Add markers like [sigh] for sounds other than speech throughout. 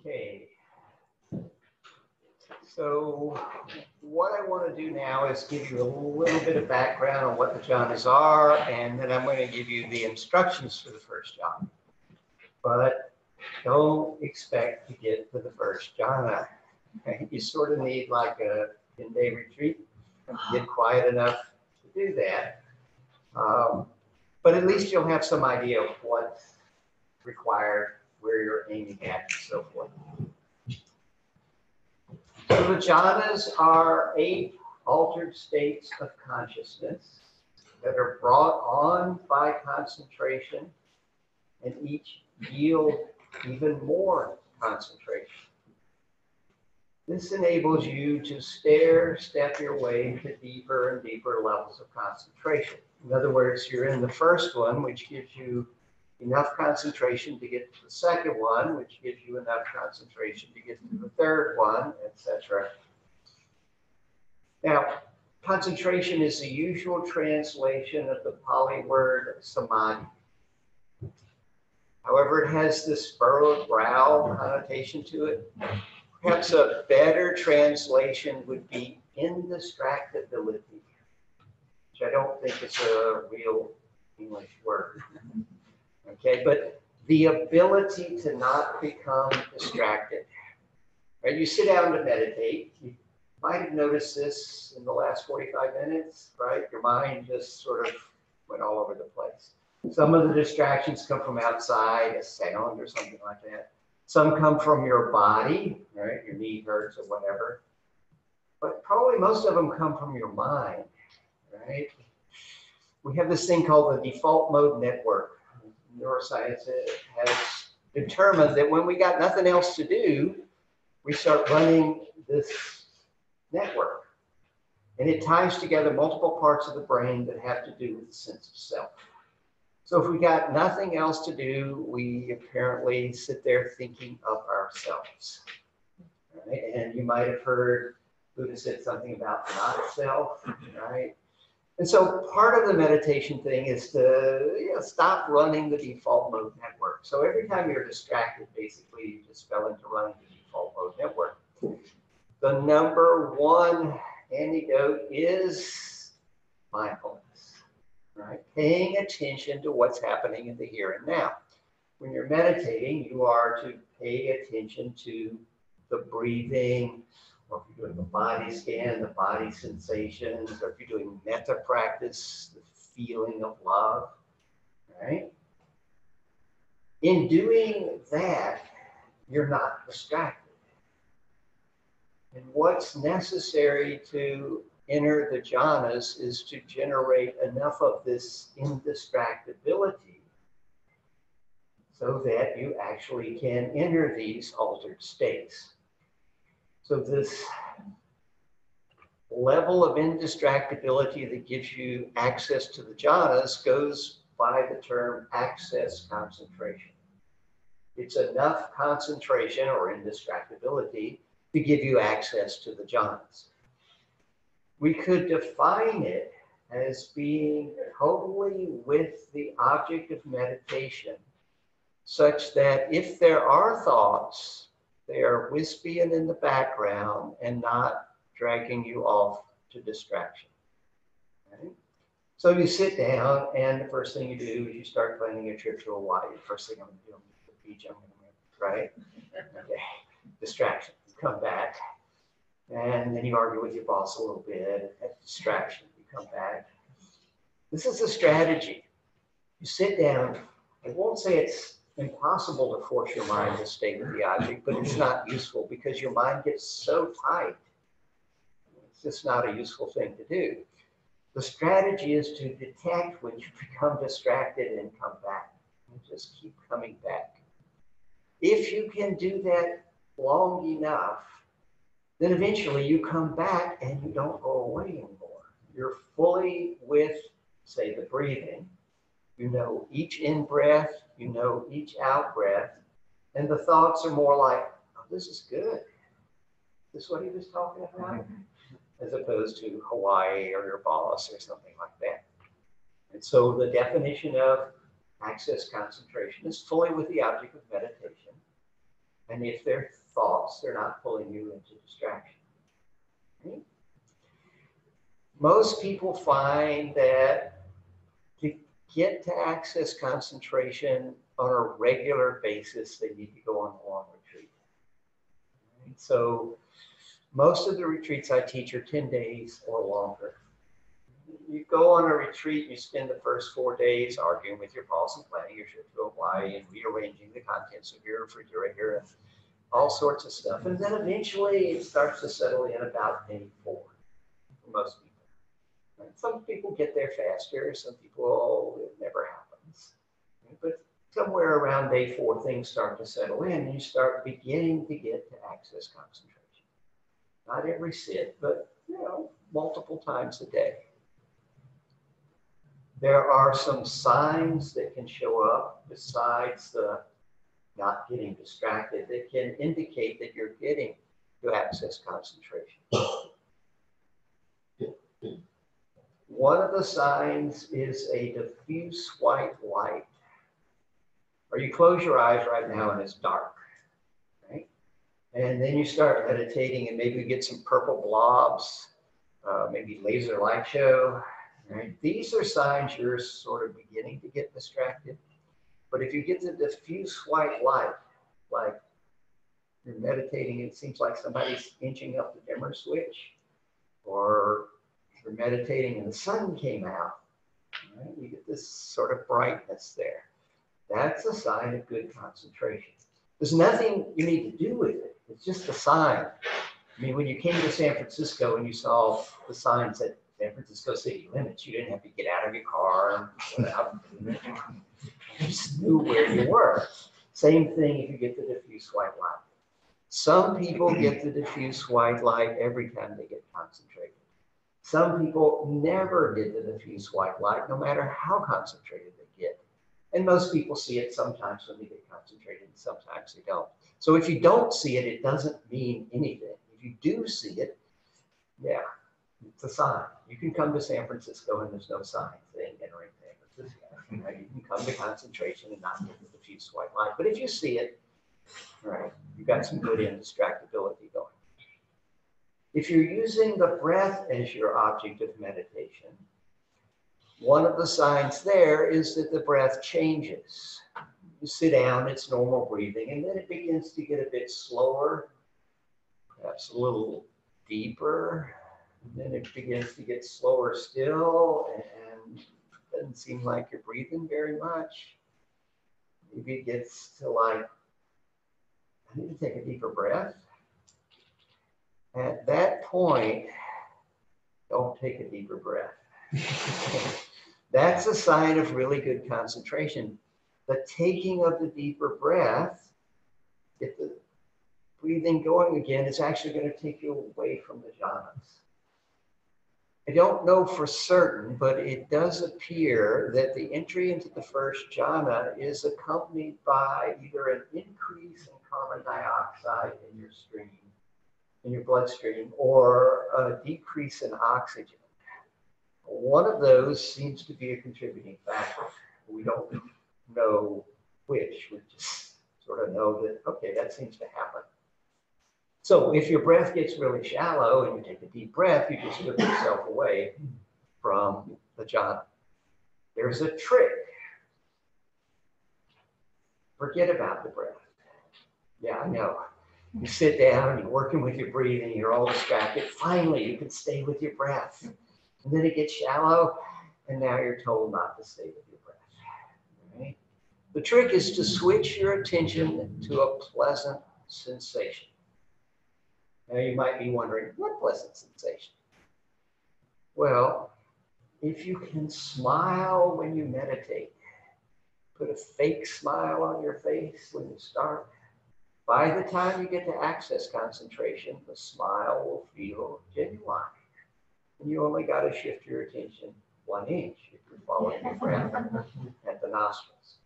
Okay. So what I want to do now is give you a little bit of background on what the jhanas are, and then I'm going to give you the instructions for the first jhana. But don't expect to get to the first jhana. You sort of need like a 10-day retreat, get quiet enough to do that. Um, but at least you'll have some idea of what required, where you're aiming at, and so forth. So the jhanas are eight altered states of consciousness that are brought on by concentration and each yield even more concentration. This enables you to stair step your way to deeper and deeper levels of concentration. In other words, you're in the first one, which gives you enough concentration to get to the second one, which gives you enough concentration to get to the third one, etc. Now, concentration is the usual translation of the Pali word samadhi. However, it has this furrowed brow connotation to it. Perhaps a better translation would be indistractability, which I don't think is a real English word. Okay, but the ability to not become distracted. Right? You sit down to meditate. You might have noticed this in the last 45 minutes, right? Your mind just sort of went all over the place. Some of the distractions come from outside, a sound or something like that. Some come from your body, right? Your knee hurts or whatever. But probably most of them come from your mind, right? We have this thing called the default mode network neuroscience has determined that when we got nothing else to do, we start running this network. And it ties together multiple parts of the brain that have to do with the sense of self. So if we got nothing else to do, we apparently sit there thinking of ourselves. Right? And you might have heard Buddha said something about not self, right? And so part of the meditation thing is to you know, stop running the default mode network. So every time you're distracted, basically you just fell into running the default mode network. The number one antidote is mindfulness, right? Paying attention to what's happening in the here and now. When you're meditating, you are to pay attention to the breathing, or if you're doing a body scan, the body sensations, or if you're doing metta practice, the feeling of love, right? In doing that, you're not distracted. And what's necessary to enter the jhanas is to generate enough of this indistractability so that you actually can enter these altered states. So this level of indistractability that gives you access to the jhanas goes by the term access concentration. It's enough concentration or indistractability to give you access to the jhanas. We could define it as being totally with the object of meditation, such that if there are thoughts they are wispy and in the background and not dragging you off to distraction. Okay? So you sit down, and the first thing you do is you start planning your trip to Hawaii. First thing I'm going to do, is the beach. I'm going to right? Okay. Distraction. come back, and then you argue with your boss a little bit. distraction. You come back. This is a strategy. You sit down. I won't say it's impossible to force your mind to stay with the object, but it's not useful because your mind gets so tight. It's just not a useful thing to do. The strategy is to detect when you [laughs] become distracted and come back and just keep coming back. If you can do that long enough, then eventually you come back and you don't go away anymore. You're fully with, say, the breathing. You know each in breath you know each out breath, and the thoughts are more like, oh, this is good. This is what he was talking about, mm-hmm. as opposed to Hawaii or your boss or something like that. And so the definition of access concentration is fully with the object of meditation. And if they're thoughts, they're not pulling you into distraction. Okay? Most people find that get to access concentration on a regular basis, they need to go on a long retreat. So most of the retreats I teach are 10 days or longer. You go on a retreat, you spend the first four days arguing with your boss and planning your trip to Hawaii and rearranging the contents of your refrigerator and all sorts of stuff. And then eventually it starts to settle in about day four for most people. Some people get there faster, some people, oh, it never happens. But somewhere around day four, things start to settle in and you start beginning to get to access concentration. Not every sit, but you know, multiple times a day. There are some signs that can show up besides the not getting distracted that can indicate that you're getting to access concentration. One of the signs is a diffuse white light. Or you close your eyes right now and it's dark, right? And then you start meditating and maybe you get some purple blobs, uh, maybe laser light show, right? These are signs you're sort of beginning to get distracted. But if you get the diffuse white light, like you're meditating, it seems like somebody's inching up the dimmer switch, or you're meditating and the sun came out, right? You get this sort of brightness there. That's a sign of good concentration. There's nothing you need to do with it. It's just a sign. I mean, when you came to San Francisco and you saw the signs at San Francisco city limits, you didn't have to get out of your car [laughs] you just knew where you were. Same thing if you get the diffuse white light. Some people get the diffuse white light every time they get concentrated. Some people never get the diffuse white light, no matter how concentrated they get. And most people see it sometimes when they get concentrated, and sometimes they don't. So if you don't see it, it doesn't mean anything. If you do see it, yeah, it's a sign. You can come to San Francisco and there's no signs saying entering San Francisco. Right? You can come to concentration and not get the diffuse white light. But if you see it, right, you've got some good indistractability going. If you're using the breath as your object of meditation, one of the signs there is that the breath changes. You sit down, it's normal breathing, and then it begins to get a bit slower, perhaps a little deeper. And then it begins to get slower still, and doesn't seem like you're breathing very much. Maybe it gets to like, I need to take a deeper breath. At that point, don't take a deeper breath. [laughs] That's a sign of really good concentration. The taking of the deeper breath, get the breathing going again, is actually going to take you away from the jhanas. I don't know for certain, but it does appear that the entry into the first jhana is accompanied by either an increase in carbon dioxide in your stream in your bloodstream or a decrease in oxygen. One of those seems to be a contributing factor. We don't know which. We just sort of know that, okay, that seems to happen. So if your breath gets really shallow and you take a deep breath, you just slip yourself away from the jhana. There's a trick. Forget about the breath. Yeah, I know. You sit down, you're working with your breathing, you're all distracted. Finally, you can stay with your breath. And then it gets shallow, and now you're told not to stay with your breath. Right? The trick is to switch your attention to a pleasant sensation. Now you might be wondering, what pleasant sensation? Well, if you can smile when you meditate, put a fake smile on your face when you start, by the time you get to access concentration, the smile will feel genuine. And you only got to shift your attention one inch if you're following your breath at the nostrils.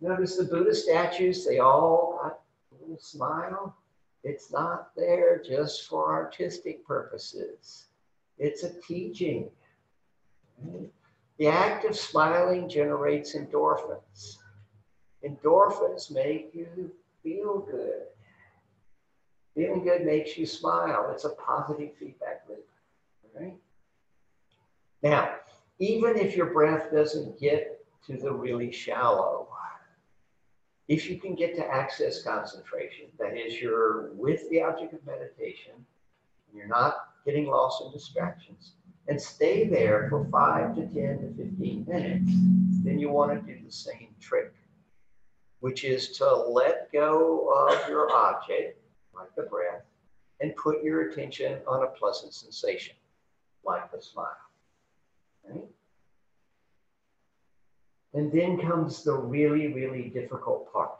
Notice the Buddha statues, they all got a little smile. It's not there just for artistic purposes. It's a teaching. The act of smiling generates endorphins. Endorphins make you feel good. Feeling good makes you smile. It's a positive feedback loop, right? Now, even if your breath doesn't get to the really shallow, if you can get to access concentration, that is, you're with the object of meditation, you're not getting lost in distractions, and stay there for five to 10 to 15 minutes, then you want to do the same trick, which is to let go of your object, like the breath, and put your attention on a pleasant sensation, like a smile. Right? And then comes the really, really difficult part.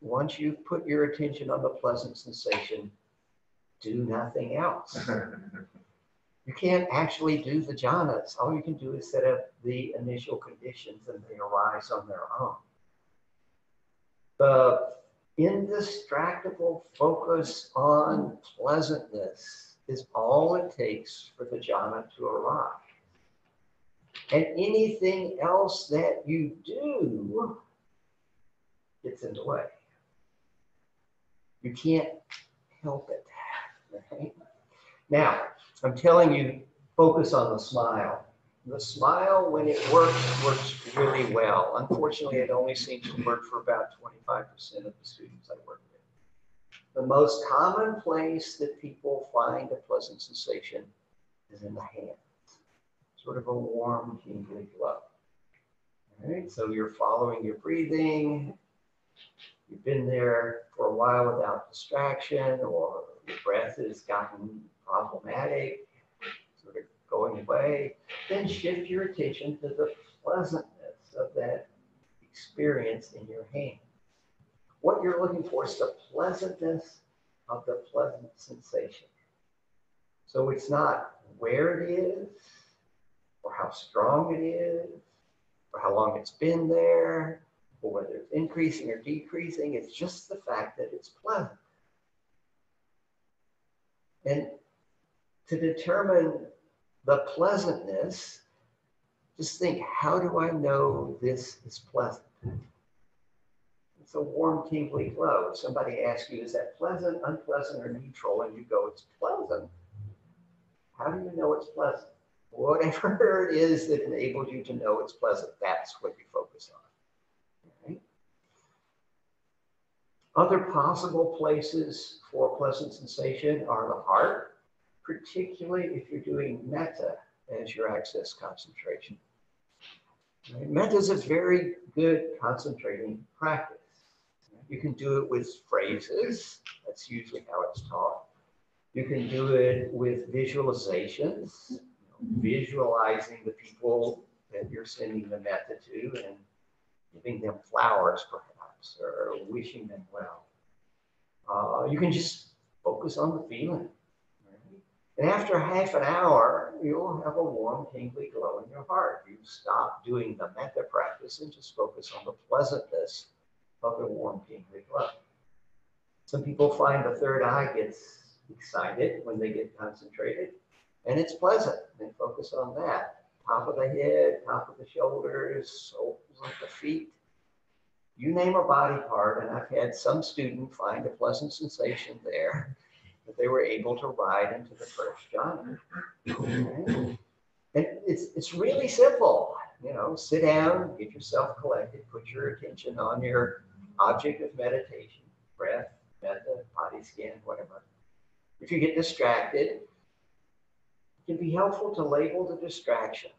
Once you've put your attention on the pleasant sensation, do nothing else. [laughs] you can't actually do the jhanas. All you can do is set up the initial conditions and they arise on their own. The indistractable focus on pleasantness is all it takes for the jhana to arrive. And anything else that you do gets in the way. You can't help it. [laughs] Right? Now, I'm telling you, focus on the smile. The smile, when it works, works really well. Unfortunately, it only seems to work for about 25% of the students I work with. The most common place that people find a pleasant sensation is in the hand sort of a warm, tingly glow. All right, so you're following your breathing. You've been there for a while without distraction, or your breath has gotten problematic, going away. Then shift your attention to the pleasantness of that experience in your hand. What you're looking for is the pleasantness of the pleasant sensation. So it's not where it is, or how strong it is, or how long it's been there, or whether it's increasing or decreasing. It's just the fact that it's pleasant. And to determine the pleasantness, just think, how do I know this is pleasant? It's a warm, tingly glow. Somebody asks you, is that pleasant, unpleasant, or neutral? And you go, it's pleasant. How do you know it's pleasant? whatever [laughs] it is that enables you to know it's pleasant, that's what you focus on. Other possible places for pleasant sensation are the heart, particularly if you're doing metta as your access concentration. Right? Metta is a very good concentrating practice. You can do it with phrases. That's usually how it's taught. You can do it with visualizations visualizing the people that you're sending the metta to and giving them flowers perhaps or wishing them well. Uh, you can just focus on the feeling. And after half an hour, you'll have a warm, tingly glow in your heart. You stop doing the metta practice and just focus on the pleasantness of the warm, tingly glow. Some people find the third eye gets excited when they get concentrated and it's pleasant. They focus on that. Top of the head, top of the shoulders, soles of the feet. You name a body part, and I've had some student find a pleasant sensation there that they were able to ride into the first jhana. And it's, it's really simple. You know, sit down, get yourself collected, put your attention on your object of meditation, breath, metta, body scan, whatever. If you get distracted, it can be helpful to label the distraction,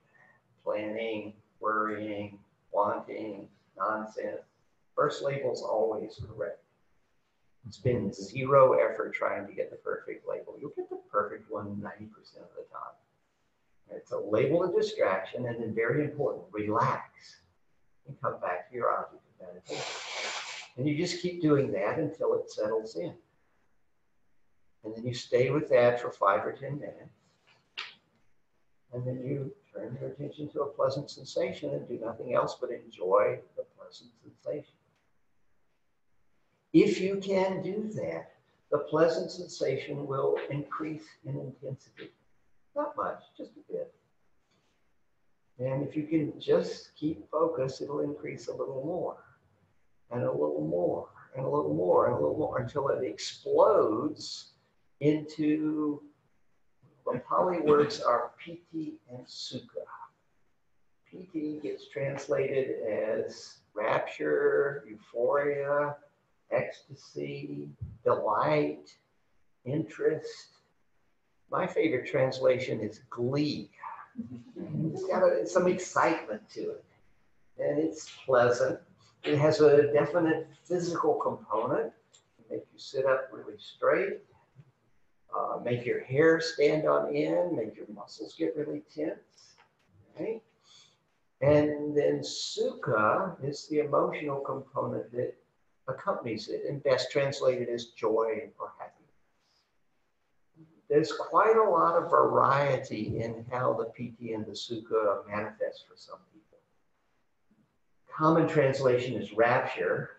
planning, worrying, wanting, nonsense. First label is always correct. It's been mm-hmm. zero effort trying to get the perfect label. You'll get the perfect one 90% of the time. It's a label the distraction and then very important, relax and come back to your object of meditation. And you just keep doing that until it settles in. And then you stay with that for five or 10 minutes and then you turn your attention to a pleasant sensation and do nothing else but enjoy the pleasant sensation. If you can do that, the pleasant sensation will increase in intensity. Not much, just a bit. And if you can just keep focus, it'll increase a little more, and a little more, and a little more, and a little more until it explodes into the Pali words are piti and sukha. piti gets translated as rapture, euphoria, ecstasy, delight, interest. My favorite translation is glee. It's got a, some excitement to it, and it's pleasant. It has a definite physical component, make you sit up really straight, uh, make your hair stand on end, make your muscles get really tense. Right? And then sukha is the emotional component that accompanies it and best translated as joy or happiness. There's quite a lot of variety in how the piti and the sukha manifest for some people. Common translation is rapture,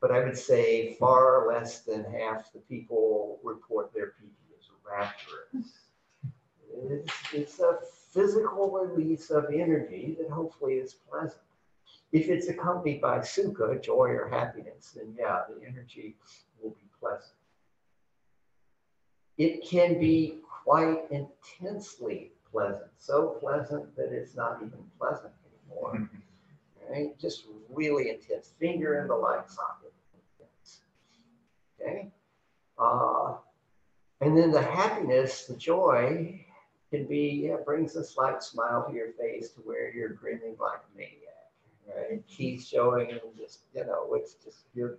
but I would say far less than half the people report their piti as rapturous. It's, it's a physical release of energy that hopefully is pleasant. If it's accompanied by sukha, joy or happiness, then yeah, the energy will be pleasant. It can be quite intensely pleasant, so pleasant that it's not even pleasant anymore. Right? Just really intense. Finger in the light socket. Okay. Uh, and then the happiness, the joy, can be, yeah, brings a slight smile to your face to where you're grinning like a maniac, right? Teeth showing and just, you know, it's just, you're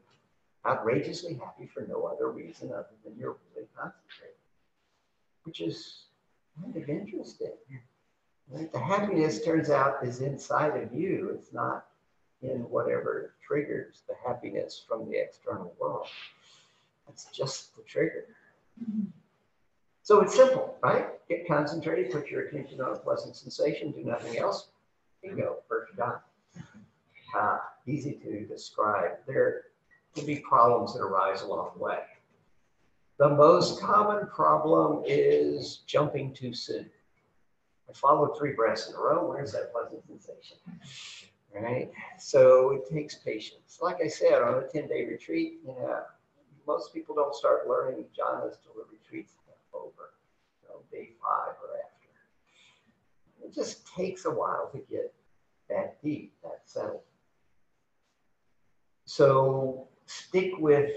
outrageously happy for no other reason other than you're really concentrating, which is kind of interesting. Right? The happiness turns out is inside of you. It's not in whatever triggers the happiness from the external world. That's just the trigger. So it's simple, right? Get concentrated, put your attention on a pleasant sensation, do nothing else. Here you go, Uh, easy to describe. There can be problems that arise along the way. The most common problem is jumping too soon. I followed three breaths in a row. Where's that pleasant sensation? Right? So it takes patience. Like I said, on a 10 day retreat, you know, most people don't start learning jhanas till the retreat's over, you know, day five or after. It just takes a while to get that deep, that settled. So stick with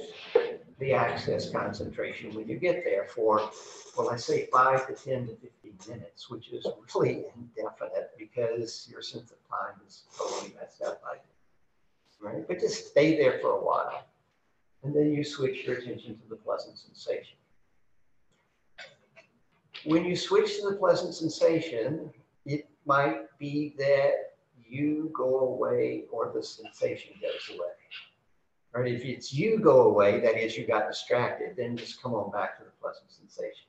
the access concentration when you get there for, well, I say five to 10 to 15 minutes, which is really indefinite because your sense of time is totally messed up by right? But just stay there for a while. And then you switch your attention to the pleasant sensation. When you switch to the pleasant sensation, it might be that you go away or the sensation goes away. Right? If it's you go away, that is, you got distracted, then just come on back to the pleasant sensation.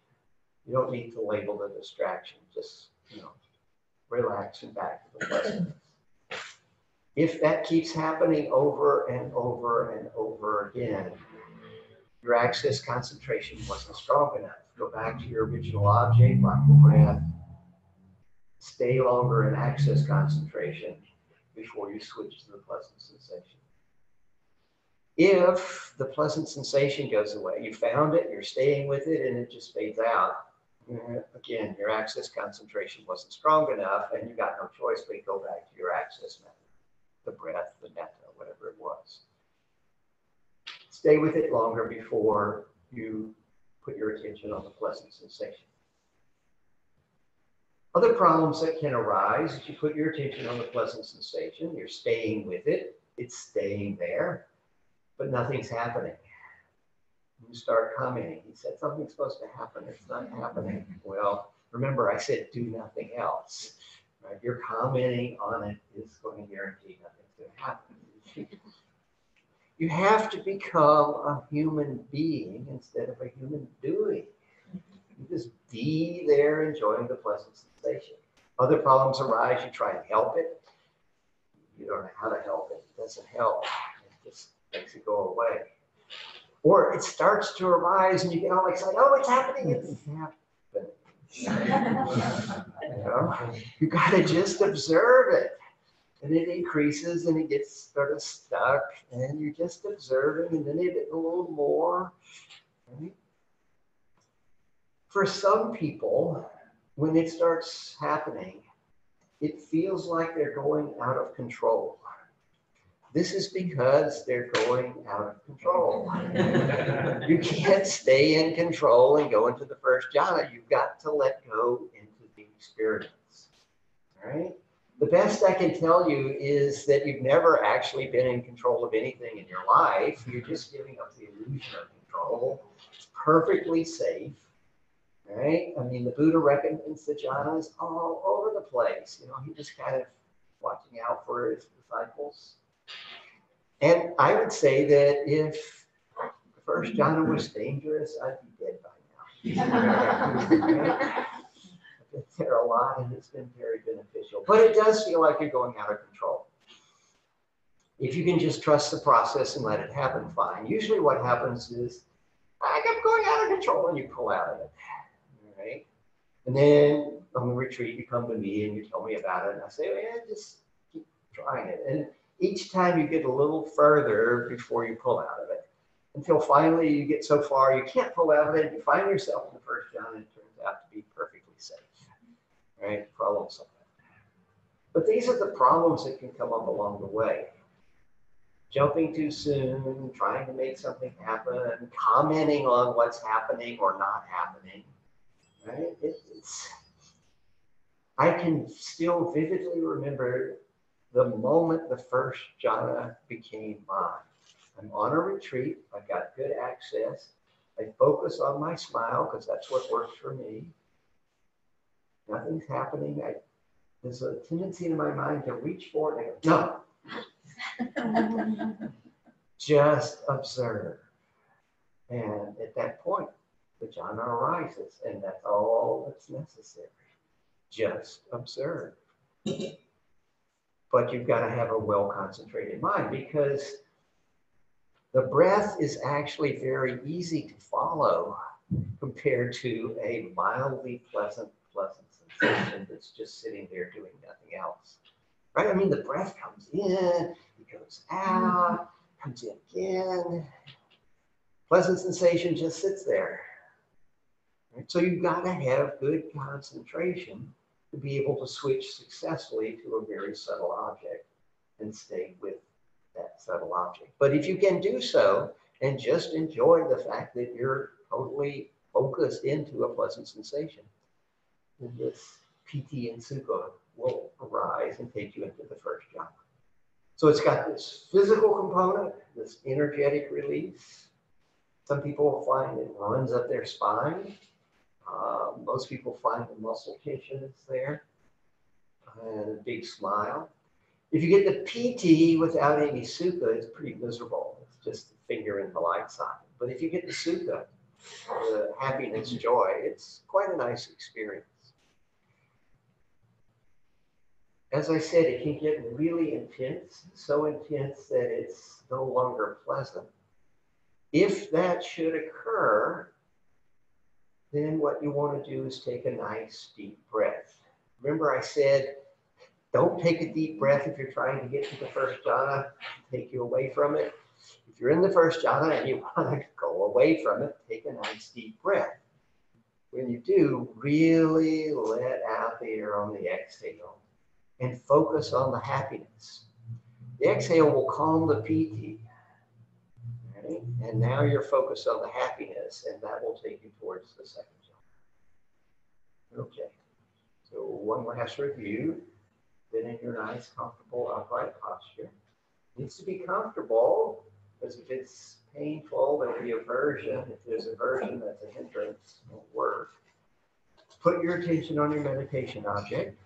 You don't need to label the distraction. Just, you know, relax and back to the pleasant. If that keeps happening over and over and over again, your access concentration wasn't strong enough. Go back to your original object, like the breath. Stay longer in access concentration before you switch to the pleasant sensation. If the pleasant sensation goes away, you found it, you're staying with it, and it just fades out. Again, your access concentration wasn't strong enough, and you got no choice but to go back to your access method the breath, the metta, whatever it was. Stay with it longer before you put your attention on the pleasant sensation. Other problems that can arise is you put your attention on the pleasant sensation, you're staying with it, it's staying there, but nothing's happening. You start commenting, he said something's supposed to happen, it's not happening. Well, remember I said do nothing else. Right? Your commenting on it is going to guarantee nothing's going to happen. You have to become a human being instead of a human doing. You just be there enjoying the pleasant sensation. Other problems arise, you try and help it. You don't know how to help it. It doesn't help. It just makes it go away. Or it starts to arise and you get all excited. Oh, it's happening. It's [laughs] happening you know, you got to just observe it. And it increases and it gets sort of stuck, and you're just observing, and then it a little more. Right? For some people, when it starts happening, it feels like they're going out of control. This is because they're going out of control. [laughs] you can't stay in control and go into the first jhana. You've got to let go into the experience. All right? The best I can tell you is that you've never actually been in control of anything in your life. You're just giving up the illusion of control. It's perfectly safe. Right? I mean, the Buddha recommends the jhanas all over the place. You know, he was kind of watching out for his disciples. And I would say that if the first jhana was dangerous, I'd be dead by now. [laughs] been [laughs] there a lot and it's been very beneficial. But it does feel like you're going out of control. If you can just trust the process and let it happen, fine. Usually what happens is, I kept going out of control and you pull out of it. Right? And then on the retreat, you come to me and you tell me about it. And I say, oh, yeah, just keep trying it. And each time you get a little further before you pull out of it until finally you get so far you can't pull out of it. You find yourself in the first jhana and it turns out to be perfectly safe right? Problems like that. But these are the problems that can come up along the way. Jumping too soon, trying to make something happen, commenting on what's happening or not happening, right? It, it's, I can still vividly remember the moment the first jhana became mine. I'm on a retreat, I've got good access. I focus on my smile because that's what works for me nothing's happening. I, there's a tendency in my mind to reach for it and go, no. [laughs] Just observe. And at that point, the jhana arises, and that's all that's necessary. Just observe. But you've got to have a well concentrated mind because the breath is actually very easy to follow compared to a mildly pleasant, pleasant sensation that's just sitting there doing nothing else. Right? I mean, the breath comes in, it goes out, comes in again. Pleasant sensation just sits there. Right? So you've got to have good concentration to be able to switch successfully to a very subtle object and stay with that subtle object. But if you can do so and just enjoy the fact that you're totally focused into a pleasant sensation, then this piti and sukha will arise and take you into the first jhana. So it's got this physical component, this energetic release. Some people will find it runs up their spine. Uh, most people find the muscle tension is there and a big smile. If you get the piti without any sukha, it's pretty miserable. It's just a finger in the light socket. But if you get the sukha, the happiness, joy, it's quite a nice experience. as I said, it can get really intense, so intense that it's no longer pleasant. If that should occur, then what you want to do is take a nice deep breath. Remember, I said, don't take a deep breath if you're trying to get to the first jhana, take you away from it. If you're in the first jhana and you [laughs] want to go away from it, take a nice deep breath. When you do, really let out the air on the exhale and focus on the happiness. The exhale will calm the piti. And now you're focused on the happiness, and that will take you towards the second zone. Okay. So one last review. Then in your nice, comfortable, upright posture. Needs to be comfortable, because if it's painful, there'll be aversion. If there's aversion, that's a hindrance, It won't work. Put your attention on your meditation object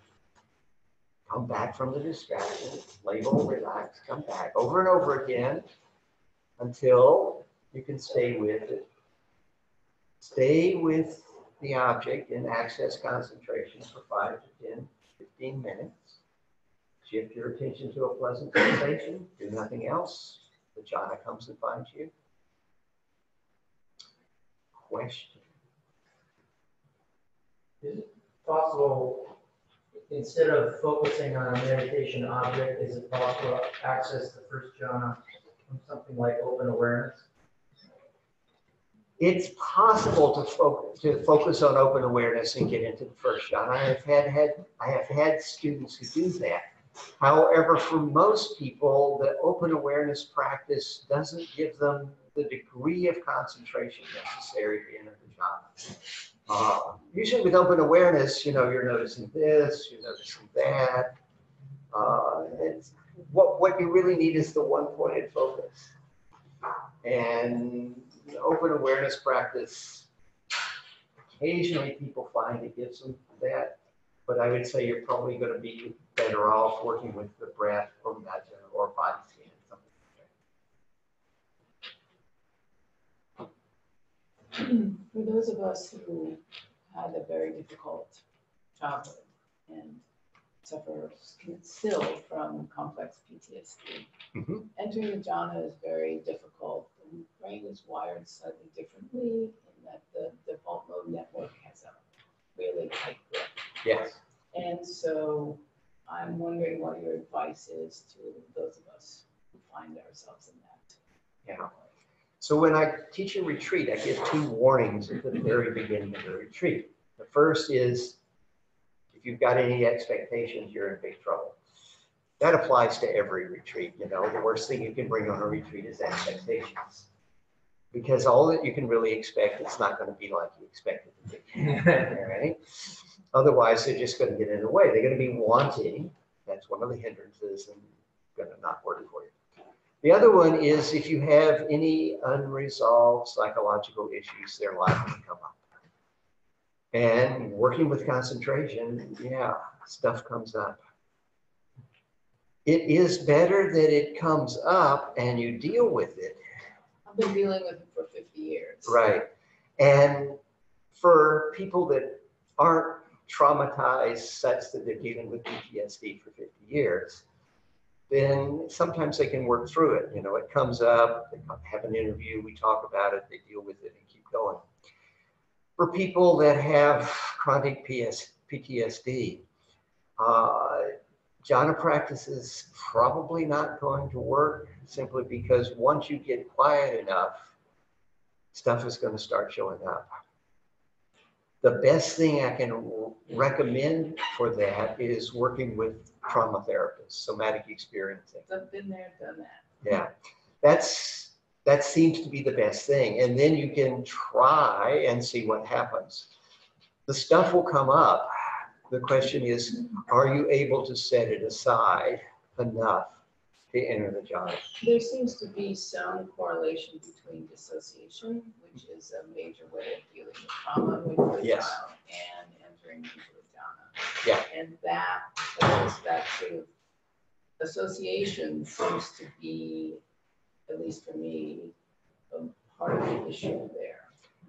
come back from the distraction, label, relax, come back over and over again until you can stay with it. Stay with the object in access concentration for 5 to 10, 15 minutes. Shift your attention to a pleasant sensation. Do nothing else. The jhana comes and finds you. Question. Is it possible instead of focusing on a meditation object, is it possible to access the first jhana from something like open awareness? it's possible to focus, to focus on open awareness and get into the first jhana. I have had, had, I have had students who do that. However, for most people, the open awareness practice doesn't give them the degree of concentration necessary to enter the jhana. Uh, usually with open awareness, you know, you're noticing this, you're noticing that. Uh, it's, what, what you really need is the one-pointed focus. And open awareness practice, occasionally people find it gives them that, but I would say you're probably going to be better off working with the breath or metta or body scan. something. For those of us who had a very difficult childhood and suffer still from complex PTSD, Mhm. entering the jhana is very difficult. The brain is wired slightly differently in that the default mode network has a really tight grip. Yes. And so I'm wondering what your advice is to those of us who find ourselves in that. Yeah. So when I teach a retreat, I give two warnings at the very beginning of the retreat. The first is you've got any expectations, you're in big trouble. That applies to every retreat. You know, the worst thing you can bring on a retreat is expectations. Because all that you can really expect, it's not going to be like you expected it to be. Right? Otherwise, they're just going to get in the way. They're going to be wanting. That's one of the hindrances and going to not work for you. The other one is if you have any unresolved psychological issues, they're likely to come up. And working with concentration, yeah, stuff comes up. It is better that it comes up and you deal with it. I've been dealing with it for 50 years. Right. And for people that aren't traumatized such that they're dealing with PTSD for 50 years, then sometimes they can work through it. You know, it comes up, they have an interview, we talk about it, they deal with it and keep going. For people that have chronic PS, PTSD, uh, jhana practice is probably not going to work simply because once you get quiet enough, stuff is going to start showing up. The best thing I can recommend for that is working with trauma therapists, somatic experiencing. I've been there, done that. Yeah, that's, that seems to be the best thing. And then you can try and see what happens. The stuff will come up. The question is, are you able to set it aside enough to enter the job? There seems to be some correlation between dissociation, which is a major way of dealing with trauma when Yes. child, and entering into a jhana. Yeah. And that, that that sort of association seems to be, at least for me, a part of the issue there.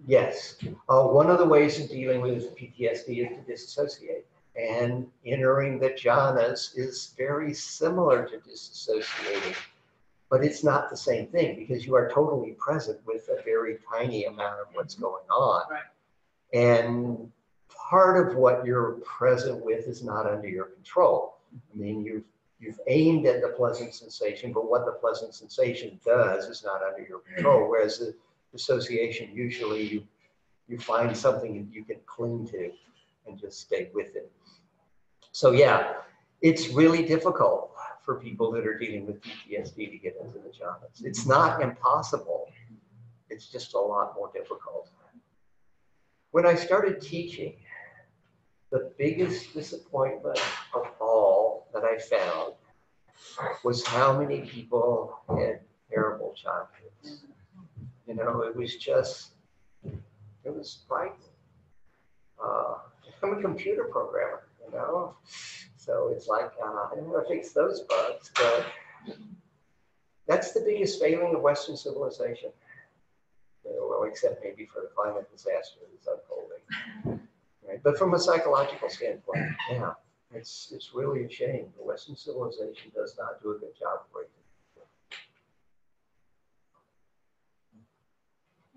Yes. Uh, one of the ways of dealing with PTSD is to disassociate. And entering the jhanas is very similar to disassociating, but it's not the same thing because you are totally present with a very tiny amount of what's going on. Right. And part of what you're present with is not under your control. I mean, you've you've aimed at the pleasant sensation, but what the pleasant sensation does is not under your control. Mm. Whereas the dissociation, usually you you find something you can cling to and just stay with it. So yeah, it's really difficult for people that are dealing with PTSD to get into the jhanas. It's not impossible. It's just a lot more difficult. When I started teaching, the biggest disappointment of all that I found was how many people had terrible childhoods. You know, it was just, it was frightening. Uh, I'm a computer programmer, you know, so it's like, uh, I don't want to fix those bugs, but that's the biggest failing of Western civilization. You know, well, except maybe for the climate disaster that's unfolding. Right? But from a psychological standpoint, yeah, it's, it's really a shame. The Western civilization does not do a good job of raising.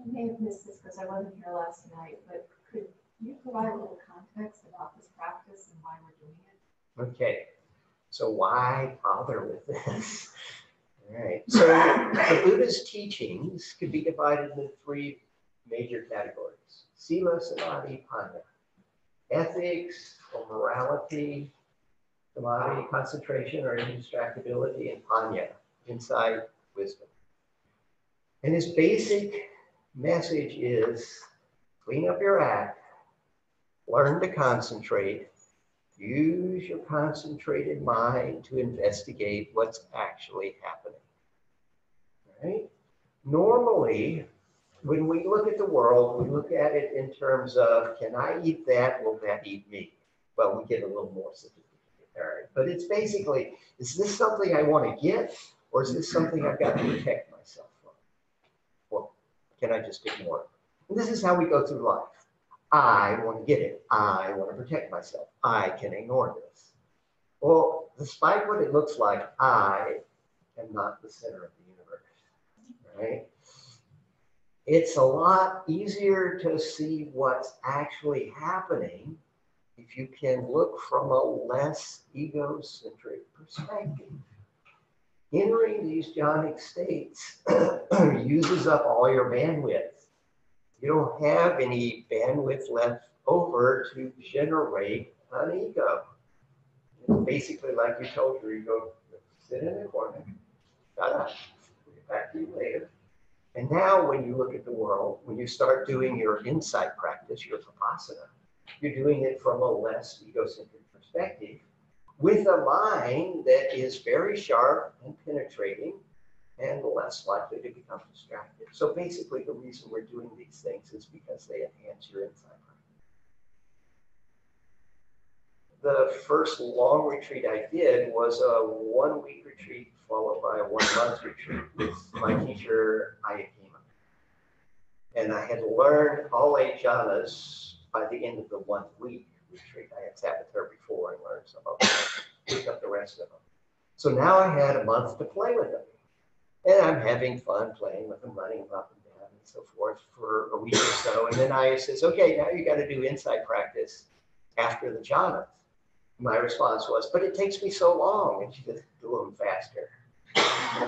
I may have missed this because I wasn't here last night, but could you provide a little context about this practice and why we're doing it? Okay, so why bother with this? All right, so the Buddha's teachings could be divided into three major categories. Sila, Samadhi, Panya. Ethics or morality, Samadhi, concentration or indistractability, and Panya, insight, wisdom. And his basic message is clean up your act, learn to concentrate, use your concentrated mind to investigate what's actually happening. Right? Normally, when we look at the world, we look at it in terms of can I eat that? Will that eat me? Well, we get a little more sophisticated. All right. But it's basically is this something I want to get or is this something I've got to protect myself from? Or can I just ignore it? And this is how we go through life. I want to get it. I want to protect myself. I can ignore this. Well, despite what it looks like, I am not the center of the universe. Right? It's a lot easier to see what's actually happening if you can look from a less egocentric perspective. Entering these jhanic states [clears throat] uses up all your bandwidth you don't have any bandwidth left over to generate an ego. It's basically like you told your ego, sit in the corner, shut up, we'll get back to you later. And now when you look at the world, when you start doing your insight practice, your vipassana, you're doing it from a less egocentric perspective with a mind that is very sharp and penetrating and less likely to become distracted. So basically, the reason we're doing these things is because they enhance your insight. The first long retreat I did was a one week retreat followed by a one month retreat with my teacher, Ayya Khema. And I had learned all eight jhanas by the end of the one week retreat. I had sat with her before and learned some of them, picked up the rest of them. So now I had a month to play with them. And I'm having fun playing with them, running them up and down and so forth for a week or so. And then I says, okay, now you got to do insight practice after the jhanas. My response was, but it takes me so long. And she said, do them faster.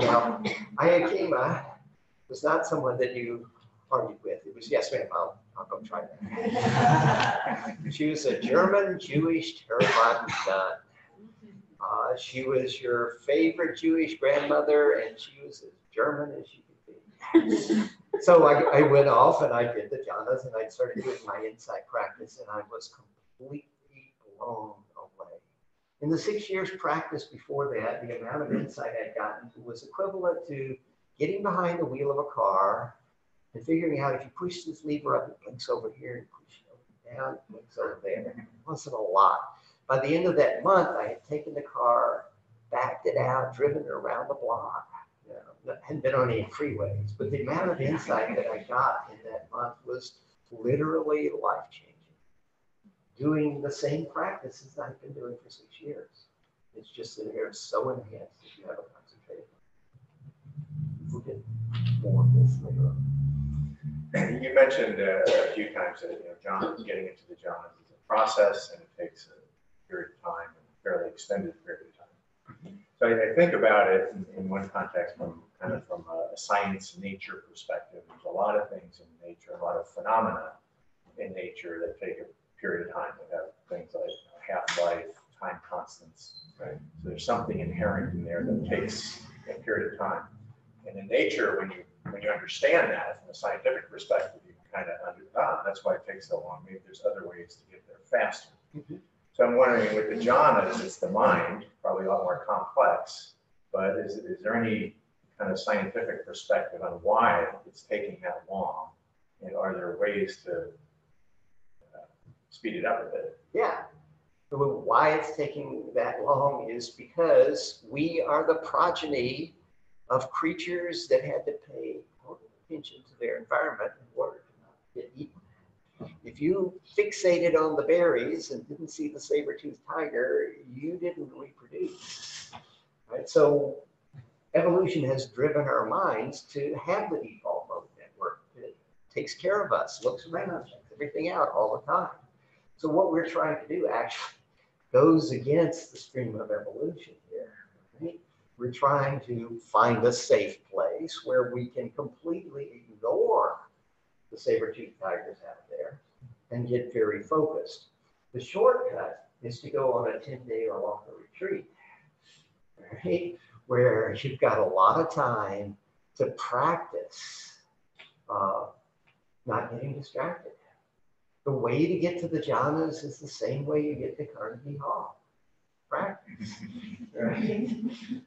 Now, Ayya Khema was not someone that you argued with. It was, yes, ma'am, I'll, I'll go try that. [laughs] she was a German Jewish Theravada nun uh, she was your favorite Jewish grandmother, and she was as German as you could be. [laughs] so I, I, went off and I did the jhanas, and I started doing my insight practice, and I was completely blown. In the six years practice before that, the amount of insight I'd gotten was equivalent to getting behind the wheel of a car and figuring out if you push this lever up, it blinks over here, and push it down, it blinks over there. It wasn't a lot by the end of that month, I had taken the car, backed it out, driven it around the block. You know, hadn't been on any freeways, but the amount of insight that I got in that month was literally life changing. Doing the same practices I've been doing for six years. It's just that it's so enhanced that you have a concentrated. We'll get more of this later on. You mentioned uh, a few times that you know John getting into the jhanas is a process and it takes a period of time, a fairly extended period of time. So I, think about it in, in, one context from kind of from a science nature perspective. There's a lot of things in nature, a lot of phenomena in nature that take a period of time. They have things like half-life, time constants. Right. So there's something inherent in there that takes a period of time. And in nature, when you when you understand that from a scientific perspective, you can kind of under ah, that's why it takes so long. Maybe there's other ways to get there faster. Mm -hmm. So I'm wondering with the jhanas, it's the mind, probably a lot more complex, but is, is there any kind of scientific perspective on why it's taking that long? And are there ways to speed it up a bit? Yeah. Why it's taking that long is because we are the progeny of creatures that had to pay attention to their environment in order to not get eaten. If you fixated on the berries and didn't see the saber-toothed tiger, you didn't reproduce. Right? So evolution has driven our minds to have the default mode network. It takes care of us, looks around, checks everything out all the time. So what we're trying to do actually goes against the stream of evolution here. Right? We're trying to find a safe place where we can completely ignore the saber-tooth tigers out there and get very focused. The shortcut is to go on a ten-day or longer retreat, right? Where you've got a lot of time to practice uh, not getting distracted. The way to get to the jhanas is the same way you get to Carnegie Hall. Practice. Right?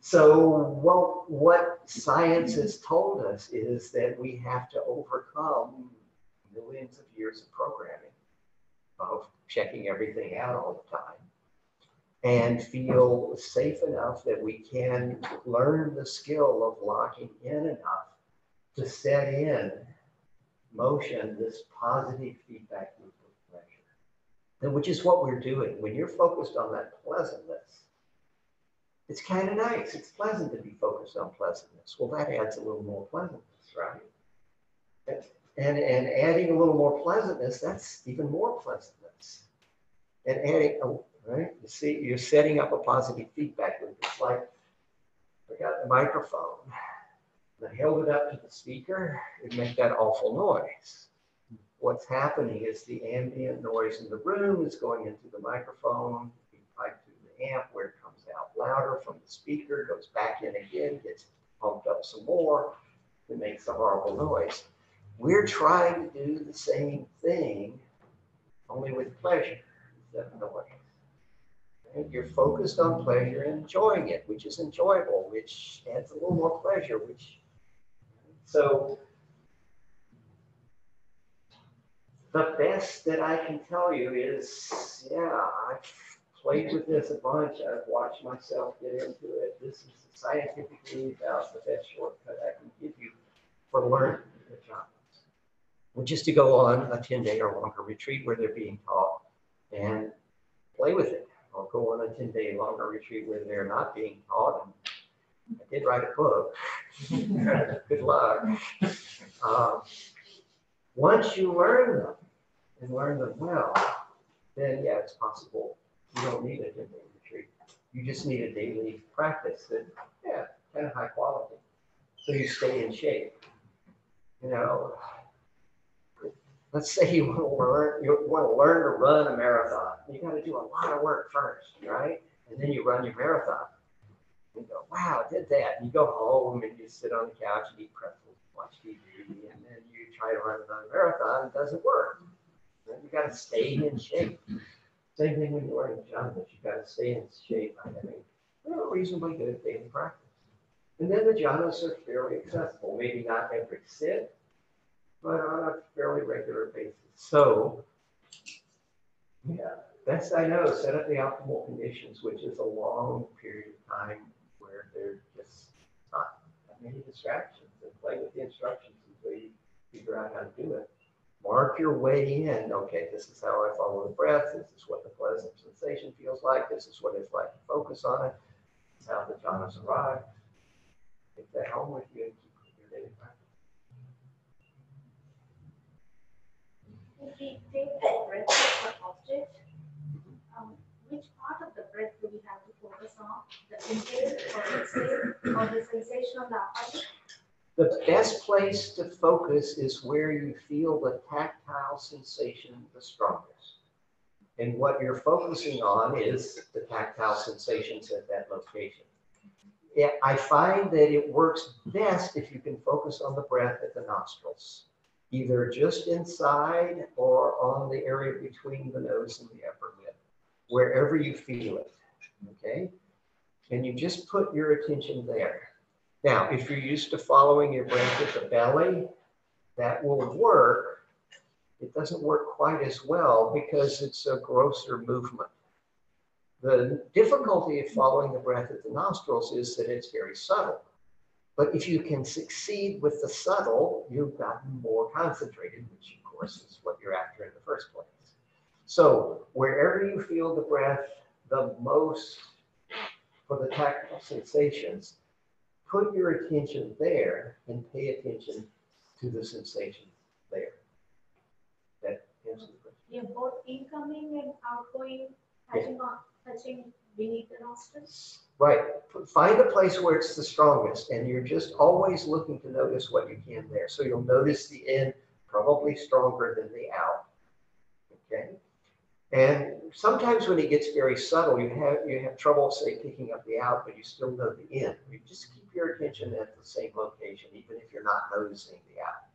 So what, what science has told us is that we have to overcome millions of years of programming of checking everything out all the time and feel safe enough that we can learn the skill of locking in enough to set in motion this positive feedback loop of pleasure. And which is what we're doing. When you're focused on that pleasantness, it's kind of nice. It's pleasant to be focused on pleasantness. Well, that adds a little more pleasantness, right? And, and adding a little more pleasantness, that's even more pleasantness. And adding, oh, right? You see, you're setting up a positive feedback loop. It's like I got the microphone. and I held it up to the speaker, it made that awful noise. What's happening is the ambient noise in the room is going into the microphone, being piped through the amp where it comes out louder from the speaker, goes back in again, gets pumped up some more, it makes a horrible noise. We're trying to do the same thing, only with pleasure instead of noise. You're focused on pleasure and enjoying it, which is enjoyable, which adds a little more pleasure, which so the best that I can tell you is, yeah, I've played with this a bunch. I've watched myself get into it. This is scientifically about the best shortcut I can give you for learning the jhanas. Which is to go on a 10 day or longer retreat where they're being taught and play with it. Or go on a 10 day longer retreat where they're not being taught. And I did write a book. [laughs] Good luck. Um, once you learn them and learn them well, then yeah, it's possible. You don't need a 10 day retreat. You just need a daily practice that, yeah, kind of high quality. So you stay in shape. You know, let's say you want to learn, you want to learn to run a marathon. You got to do a lot of work first, right? And then you run your marathon. You go, wow, I did that. And you go home and you sit on the couch and eat pretzels, watch TV, and then you try to run another marathon. It doesn't work. Right? You got to stay in shape. Same thing when you're learning jhanas. You got to stay in shape by having you know, reasonably good daily practice. And then the jhanas are fairly accessible. Maybe not every sit, but on a fairly regular basis. So, yeah, best I know, set up the optimal conditions, which is a long period of time where there's just not many distractions and play with the instructions until you figure out how to do it. Mark your way in. Okay, this is how I follow the breath. This is what the pleasant sensation feels like. This is what it's like to focus on it. This is how the jhanas arrive. Take that home with you and keep your daily practice. If we take the breath as an object, um, which part of the breath do we have to focus on? The inhale or the sensation of the? The best place to focus is where you feel the tactile sensation the strongest. And what you're focusing on is the tactile sensations at that location. I find that it works best if you can focus on the breath at the nostrils, either just inside or on the area between the nose and the upper lip, wherever you feel it. Okay? And you just put your attention there. Now, if you're used to following your breath at the belly, that will work. It doesn't work quite as well because it's a grosser movement. The difficulty of following the breath at the nostrils is that it's very subtle. But if you can succeed with the subtle, you've gotten more concentrated, which of course is what you're after in the first place. So wherever you feel the breath the most for the tactile sensations, put your attention there and pay attention to the sensation there. That answers the question. Yeah, both incoming and outgoing, touching on, touching beneath the nostrils. Right. Find a place where it's the strongest, and you're just always looking to notice what you can there. So you'll notice the in probably stronger than the out. And sometimes when it gets very subtle, you have you have trouble, say, picking up the out, but you still know the in. You just keep your attention at the same location, even if you're not noticing the out.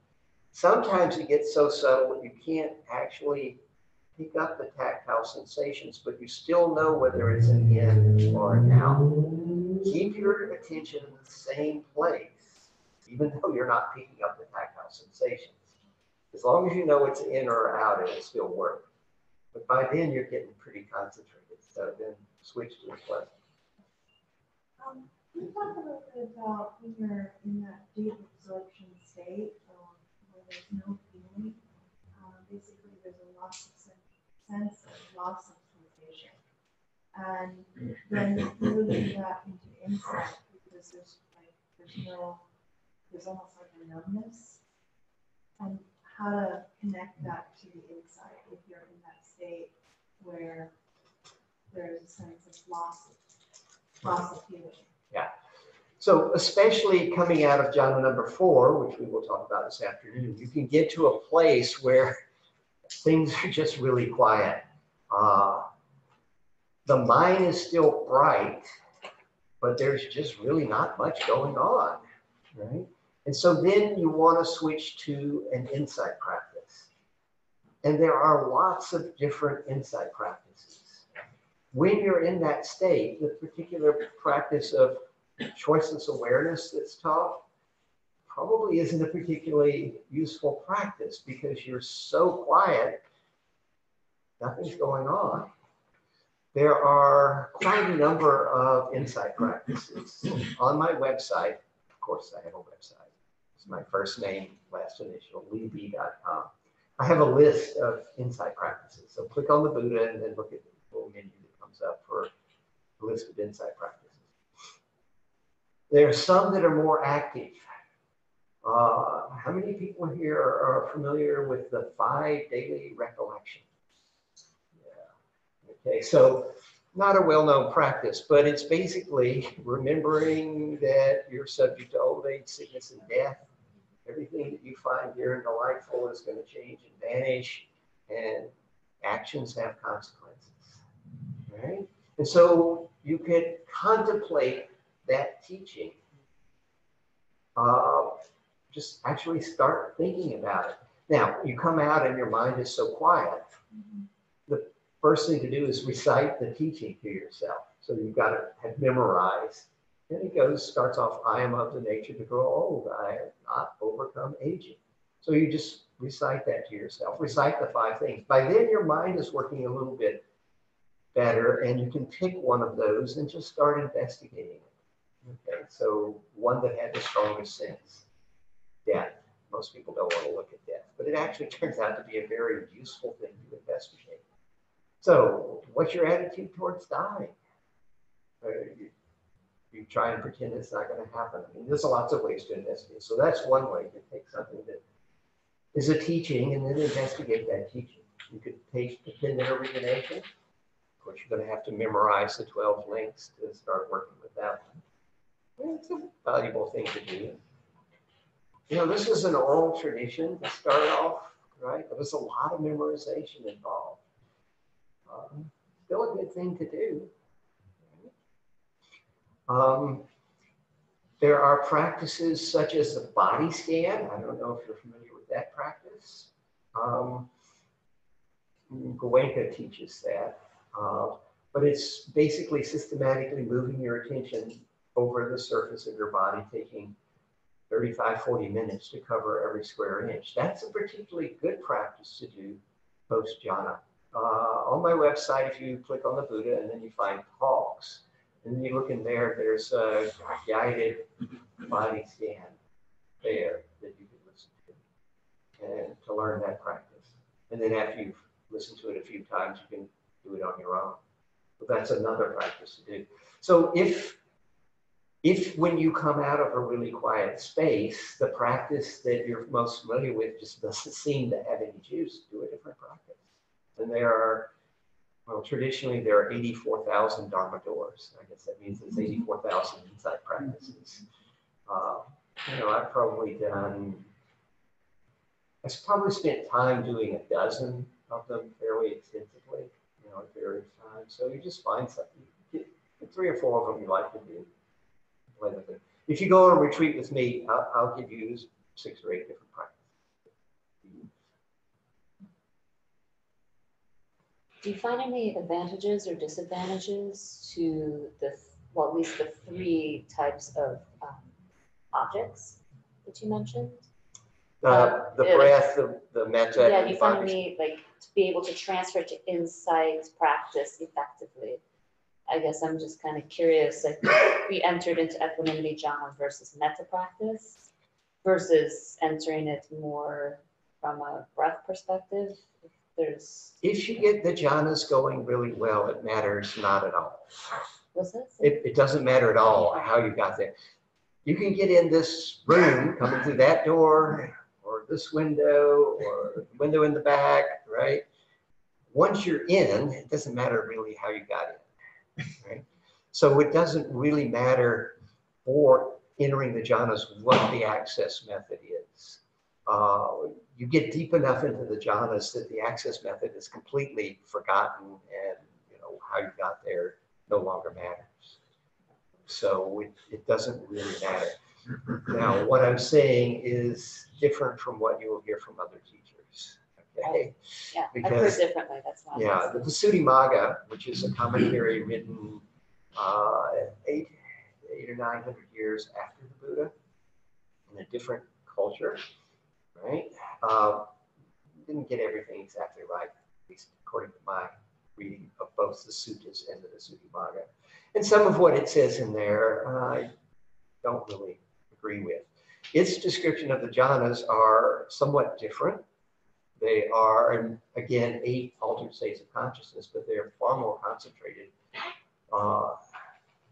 Sometimes it gets so subtle that you can't actually pick up the tactile sensations, but you still know whether it's an in or an out. Keep your attention in the same place, even though you're not picking up the tactile sensations. As long as you know it's in or out, it'll still work. But by then, you're getting pretty concentrated, so then switch to a pleasant. Um, can you talk a little bit about when you're in that deep absorption state, um, where there's no feeling? Uh, basically, there's a loss of sen- sense and loss of sensation. And then moving that into insight, because there's like, there's no, there's almost like a numbness. And how to connect that to the insight if you're in that state where there's a sense of loss, loss of feeling. So especially coming out of jhana number four, which we will talk about this afternoon, you can get to a place where [laughs] things are just really quiet. Uh, the mind is still bright, but there's just really not much going on, right? And so then you want to switch to an insight practice. And there are lots of different insight practices. When you're in that state, the particular practice of choiceless awareness that's taught probably isn't a particularly useful practice because you're so quiet, nothing's going on. There are quite a number of insight practices on my website. Of course, I have a website. It's my first name, last initial, leighb.com. I have a list of insight practices. So click on the Buddha and then look at the little menu that comes up for a list of insight practices. There are some that are more active. Uh, how many people here are familiar with the five daily recollections? Yeah. Okay, so not a well-known practice, but it's basically remembering that you're subject to old age, sickness, and death. Everything that you find here in delightful is going to change and vanish, and actions have consequences. Right? And so you can contemplate that teaching. Uh, just actually start thinking about it. Now, you come out and your mind is so quiet. The first thing to do is recite the teaching to yourself. So you've got to have memorized. And it goes, starts off, I am of the nature to grow old. I have not overcome aging. So you just recite that to yourself. Recite the five things. By then, your mind is working a little bit better, and you can pick one of those and just start investigating it. Okay, so one that had the strongest sense, death. Most people don't want to look at death, but it actually [laughs] turns out to be a very useful thing to investigate. So, what's your attitude towards dying? Uh, You, try and pretend it's not going to happen. I mean, there's lots of ways to investigate. So that's one way to take something that is a teaching and then investigate that teaching. You could take the dependent origination. Of course, you're going to have to memorize the 12 links to start working with that one. It's a valuable thing to do. You know, this is an oral tradition to start off, right? There was a lot of memorization involved. Um, still a good thing to do. Um, there are practices such as the body scan. I don't know if you're familiar with that practice. Um, Goenka teaches that. Uh, but it's basically systematically moving your attention over the surface of your body, taking 35, 40 minutes to cover every square inch. That's a particularly good practice to do post jhana. Uh, on my website, if you click on the Buddha and then you find talks, and then you look in there, there's a guided body scan there that you can listen to and to learn that practice. And then after you've listened to it a few times, you can do it on your own. But that's another practice to do. So if if when you come out of a really quiet space, the practice that you're most familiar with just doesn't seem to have any juice, do a different practice. And there are, well, traditionally there are 84,000 Dharma doors. I guess that means it's 84,000 insight practices. Uh, you know, I've probably done, I've probably spent time doing a dozen of them fairly extensively, you know, at various times. So you just find something, get three or four of them you like to do. If you go on a retreat with me, I'll, I'll give you six or eight different practices. Do you find any advantages or disadvantages to the, well, at least the three types of um, objects that you mentioned? Uh, the yeah. breath, the, the metta. Yeah, do you find any, like, to be able to transfer to insight practice effectively? I guess I'm just kind of curious, like, we entered into equanimity jhana versus metta practice versus entering it more from a breath perspective. If There's, If you get the jhanas going really well, it matters not at all. was this? It, it doesn't matter at all how you got there. You can get in this room, coming through that door, or this window, or the window in the back, right? Once you're in, it doesn't matter really how you got in, right? So it doesn't really matter for entering the jhanas what the access method is. Uh, you get deep enough into the jhanas that the access method is completely forgotten and, you know, how you got there no longer matters. So it, it doesn't really matter. Now, what I'm saying is different from what you will hear from other teachers. Okay? Yeah, I've heard because- differently, that's. I'm Yeah, the Visuddhimagga, which is a commentary written uh, eight, eight or nine hundred years after the Buddha in a different culture, right? Uh, didn't get everything exactly right, at least according to my reading of both the suttas and the Visuddhimagga. And some of what it says in there, I don't really agree with. Its description of the jhanas are somewhat different. They are, again, eight altered states of consciousness, but they're far more concentrated. Uh,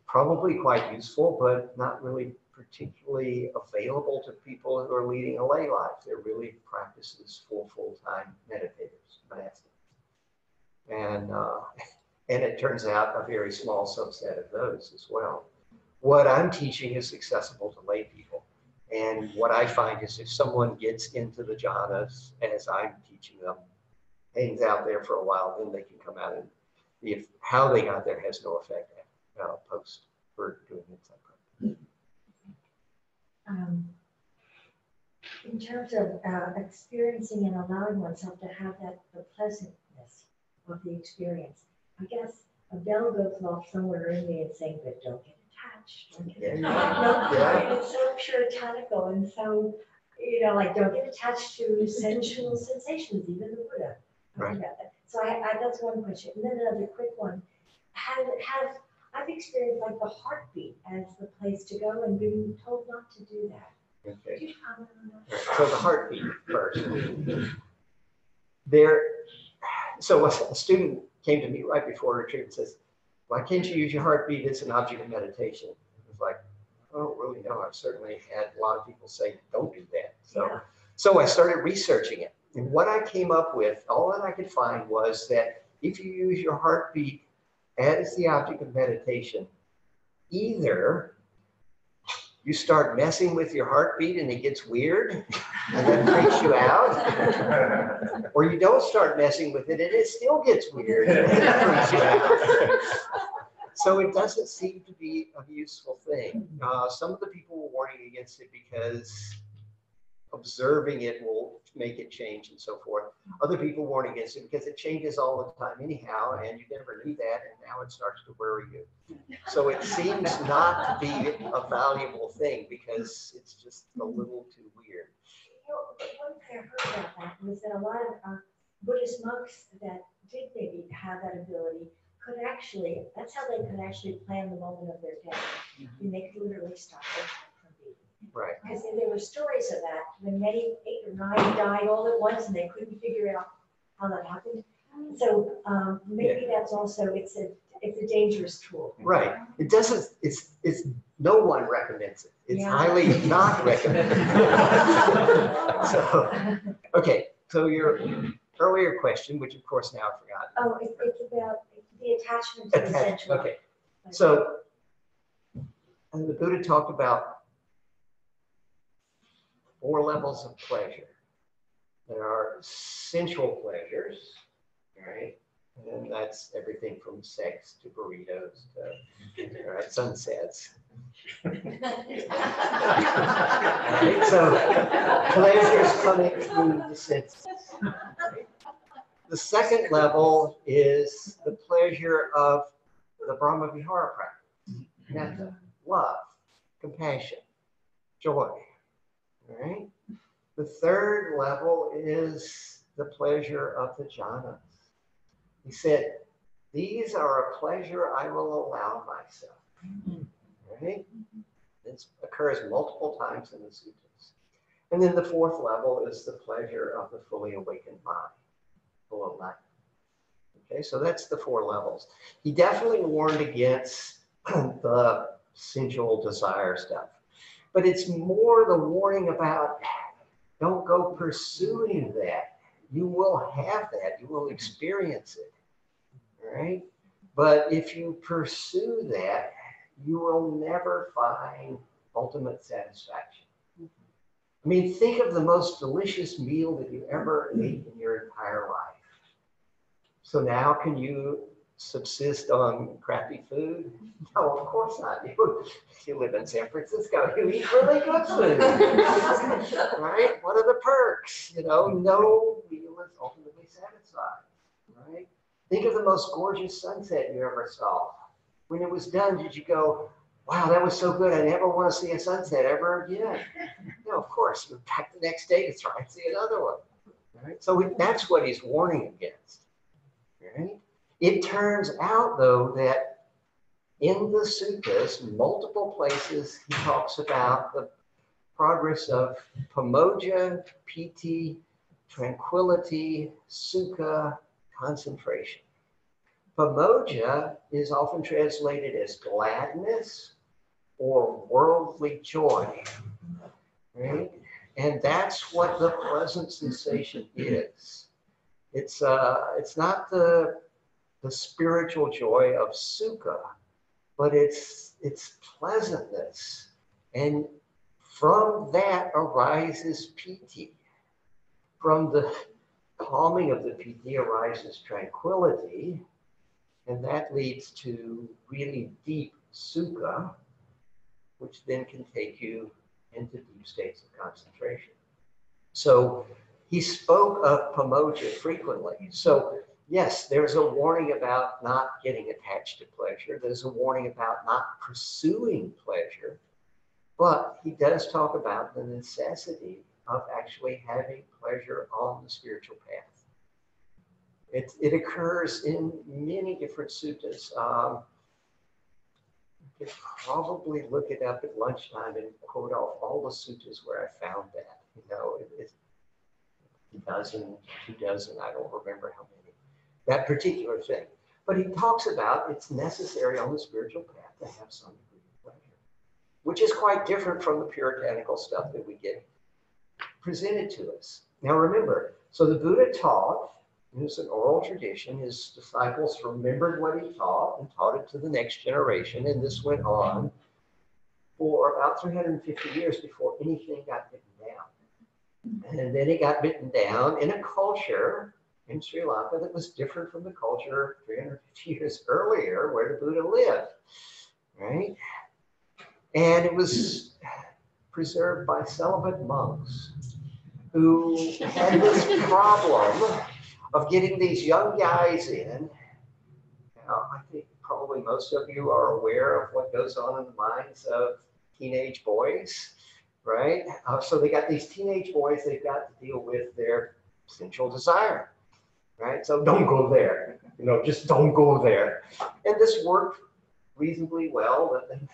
probably quite useful, but not really particularly available to people who are leading a lay life. They're really practices for full-time meditators, monastics. And, uh, and it turns out a very small subset of those as well. What I'm teaching is accessible to lay people. And what I find is if someone gets into the jhanas as I'm teaching them, hangs out there for a while, then they can come out and if how they got there has no effect uh, post for doing insight practice. Um, in terms of uh, experiencing and allowing oneself to have that the pleasantness of the experience. I guess a bell goes off somewhere in me and saying, but don't get attached. Don't get attached. Yeah. It's so puritanical and so, you know, like don't get attached to sensual sensations, even the Buddha. Right. So I, I, that's one question. And then another quick one. Have, have, I've experienced like the heartbeat as the place to go and being told not to do that. Okay. Could you comment on that? So the heartbeat first. There, so a a student came to me right before retreat and says, why can't you use your heartbeat as an object of meditation? I was like, I don't really know. I've certainly had a lot of people say, don't do that. So, Yeah. so I started researching it. And what I came up with, all that I could find was that if you use your heartbeat as the object of meditation, either you start messing with your heartbeat and it gets weird and that freaks you out, [laughs] or you don't start messing with it and it still gets weird and it freaks you out. So it doesn't seem to be a useful thing. Uh, some of the people were warning against it because observing it will make it change and so forth. Other people warn against it because it changes all the time anyhow, and you never knew that, and now it starts to worry you. So it seems not to be a valuable thing because it's just a little too weird. You know, one thing I heard about that was that a lot of uh, Buddhist monks that did maybe have that ability could actually, that's how they could actually plan the moment of their day. And they could literally stop their heart from beating. Right. Because there were stories of that, when many, eight or nine died all at once and they couldn't figure out how that happened. So um, maybe that's also, it's a, it's a dangerous tool. Right. It doesn't, it's, it's, no one recommends it. It's Yeah. highly not recommended. [laughs] So, okay, so your earlier question, which of course now I've forgotten. Oh, it- it's about the attachment to the Attach- sensual. Okay, so and the Buddha talked about four levels of pleasure. There are sensual pleasures, right? And that's everything from sex to burritos to uh, sunsets. Right, So pleasures coming through the senses. The second level is the pleasure of the Brahma Vihara practice. Metta, love, compassion, joy. Right? The third level is the pleasure of the jhanas. He said, These are a pleasure I will allow myself. Right? This occurs multiple times in the sutras. And then the fourth level is the pleasure of the fully awakened mind, below nine. Okay, so that's the four levels. He definitely warned against [clears throat] the sensual desire stuff. But it's more the warning about don't go pursuing that. You will have that, you will experience it. Right? But if you pursue that, you will never find ultimate satisfaction. I mean, think of the most delicious meal that you ever ate in your entire life. So now can you subsist on crappy food? No, of course not. You, [laughs] you live in San Francisco, you eat really good food. [laughs] right? What are the perks? You know, no meal is ultimately satisfied. Right? Think of the most gorgeous sunset you ever saw. When it was done, did you go, wow, that was so good. I never want to see a sunset ever again. No, of course. You're back the next day to try and see another one. Right? So we- that's what he's warning against. Right? It turns out, though, that in the sutras, multiple places, he talks about the progress of pamojja, piti, tranquility, sukha, concentration. Pamojja is often translated as gladness or worldly joy, right? And that's what the pleasant sensation is. It's uh, it's not the the spiritual joy of sukha, but it's it's pleasantness, and from that arises piti. From the calming of the piti arises tranquility, and that leads to really deep sukha, which then can take you into deep states of concentration. So he spoke of pamojja frequently. So yes, there's a warning about not getting attached to pleasure. There's a warning about not pursuing pleasure. But he does talk about the necessity of actually having pleasure on the spiritual path. It, it occurs in many different suttas. Um, you could probably look it up at lunchtime and quote off all the suttas where I found that. You know, it, a dozen, two dozen, I don't remember how many. That particular thing. But he talks about it's necessary on the spiritual path to have some degree of pleasure, which is quite different from the puritanical stuff that we get presented to us. Now remember, so the Buddha taught, it was an oral tradition, his disciples remembered what he taught and taught it to the next generation, and this went on for about 350 years before anything got written down. And then it got written down in a culture in Sri Lanka that was different from the culture 350 [laughs] years earlier where the Buddha lived, right? And it was preserved by celibate monks who had this problem of getting these young guys in. Now, I think probably most of you are aware of what goes on in the minds of teenage boys, right? Uh, so they got these teenage boys, they've got to deal with their sensual desire, right? So don't go there, you know, just don't go there. And this worked reasonably well, that they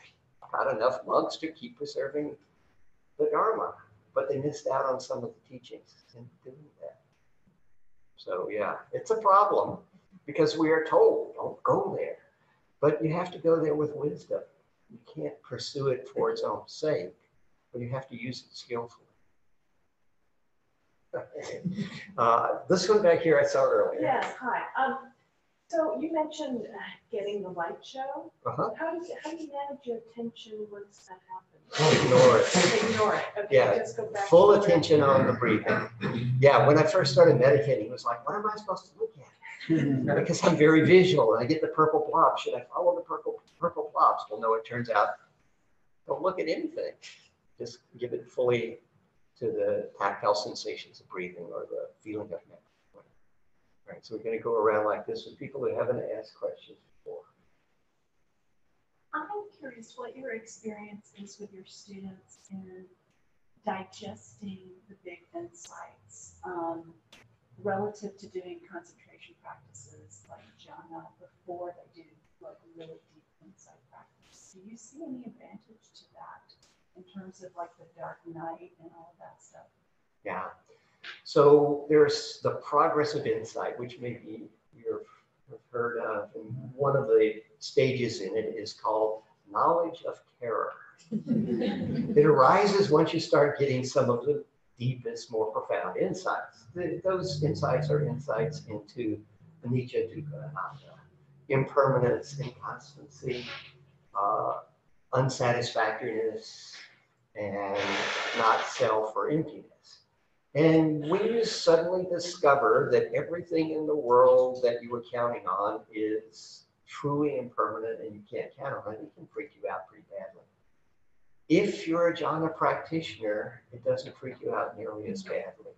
got enough monks to keep preserving the Dharma, but they missed out on some of the teachings in doing that. So yeah, it's a problem because we are told, don't go there. But you have to go there with wisdom. You can't pursue it for its own sake, but you have to use it skillfully. [laughs] uh, this one back here I saw earlier. Yes, hi. Um, So you mentioned uh, getting the light show. Uh-huh. How do you, how do you manage your attention once that happens? Ignore it. [laughs] Ignore it. Okay, Yeah, just go back. Full to the- attention on the breathing. Yeah, when I first started meditating, it was like, what am I supposed to look at? [laughs] Because I'm very visual and I get the purple blob. Should I follow the purple, purple blobs? Well, no, it turns out, don't look at anything. Just give it fully to the tactile sensations of breathing or the feeling of neck. Right, so we're gonna go around like this with people who haven't asked questions before. I'm curious what your experience is with your students in digesting the big insights um, relative to doing concentration practices like jhana before they do like really deep insight practice. Do you see any advantage to in terms of like the dark night and all of that stuff? Yeah. So there's the progress of insight, which maybe you've you've heard of. And one of the stages in it is called knowledge of terror. [laughs] it arises once you start getting some of the deepest, more profound insights. Th- Those insights are insights into anicca, dukkha, anatta, impermanence, inconstancy, uh, unsatisfactoriness, and not self or emptiness. And when you suddenly discover that everything in the world that you were counting on is truly impermanent and you can't count on it, it can freak you out pretty badly. If you're a jhana practitioner, it doesn't freak you out nearly as mm-hmm. badly.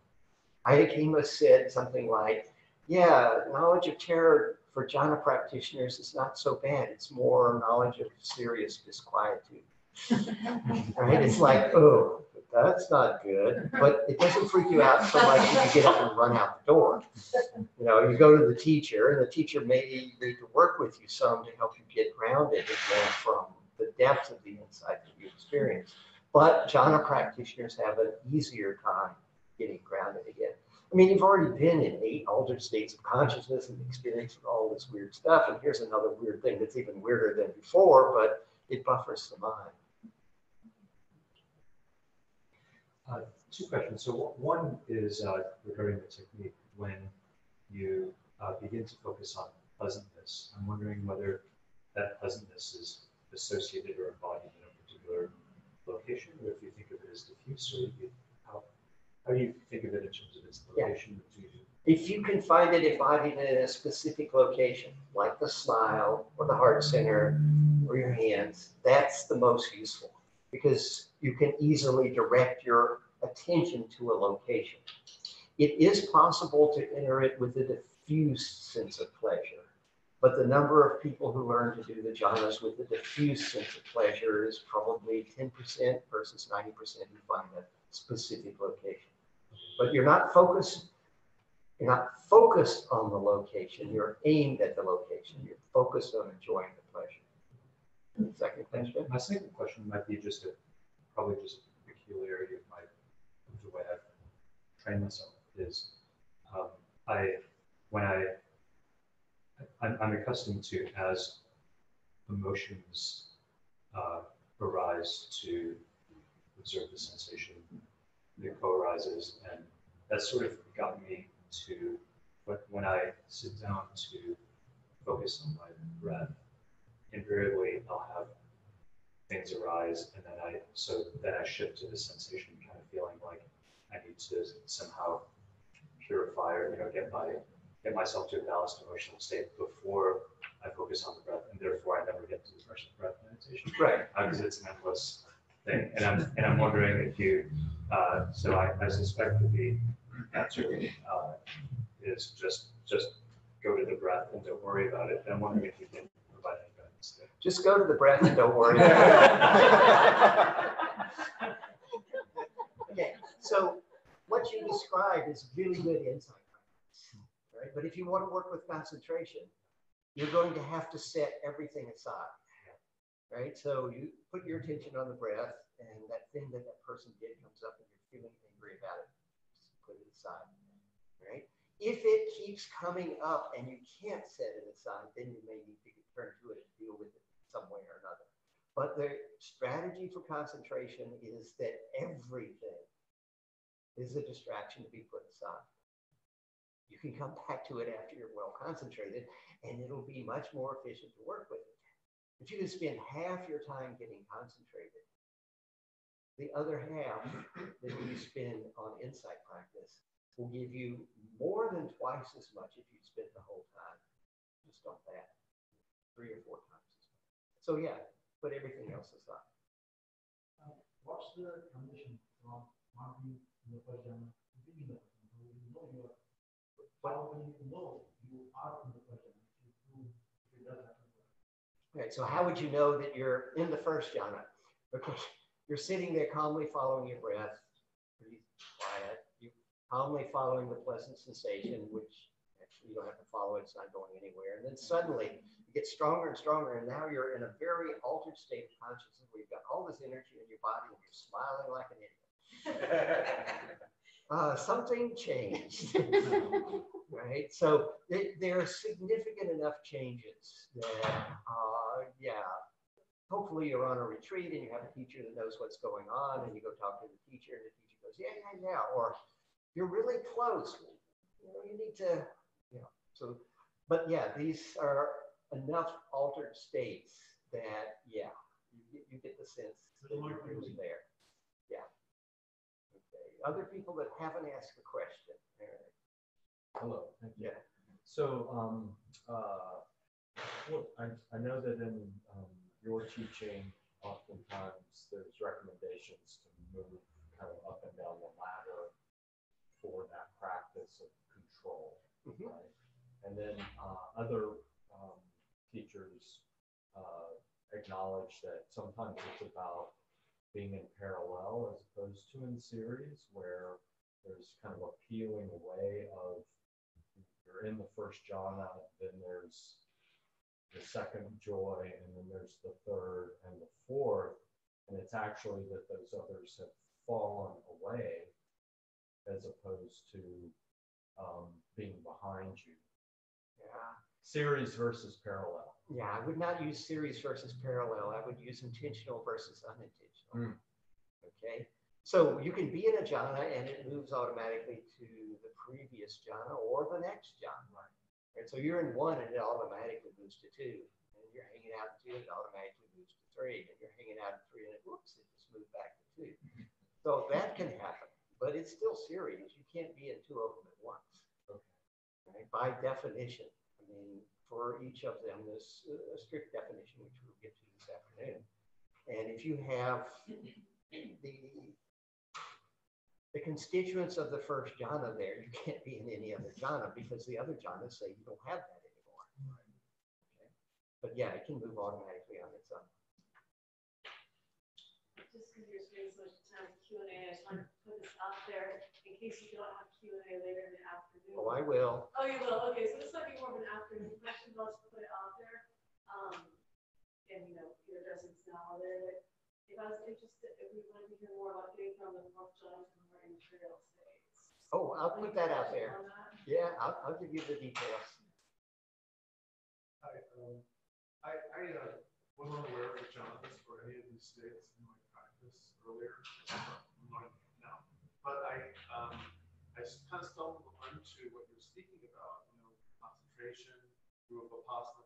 Ayya Khema said something like, yeah, knowledge of terror for jhana practitioners is not so bad. It's more knowledge of serious disquietude. [laughs] right? It's like, oh, that's not good, but it doesn't freak you out so much that you get up and run out the door. You know, you go to the teacher, and the teacher may need to work with you some to help you get grounded again from the depth of the insight that you experience. But jhana practitioners have an easier time getting grounded again. I mean, you've already been in eight altered states of consciousness and experienced all this weird stuff, and here's another weird thing that's even weirder than before, but it buffers the mind. Two questions. So one is uh, regarding the technique. When you uh, begin to focus on pleasantness, I'm wondering whether that pleasantness is associated or embodied in a particular location, or if you think of it as diffuse, or you, how, do you think of it in terms of its location? If you can find it embodied in a specific location, like the smile or the heart center or your hands, that's the most useful because you can easily direct your attention to a location. It is possible to enter it with a diffuse sense of pleasure, but the number of people who learn to do the jhanas with a diffuse sense of pleasure is probably 10% versus 90% who find a specific location. But you're not focused you're not focused on the location, you're aimed at the location, you're focused on enjoying the pleasure. Second question? My second question might be just a, probably just a peculiarity of my, of the way I've trained myself is, um, I, when I, I'm, I'm accustomed to as emotions, uh, arise to observe the sensation that co-arises, and that's sort of gotten me to, when, when I sit down to focus on my breath, invariably I'll have things arise and then I so then I shift to the sensation kind of feeling like I need to somehow purify or you know get my get myself to a balanced emotional state before I focus on the breath and therefore I never get to the first breath meditation Right. because it's an endless thing and I'm and I'm wondering if you uh, so I, I suspect that the answer uh, is just just go to the breath and don't worry about it and I'm wondering if you can provide any guidance there. Just go to the breath and don't worry. [laughs] Okay, so what you described is really good insight. Right? But if you want to work with concentration, you're going to have to set everything aside. Right? So you put your attention on the breath and that thing that that person did comes up and you're feeling angry about it. Just put it aside. Right? If it keeps coming up and you can't set it aside, then you may need to turn to it and deal with it some way or another. But the strategy for concentration is that everything is a distraction to be put aside. You can come back to it after you're well concentrated and it'll be much more efficient to work with it. But you can spend half your time getting concentrated. The other half that you spend on insight practice will give you more than twice as much if you spend the whole time just on that, three or four times as much. So yeah, put everything else aside. Uh, what's the condition from marking in the jhana? You know you are, how can you know you are in the first? If you, if it does. Right, so how would you know that you're in the first jhana? Because you're sitting there calmly following your breath, pretty quiet, you calmly following the pleasant sensation, which actually you don't have to follow, it's not going anywhere. And then suddenly you get stronger and stronger, and now you're in a very altered state of consciousness where you've got all this energy in your body and you're smiling like an idiot. [laughs] Uh, something changed, [laughs] right? So th- there are significant enough changes that, uh, yeah, hopefully you're on a retreat and you have a teacher that knows what's going on and you go talk to the teacher and the teacher goes, yeah, yeah, yeah. Or you're really close. You know, you need to, you know, so, but yeah, these are enough altered states that, yeah, you get, you get the sense that you're really there. Other people that haven't asked a question. Hello, thank you. Yeah. So, um, uh, well, I, I know that in, um, your teaching, oftentimes there's recommendations to move kind of up and down the ladder for that practice of control, Mhm. right? And then, uh, other, um, teachers, uh, acknowledge that sometimes it's about being in parallel as opposed to in series, where there's kind of a peeling away of you're in the first jhana, then there's the second joy, and then there's the third and the fourth. And it's actually that those others have fallen away as opposed to um, being behind you. Yeah. Series versus parallel. Yeah, I would not use series versus parallel. I would use intentional versus unintentional. Mm. Okay. So you can be in a jhana and it moves automatically to the previous jhana or the next jhana. Right. And so you're in one and it automatically moves to two. And you're hanging out in two and it automatically moves to three. And you're hanging out in three and it whoops, it just moved back to two. So that can happen, but it's still series. You can't be in two of them at once. Okay. Right? By definition. I mean, for each of them, there's a strict definition, which we'll get to this afternoon. And if you have the the constituents of the first jhana there, you can't be in any other jhana because the other jhanas say you don't have that anymore. Okay. But yeah, it can move automatically on its own. Just because you're spending so much time with Q and A, I just want to put this out there in case you don't have Q and A later in the afternoon. Oh, I will. Oh, you will, okay, so this might be more of an afternoon question, but I'll just put it out there. Um, and, you know, your addressing now there, but if I was interested, if we wanted to hear more about getting from the fourth jhana to more immaterial states. Oh, I'll put that out there. That? Yeah, I'll, I'll give you the details. I, um, I, I, uh, wasn't aware of the jhanas for any of these states in my practice earlier. I'm now. But I, um, I kind of stumbled onto what you're speaking about, you know, concentration, through a Vipassana practice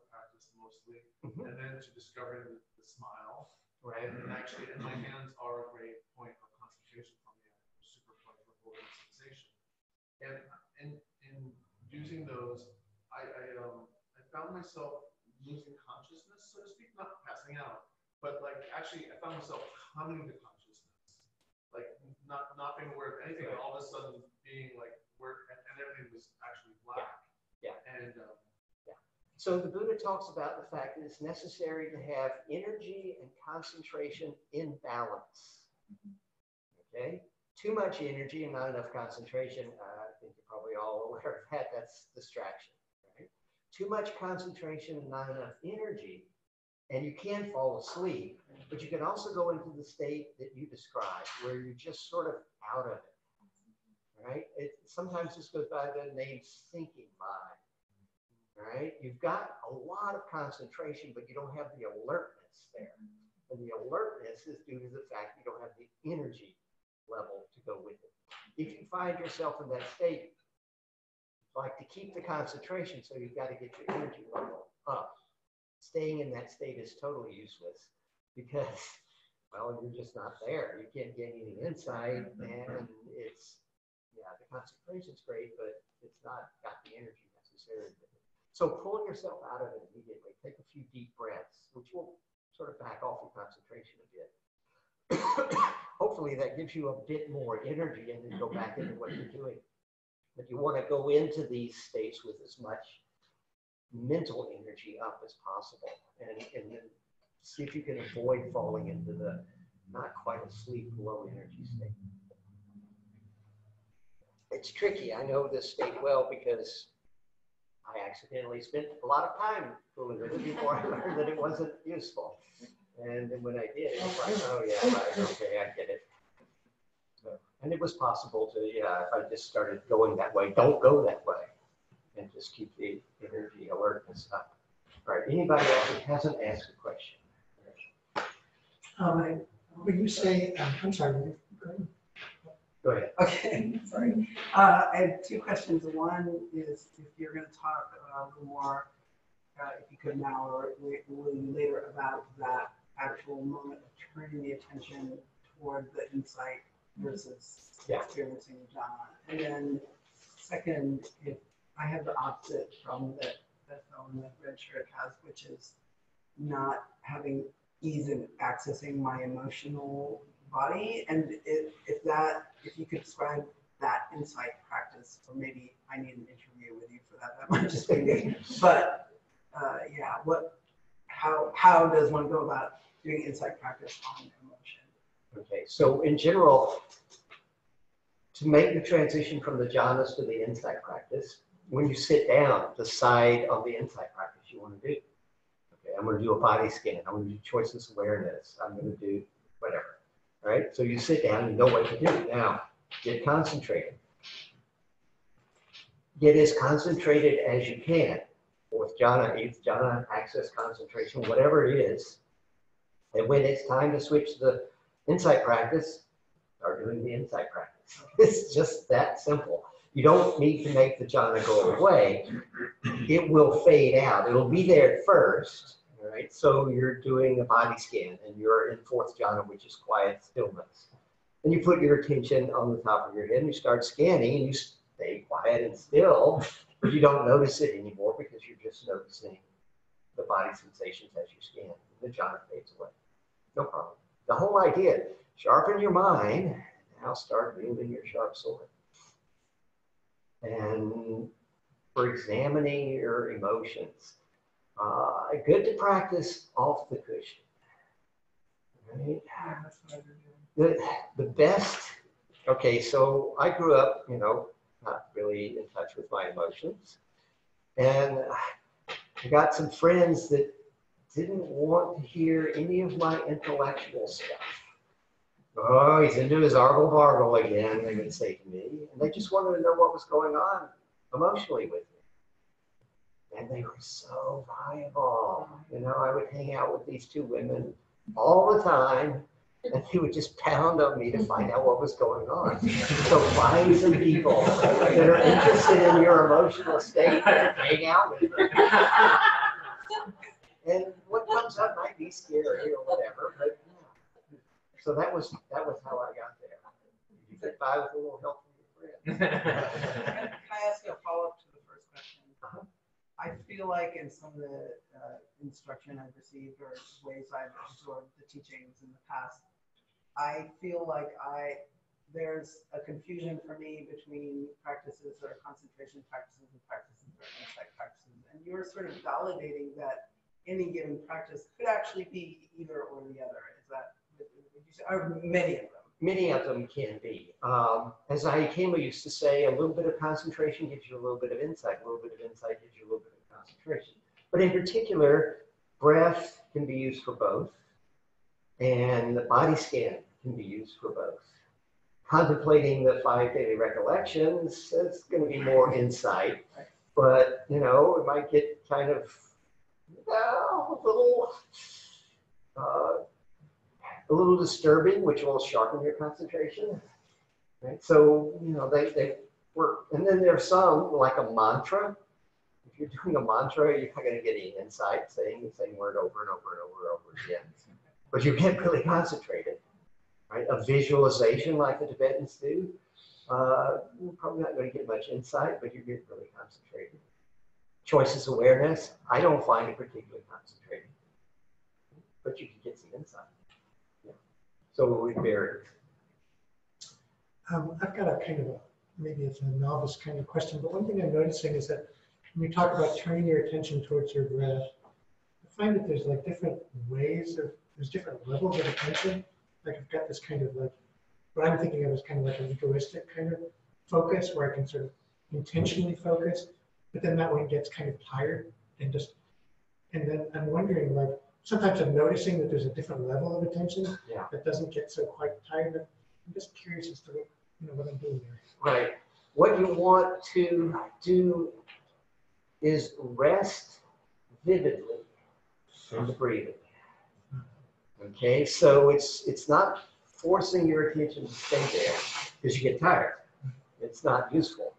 mostly, Mhm. and then to discovering the, the smile. Right. And actually, and my hands are a great point of concentration for me, a super pleasurable sensation. And, and in using those, I, I, um, I found myself losing consciousness, so to speak, not passing out, but like actually, I found myself coming to consciousness, like not not being aware of anything, and all of a sudden being like where, and, and everything was actually black. Yeah. And um, So the Buddha talks about the fact that it's necessary to have energy and concentration in balance. Okay? Too much energy and not enough concentration, uh, I think you're probably all aware of that, that's distraction. Right? Too much concentration and not enough energy, and you can fall asleep, but you can also go into the state that you described where you're just sort of out of it. Right? It sometimes this goes by the name sinking mind right? You've got a lot of concentration, but you don't have the alertness there. And the alertness is due to the fact you don't have the energy level to go with it. If you find yourself in that state, like to keep the concentration, so you've got to get your energy level up. Staying in that state is totally useless because, well, you're just not there. You can't get any insight and it's, yeah, the concentration's great, but it's not got the energy necessary. So pull yourself out of it immediately. Take a few deep breaths, which will sort of back off your concentration a bit. [coughs] Hopefully that gives you a bit more energy and then go back into what you're doing. But you want to go into these states with as much mental energy up as possible and, and then see if you can avoid falling into the not quite asleep, low energy state. It's tricky. I know this state well because I accidentally spent a lot of time fooling with it before I [laughs] learned that it wasn't useful. And then when I did, it's like, oh yeah, right, okay, I get it. So, and it was possible to, yeah, if I just started going that way, don't go that way. And just keep the energy alertness up. All right, anybody else who hasn't asked a question? Um, when you say, um, I'm sorry, go ahead. Okay, [laughs] sorry. Uh, I have two questions. One is if you're going to talk uh, a little more, uh, if you could now or later about that actual moment of turning the attention toward the insight versus Yeah. experiencing jhana. And then second, if I have the opposite problem that that fellow in the red shirt has, which is not having ease in accessing my emotional body. And if, if that, if you could describe that insight practice, or maybe I need an interview with you for that, that might just be me. [laughs] But uh, yeah, what, how, how does one go about doing insight practice on emotion? Okay, so in general, to make the transition from the jhanas to the insight practice, when you sit down, decide on the insight practice you want to do. Okay, I'm going to do a body scan. I'm going to do choiceless awareness. I'm going to do whatever. Right, so you sit down, you know what to do. Now, get concentrated. Get as concentrated as you can with jhana, eighth jhana, access concentration, whatever it is. And when it's time to switch to the insight practice, start doing the insight practice. [laughs] It's just that simple. You don't need to make the jhana go away. It will fade out. It'll be there at first, right? So you're doing a body scan and you're in fourth jhana, which is quiet stillness. And you put your attention on the top of your head and you start scanning and you stay quiet and still, but you don't notice it anymore because you're just noticing the body sensations as you scan. The jhana fades away. No problem. The whole idea, sharpen your mind, now start wielding your sharp sword. And for examining your emotions, uh, good to practice off the cushion. Right? The, the best, okay, so I grew up, you know, not really in touch with my emotions. And I got some friends that didn't want to hear any of my intellectual stuff. Oh, he's into his argle bargle again, they would say to me. And they just wanted to know what was going on emotionally with me. And they were so viable. You know, I would hang out with these two women all the time, and they would just pound on me to find out what was going on. So find some people that are interested in your emotional state and hang out with them. And what comes up might be scary or whatever, but yeah. So that was that was how I got there. You get a little help from your. Can I ask you a follow-up to the first question? I feel like in some of the uh, instruction I've received or ways I've absorbed the teachings in the past, I feel like I there's a confusion for me between practices that are concentration practices and practices that are insight practices. And you're sort of validating that any given practice could actually be either or the other. Is that would you say, or many of them? Many of them can be. Um, as Ayya Khema used to say, a little bit of concentration gives you a little bit of insight. A little bit of insight gives you a little bit of concentration. But in particular, breath can be used for both, and the body scan can be used for both. Contemplating the five daily recollections, it's going to be more [laughs] insight, but you know, it might get kind of well, a little uh, a little disturbing, which will sharpen your concentration. Right? So, you know, they, they work. And then there's some, like a mantra. If you're doing a mantra, you're not gonna get any insight saying the same word over and over and over and over again. But you get really concentrated, right? A visualization like the Tibetans do, uh, you're probably not gonna get much insight, but you get really concentrated. Choiceless awareness, I don't find it particularly concentrating. But you can get some insight. So it would vary. Um, I've got a kind of, a maybe it's a novice kind of question, but one thing I'm noticing is that when you talk about turning your attention towards your breath, I find that there's like different ways of, there's different levels of attention. Like I've got this kind of like, what I'm thinking of is kind of like an egoistic kind of focus where I can sort of intentionally focus, but then that one gets kind of tired and just, and then I'm wondering like, sometimes I'm noticing that there's a different level of attention Yeah. that doesn't get so quite tired. I'm just curious as to what, you know, what I'm doing there. Right. What you want to do is rest vividly in the breathing. Okay, so it's it's not forcing your attention to stay there because you get tired. It's not useful.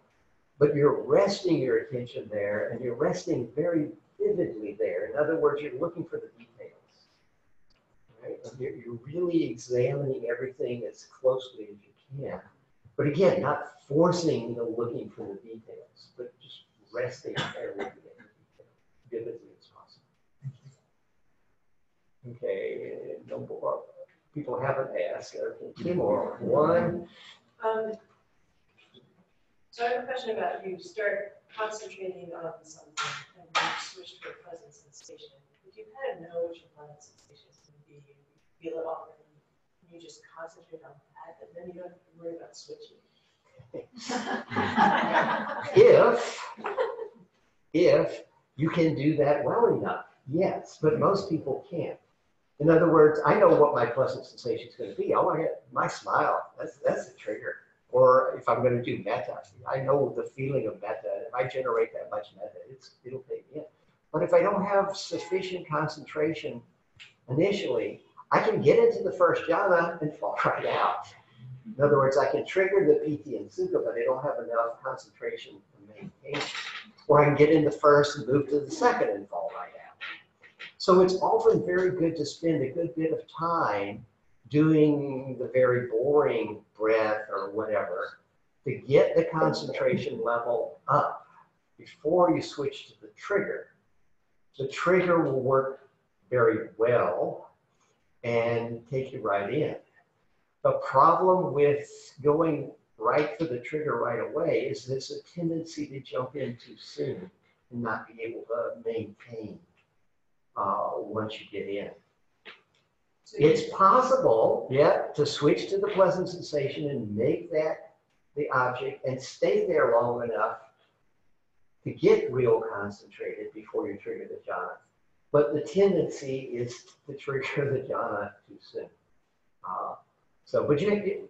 But you're resting your attention there and you're resting very vividly there. In other words, you're looking for the details. Right? You're, really examining everything as closely as you can. But again, not forcing the looking for the details, but just resting there looking the vividly as possible. Okay, no more. People haven't asked. Okay, two more. One, Um, so I have a question about you start concentrating on something and you switch to a pleasant sensation. If you kind of know what your pleasant sensation is going to be, you feel it you just concentrate on that and then you don't worry about switching. if, if you can do that well enough, yes, but most people can't. In other words, I know what my pleasant sensation is going to be. I want to get my smile. That's that's the trigger. Or if I'm going to do metta, I know the feeling of metta. If I generate that much metta, it's it'll take me in. But if I don't have sufficient concentration initially, I can get into the first jhana and fall [laughs] right out. In other words, I can trigger the piti and sukha, but I don't have enough concentration to maintain. Or I can get in the first and move to the second and fall right out. So it's often very good to spend a good bit of time doing the very boring breath or whatever to get the concentration level up before you switch to the trigger. The trigger will work very well and take you right in. The problem with going right for the trigger right away is there's a tendency to jump in too soon and not be able to maintain uh, once you get in. It's possible, yeah, to switch to the pleasant sensation and make that the object and stay there long enough to get real concentrated before you trigger the jhana. But the tendency is to trigger the jhana too soon. Uh, so, but you,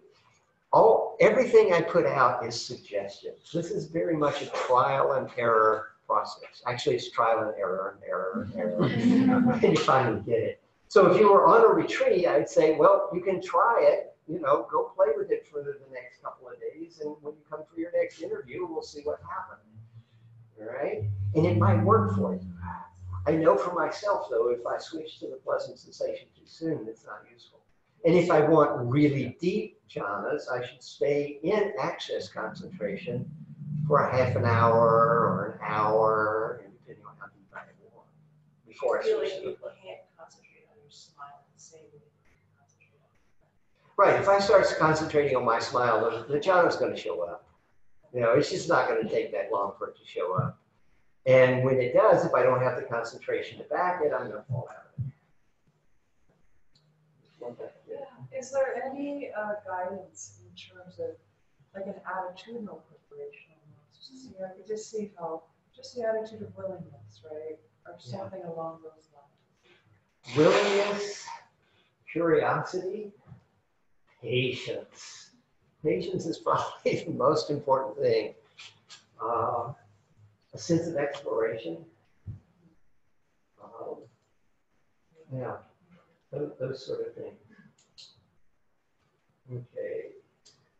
all everything I put out is suggestions. This is very much a trial and error process. Actually, it's trial and error and error and error. and [laughs] [laughs] you finally get it. So if you were on a retreat, I'd say, well, you can try it. You know, go play with it for the, next couple of days, and when you come for your next interview, we'll see what happens. All right, and it might work for you. I know for myself, though, if I switch to the pleasant sensation too soon, it's not useful. And if I want really deep jhanas, I should stay in access concentration for a half an hour or an hour, depending on how deep I want, before I switch to the pleasant. can't concentrate on your smile the same way you can concentrate on Right, if I start concentrating on my smile, the, the jhana's gonna show up. You know, it's just not gonna take that long for it to show up. And when it does, if I don't have the concentration to back it, I'm gonna fall out of it. Yeah, is there any uh, guidance in terms of like an attitudinal preparation almost? See, I could just see how, just the attitude of willingness, right? Or Yeah. something along those lines. Willingness, curiosity, patience. Patience is [laughs] probably the most important thing. Uh, a sense of exploration. Um, yeah, those, those sort of things. Okay.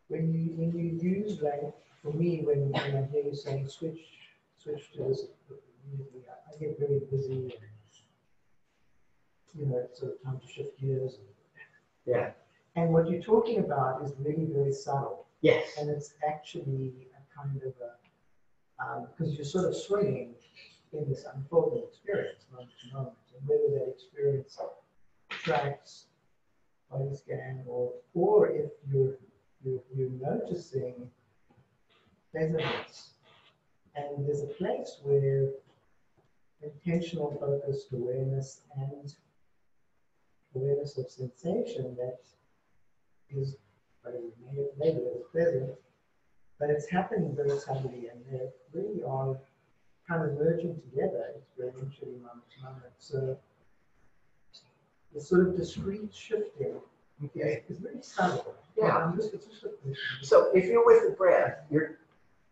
When you, when you use like for me, when, when I hear you saying switch, switch to this, I I get very busy and, you know, it's sort of time to shift gears. Yeah, And what you're talking about is really very subtle. yes, And it's actually a kind of a, Um, because you're sort of swinging in this unfolding experience moment to moment. And whether that experience tracks body scan or, or if you're, you're, you're noticing resonance. And there's a place where intentional focused awareness and awareness of sensation that is it negative or present, but it's happening very subtly and they really are kind of merging together experientially moment to moment. So the sort of discrete shifting is, is very subtle. Yeah. I'm just, it's So if you're with the breath, your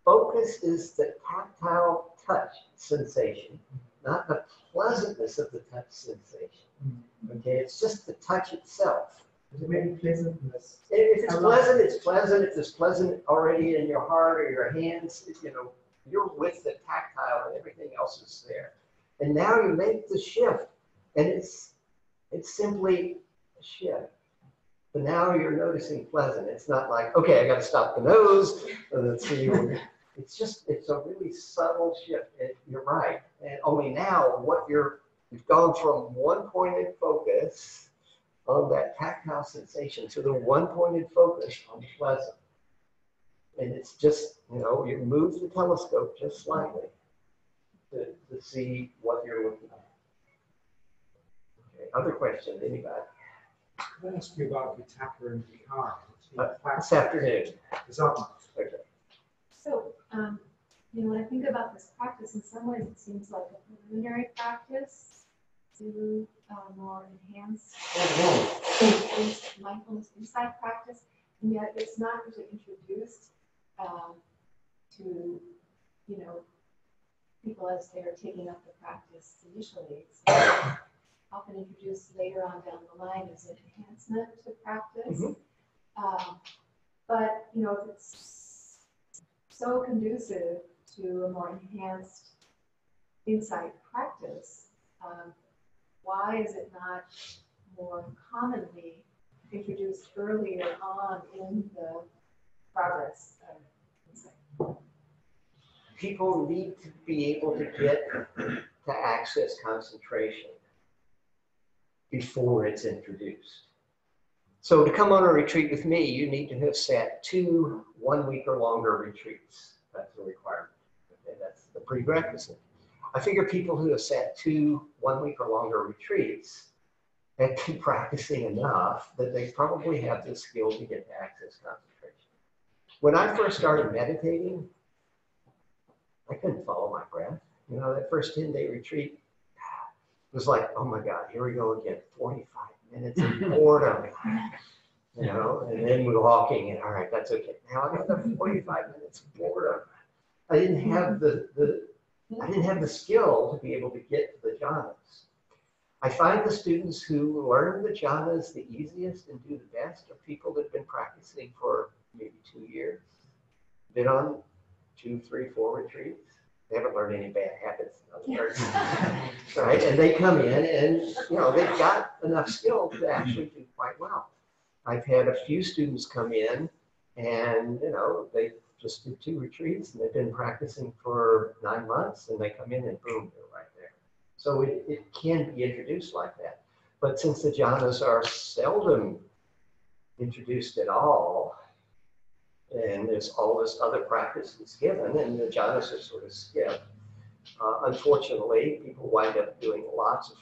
focus is the tactile touch sensation, mm-hmm. not the pleasantness of the touch sensation. Mm-hmm. Okay, it's just the touch itself. There may be pleasantness. If it's pleasant, it's pleasant. If it's pleasant already in your heart or your hands, you know, you're with the tactile and everything else is there. And now you make the shift and it's, it's simply a shift. But now you're noticing pleasant. It's not like, okay, I got to stop the nose. and Let's see. [laughs] It's just, it's a really subtle shift. And you're right. And only now what you're, you've gone from one pointed focus on that tactile sensation to the one pointed focus on pleasant. And it's just, you know, you move the telescope just slightly to, to see what you're looking at. Okay, other questions, anybody? Can I ask you about Vitakka and Vicara? Uh, This afternoon. This afternoon. Okay. So, um, you know, when I think about this practice, in some ways it seems like a preliminary practice uh, more enhanced mindfulness insight practice, and yet it's not usually introduced um, to, you know, people as they're taking up the practice initially. It's often introduced later on down the line as an enhancement to practice. Mhm. Um, but, you know, if it's so conducive to a more enhanced insight practice, um, why is it not more commonly introduced earlier on in the progress of? People need to be able to get to access concentration before it's introduced. So to come on a retreat with me, you need to have sat two one week or longer retreats. That's a requirement. Okay, that's the prerequisite. I figure people who have sat two one week or longer retreats have been [laughs] practicing enough that they probably have the skill to get to access concentration. When I first started meditating, I couldn't follow my breath. You know, that first 10 day retreat was like, oh my God, here we go again, 45 minutes of [laughs] boredom. You know, and then we're walking, and all right, that's okay. Now I got the 45 minutes of boredom. I didn't have the, the I didn't have the skill to be able to get to the jhanas. I find the students who learn the jhanas the easiest and do the best are people that have been practicing for maybe two years, been on two, three, four retreats. They haven't learned any bad habits. in other words. [laughs] [laughs] right? And they come in and, you know, they've got enough skill to actually do quite well. I've had a few students come in and, you know, they just did two retreats and they've been practicing for nine months and they come in and boom, they're right there. So it, it can be introduced like that. But since the jhanas are seldom introduced at all, and there's all this other practice given, and the jhanas are sort of skipped. Uh, unfortunately, people wind up doing lots of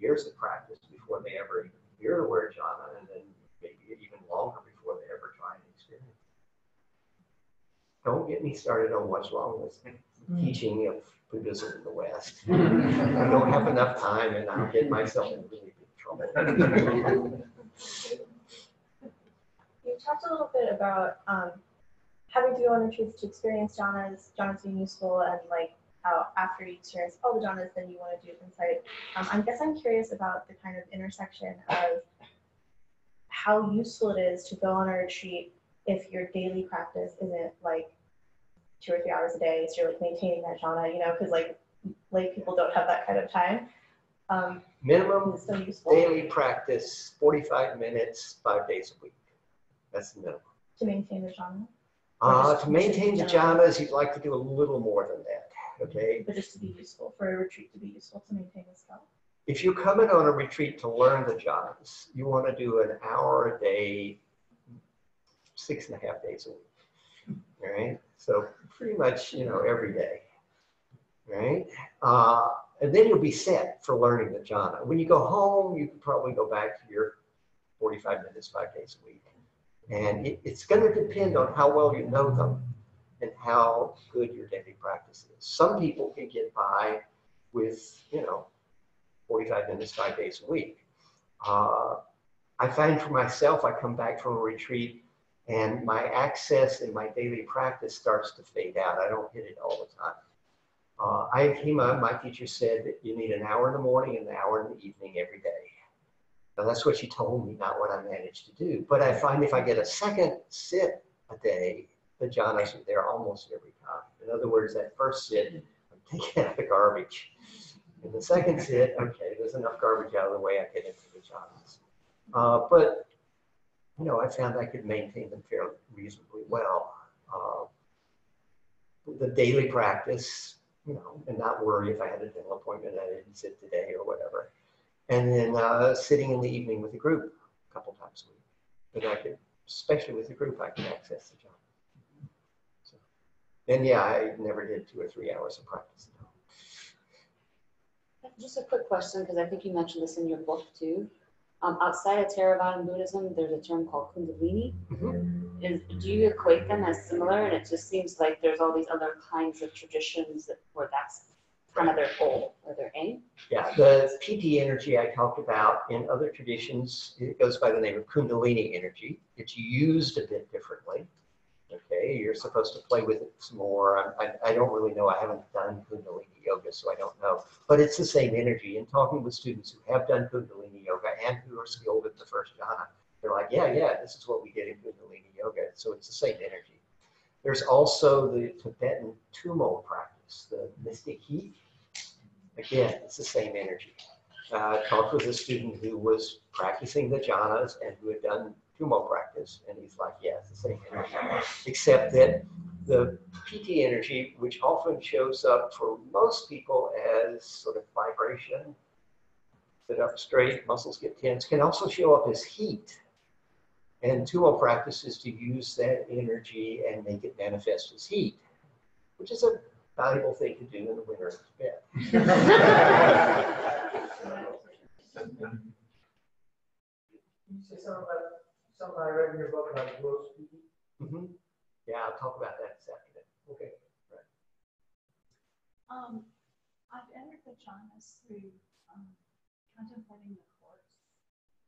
years of practice before they ever hear the word jhana, and then maybe even longer before they ever try and experience. it. Don't get me started on what's wrong with teaching of Buddhism in the West. [laughs] I don't have enough time, and I'll get myself in really big trouble. [laughs] You talked a little bit about um, having to go on retreats to experience jhanas, jhanas being useful, and like how after you experience all the jhanas, then you want to do insight. Um, I guess I'm curious about the kind of intersection of how useful it is to go on a retreat if your daily practice isn't like two or three hours a day, so you're like maintaining that jhana, you know, because like lay people don't have that kind of time. Um, Minimum useful daily practice, forty-five minutes, five days a week. That's the minimum. to maintain the jhana, Uh, to maintain the jhanas, you'd like to do a little more than that, okay? but just to be useful for a retreat to be useful to maintain the skill. If you're coming on a retreat to learn the jhanas, you want to do an hour a day, six and a half days a week. Right? So pretty much, you know, every day. Right? Uh, and then you'll be set for learning the jhana. When you go home, you can probably go back to your 45 minutes, five days a week. And it, it's going to depend on how well you know them and how good your daily practice is. Some people can get by with, you know, 45 minutes, five days a week. Uh, I find for myself, I come back from a retreat and my access in my daily practice starts to fade out. I don't hit it all the time. Uh, I came up, my teacher said that you need an hour in the morning and an hour in the evening every day. Now that's what she told me, not what I managed to do. But I find if I get a second sit a day, the jhanas are there almost every time. In other words, that first sit, I'm taking out the garbage. And the second sit, okay, there's enough garbage out of the way, I get into the jhanas. Uh, but, you know, I found I could maintain them fairly reasonably well. Uh, the daily practice, you know, and not worry if I had a dental appointment, I didn't sit today or whatever. And then uh, sitting in the evening with a group a couple times a week. But I could, especially with the group, I could access the job. So, and yeah, I never did two or three hours of practice. At all. Just a quick question, because I think you mentioned this in your book too. Um, outside of Theravada Buddhism, there's a term called Kundalini. Is, do you equate them as similar? And it just seems like there's all these other kinds of traditions that, where that's kind of their goal or their aim. Yeah, the piti energy I talked about in other traditions, it goes by the name of Kundalini energy. It's used a bit differently. Okay, you're supposed to play with it some more. I, I, I don't really know. I haven't done Kundalini yoga, so I don't know. But it's the same energy. And talking with students who have done Kundalini yoga and who are skilled at the first jhana, they're like, yeah, yeah, this is what we did in Kundalini yoga. So it's the same energy. There's also the Tibetan Tumo practice, the mystic heat. Again, it's the same energy. Uh, I talked with a student who was practicing the jhanas and who had done Tumo practice, and he's like, yeah, it's the same energy, except that the piti energy, which often shows up for most people as sort of vibration, sit up straight, muscles get tense, can also show up as heat. And Tumo practice is to use that energy and make it manifest as heat, which is a valuable thing to do in the winter in Tibet. You say something about, something I read in your book about glow speaking? Mhm. Yeah, I'll talk about that this afternoon. Okay. Um, I've entered the jhanas through, um, contemplating the course.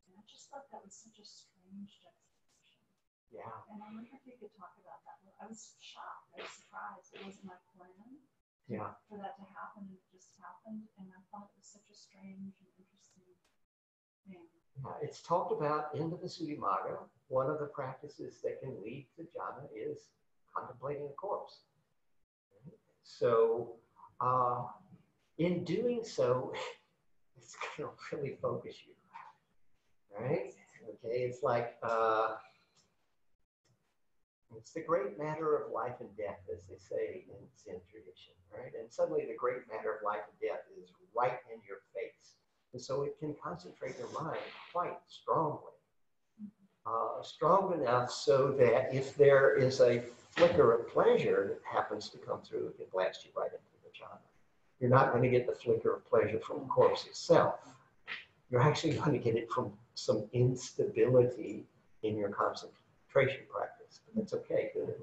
And I just thought that was such a strange juxtaposition. Yeah. And I wonder if you could talk about that. I was shocked, I was surprised. It wasn't my plan Yeah. for that to happen, and it just happened. And I thought it was such a strange and interesting thing. Yeah, it's talked about in the Visuddhimagga. One of the practices that can lead to jhana is contemplating a corpse. So, uh, in doing so, [laughs] it's [laughs] going to really focus you, right? Okay, it's like uh, it's the great matter of life and death, as they say in Zen tradition, right? And suddenly, the great matter of life and death is right in your face. And so it can concentrate your mind quite strongly. Uh, strong enough so that if there is a flicker of pleasure that happens to come through, it can blast you right into the jhana. You're not going to get the flicker of pleasure from the corpse itself. You're actually going to get it from some instability in your concentration practice. But that's okay, Good.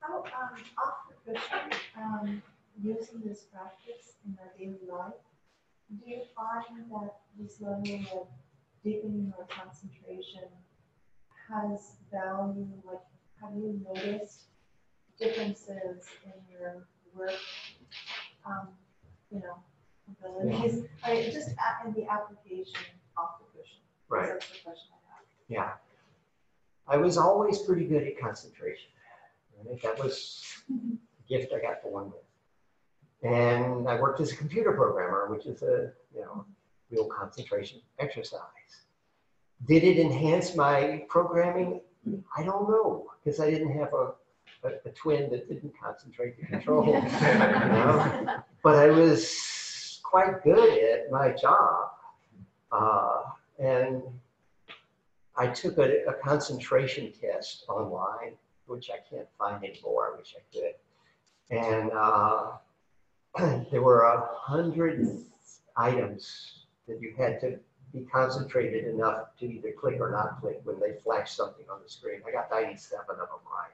How, um, off the cushion, um, using this practice in our daily life, do you find that this level of deepening or concentration has value? Like, have you noticed differences in your work, um, you know, abilities? I mean, just a- in the application off the cushion. Right. That's the question I have. Yeah. I was always pretty good at concentration. I think that was a gift I got born with. And I worked as a computer programmer, which is a, you know, real concentration exercise. Did it enhance my programming? I don't know, because I didn't have a, a, a twin that didn't concentrate the control. [laughs] you know? But I was quite good at my job. Uh, and I took a, a concentration test online, which I can't find anymore. I wish I could. And uh, [clears throat] there were a hundred items that you had to be concentrated enough to either click or not click when they flash something on the screen. I got 97 of them right.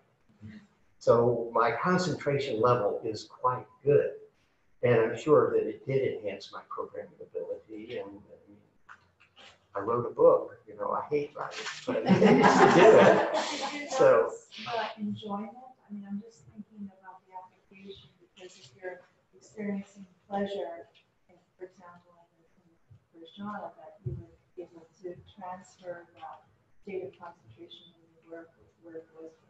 So my concentration level is quite good. And I'm sure that it did enhance my programming ability. And, and I wrote a book, you know, I hate writing, but I used to do it. So, Uh, enjoyment, I mean, I'm just thinking about the application, because if you're experiencing pleasure, for example, in the in the first jhana, that you would be able to transfer that state of concentration when you work, where it was pleasure.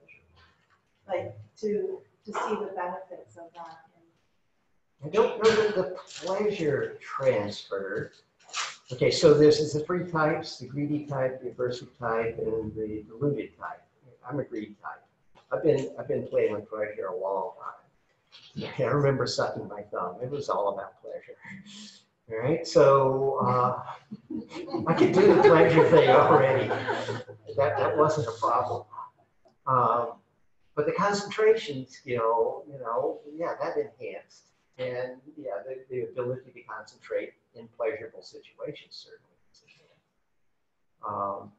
Like, to, to see the benefits of that I don't know that the pleasure transfer. Okay, so there's the three types, the greedy type, the aversive type, and the deluded type. I'm a greedy type. I've been, I've been playing with pleasure a long time. [laughs] I remember sucking my thumb. It was all about pleasure. All right, so uh, I could do the pleasure thing already. That, that wasn't a problem. Um, but the concentration skill, you know, yeah, that enhanced. And yeah, the, the ability to concentrate in pleasurable situations certainly. Um,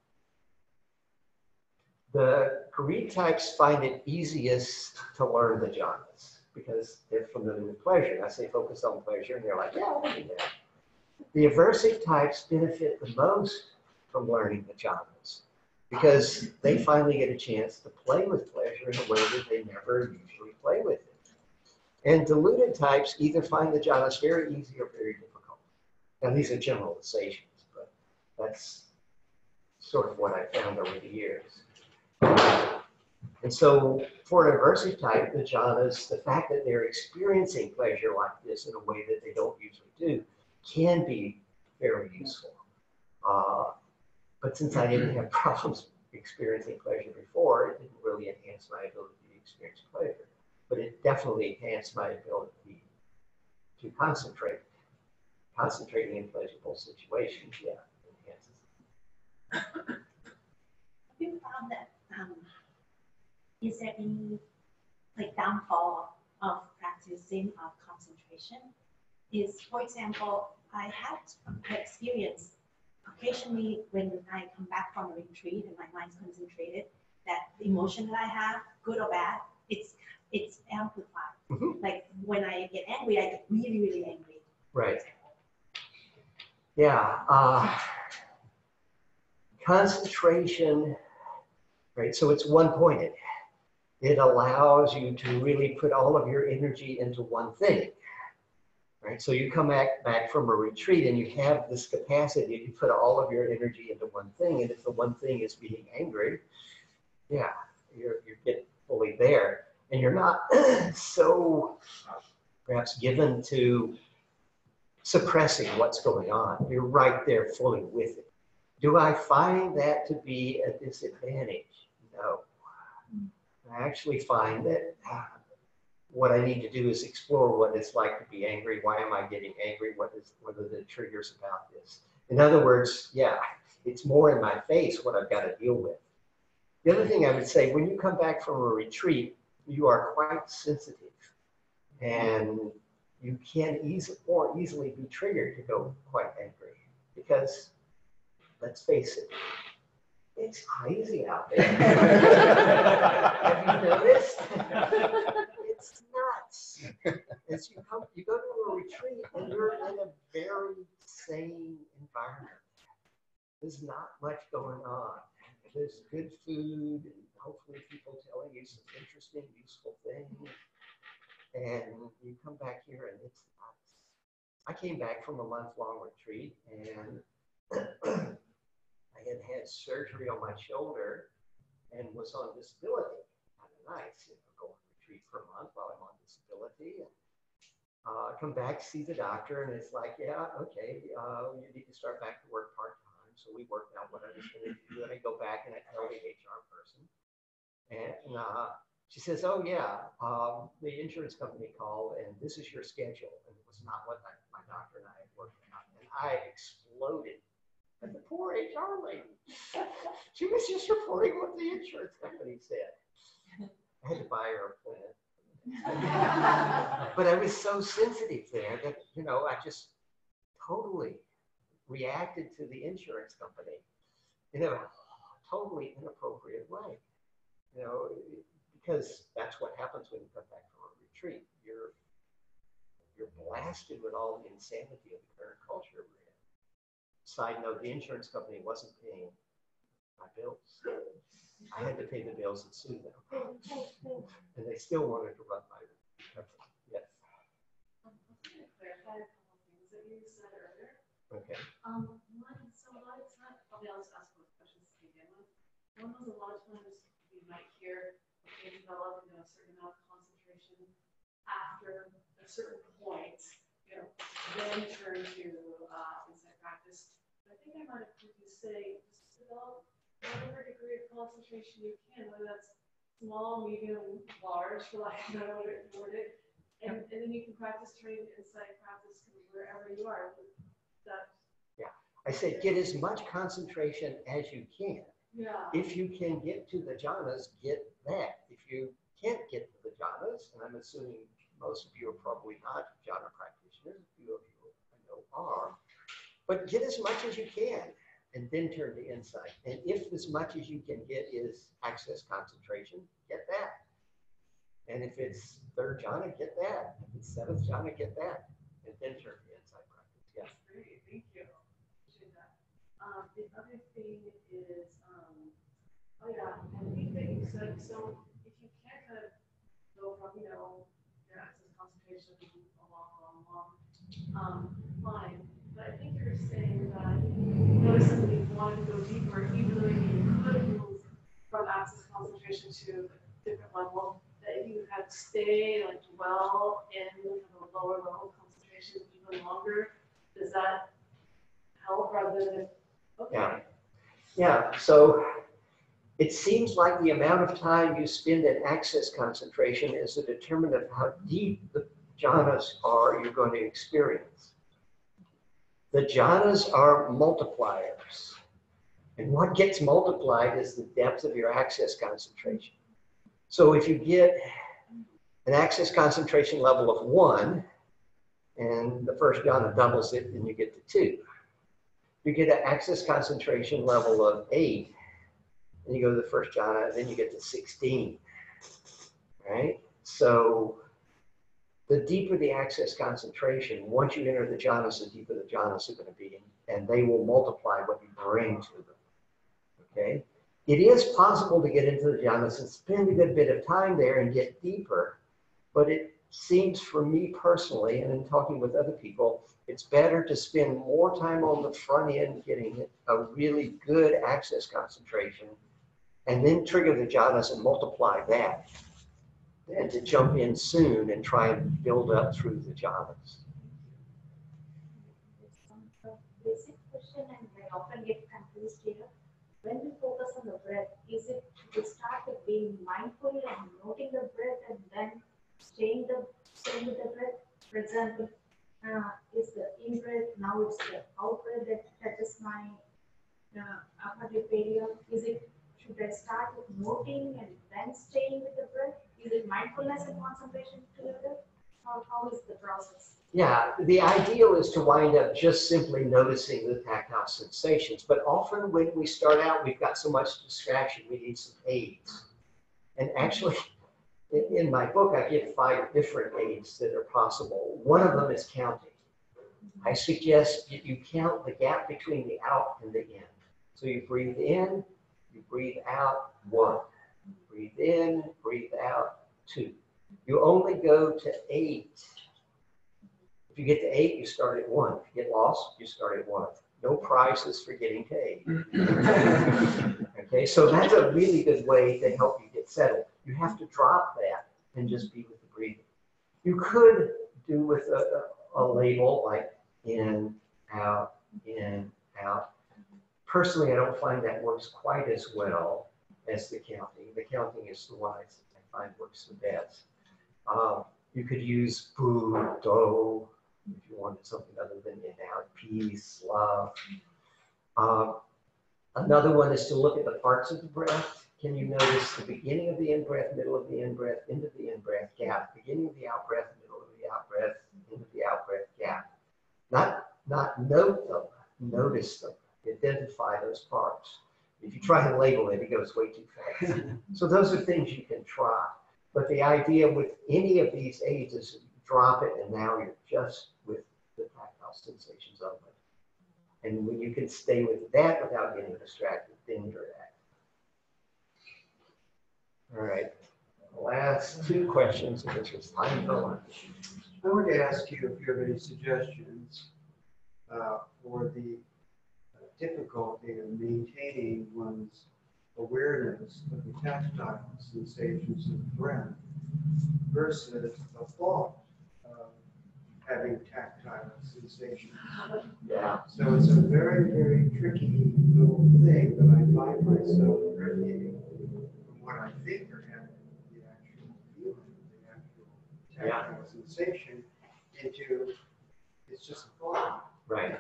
the Greek types find it easiest to learn the jhanas because they're familiar with pleasure. I say focus on pleasure, and they're like, yeah, I'll do that. The aversive types benefit the most from learning the jhanas because they finally get a chance to play with pleasure in a way that they never usually play with it. And deluded types either find the jhanas very easy or very difficult. Now, these are generalizations, but that's sort of what I found over the years. And so for an aversive type, the jhanas, the fact that they're experiencing pleasure like this in a way that they don't usually do, can be very useful. Uh, but since I didn't have [laughs] problems experiencing pleasure before, it didn't really enhance my ability to experience pleasure. But it definitely enhanced my ability to concentrate. Concentrating in pleasurable situations, yeah, enhances. Have you found that, um, is there any, like, downfall of practicing of concentration? Is, for example, I had an experience occasionally when I come back from a retreat and my mind's concentrated, that emotion that I have, good or bad, it's, it's amplified. Mhm. Like, when I get angry, I get really, really angry. Right. Yeah, uh, concentration, right? So it's one pointed. It allows you to really put all of your energy into one thing, right? So you come back, back from a retreat and you have this capacity to put all of your energy into one thing. And if the one thing is being angry, yeah, you're, you're getting fully there. And you're not [clears throat] so perhaps given to suppressing what's going on. You're right there fully with it. Do I find that to be a disadvantage? No. I actually find that uh, what I need to do is explore what it's like to be angry. Why am I getting angry? What is what are the triggers about this? In other words, yeah, it's more in my face what I've got to deal with. The other thing I would say, when you come back from a retreat, you are quite sensitive, and you can easily more easily be triggered to go quite angry because let's face it, it's crazy out there. [laughs] Have you noticed? [laughs] As you come, you go to a retreat and you're in a very sane environment. There's not much going on. There's good food and hopefully people telling you some interesting, useful things. And you come back here and it's nuts. I came back from a month-long retreat and [clears throat] I had had surgery on my shoulder and was on disability. Nice, you know, for a month while I'm on disability and uh, come back, see the doctor, and it's like, yeah, okay, uh, you need to start back to work part time. So we worked out what I was going to do, and I go back and I tell the HR person, and uh, she says, "Oh yeah, um, the insurance company called, and this is your schedule." And it was not what I, my doctor and I had worked out, and I exploded. And the poor HR lady, [laughs] she was just reporting what the insurance company said. I had to buy her a plan. but I was so sensitive there that you know I just totally reacted to the insurance company in a totally inappropriate way. You know, because that's what happens when you come back from a retreat. You're you're blasted with all the insanity of the current culture we're in. Side note, the insurance company wasn't paying my bills. I had to pay the bills and sue them. [gasps] And they still wanted to run my recovery. Yes. You. Okay. Um, one, so a lot of times, I'll just ask both questions to begin with. One was a lot of times we might hear, okay, develop, you know, a certain amount of concentration after a certain point, you know, then turn to, uh, insight practice. I think I might have heard you say, just develop whatever degree of concentration you can, whether that's small, medium, large, for lack of a better word it. And, and then you can practice turning to insight practice wherever you are. That, Yeah. I said get as much concentration as you can. yeah. If you can get to the jhanas, get that. If you can't get to the jhanas, and I'm assuming most of you are probably not jhana practitioners, a few of you I know are, but get as much as you can and then turn to insight. And if as much as you can get is access concentration, get that. And if it's third jhana, get that. If it's seventh jhana, get that. And then turn to insight practice. Yeah. Great, thank you. Um, the other thing is, um, oh yeah, I think that you said, so if you can't kind of go from, you know, your access concentration along, along, along, um, fine. But I think you're saying that you notice that you wanted to go deeper, even though you could move from access concentration to a different level, that you had stay like dwell in a lower level concentration even longer. Does that help rather than, okay. Yeah. Yeah, so it seems like the amount of time you spend in access concentration is a determinant of how deep the jhanas are you're going to experience. The jhanas are multipliers. And what gets multiplied is the depth of your access concentration. So if you get an access concentration level of one, and the first jhana doubles it, and you get to two. You get an access concentration level of eight, and you go to the first jhana, then you get to 16. Right? So the deeper the access concentration, once you enter the jhanas, the deeper the jhanas are going to be, and they will multiply what you bring to them. Okay? It is possible to get into the jhanas and spend a good bit of time there and get deeper, but it seems for me personally, and in talking with other people, it's better to spend more time on the front end getting a really good access concentration and then trigger the jhanas and multiply that and to jump in soon and try and build up through the jhanas. Basic question and I often get confused here. When we focus on the breath, is it to start with being mindful and noting the breath and then staying the staying with the breath? For example, uh, is the in breath now it's the out breath that touches my uh, upper lip area? Is it should I start with noting and then staying with the breath? Is it mindfulness and concentration together? How, how is the process? Yeah, the ideal is to wind up just simply noticing the tactile sensations. But often when we start out, we've got so much distraction, we need some aids. And actually, in, my book, I give five different aids that are possible. One of them is counting. I suggest you count the gap between the out and the in. So you breathe in, you breathe out, one. Breathe in, breathe out, two. You only go to eight. If you get to eight, you start at one. If you get lost, you start at one. No prizes for getting to eight. [clears throat] Okay, so that's a really good way to help you get settled. You have to drop that and just be with the breathing. You could do with a, a, a label like in, out, in, out. Personally, I don't find that works quite as well as the counting. The counting is the one I find works the best. Um, you could use bu, do, if you wanted something other than in, out, peace, love. Um, Another one is to look at the parts of the breath. Can you notice the beginning of the in-breath, middle of the in-breath, end of the in-breath, gap, beginning of the out-breath, middle of the out-breath, end of the out-breath, gap. Not, not note them, notice them, identify those parts. If you try and label it, it goes way too fast. [laughs] So those are things you can try. But the idea with any of these aids is drop it and now you're just with the tactile sensations of it. And when you can stay with that without getting distracted, then you're at. All right, last two questions, which is time for lunch. I wanted to ask you if you have any suggestions uh, for the difficulty of maintaining one's awareness of the tactile sensations of the breath versus a thought of having tactile sensations. Yeah. So it's a very, very tricky little thing that I find myself drifting from what I think are having the actual feeling, the actual tactile sensation into, it's just a thought. Right.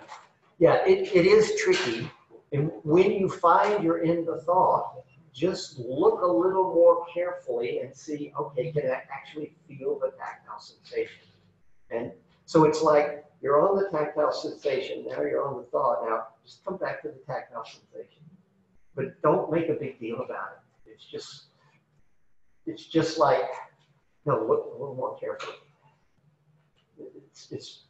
Yeah, it, it is tricky. And when you find you're in the thought, just look a little more carefully and see, okay, can I actually feel the tactile sensation? And so it's like you're on the tactile sensation, now you're on the thought. Now just come back to the tactile sensation. But don't make a big deal about it. It's just it's just like no, look a little more carefully. It's it's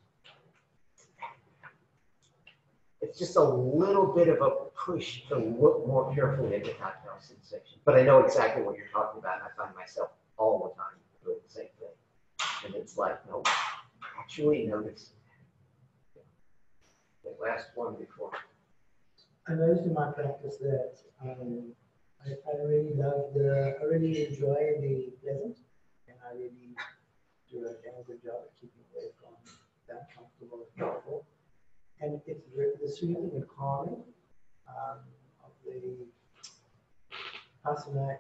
it's just a little bit of a push to look more carefully at the tactile sensation. But I know exactly what you're talking about, and I find myself all the time doing the same thing. And it's like, no, actually notice. The last one before. I noticed in my practice that um, I, I really love the, I really enjoy the pleasant, and I really do a damn good job at keeping away from that comfortable and powerful. And it's soothing and calming um, of the asana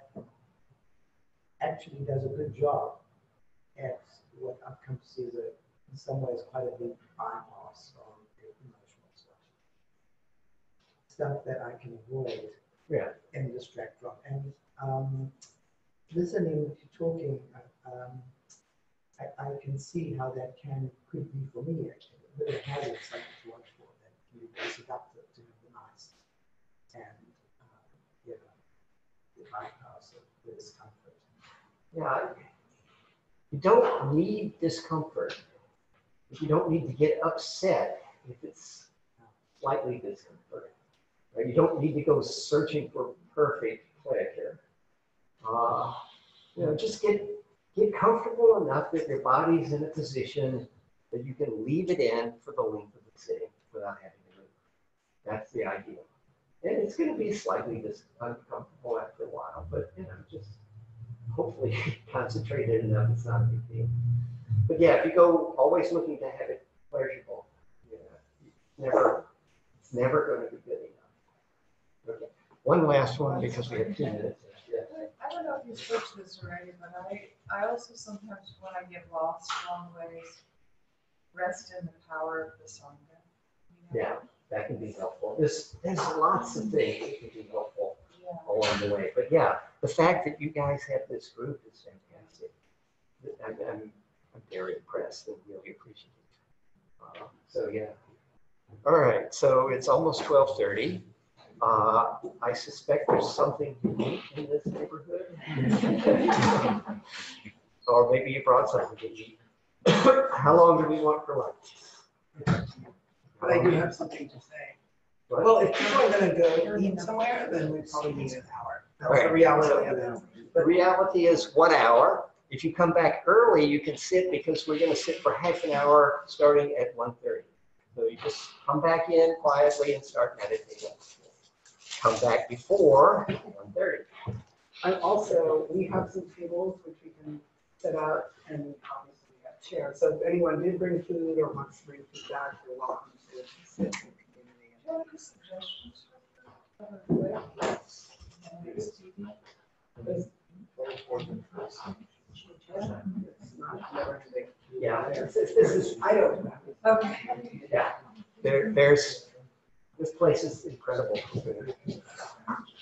actually does a good job at what I've come to see as a, in some ways, quite a big bypass on the emotional stuff. Stuff that I can avoid Yeah. and distract from. And um, listening to talking, uh, um, I, I can see how that can could be for me actually. To watch for that can be very seductive to the nice and uh, you know the bypass of the discomfort. Yeah, you don't need discomfort. You don't need to get upset if it's slightly discomfort. Right? You don't need to go searching for perfect pleasure. Uh, you know, just get get comfortable enough that your body's in a position that you can leave it in for the length of the sitting without having to move. That's the idea. And it's going to be slightly dis- uncomfortable after a while, but you know, just hopefully [laughs] concentrated enough, it's not a big deal. But yeah, if you go always looking to have it pleasurable, you know, never, it's never going to be good enough. Okay, one last one because we have two minutes. Yeah. I don't know if you've switched this already, but I, I also sometimes when I get lost along ways, rest in the power of the Sangha. you know? Yeah, that can be helpful. There's, there's lots of things that can be helpful Yeah. along the way. But yeah, the fact that you guys have this group is fantastic. I'm, I'm, I'm very impressed and really appreciate it. Uh, so yeah. All right, so it's almost twelve thirty. Uh, I suspect there's something unique in this neighborhood. [laughs] Or maybe you brought something to eat. How long do we want for lunch? But I do have something to say. What? Well, if people are gonna go eat somewhere, then we probably need an hour. That's the Right. reality of it. The reality is one hour. If you come back early, you can sit because we're gonna sit for half an hour, starting at 1:30. So you just come back in quietly and start meditating. come back before one thirty. And also, we have some tables which we can set out and obviously we have chairs. So if anyone did bring food or wants to bring food back, you're welcome to sit in the community. Do you have any suggestions? Yeah. This is, this is, I don't. know. Okay. Yeah, there, there's, this place is incredible.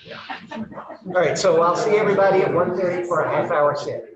Yeah. All right, so I'll see everybody at one thirty for a half hour sit.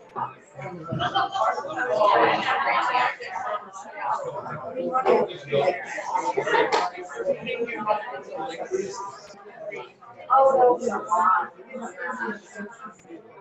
嗯。好的好的好的好的好的好的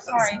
Sorry.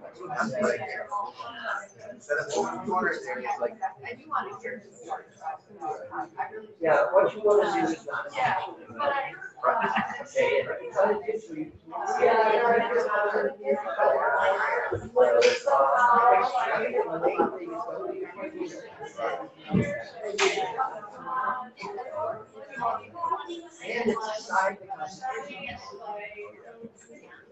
Yeah, what you want to do is not. Yeah, but I. Okay,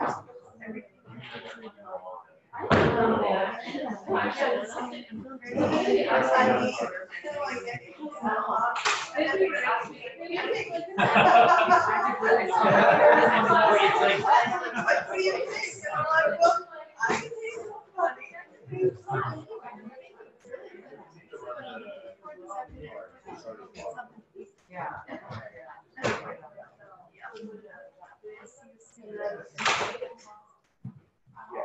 well, Funny. Yeah.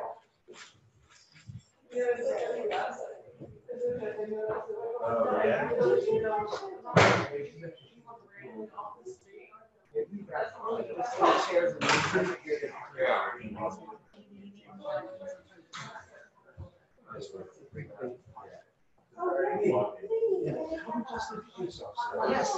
Yes.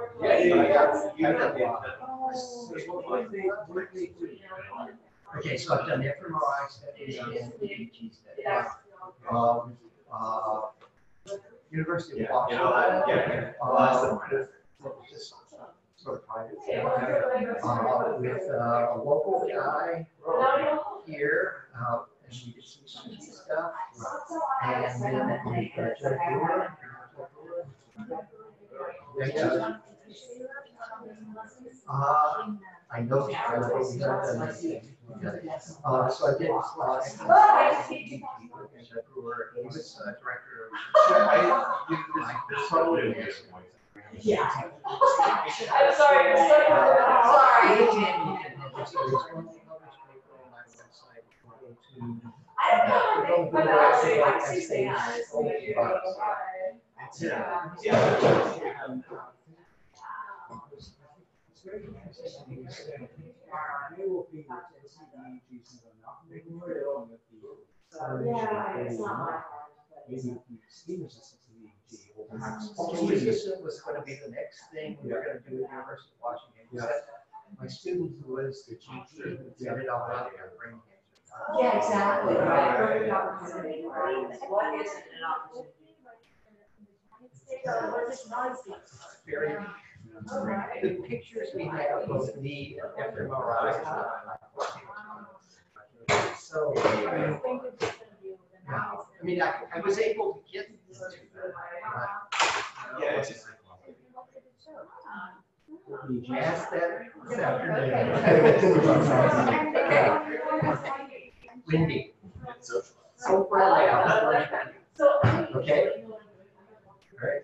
was. Okay, so I've done the fMRI study and the EEG study. Um, uh, University of Washington. yeah. Uh, just Sort of private. Uh, with uh, a local guy here, uh, and we did some stuff. And then we got Jeff Brewer. Uh, I know, I know we have done this. Uh, so I did, uh, was uh, director of. Yeah. I'm sorry, I'm sorry. I don't know, but I say, I see, Yeah, it's not my Maybe the scheme resistance to EEG will perhaps. Scheme resistant was gonna be the next thing we were gonna do at University of Washington. Yeah. My student who was the GT, set it all up, got brain cancer. Yeah, exactly. Right, perfect opportunity, right? What is it, an opportunity? Very, the pictures we have of the fMRI. So, I mean, yeah, I mean, I, I was able to get. Yeah, it's just. Um, ask that this afternoon. [laughs] Windy. So friendly out. Okay? All right.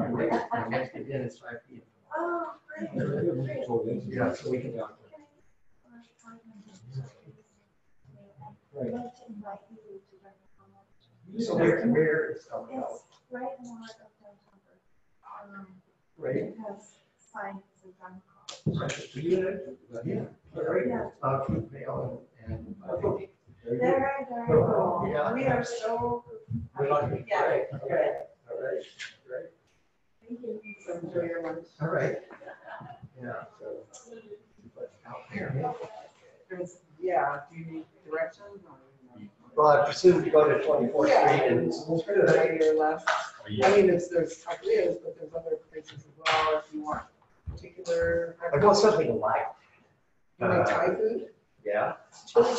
go. I can wait, my next event is five P M. Oh, great. Yeah, so we can talk. I'd like to invite you to run the So where, where is Elm It's right in the heart of downtown. Um, Right. It has signs and gun Right, do you, yeah, very Yeah. Uh, fruit mail and, and. uh, cookie. Very good. Very, very cool. Yeah. We are so. We like it. Yeah. Great, okay, all right, great. Thank All right. Yeah, so. but Out there. There's, yeah, do you need directions? Well, I presume to go to twenty-fourth Street and. We'll put it right here left. Oh, I mean, there's, there's ideas, but there's other places as well, if you want particular. I want something light. You like Thai uh, food? Yeah. Chili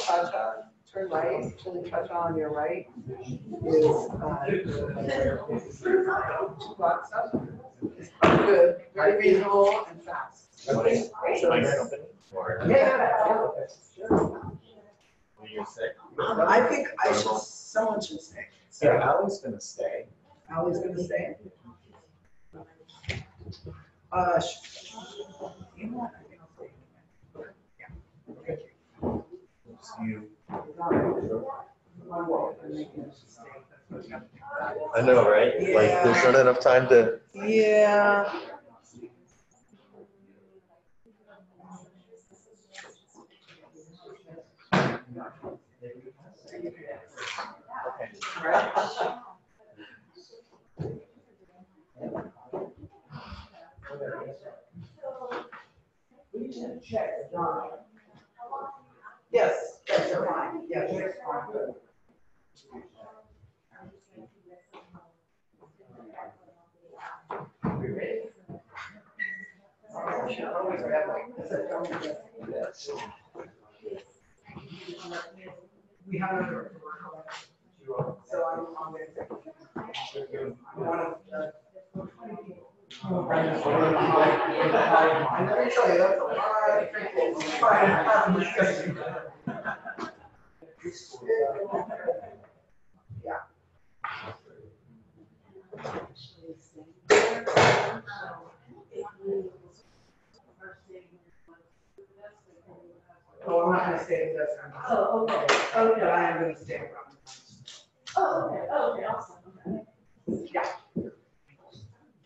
cha-cha, turn right, chili cha-cha on your right is, uh, two blocks up. It's quite good, very reasonable and fast. Okay. So it's- Yeah. You sick? I think I should, someone should stay. Yeah, Alan's gonna stay. Ali's gonna stay. Uh, sh- you know what, I think I'll stay. Yeah. Okay. See you. I know, right? Like, there's not enough time to. Yeah. Yeah, fine. We have another. So I'm on there. One of the. Oh, I'm not gonna stay with us. Oh, okay. Oh, no, I am gonna stay. Oh, okay, oh, okay, awesome, okay. Yeah.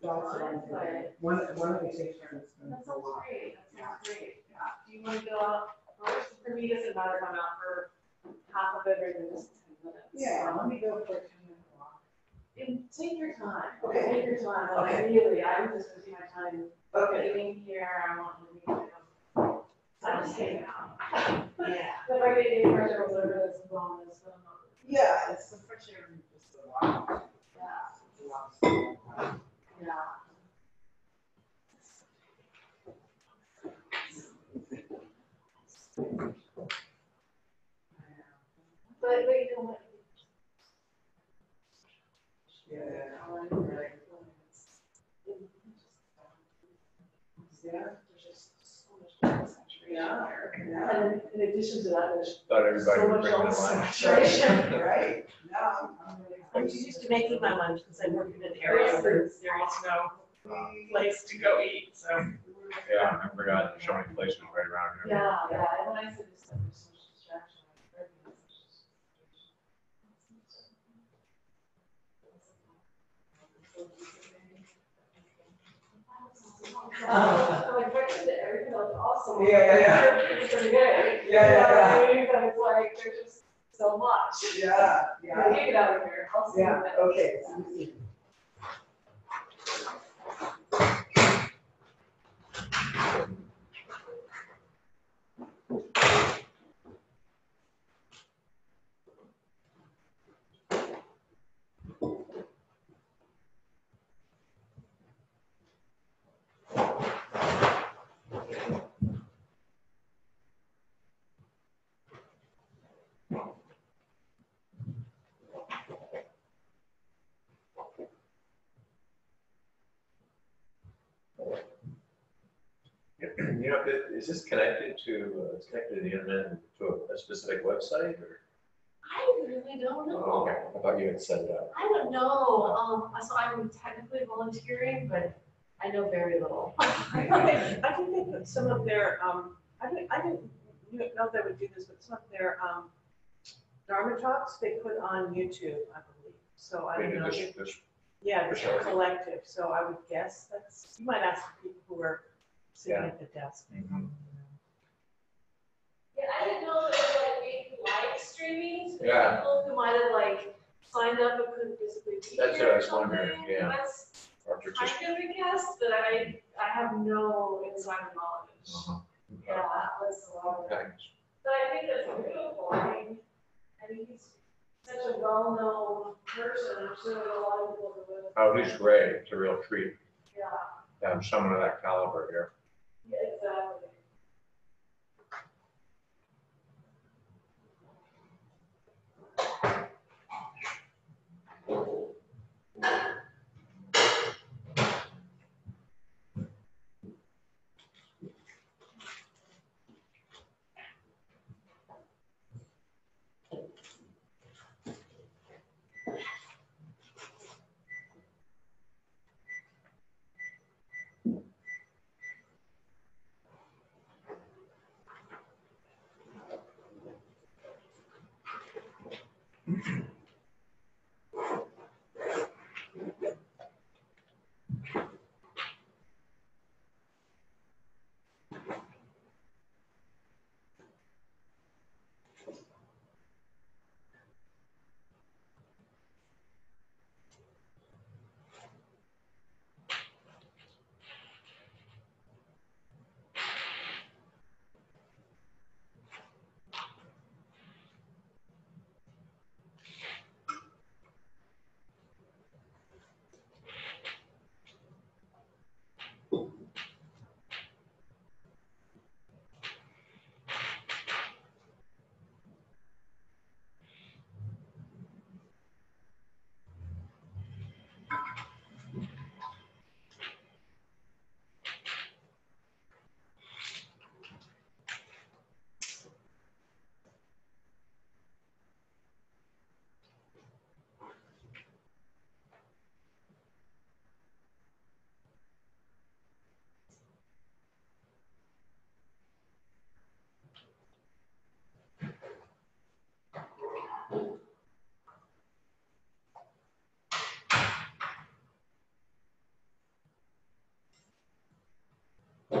That's what I'm. One, one of the take turns. That sounds great, that sounds great, yeah. Do you wanna go out first? For me, it doesn't matter if I'm out for half of it or just ten minutes. Yeah, let me go for a ten minute walk. And take your time, Okay. take your time, like, Okay. really, I'm just wasting my time Okay. getting here, I want to be, I'm just hanging out. Yeah. [laughs] If I get any pressure or whatever, that's a bonus, but I'm not. Yeah, it's the fresh air just. Yeah, yeah. But, what? Yeah. There's just so much concentration Yeah. there. And in addition to that, there's Thought everybody so would much bring the else lunch. saturation. [laughs] Right, no, I'm, I'm really. I'm used to making my lunch because I work in an area where there is no place to go eat, so. Yeah, I forgot, Shawnee Place was right around here. Yeah, yeah, and when I said this, there's so much distraction. like, everything's just- Uh, Like, breakfast, everything was awesome. Yeah, yeah, yeah. It's pretty good. Yeah, yeah, You know what I yeah. But it's like, they're just so much. Yeah, yeah. Get it out of here. I'll see you Yeah, okay. You know, th- is this connected to, uh, it's connected to the internet to a- a specific website or? I really don't Oh, know. Okay, I thought you had set it up. I don't know, um, so I'm technically volunteering, but I know very little. I [laughs] I think they put some of their, um, I didn't, I didn't know they would do this, but some of their, um, Dharma talks, they put on YouTube, I believe. So I don't Maybe know. this- if- this- Yeah, the sure. collective, so I would guess that's, you might ask the people who are sitting Yeah. at the desk. maybe. Yeah, I didn't know that it was like being live streaming, so Yeah. people who might have like signed up but couldn't physically be here. That's what I or was wondering, yeah. That's Or to just- kind of a guess, but I, I have no insider knowledge. Uh-huh. Yeah, that's a lot of it. But I think that's beautiful, I mean, I think he's such a well-known person, I'm sure a lot of people Oh, he's great. It's a real treat. yeah, to have someone of that caliber here. Exactly.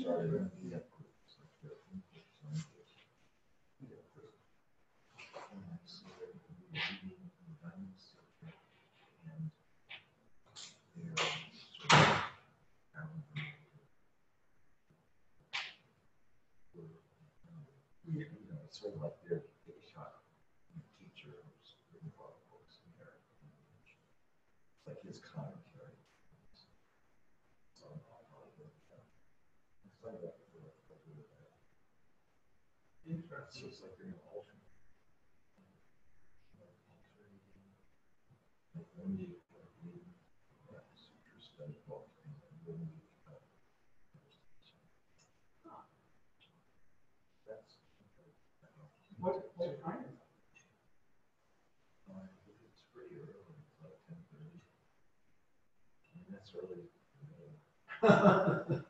started. Sort of like. that's just like What, what time is? Uh, it's pretty early, it's like 10.30. That's early. [laughs] [laughs]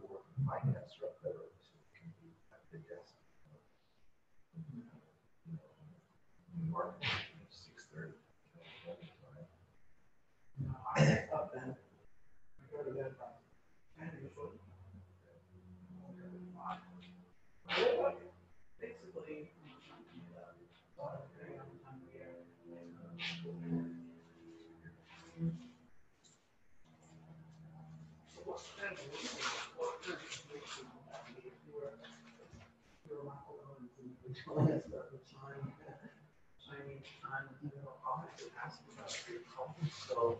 marketing. So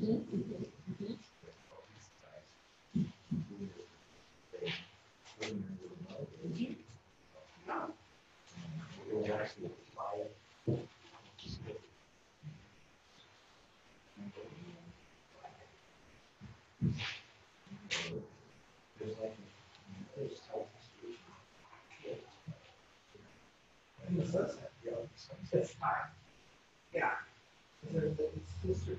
yeah. Yeah. It's history.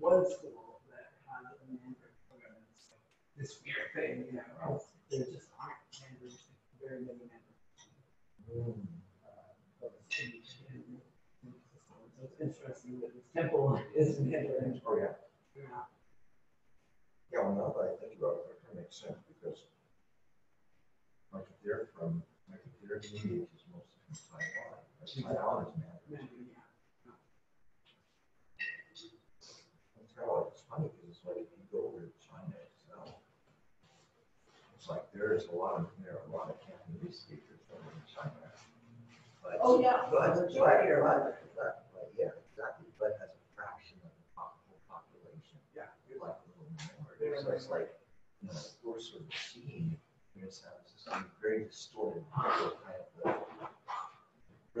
one school that has a Mandarin program, it's like this weird thing, you know, there just aren't Mandarin, very many Mandarin. uh. So it's interesting that this temple is Mandarin. Oh, yeah. Yeah. Yeah, well, now that I think about it, it kind of makes sense because like if they're from, like if their lineage is mostly from Taiwan? Taiwan is Mandarin. It's kind of like, it's funny because it's like if you go over to China itself, it's like there's a lot of, there are a lot of Cantonese speakers over in China. But- Oh, yeah. But, Majority but, are but, but, but, yeah, exactly, but as a fraction of the pop- whole population. Yeah. You're like a little minority, so it's like, you know, we're sort of seeing, you know, sounds, some very distorted, kind of the.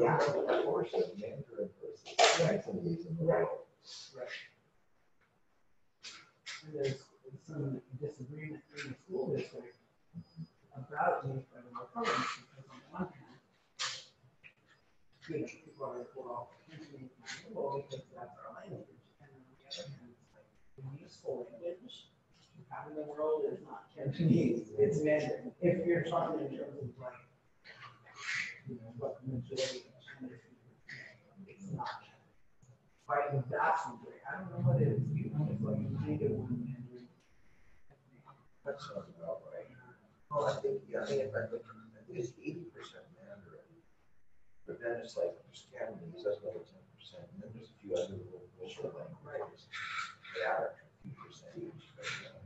Yeah. Real proportion of Mandarin versus Cantonese in the world. Right. And there's some disagreement in the school district about these federal programs, because on the one hand, you know, people are like, well, is cool because that's our language, and on the other hand, it's like, the useful language you have in the world is not Cantonese, it's Mandarin, if you're talking in terms of like, you know, what the majority of people, it's not. Right, the vast I don't know what it is, you know, it's like ninety to one Mandarin. That sounds about right. Well, I think, yeah, I mean, in fact, I think it's eighty percent Mandarin. But then it's like, there's Cantonese, that's another ten percent, and then there's a few other little local languages. that are a few percent each, but, uh,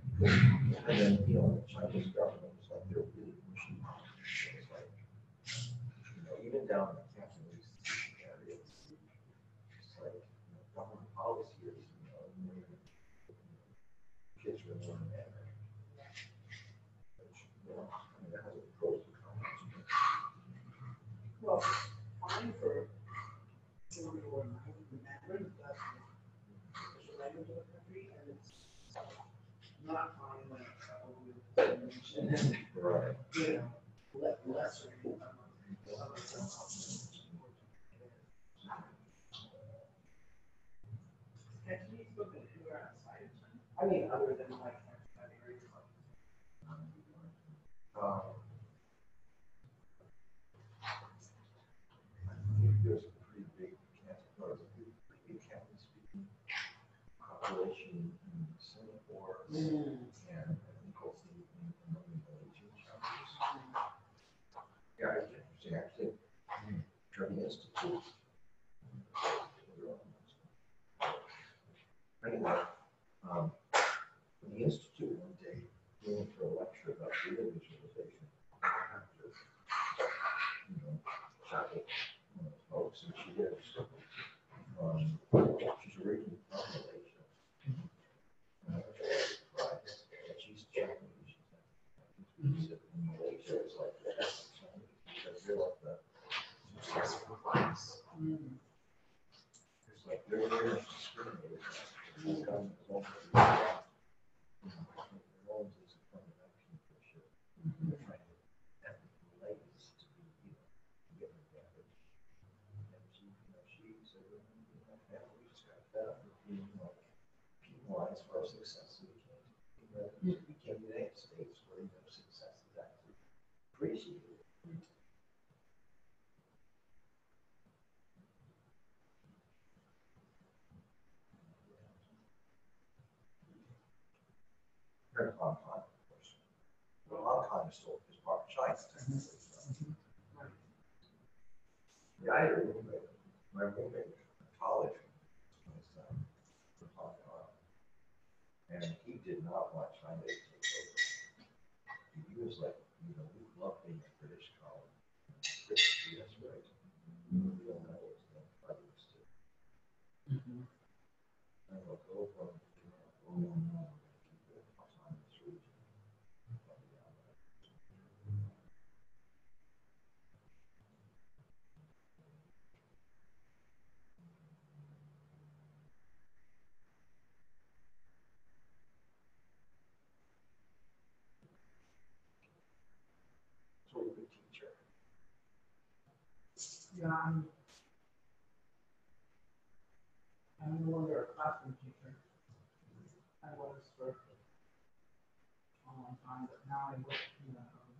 And then, you know, the Chinese government is like, they're really pushing. It's like, you know, even down in the Cantonese areas, it's like, you know, government policy is, you know, more, kids are learning Mandarin. Well, I mean, that has its pros and cons. Well, fine for children who are Mandarin, that's the official language of the country, and it's not fine when it's a nation, Right. you know, let lesser. of other subcultures. Spoken anywhere outside of China, I mean, other than like. Um, I think there's a pretty big Canton, or a pretty big speaking population in Singapore. Mm. And I think also in among the Malaysian Chinese. Yeah, it's interesting, actually, German Institute. Anyway, um, the Institute one day came for a lecture about data visualization. After, you know, one of the folks, and she did. Um, she's originally from Malaysia. And I was surprised that she's Japanese. She's in Malaysia, it's like the essence of it, because they're like the successful class. It's like they're very much discriminated. against. It's kind of- it's almost like, you know, their roles is a fundamental issue. They're trying to ethnically relate this to be, you know, to get an advantage. And she, you know, she said, well, you know, my family just got fed up with being like penalized for success. So we came, you know, we came to the United States where, you know, success is actually appreciated. During Hong Kong, of course. But is part of China. technically, so. Yeah, I had a roommate, my roommate in college was, um, from Hong Kong. And he did not want China to take over. He was like, you know, we love being a British colony. British, that's right. We don't know what's the others do. And we'll go from, you know, oh, no, no, we're gonna keep it autonomous region. Um, I'm no longer a classroom teacher. I was for a long time, but now I work in the, um,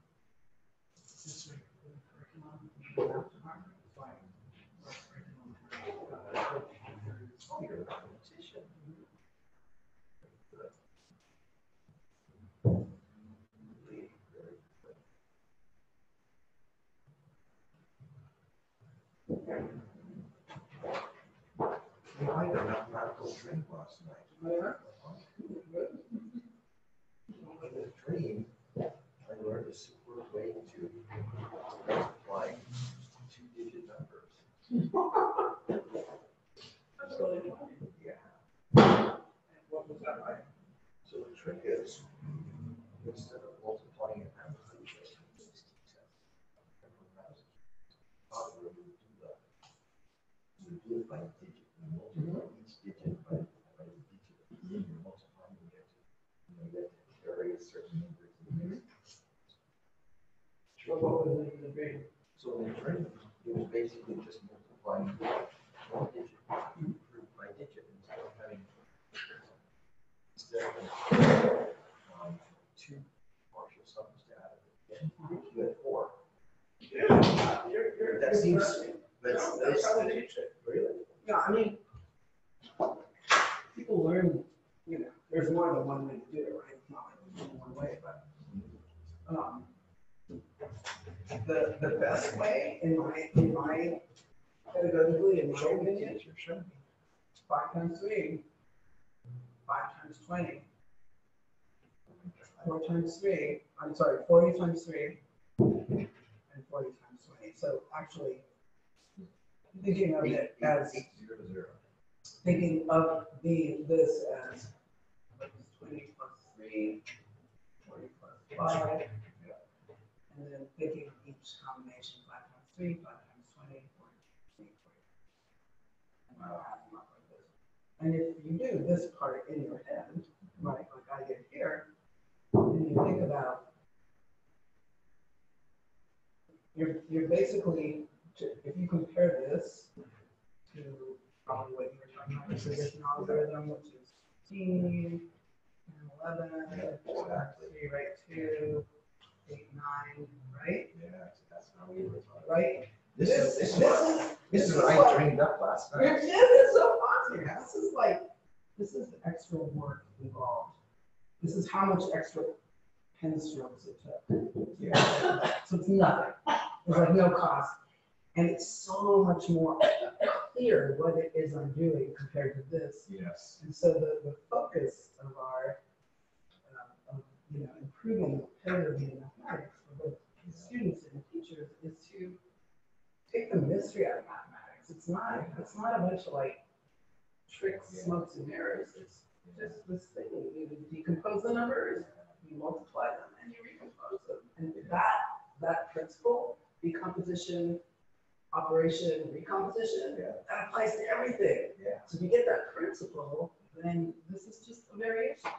district curriculum, in the math department, so I work curriculum. uh, Oh, you're a competition. You know, I had a mathematical dream last night. In the dream, I learned a super way to multiply two-digit numbers. That's. Yeah. What was that? So the trick is, instead of multiplying it out. You by, by the digit, and then you're multiplying it. You know, you have to carry a certain number. So what was the dream? So the it was basically just multiplying one digit by digit instead of having, instead of um, two partial sums to add it. You had four. You're, you're. That seems, that's, that's. that's how they teach it. Really? Yeah, I mean, people learn, you know, there's more than one way to do it, right? It's not like one way, but, um, the, the best way in my, in my, pedagogically, in my opinion, five times three, five times twenty, four times three, I'm sorry, forty times three, and forty times twenty. So actually, thinking of it as zero thinking of the, this as what is twenty plus three, forty plus five. And then picking each combination, five times three, five times twenty, forty, forty, forty. And if you do this part in your head, right, like I did here, and you think about you're, you're basically, to- if you compare this to probably what you were talking about, the traditional algorithm, which is fifteen, and eleven, Exactly. three, right, two, eight, nine, right? Yeah, that's how we were talking. Right? This is, this is, what- this is what like- I dreamed up last night. This is so awesome. This is like, this is the extra work involved. This is how much extra pen strokes it took. Yeah. [laughs] So it's nothing. It's like no cost. And it's so much more clear what it is I'm doing compared to this. Yes. And so the, the focus of our, uh, of, you know, improving the pedagogy for both students and the teachers is to take the mystery out of mathematics. It's not, it's not a bunch of like tricks, smokes and mirrors. It's just this thing. You decompose the numbers, you multiply them and you recompose them. And that, that principle, decomposition, operation, recomposition, that applies to everything. Yeah. So if you get that principle, then this is just a variation.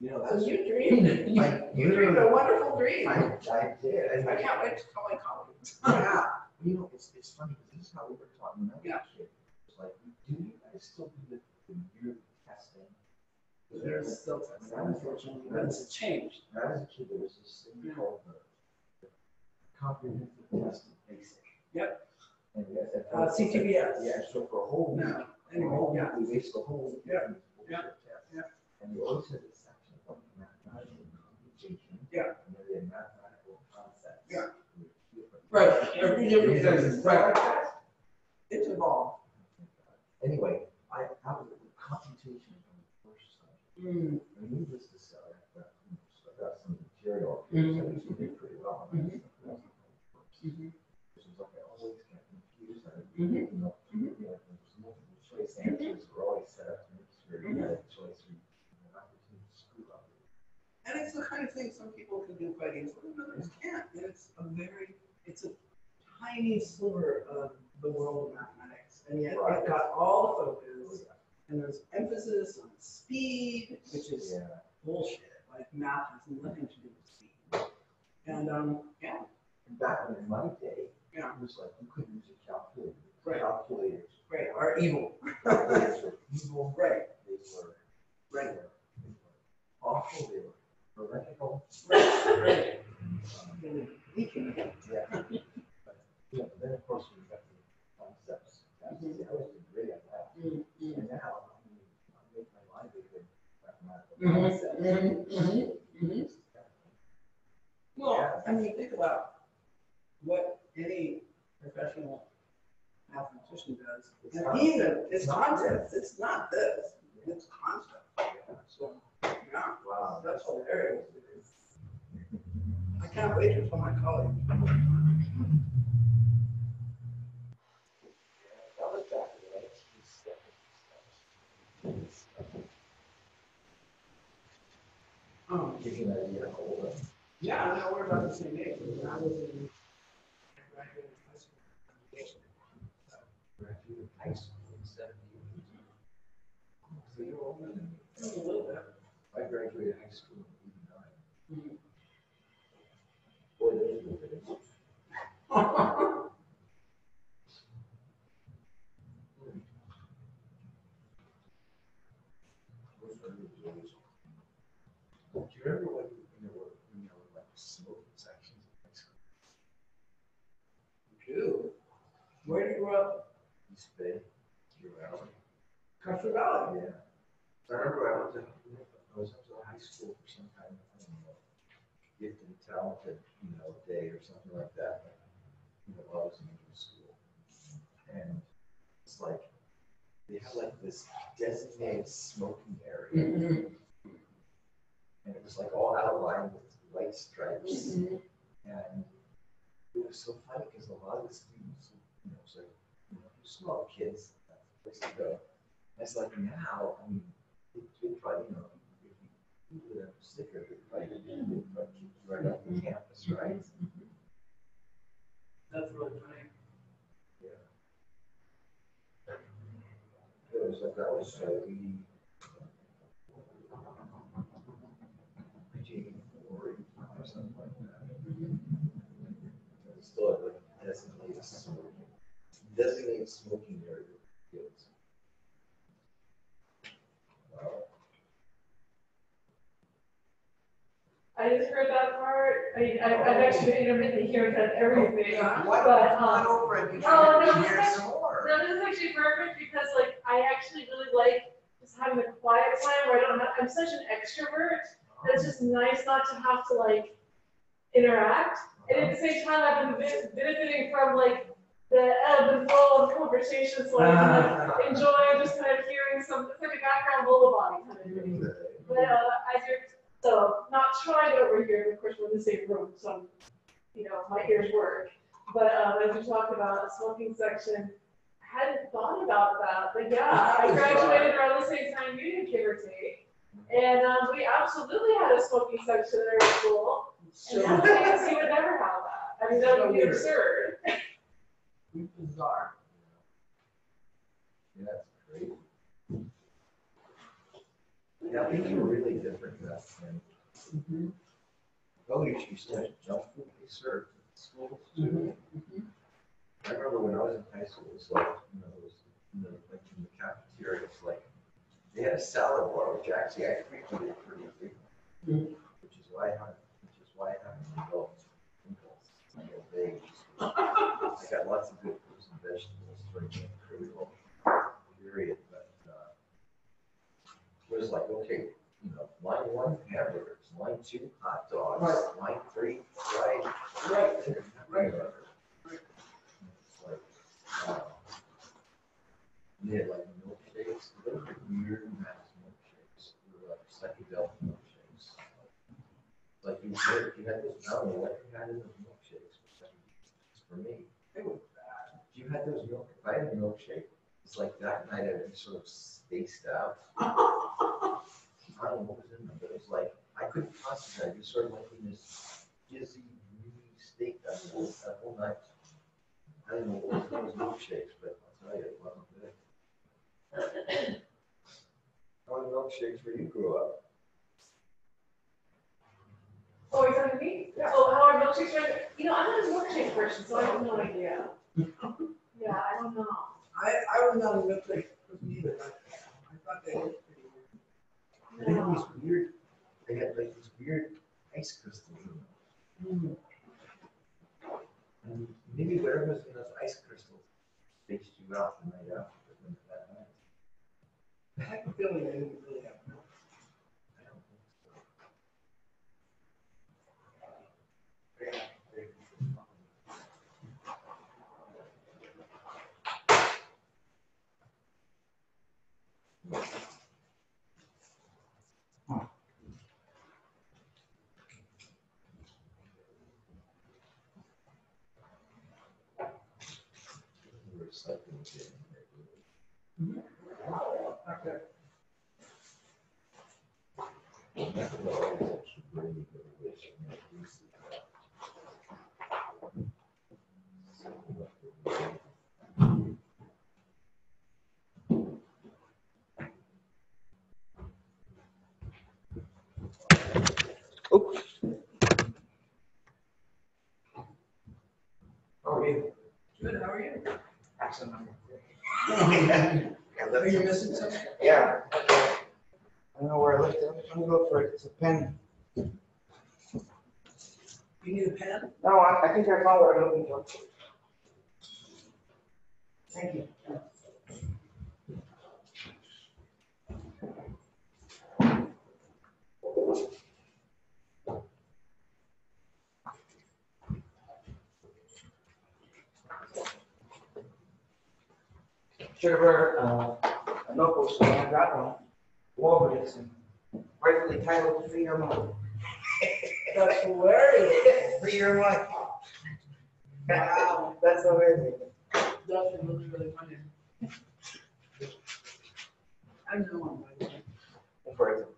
You know, So that's. you dreamed, you I- you dreamed a wonderful dream. I, I did. and I can't wait to tell my colleagues. [laughs] Yeah, you know, it's, it's funny, because this is how we were taught when I was Yeah. a kid. It's like, do you guys still do the, the yearly testing? There's still testing, unfortunately, but it's changed. When I was a kid, there was this thing called the comprehensive test of basic. Yep. And you guys had. Uh, CTBS. Yeah, so for a whole week, No, for a anyway, whole week, yeah. we wasted the whole week. Yeah, doing this yeah, bullshit test. yeah. And you always had this section of mathematical computation. Yeah. Yeah. Right, every different thing, right. It's evolved. Anyway, I, at the computation from the first time. Mm. I need this to sell, I got, I got some material, so Mhm. I to do pretty well. Mhm. this stuff. Mhm. Like, I always get confused, I, Mhm. you know, you there's multiple choice answers were always set up to make sure you a choice, or you know, not to screw up. And it's the kind of thing some people can do quite easily, and others can't. And it's a very, it's a tiny sliver of the world of mathematics. And yet Right. it got all the focus. And there's emphasis on speed, which is Yeah. bullshit. Like math has nothing to do with speed. And, um, yeah, And back in my day, Yeah. it was like, you couldn't use a calculator Right. calculators. Right, are evil. [laughs] Evil. Right. They were. Right. they were- awful. they were Awful, they were heretical. Right. Um, Yeah. But, then of course we got the concepts. That's- I was great at that. And now, I mean, I make my livelihood mathematical Mhm, concepts. mhm, mhm, mhm. Well, I mean, think about what any professional mathematician does. It's And concept. it's concepts, it's not this, it's concept. So, yeah, Wow. that's hilarious. I can't wait tell my how old I. Yeah, I know we're about the same age, when I was in. High school. In. So you're older. A little bit. I graduated high school in eighty-nine. Boy, those were good. Those were good days. Do you remember when, when there were, when there were like smoking sections in high school? Dude, where did you grow up? East Bay, year round. Castro Valley. Yeah. I remember I was, in- I was up to the high school for some kind of, I don't know, gifted and talented, you know, day or something like that. You know, while I was in middle school. And it's like, they had like this designated smoking area. Mhm. And it was like all outlined with white stripes. Mhm. And it was so funny because a lot of the students, you know, it's like, you know, you smoke kids, that's the place to go. And it's like now, I mean, it, it probably, you know, you sticker, keep right off the campus, right? That's really funny. Yeah. Like, that was. Nineteen eighty-four, or something like that. Still like designated smoking, designated smoking area for kids. Wow. I just heard that part, I mean, I, I've actually been intermittently hearing of everything, Why but, don't you come um. over and you Oh, no, can this hear is, some more? no, this is actually perfect, because like, I actually really like just having a quiet time where I don't have, I'm such an extrovert, that it's just nice not to have to like interact, and at the same time, I've been ben- benefiting from like the ebb and flow of conversations, so I can like, enjoy just kind of hearing some, it's like a background lullaby kind of thing. But, uh, as you're, so, not trying to overhear, of course, we're in the same room, so, you know, my ears work. But, um, as you talked about a smoking section, I hadn't thought about that, but yeah, I [laughs] graduated around the same time you did, give or take. And, um, we absolutely had a smoking section in our school, and So- nowadays you would never have that. I mean, that would be absurd. [laughs] Bizarre. Yeah, that's great. Yeah, things were really different then. Oh, mm-hmm. you used to junk food they served at schools too. Mm-hmm. Mm-hmm. I remember when I was in high school, it was like, you know, it was, you know, like in the cafeteria, it's like, they had a salad bar, which actually I frequented pretty frequently. Which is why I have, which is why I have an adult impulse, I get vague. I got lots of good fruits and vegetables for a critical period, it was like, okay, you know, line one hamburgers, line two hot dogs, Right. line three fried. Right. Right. It's like, wow. And They had like milkshakes, those were weird mass milkshakes, they were like psychedelic milkshakes. Like you, had- you had this, I don't know what you had in those milkshakes, for me, It was bad. if you had those milk, if I had a milkshake, it's like that night I'd be sort of spaced out. [laughs] I don't know what was in them, but it was like, I couldn't concentrate, I'd be sort of like in this dizzy, dreamy state that whole, that whole night. I don't know what was in those milkshakes, but I'll tell you, it wasn't good. How many milkshakes were you grew up? Oh, you're talking to me? Oh, how are milkshakes, right? You know, I'm not a milkshake person, so I have no idea. [laughs] Yeah, I don't know. I, I was not a military person either. I thought they looked pretty weird. They had these weird, they had like these weird ice crystals in them. Mm. And maybe whatever was in those ice crystals spaced you out the night after. I have a feeling I didn't really have Recycling Okay. How are you? Good, how are you? Excellent. [laughs] Are you missing something? Yeah. I don't know where I left it. I'm gonna go for it. It's a pen. You need a pen? No, I, I think I found where I'm looking for. Thank you. Heard, uh, a notebook, so I got one. Walgreens, and rightfully titled Free Your Mind. That's hilarious. Free Your Mind. Wow. That's amazing. That's really, really funny. I know him. For it.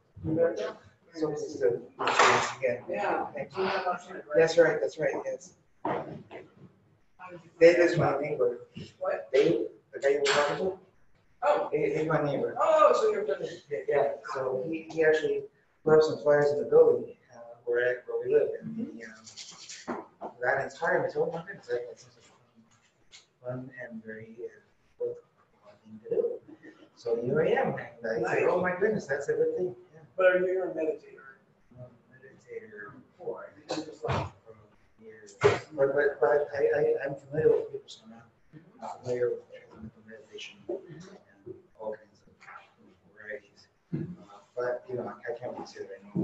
So this is again. Yeah. Thank you you. have a friend, right? That's right, that's right, yes. How did you find Dave that? is my neighbor. What? Dave, the guy you were talking to, Oh, he, he's my neighbor. oh, so you're friendly. Yeah, Yeah, so he, he actually put up some flyers in the building, uh, where, I- where we live, and he, um, that inspired me, so, oh my goodness, that- that's such a fun, and very, uh, thing to do. So here I am, and I said, oh my goodness, that's a good thing, yeah. But are you a meditator? I'm a Meditator for It's just like, years, but, but, but I, I, I'm familiar with Vipassana, I'm familiar with technical meditation and all kinds of varieties. Uh, But, you know, I can't consider I know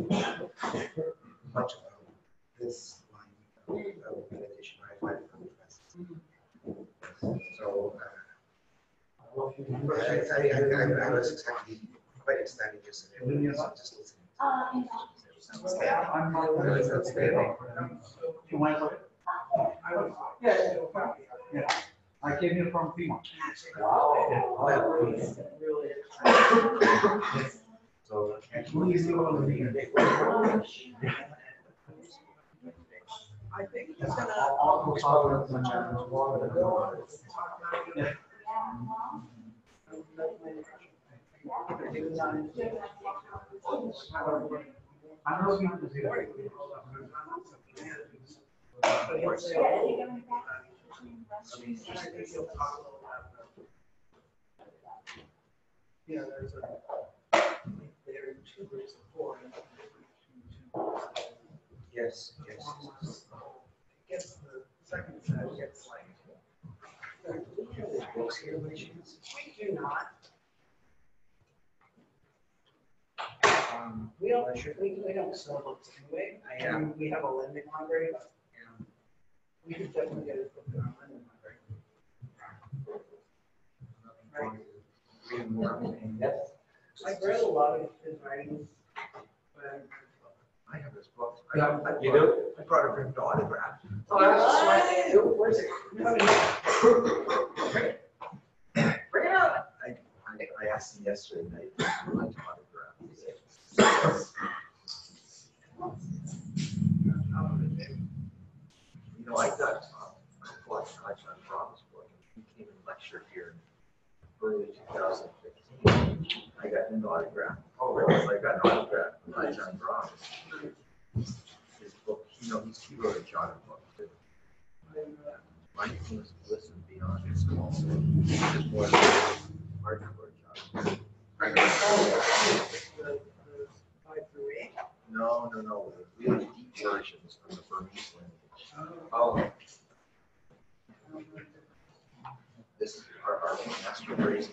much about this line of of meditation, I find it very. So, uh, I, I, I, I was exactly, quite ecstatic yesterday, when I was just listening. Uh, Sounds good. Sounds good. You want to? I. Yeah, yeah. I came here from Fremont. Really. So. Please do all the meeting. I think he's gonna. Talk my Yeah. I don't know if you. But he'll say, Yeah, there's a, there are two groups of four. and Yes, yes. Gets the second set gets like. Books here, by chance? We do not. Um, We don't, we, we don't sell books anyway. I am. We have a lending library, but we could definitely get it put in our lending library. Reading more, and that's, I've read a lot of his writings, but I'm. Have this book. I- Yeah, I you brought- I brought it for him to autograph. Oh, that's right. Where's it? Bring it out. I, I, I asked him yesterday night, if he'd like to autograph. He said, You know, I got, um, I bought Ajahn Brahm's book, and he came and lectured here in early two thousand fifteen. I got an autograph. Oh, really? I got an autograph from Scotch on Brahms. His book, you know, he's, he wrote a jhana book too. Is Listen Beyond It's call. It's more than hardcore jhana. The, the five through eight. No, no, no, really deep versions from the Burmese language. Oh. This is our, our master race.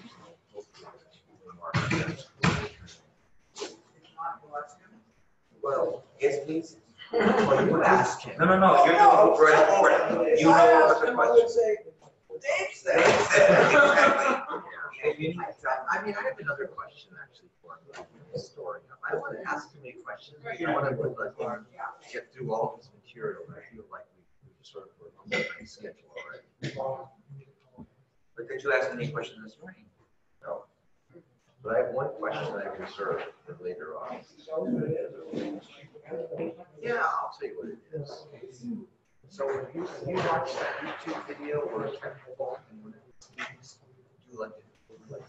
Well, yes, please. Well, you ask him. No, no, no, you're the one who brought it forward. You know what the question. Dave said. Exactly. Yeah, you need to try- I mean, I have another question actually I don't want to ask too many questions. I want to get through all of this material. I feel like we we just sort of were on schedule already. But did you ask any questions this morning? No. But I have one question that I reserved for later on. Yeah, I'll tell you what it is. So when you, you watch that YouTube video or when students do like, a- like,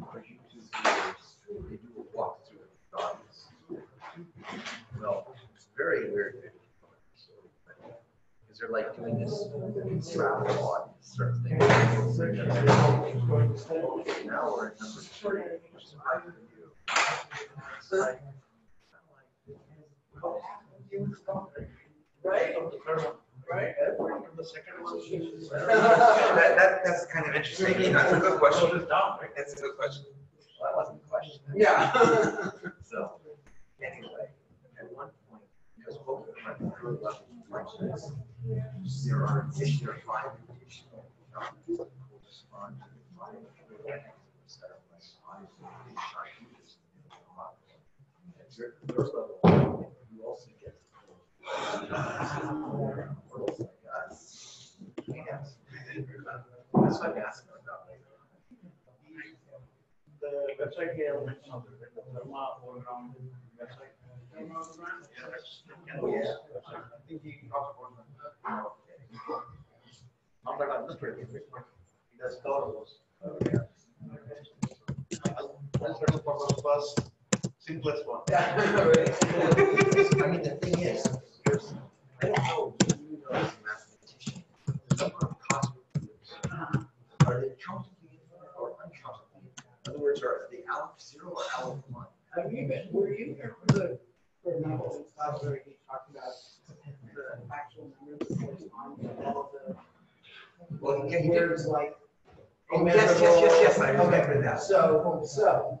or YouTube videos, they do a walkthrough of the doggies. Well, it's very weird. Because they're like doing this travel log sort of thing. Now we're at number three. which is my review. Right? Right? The second one. That, that, that's kind of interesting. That's a good question. That's a good question. Well, that wasn't a question. Yeah. [laughs] So, anyway, at one point, because both of them are third level functions, there are additional five additional correspond to the five instead of like five sharp units in the model. At your third level, you also get. Yes. That's what I'm asking about later. Here, Dharma all-around website. Oh, yeah. I. That's the purpose first, simplest one. I mean, the thing is, I don't know, you know as a mathematician, the number of cosmos, are they countably infinite or uncountably infinite? In other words, are the aleph zero or aleph one? Have you been, were you here for the, for example, in class where he talked about the actual numbers that correspond to all of the Well, words like. Oh, yes, yes, yes, yes, I remember Okay, that. So, so.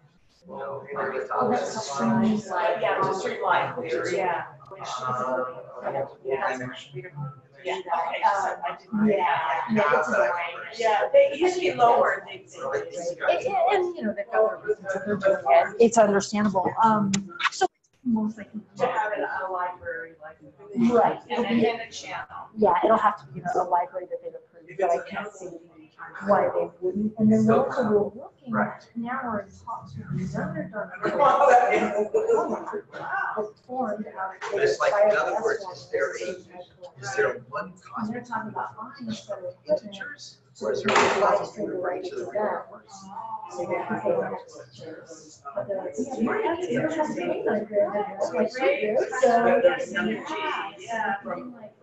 You know, on the top. Oh, that's a string line. Yeah, it's a straight line, which is- Yeah. Um, Yeah. Okay, so I didn't- Yeah. Yeah, it's a. Yeah, they used to be lower, they, So like these And, guys. and, you know, they've got their reasons that they're doing it. It's understandable. Um, so most likely. to have it a library like. Right. And then a channel. Yeah, it'll have to be in a library that they've approved, but I can't see why they wouldn't. And then we're also we're looking Right. at now we're in talks with Zenner Wow, that is- has oh formed out of. But it's like, in other words, is there a, is there one And they're talking about instead of equipment. integers? Or is there a that right to the real numbers? So they can pay that pictures. But they're like, yeah, you have to, you don't have to pay like that. Like, do. So. Yeah. From like,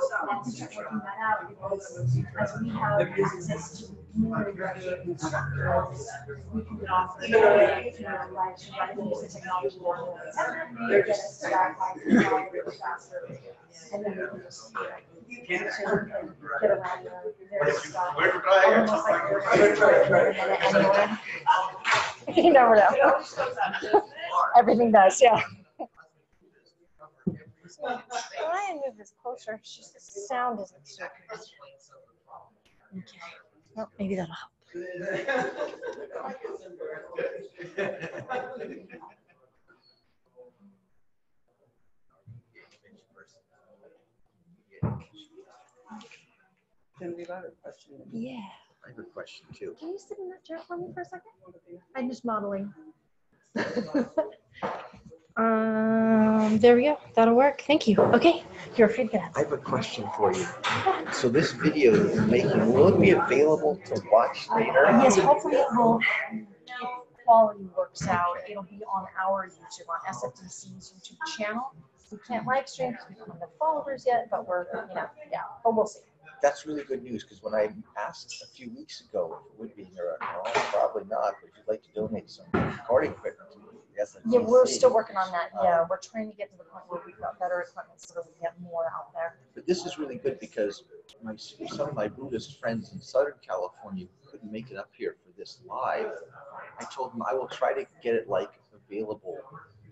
start working that out because as we have access to more instructors, we can offer, you know, like, providing the technology more. Technology faster. And then we can just, get around their, stuff. Trying. Almost like we're- trying, trying. You never know. [laughs] Everything does, yeah. Try and move this closer. It's just the sound isn't so good. Okay. Well, maybe that'll help. Can we got a question? Yeah. I have a question too. Can you sit in that chair for me for a second? I'm just modeling. [laughs] Um, there we go. That'll work. Thank you. Okay, you're free to get out. I have a question for you. So this video that you're making, will it be available to watch later? Yes, hopefully it will. if Quality works out. It'll be on our YouTube, on SFDC's YouTube channel. We can't live stream because we don't have enough followers yet, but we're, you know, yeah, but we'll see. That's really good news, because when I asked a few weeks ago if it would be here, no, probably not, but if you'd like to donate some recording equipment to the SFDC. Yeah, we're still working on that. Uh, yeah, we're trying to get to the point where we've got better equipment so that we can get more out there. But this is really good because my, some of my Buddhist friends in Southern California couldn't make it up here for this live. I told them I will try to get it like available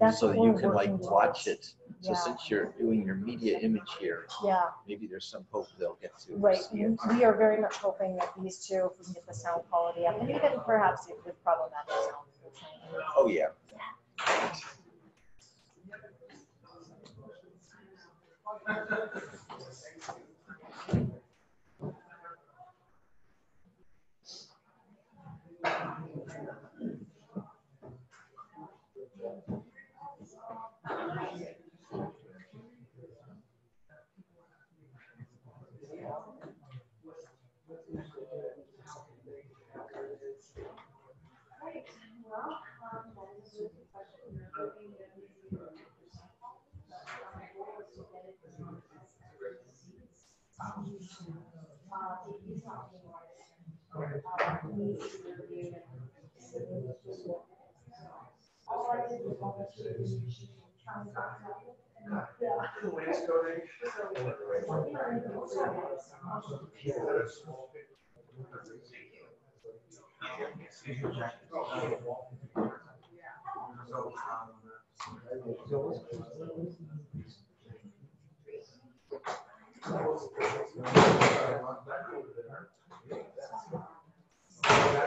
That's so that you can like watch it. So Yeah. since you're doing your media image here, Yeah. maybe there's some hope they'll get to Right, we are very much hoping that these two, if we can get the sound quality up, and even perhaps if with problematic sound. we'll try and- Oh, yeah. Thank you.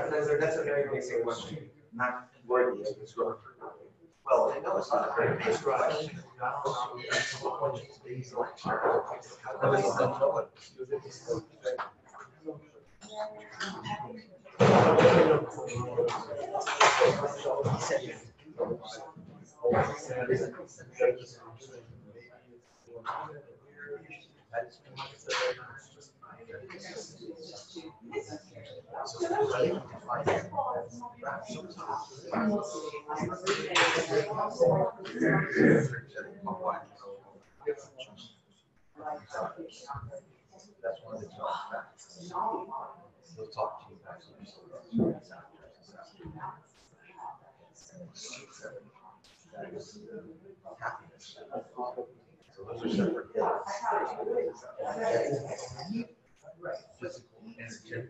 That's that's a very basic question, not worthy of this work. Well, I know it's not a very basic question. That's one of the. We'll talk to you happiness. So those are separate. Physical, energetic,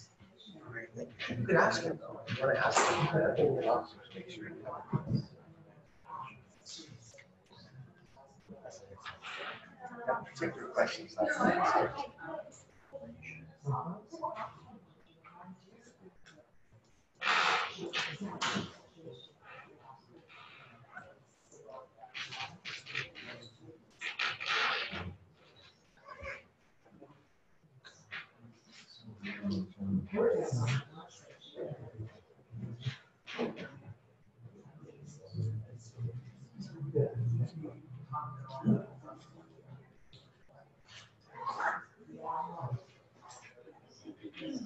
You could ask him though. You want to ask him to. Make sure you have. Particular questions.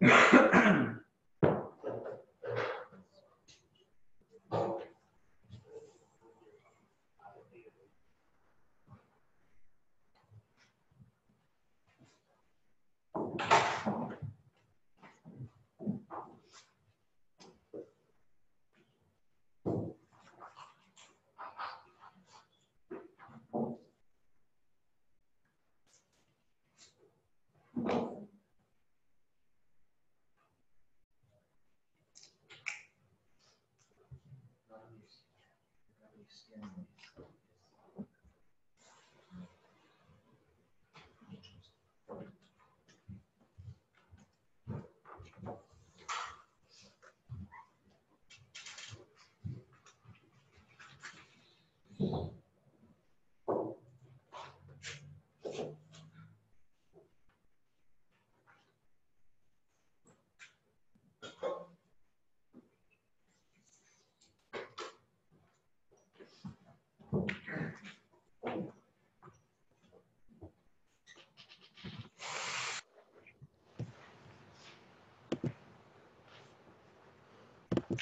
Yeah. [laughs] Gracias.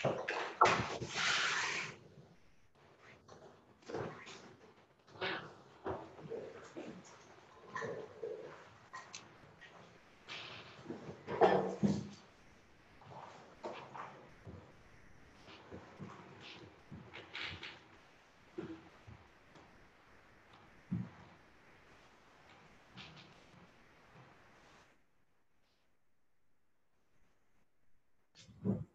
Thank mm -hmm. you.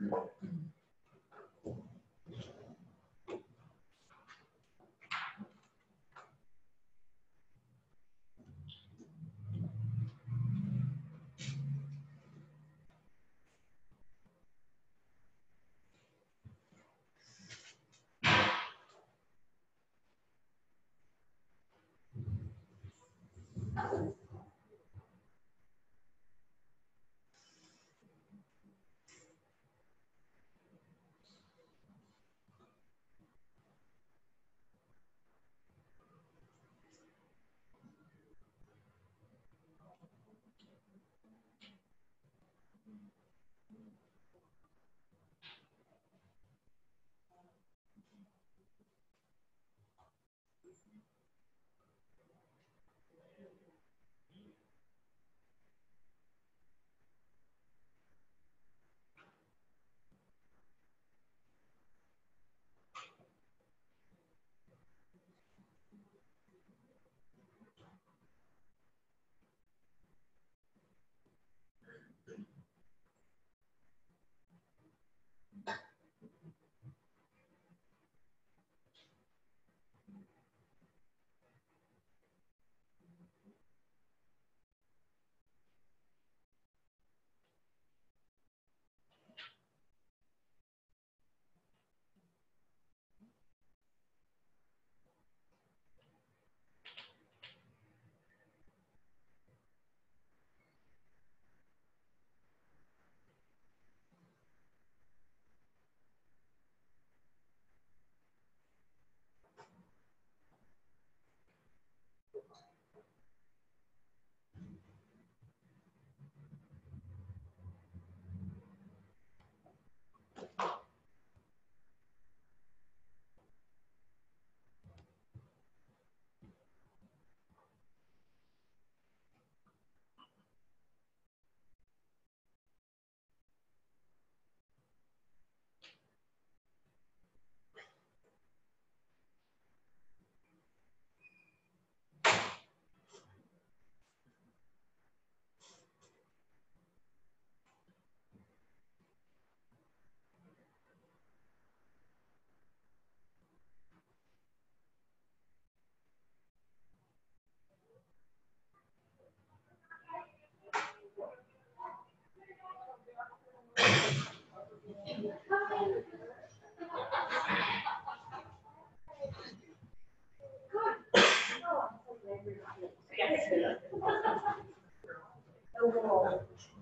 嗯嗯。Overall. [laughs]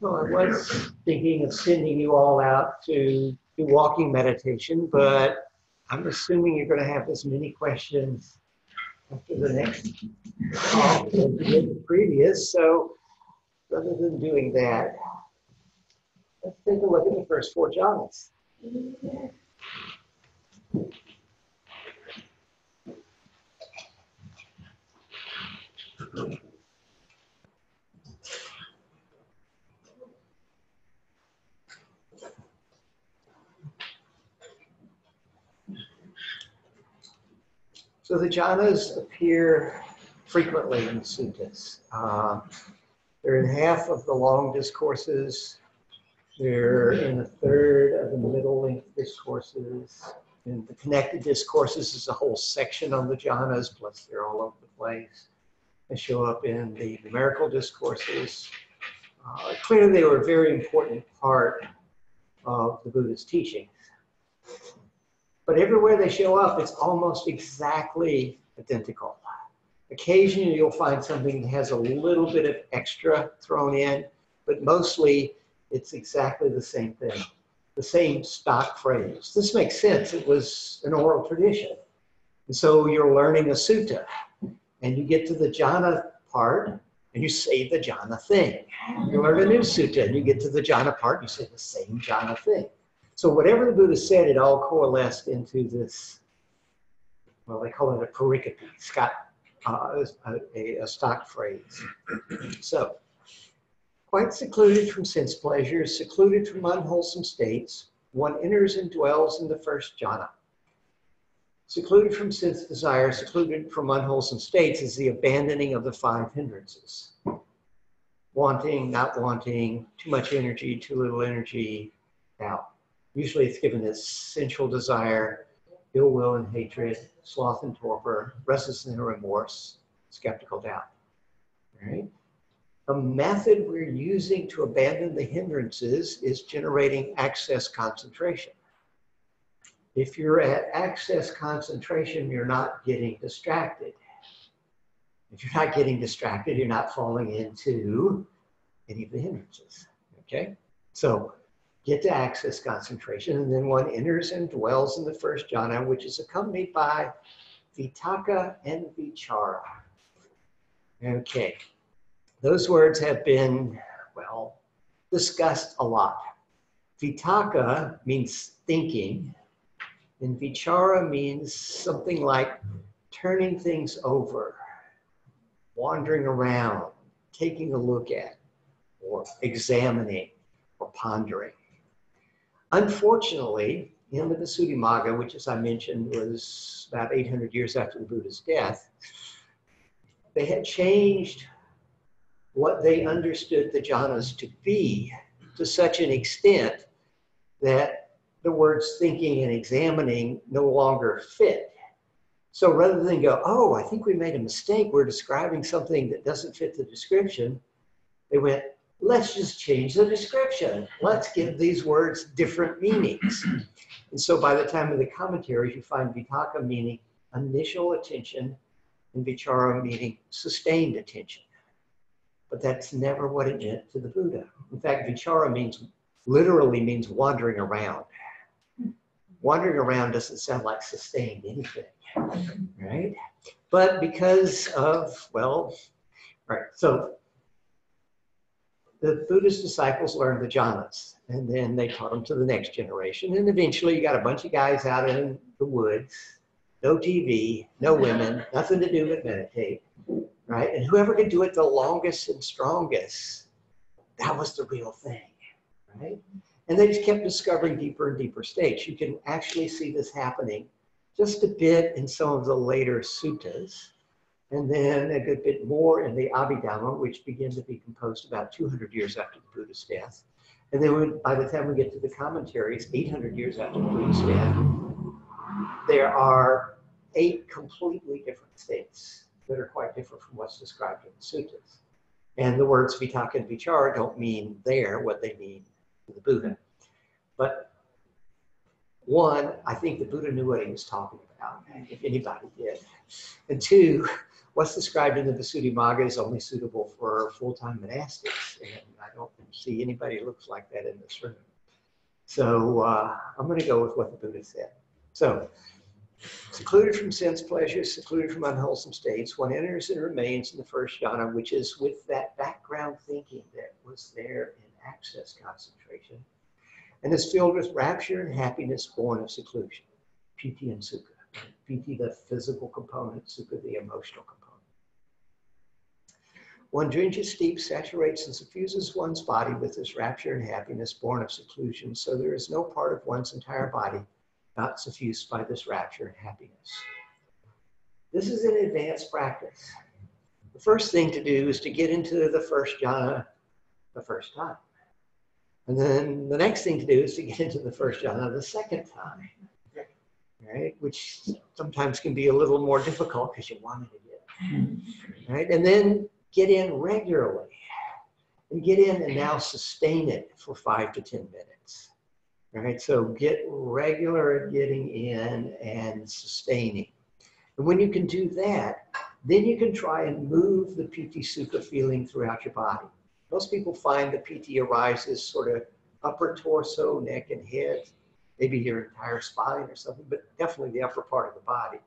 Well, I was thinking of sending you all out to do walking meditation, but I'm assuming you're gonna have as many questions after the next call as you did the previous, so rather than doing that, let's take a look at the first four jhanas. So the jhanas appear frequently in the suttas. Uh, they're in half of the long discourses. They're in a third of the middle length discourses. And the connected discourses is a whole section on the jhanas, plus they're all over the place. They show up in the numerical discourses. Uh, clearly, they were a very important part of the Buddha's teachings. But everywhere they show up, it's almost exactly identical. Occasionally, you'll find something that has a little bit of extra thrown in, but mostly it's exactly the same thing, the same stock phrase. This makes sense. It was an oral tradition. And so you're learning a sutta, and you get to the jhana part, and you say the jhana thing. You learn a new sutta, and you get to the jhana part, and you say the same jhana thing. So whatever the Buddha said, it all coalesced into this, well, they call it a pericope, Scott, uh, a, a stock phrase. So, quite secluded from sense pleasures, secluded from unwholesome states, one enters and dwells in the first jhana. Secluded from sense desire, secluded from unwholesome states is the abandoning of the five hindrances. Wanting, not wanting, too much energy, too little energy, doubt. Usually it's given as sensual desire, ill will and hatred, sloth and torpor, restlessness and remorse, skeptical doubt. Right? The method we're using to abandon the hindrances is generating access concentration. If you're at access concentration, you're not getting distracted. If you're not getting distracted, you're not falling into any of the hindrances. Okay? So get to access concentration, and then one enters and dwells in the first jhana, which is accompanied by vitakka and vicara. Okay, those words have been, well, discussed a lot. Vitakka means thinking, and vicara means something like turning things over, wandering around, taking a look at, or examining, or pondering. Unfortunately, in the Visuddhimagga, which as I mentioned was about 800 years after the Buddha's death, they had changed what they understood the jhanas to be to such an extent that the words thinking and examining no longer fit. So rather than go, oh, I think we made a mistake, we're describing something that doesn't fit the description, they went, let's just change the description. Let's give these words different meanings. [clears throat] And so by the time of the commentaries, you find vitakka meaning initial attention and vicara meaning sustained attention. But that's never what it meant to the Buddha. In fact, vicara means literally means wandering around. Wandering around doesn't sound like sustained anything, right? But because of, well, right, so the Buddhist disciples learned the jhanas, and then they taught them to the next generation. And eventually, you got a bunch of guys out in the woods, no TV, no women, nothing to do but meditate, right? And whoever could do it the longest and strongest, that was the real thing, right? And they just kept discovering deeper and deeper states. You can actually see this happening just a bit in some of the later suttas and then a good bit more in the Abhidhamma, which began to be composed about 200 years after the Buddha's death. And then when, by the time we get to the commentaries, 800 years after the Buddha's death, there are eight completely different states that are quite different from what's described in the suttas. And the words vitakka and vicara don't mean there what they mean to the Buddha. But one, I think the Buddha knew what he was talking about, if anybody did. And two, what's described in the Visuddhimagga is only suitable for full-time monastics, and I don't see anybody looks like that in this room. So uh, I'm going to go with what the Buddha said. So, secluded from sense pleasures, secluded from unwholesome states, one enters and remains in the first jhana, which is with that background thinking that was there in access concentration, and is filled with rapture and happiness born of seclusion. Piti and Sukha. Piti, the physical component, Sukha, the emotional component. One drenches deep, saturates and suffuses one's body with this rapture and happiness born of seclusion, so there is no part of one's entire body not suffused by this rapture and happiness. This is an advanced practice. The first thing to do is to get into the first jhana the first time. And then the next thing to do is to get into the first jhana the second time, right? Which sometimes can be a little more difficult because you want it again, right? And then get in regularly and get in and now sustain it for five to 10 minutes, right? So get regular at getting in and sustaining. And when you can do that, then you can try and move the piti sukha feeling throughout your body. Most people find the piti arises sort of upper torso, neck, and head, maybe your entire spine or something, but definitely the upper part of the body.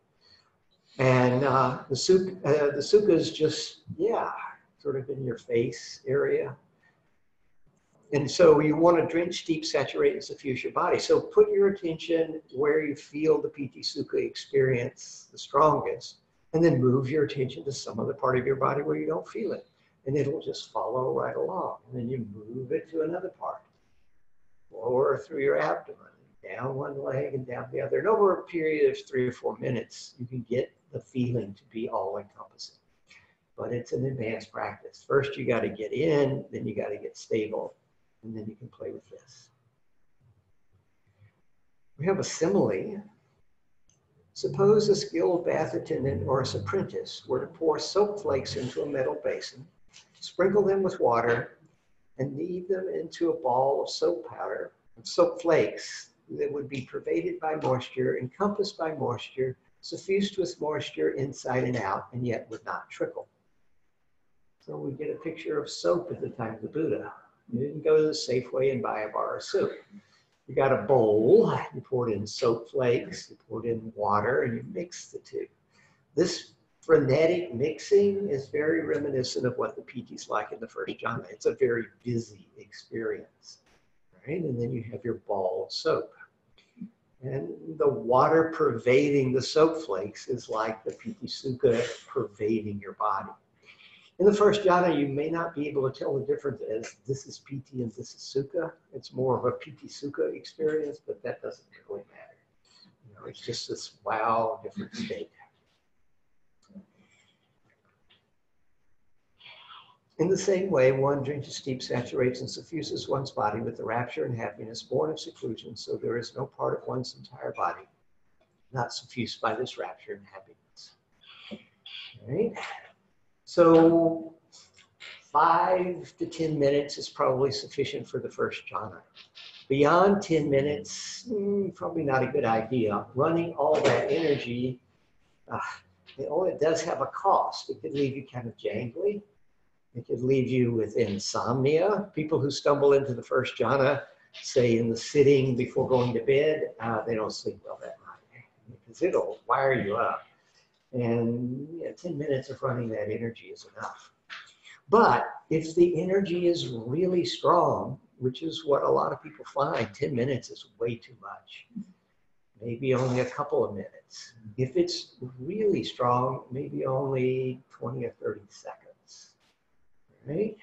And uh, the, sukha, uh, the sukha is just, yeah, sort of in your face area. And so you want to drench, deep, saturate, and suffuse your body. So put your attention where you feel the piti sukha experience the strongest, and then move your attention to some other part of your body where you don't feel it. And it'll just follow right along. And then you move it to another part, lower through your abdomen, down one leg and down the other. And over a period of three or four minutes, you can get the feeling to be all encompassing. But it's an advanced practice. First, you got to get in, then you got to get stable, and then you can play with this. We have a simile. Suppose a skilled bath attendant or a apprentice were to pour soap flakes into a metal basin, sprinkle them with water, and knead them into a ball of soap powder, soap flakes that would be pervaded by moisture, encompassed by moisture, suffused with moisture inside and out, and yet would not trickle. So we get a picture of soap at the time of the Buddha. You didn't go to the Safeway and buy a bar of soap. You got a bowl, you poured in soap flakes, you poured in water, and you mixed the two. This frenetic mixing is very reminiscent of what the piti's like in the first jhana. It's a very busy experience, right? And then you have your ball of soap. And the water pervading the soap flakes is like the piti sukha pervading your body. In the first jhana, you may not be able to tell the difference as this is piti and this is sukha. It's more of a piti sukha experience, but that doesn't really matter. You know, it's just this wow, different state. In the same way, one drenches deep, saturates, and suffuses one's body with the rapture and happiness born of seclusion, so there is no part of one's entire body not suffused by this rapture and happiness. Right? So five to 10 minutes is probably sufficient for the first jhana. Beyond 10 minutes, mm, probably not a good idea. Running all that energy, uh, oh, it does have a cost. It could leave you kind of jangly. It could leave you with insomnia. People who stumble into the first jhana, say in the sitting before going to bed, uh, they don't sleep well that night because it'll wire you up. And yeah, 10 minutes of running that energy is enough. But if the energy is really strong, which is what a lot of people find, 10 minutes is way too much. Maybe only a couple of minutes. If it's really strong, maybe only 20 or 30 seconds. Right?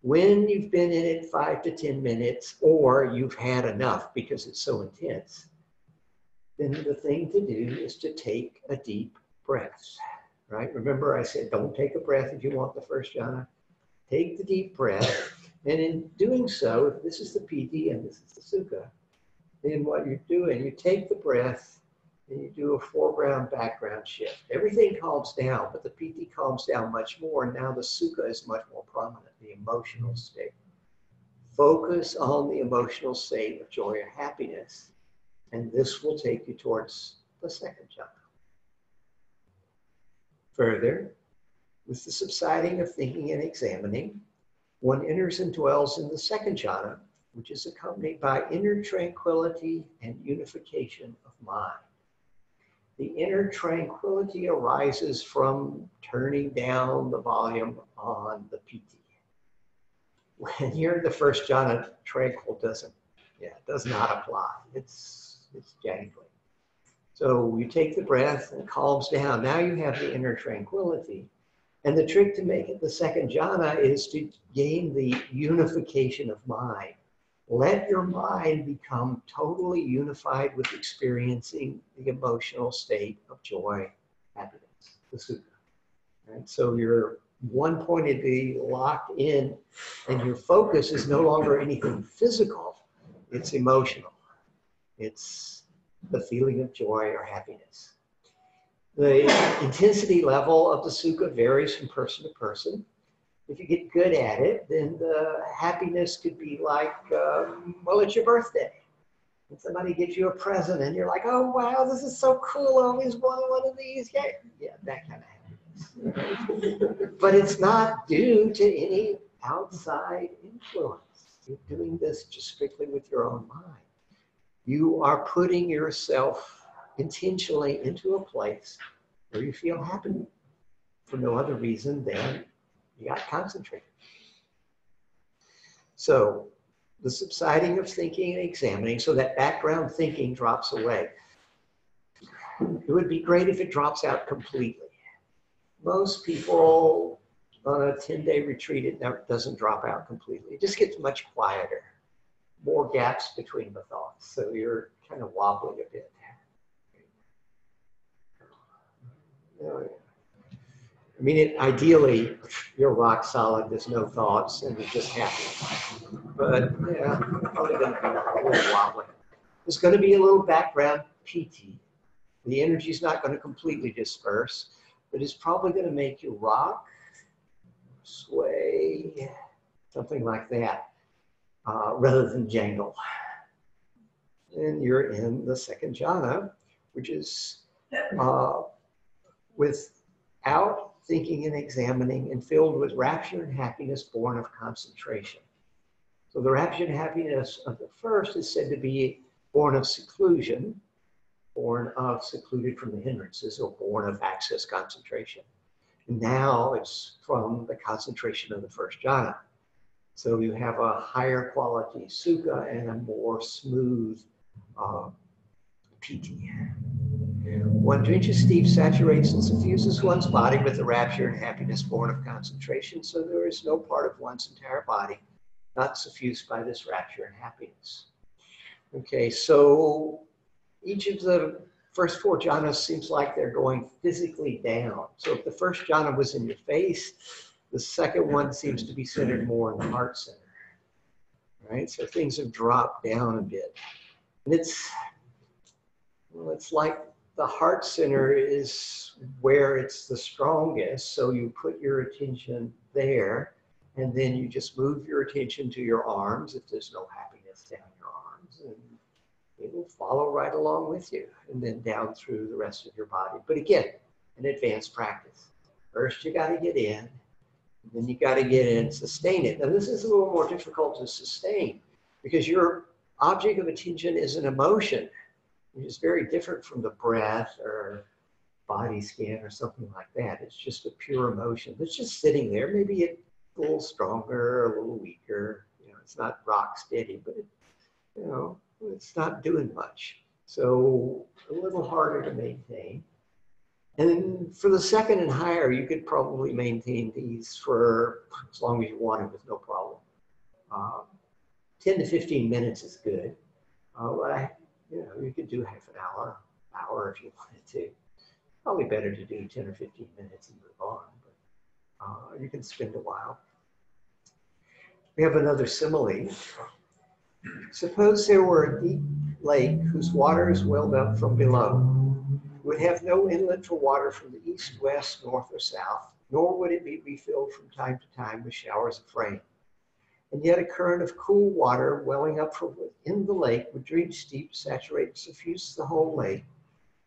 When you've been in it five to 10 minutes, or you've had enough because it's so intense, then the thing to do is to take a deep breath, right? Remember I said, don't take a breath if you want the first jhana. Take the deep breath. And in doing so, if this is the piti and this is the sukha, then what you're doing, you take the breath and you do a foreground background shift. Everything calms down, but the piti calms down much more. And now the sukha is much more prominent, the emotional state. Focus on the emotional state of joy or happiness and this will take you towards the second jhana. Further, with the subsiding of thinking and examining, one enters and dwells in the second jhana, which is accompanied by inner tranquility and unification of mind. The inner tranquility arises from turning down the volume on the piti. When you're in the first jhana, tranquil doesn't, yeah, does not apply. It's, it's jangly. So you take the breath and it calms down. Now you have the inner tranquility. And the trick to make it the second jhana is to gain the unification of mind. Let your mind become totally unified with experiencing the emotional state of joy, happiness, the sukha. Right? So you're one pointedly locked in, and your focus is no longer anything physical, it's emotional. It's the feeling of joy or happiness. The intensity level of the sukha varies from person to person. If you get good at it, then the happiness could be like, um, well, it's your birthday. And somebody gives you a present and you're like, oh, wow, this is so cool. I always wanted one of these. Yeah, yeah that kind of happiness. but it's not due to any outside influence. You're doing this just strictly with your own mind. You are putting yourself intentionally into a place where you feel happy for no other reason than you got concentrated. So the subsiding of thinking and examining, so that background thinking drops away. It would be great if it drops out completely. Most people on a 10 day retreat, it never, doesn't drop out completely. It just gets much quieter, more gaps between the thoughts. So you're kind of wobbling a bit. I mean, it, ideally, you're rock solid. There's no thoughts, and you're just happy. But yeah, probably going to be a little wobbly. There's going to be a little background piti. The energy's not going to completely disperse, but it's probably going to make you rock, sway, something like that, uh, rather than jangle. And you're in the second jhana, which is uh, without thinking and examining and filled with rapture and happiness born of concentration. So the rapture and happiness of the first is said to be born of seclusion, born of secluded from the hindrances, or born of access concentration. And now it's from the concentration of the first jhana. So you have a higher quality sukha and a more smooth uh, piti. One drenches steep, saturates, and suffuses one's body with the rapture and happiness born of concentration, so there is no part of one's entire body not suffused by this rapture and happiness. Okay, so each of the first four jhanas seems like they're going physically down. So if the first jhana was in your face, the second one seems to be centered more in the heart center. Right? So things have dropped down a bit. And it's well, it's like the heart center is where it's the strongest. So you put your attention there, and then you just move your attention to your arms if there's no happiness down your arms, and it will follow right along with you, and then down through the rest of your body. But again, an advanced practice. First, you got to get in, then you got to get in and sustain it. Now, this is a little more difficult to sustain because your object of attention is an emotion which is very different from the breath or body scan or something like that. It's just a pure emotion. It's just sitting there. Maybe it's a little stronger, a little weaker. You know, it's not rock steady, but it, you know, it's not doing much. So a little harder to maintain. And for the second and higher, you could probably maintain these for as long as you wanted with no problem. Um, 10 to 15 minutes is good. Uh, I you know, you could do half an hour, hour if you wanted to. Probably better to do 10 or 15 minutes and move on, but uh, you can spend a while. We have another simile. Suppose there were a deep lake whose water is welled up from below. It would have no inlet for water from the east, west, north, or south, nor would it be refilled from time to time with showers of rain and yet a current of cool water welling up from within the lake would reach deep, saturate, and suffuse the whole lake,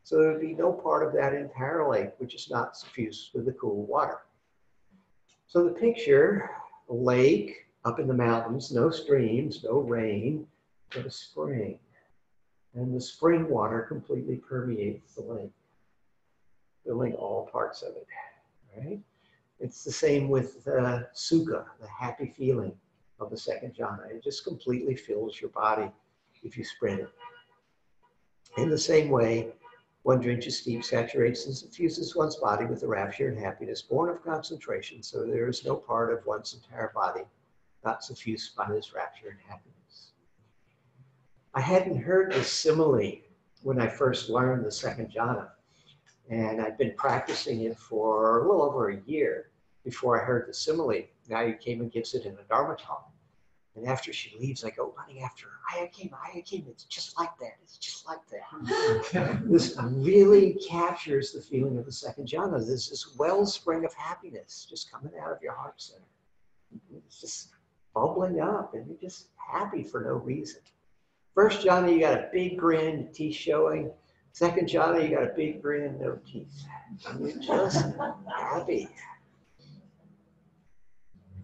So there would be no part of that entire lake which is not suffused with the cool water. So the picture, a lake up in the mountains, no streams, no rain, but a spring. And the spring water completely permeates the lake, filling all parts of it, right? It's the same with uh, sukha, the happy feeling of the second jhana. It just completely fills your body if you spread it. In the same way, one drenches deep, saturates, and suffuses one's body with the rapture and happiness born of concentration, so there is no part of one's entire body not suffused by this rapture and happiness. I hadn't heard this simile when I first learned the second jhana, and I'd been practicing it for a little over a year before I heard the simile. Now he came and gives it in a Dharma talk. And after she leaves, I go running after her. Ayya Khema, I came. It's just like that. It's just like that. [laughs] this really captures the feeling of the second jhana. There's this wellspring of happiness just coming out of your heart center. It's just bubbling up, and you're just happy for no reason. First jhana, you got a big grin, teeth showing. Second jhana, you got a big grin, no teeth. And you're just happy.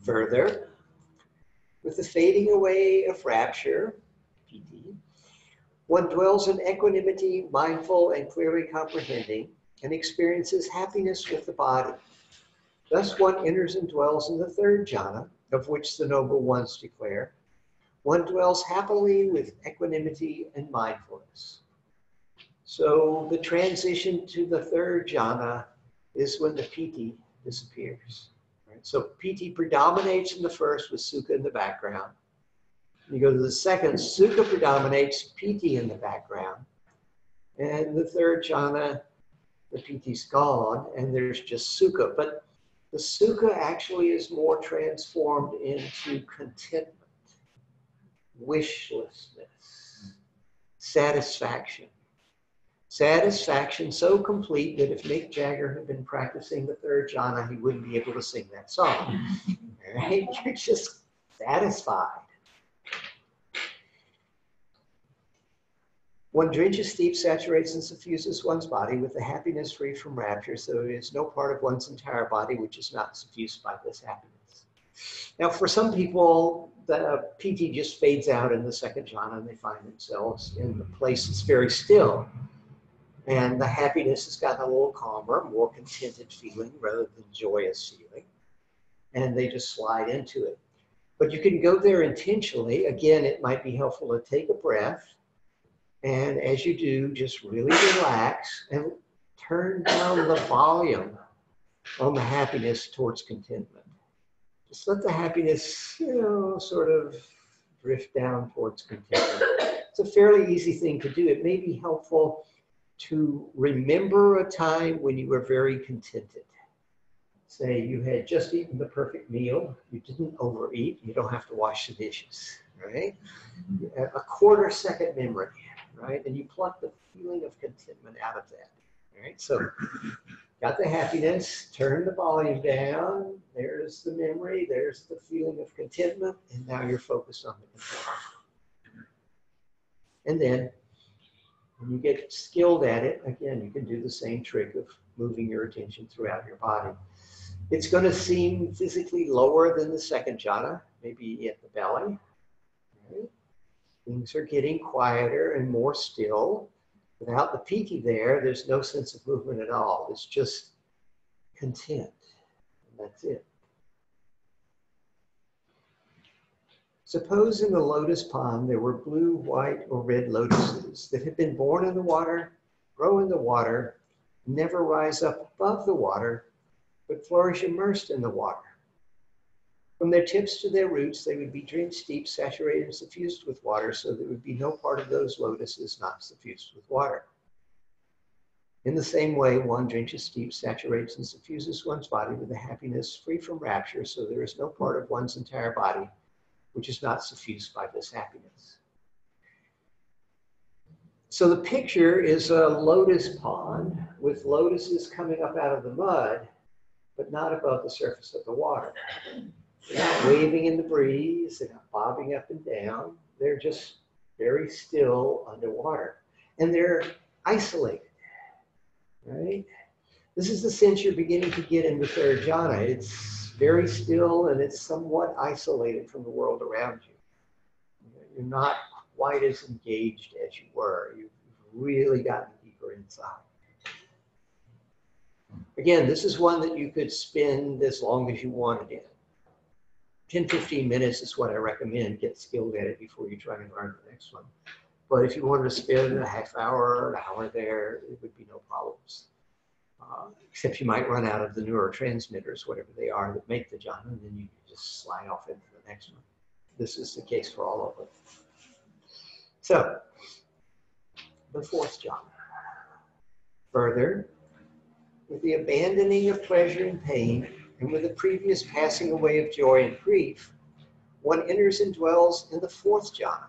Further, with the fading away of rapture, piti, one dwells in equanimity, mindful and clearly comprehending, and experiences happiness with the body. Thus one enters and dwells in the third jhana, of which the noble ones declare, one dwells happily with equanimity and mindfulness. So the transition to the third jhana is when the piti disappears. So piti predominates in the first with sukha in the background. You go to the second, sukha predominates, piti in the background. And the third jhana, the piti's gone, and there's just sukha. But the sukha actually is more transformed into contentment, wishlessness, satisfaction. Satisfaction so complete that if Mick Jagger had been practicing the third jhana, he wouldn't be able to sing that song. [laughs] Right? You're just satisfied. One drenches deep, saturates, and suffuses one's body with a happiness free from rapture, so there is no part of one's entire body which is not suffused by this happiness. Now, for some people, the piti just fades out in the second jhana and they find themselves in the place that's very still. And the happiness has gotten a little calmer, more contented feeling rather than joyous feeling. And they just slide into it. But you can go there intentionally. Again, it might be helpful to take a breath and as you do, just really relax and turn down the volume on the happiness towards contentment. Just let the happiness, you know, sort of drift down towards contentment. It's a fairly easy thing to do. It may be helpful to remember a time when you were very contented. Say you had just eaten the perfect meal, you didn't overeat, you don't have to wash the dishes, right? A quarter second memory right? And you pluck the feeling of contentment out of that, right? So got the happiness, turn the volume down, there's the memory, there's the feeling of contentment, and now you're focused on the contentment. And then when you get skilled at it, again, you can do the same trick of moving your attention throughout your body. It's going to seem physically lower than the second jhana, maybe at the belly, Things are getting quieter and more still. Without the piti there, there's no sense of movement at all. It's just content. And that's it. Suppose in the lotus pond there were blue, white, or red lotuses that had been born in the water, grow in the water, never rise up above the water, but flourish immersed in the water. From their tips to their roots, they would be drenched deep, saturated, and suffused with water, so there would be no part of those lotuses not suffused with water. In the same way, one drenches deep, saturates, and suffuses one's body with a happiness free from rapture, so there is no part of one's entire body which is not suffused by this happiness. So the picture is a lotus pond with lotuses coming up out of the mud, but not above the surface of the water. They're not waving in the breeze, they're not bobbing up and down. They're just very still underwater. And they're isolated. right? This is the sense you're beginning to get in the third jhana. It's very still and it's somewhat isolated from the world around you. You're not quite as engaged as you were. You've really gotten deeper inside. Again, this is one that you could spend as long as you wanted in. 10, 15 minutes is what I recommend. Get skilled at it before you try and learn the next one. But if you wanted to spend a half hour or an hour there, it would be no problems. Uh, except you might run out of the neurotransmitters, whatever they are, that make the jhana, and then you just slide off into the next one. This is the case for all of them. So, the fourth jhana. Further, with the abandoning of pleasure and pain, and with the previous passing away of joy and grief, one enters and dwells in the fourth jhana,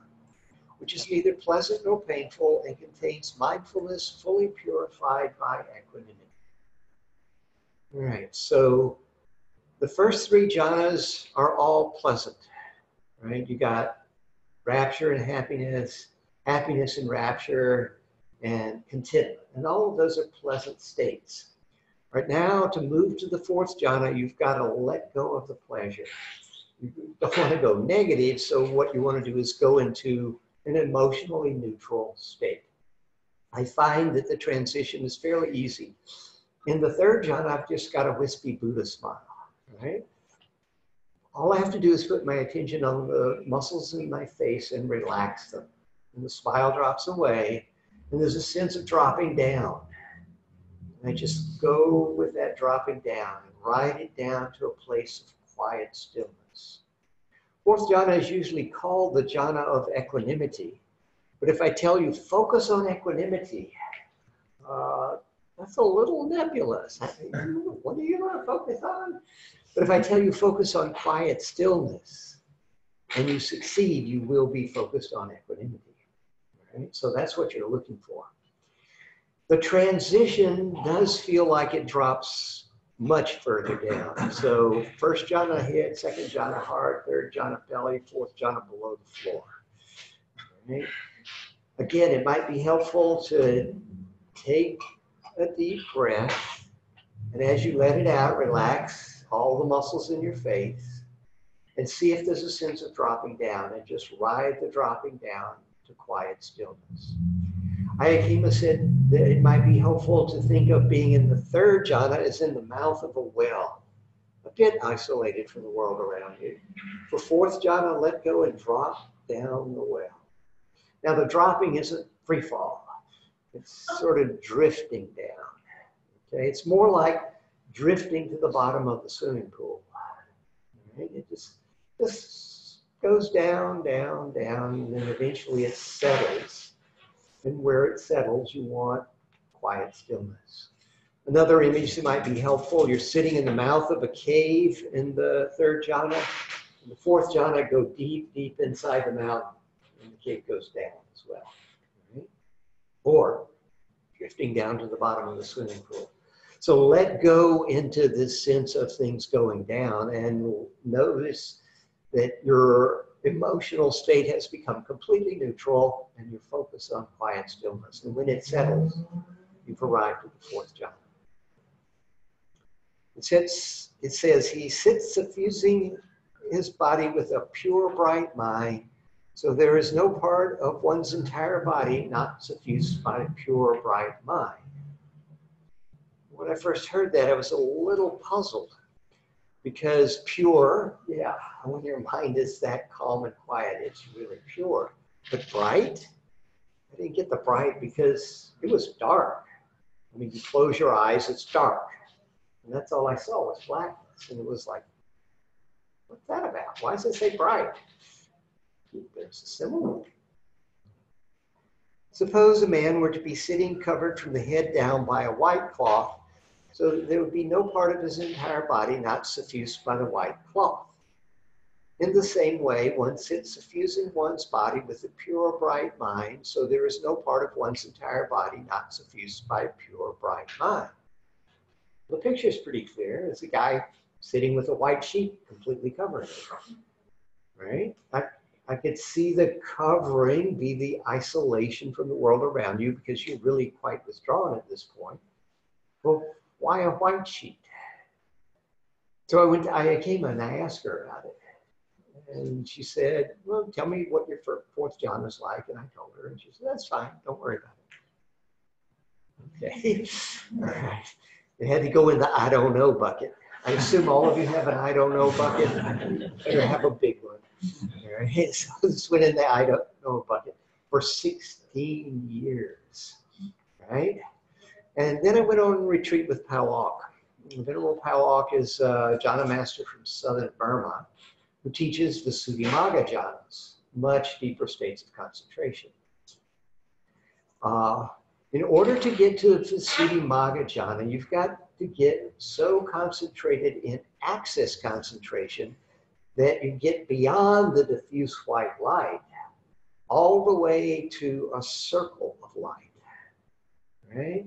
which is neither pleasant nor painful and contains mindfulness fully purified by equanimity. All right, so the first three jhanas are all pleasant, right? You got rapture and happiness, happiness and rapture, and contentment. And all of those are pleasant states. Right now, to move to the fourth jhana, you've got to let go of the pleasure. You don't want to go negative, so what you want to do is go into an emotionally neutral state. I find that the transition is fairly easy. In the third jhana, I've just got a wispy Buddha smile, right? All I have to do is put my attention on the muscles in my face and relax them. And the smile drops away, and there's a sense of dropping down. And I just go with that dropping down and ride it down to a place of quiet stillness. Fourth jhana is usually called the jhana of equanimity. But if I tell you focus on equanimity, uh, that's a little nebulous. Hmm, what are you going to focus on? But if I tell you focus on quiet stillness and you succeed, you will be focused on equanimity. Right? So that's what you're looking for. The transition does feel like it drops much further down. So first jhana hit, second jhana heart, third jhana belly, fourth jhana below the floor. Right? Again, it might be helpful to take a deep breath, and as you let it out, relax all the muscles in your face, and see if there's a sense of dropping down, and just ride the dropping down to quiet stillness. Ayya Khema said that it might be helpful to think of being in the third jhana as in the mouth of a well, a bit isolated from the world around you. For fourth jhana, let go and drop down the well. Now, the dropping isn't free fall, it's sort of drifting down. Okay, it's more like drifting to the bottom of the swimming pool. Right? It just, just goes down, down, down, and then eventually it settles and where it settles, you want quiet stillness. Another image that might be helpful, you're sitting in the mouth of a cave in the third jhana. In the fourth jhana, go deep, deep inside the mountain, and the cave goes down as well. Or drifting down to the bottom of the swimming pool. So let go into this sense of things going down and notice that you're emotional state has become completely neutral and you focus on quiet stillness. And when it settles, you've arrived at the fourth jhana. It says, it says he sits suffusing his body with a pure, bright mind. So there is no part of one's entire body not suffused by a pure, bright mind. When I first heard that, I was a little puzzled because pure, yeah, when your mind is that calm and quiet, it's really pure. But bright, I didn't get the bright because it was dark. I mean, you close your eyes, it's dark. And that's all I saw was blackness. And it was like, what's that about? Why does it say bright? Suppose a man were to be sitting covered from the head down by a white cloth so that there would be no part of his entire body not suffused by the white cloth. In the same way, one sits suffusing one's body with a pure, bright mind, so there is no part of one's entire body not suffused by a pure, bright mind. The picture is pretty clear. It's a guy sitting with a white sheet completely covering him, right? I could see the covering be the isolation from the world around you because you're really quite withdrawn at this point. well, why a white sheet? So I went, I came and I asked her about it. And she said, well, tell me what your fourth jhana is like. And I told her, and she said, that's fine. Don't worry about it. Okay. [laughs] All right. It had to go in the I don't know bucket. I assume all of you have an I don't know bucket. [laughs] Better have a big one. All right. [laughs] So this went in the I don't know about it for 16 years. Right. And then I went on retreat with Pa Auk. Venerable Pa Auk is a jhana master from southern Burma who teaches the Visuddhimagga jhanas, much deeper states of concentration. Uh, in order to get to the Visuddhimagga jhana, you've got to get so concentrated in access concentration that you get beyond the diffuse white light all the way to a circle of light. Right?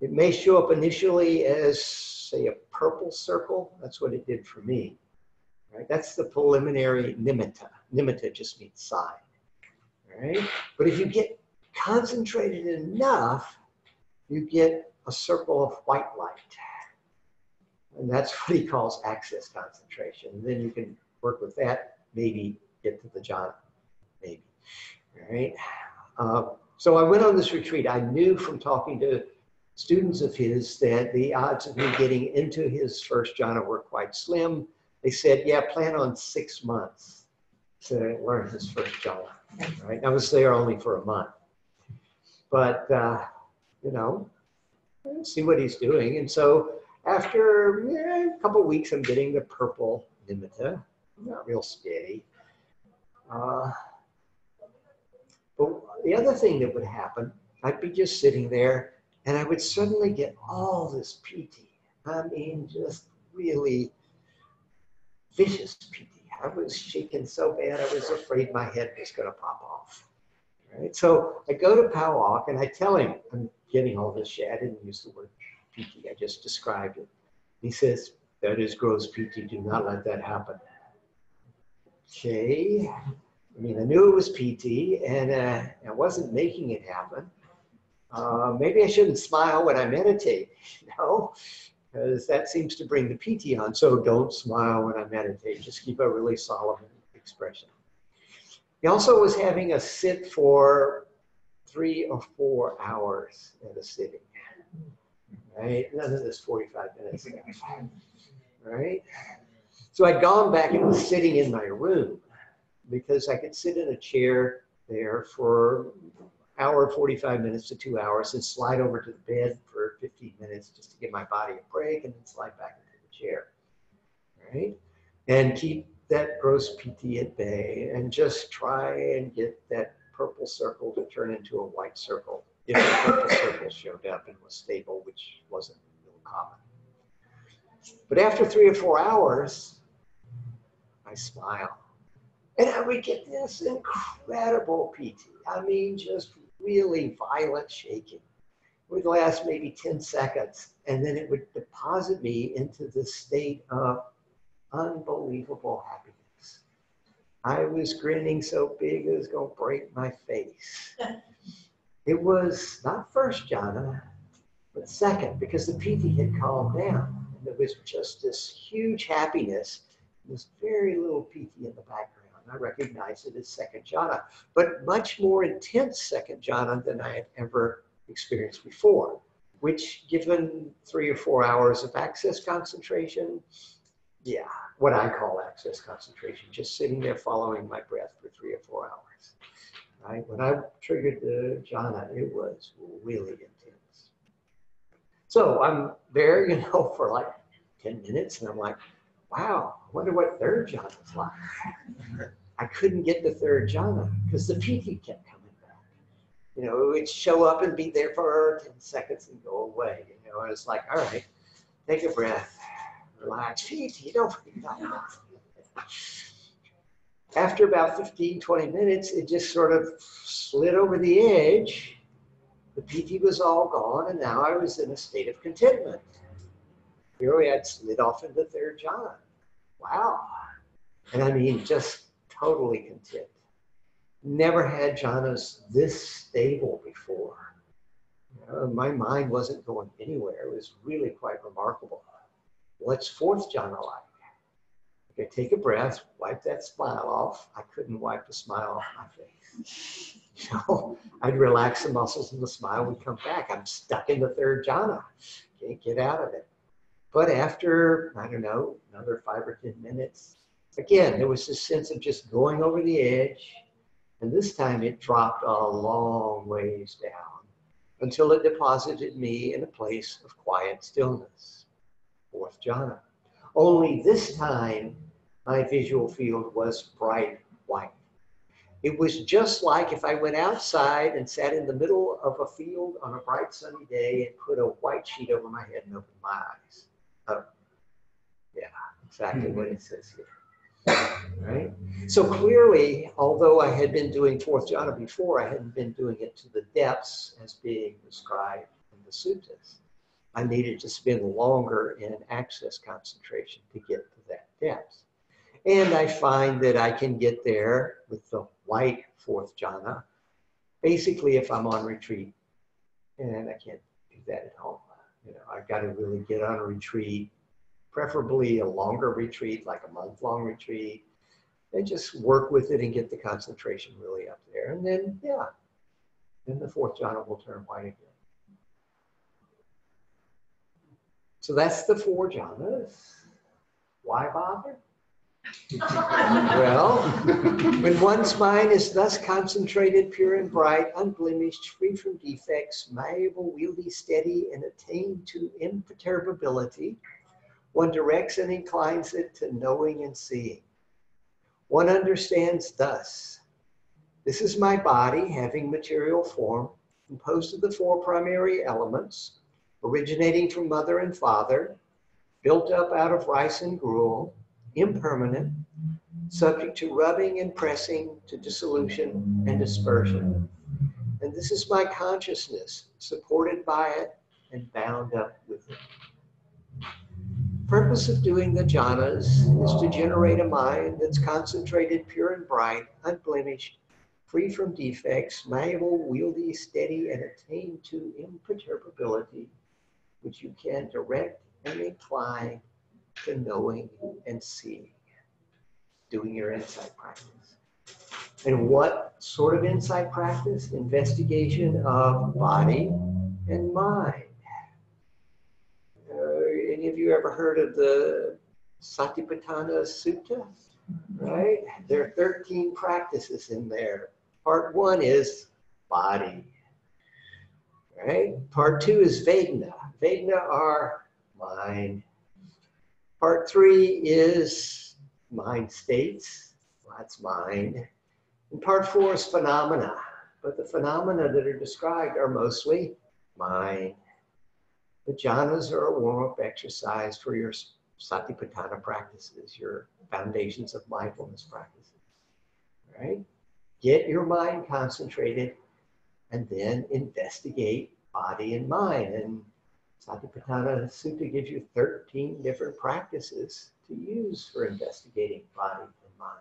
It may show up initially as, say, a purple circle. That's what it did for me. Right? That's the preliminary nimitta. Nimitta just means sign. Right? But if you get concentrated enough, you get a circle of white light. And that's [laughs] what he calls access concentration. And then you can work with that, maybe get to the jhana, maybe. All right. Uh, so I went on this retreat. I knew from talking to students of his that the odds of me getting into his first jhana were quite slim. They said, yeah, plan on six months to learn his first jhana. Right. I was there only for a month. But, uh, you know, see what he's doing. And so after yeah, a couple weeks, I'm getting the purple nimitta. Not real steady. Uh, but the other thing that would happen, I'd be just sitting there and I would suddenly get all this piti. I mean, just really vicious piti. I was shaking so bad, I was afraid my head was going to pop off. Right? So I go to Pa Auk and I tell him I'm getting all this shit. I didn't use the word piti, I just described it. He says, That is gross piti. Do not let that happen. Okay. I mean, I knew it was piti and uh, I wasn't making it happen. Uh, maybe I shouldn't smile when I meditate, [laughs] you know, because that seems to bring the piti on. So don't smile when I meditate. Just keep a really solemn expression. He also was having a sit for three or four hours at a sitting, right? None of this 45 minutes, right? So I'd gone back and was sitting in my room because I could sit in a chair there for hour, 45 minutes to two hours, and slide over to the bed for 15 minutes just to give my body a break and then slide back into the chair. Right? And keep that gross piti at bay and just try and get that purple circle to turn into a white circle if the purple circle showed up and was stable, which wasn't real common. But after three or four hours, I smile. And I would get this incredible piti. I mean, just really violent shaking. It would last maybe 10 seconds, and then it would deposit me into this state of unbelievable happiness. I was grinning so big it was going to break my face. [laughs] It was not first jhana, but second, because the piti had calmed down. And there was just this huge happiness, this very little piti in the background. I recognized it as second jhana, but much more intense second jhana than I had ever experienced before, which given three or four hours of access concentration, yeah, what I call access concentration, just sitting there following my breath for three or four hours. Right? When I triggered the jhana, it was really intense. So I'm there, [laughs] you know, for like 10 minutes, and I'm like, wow, I wonder what third jhana is like. I couldn't get the third jhana because the piti kept coming back. You know, it would show up and be there for 10 seconds and go away. You know, and it's like, all right, take a breath, relax, piti, don't forget After about 15, 20 minutes, it just sort of slid over the edge. The piti was all gone, and now I was in a state of contentment. Here we had slid off into third jhana. Wow. And I mean, just totally content. Never had jhanas this stable before. You know, my mind wasn't going anywhere. It was really quite remarkable. What's fourth jhana like? Okay, take a breath, wipe that smile off. I couldn't wipe the smile off my face. [laughs] You know, I'd relax the muscles and the smile would come back. I'm stuck in the third jhana. Can't get out of it. But after, I don't know, another five or 10 minutes, again, there was this sense of just going over the edge. And this time it dropped a long ways down until it deposited me in a place of quiet stillness. Fourth jhana. Only this time, my visual field was bright white. It was just like if I went outside and sat in the middle of a field on a bright sunny day and put a white sheet over my head and opened my eyes. Oh, yeah, exactly what it says here. Right? So mm-hmm. clearly, although I had been doing fourth jhana before, I hadn't been doing it to the depths as being described in the suttas. I needed to spend longer in access concentration to get to that depth. And I find that I can get there with the white fourth jhana, basically if I'm on retreat. And I can't do that at home. You know, I've got to really get on a retreat, preferably a longer retreat, like a month-long retreat, and just work with it and get the concentration really up there. And then, yeah, then the fourth jhana will turn white again. So that's the four jhanas. Why bother? Well, when one's mind is thus concentrated, pure and bright, unblemished, free from defects, malleable, wieldy, steady, and attained to imperturbability, one directs and inclines it to knowing and seeing. One understands thus this is my body having material form, composed of the four primary elements, originating from mother and father, built up out of rice and gruel impermanent, subject to rubbing and pressing, to dissolution and dispersion. And this is my consciousness, supported by it and bound up with it. Purpose of doing the jhanas is to generate a mind that's concentrated, pure and bright, unblemished, free from defects, malleable, wieldy, steady, and attained to imperturbability, which you can direct and incline knowing and seeing, doing your insight practice. And what sort of insight practice? Investigation of body and mind. Uh, any of you ever heard of the Satipatthana Sutta? Right? There are 13 practices in there. Part one is body. Right? Part two is Vedana. Vedana are mind. Part three is mind states. That's mind. And part four is phenomena. But the phenomena that are described are mostly mind. The jhanas are a warm-up exercise for your satipatthana practices, your foundations of mindfulness practices. Right? Get your mind concentrated and then investigate body and mind. And Satipatthana Sutta gives you 13 different practices to use for investigating body and mind.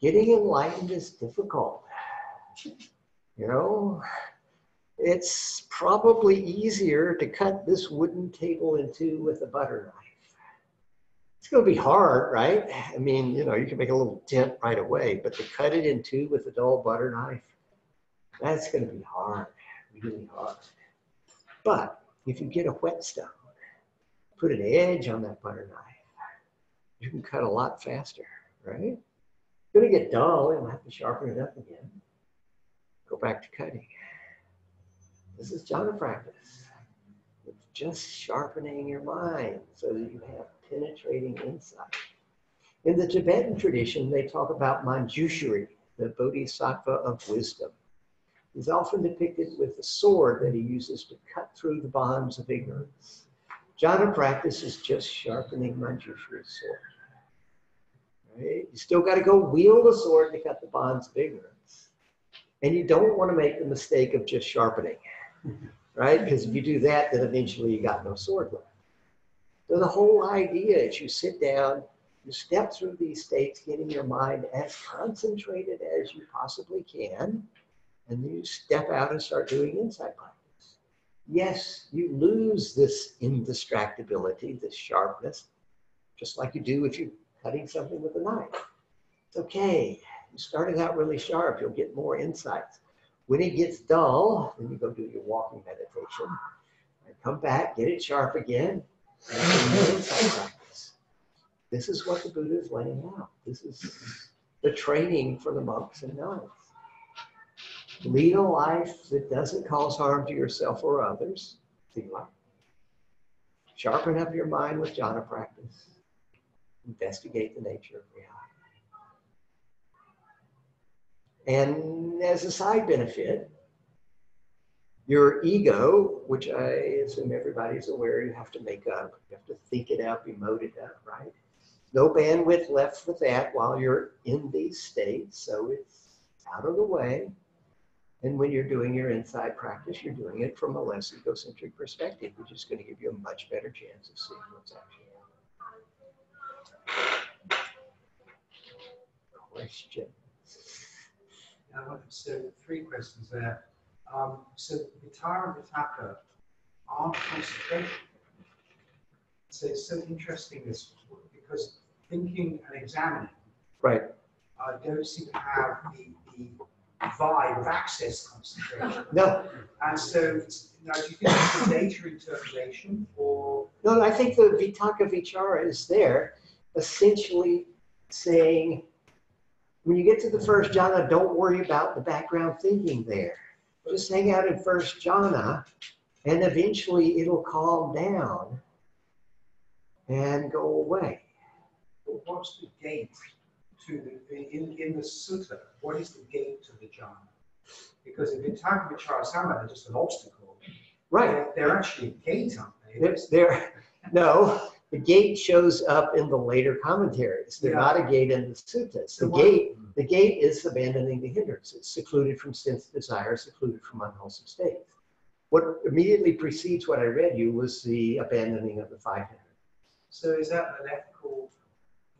Getting enlightened is difficult. You know, it's probably easier to cut this wooden table in two with a butter knife. It's going to be hard, right? I mean, you know, you can make a little dent right away, but to cut it in two with a dull butter knife, that's going to be hard, really hard. But if you get a whetstone, put an edge on that butter knife, you can cut a lot faster, right? It's gonna get dull, you'll have to sharpen it up again. Go back to cutting. This is jhana practice. It's just sharpening your mind so that you have penetrating insight. In the Tibetan tradition, they talk about Manjushri, the bodhisattva of wisdom. He's often depicted with a sword that he uses to cut through the bonds of ignorance. Jhana practice is just sharpening Manjushri's sword. Right? You still got to go wield the sword to cut the bonds of ignorance. And you don't want to make the mistake of just sharpening, [laughs] right? Because if you do that, then eventually you got no sword left. So the whole idea is you sit down, you step through these states, getting your mind as concentrated as you possibly can, and then you step out and start doing insight practice. Yes, you lose this indistractability, this sharpness, just like you do if you're cutting something with a knife. It's okay. You started out really sharp, you'll get more insights. When it gets dull, then you go do your walking meditation. And come back, get it sharp again, insight practice. This is what the Buddha is laying out. This is the training for the monks and nuns. Lead a life that doesn't cause harm to yourself or others. Sharpen up your mind with jhana practice. Investigate the nature of reality. And as a side benefit, your ego, which I assume everybody's aware you have to make up, you have to think it up, emote it up, right? No bandwidth left for that while you're in these states, so it's out of the way. And when you're doing your inside practice, you're doing it from a less egocentric perspective, which is going to give you a much better chance of seeing what's actually happening. Question. I wanted so three questions there. Um, so Vicara and Vitakka aren't concentration. So it's so interesting this because thinking and examining Right. uh, don't seem to have the, the vibe of access concentration. No. And so, now, do you think it's a data interpretation or? No, I think the Vitakka Vicara is there, essentially saying, when you get to the first jhana, don't worry about the background thinking there. Just hang out in first jhana, and eventually it'll calm down and go away. But what's the gate to the, in, in the sutta, what is the gate to the jhana? Because if in Taka Vicara Samad are just an obstacle, Right. they're, they're actually a gate, aren't they? There, there, no, the gate shows up in the later commentaries. They're Yeah. not a gate in the suttas. So The gate, the gate is abandoning the hindrances, secluded from sense desire, secluded from unwholesome states. What immediately precedes what I read you was the abandoning of the five hindrances. So is that an ethical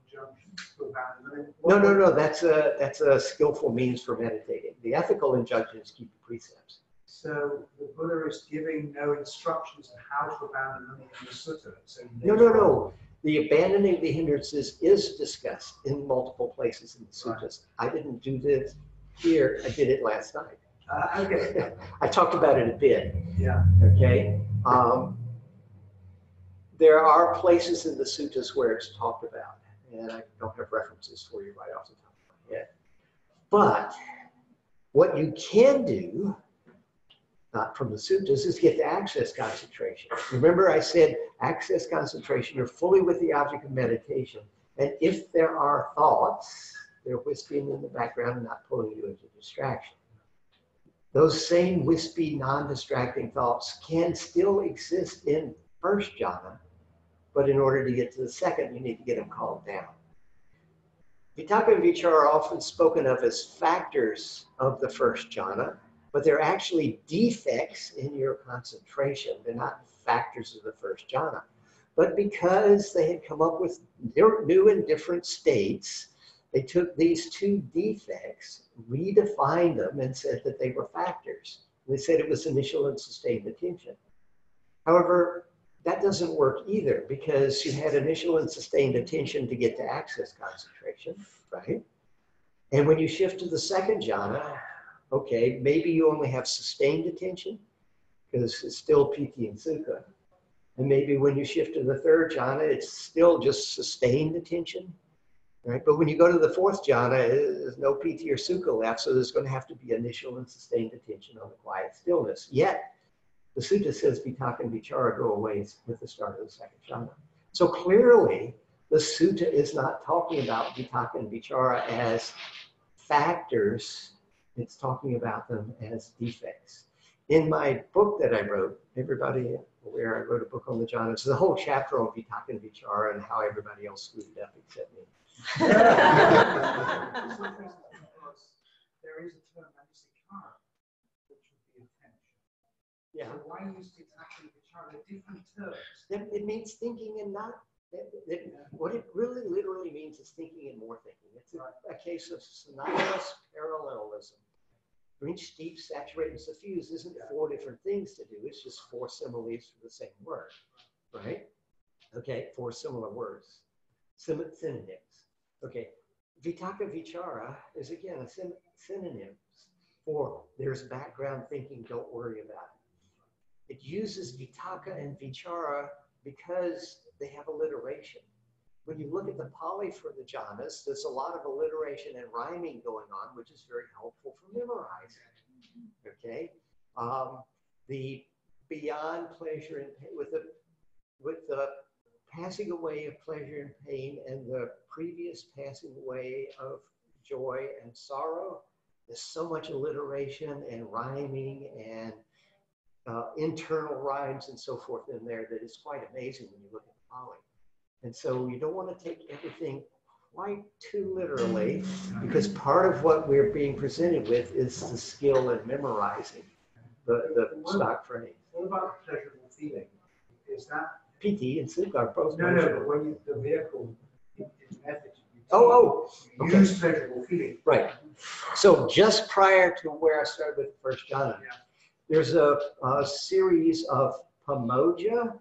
injunction to abandon? I mean, No, no, no, that's a, that's a skillful means for meditating. The ethical injunctions keep the precepts. So the Buddha is giving no instructions on how to abandon them in the sutta. So No, no, no. The abandoning the hindrances is discussed in multiple places in the suttas. I didn't do this here, I did it last night. Uh, okay. [laughs] I talked about it a bit, Yeah. okay? Um, there are places in the suttas where it's talked about, and I don't have references for you right off the top of my head. But what you can do, not from the suttas, is get to access concentration. Remember I said access concentration, you're fully with the object of meditation. And if there are thoughts, they're whispering in the background not pulling you into distraction. Those same wispy, non-distracting thoughts can still exist in first jhana, but in order to get to the second, you need to get them calmed down. Vitakka and Vicara are often spoken of as factors of the first jhana, but they're actually defects in your concentration. They're not factors of the first jhana. But because they had come up with new and different states, they took these two defects, redefined them, and said that they were factors. They said it was initial and sustained attention. However, that doesn't work either because you had initial and sustained attention to get to access concentration, right? And when you shift to the second jhana, okay, maybe you only have sustained attention because it's still piti and sukha. And maybe when you shift to the third jhana, it's still just sustained attention, right? But when you go to the fourth jhana, eh, there's no piti or sukha left, so there's going to have to be initial and sustained attention on the quiet stillness. Yet, the sutta says vitakka and vicara go away with the start of the second jhana. So clearly, the sutta is not talking about vitakka and vicara as factors, it's talking about them as defects. In my book that I wrote, everybody aware I wrote a book on the jhanas, there's a whole chapter on vitakka and vicara and how everybody else screwed it up except me. [laughs] There is a term, manasikara, which would be attention. Yeah. So why use the attachment vicara, they're different terms? It, it means thinking and not, it, it- what it really literally means is thinking and more thinking. It's a, a case of synonymous parallelism. rich, deep, saturated, and suffused isn't four different things to do. It's just four similes for the same word, right? Okay, four similar words, Sim- synonyms. Okay, vitakka vicara is again a syn- synonym for there's background thinking, don't worry about it. Uses vitakka and vicara because they have alliteration. When you look at the Pali for the jhanas, there's a lot of alliteration and rhyming going on, which is very helpful for memorizing. Okay, um, the beyond pleasure and pain with the with the passing away of pleasure and pain and the previous passing away of joy and sorrow. There's so much alliteration and rhyming and uh, internal rhymes and so forth in there that is quite amazing when you look at the Pali. And so you don't want to take everything quite too literally because part of what we're being presented with is the skill in memorizing the, the stock phrase. What about pleasurable feeling? Is that, piti and Sukha are both. no, no, but when you, the vehicle, in method. Oh, oh, okay. Use pleasurable feeling. Right. So just prior to where I started with First Jhana, there's a, a series of pamojja,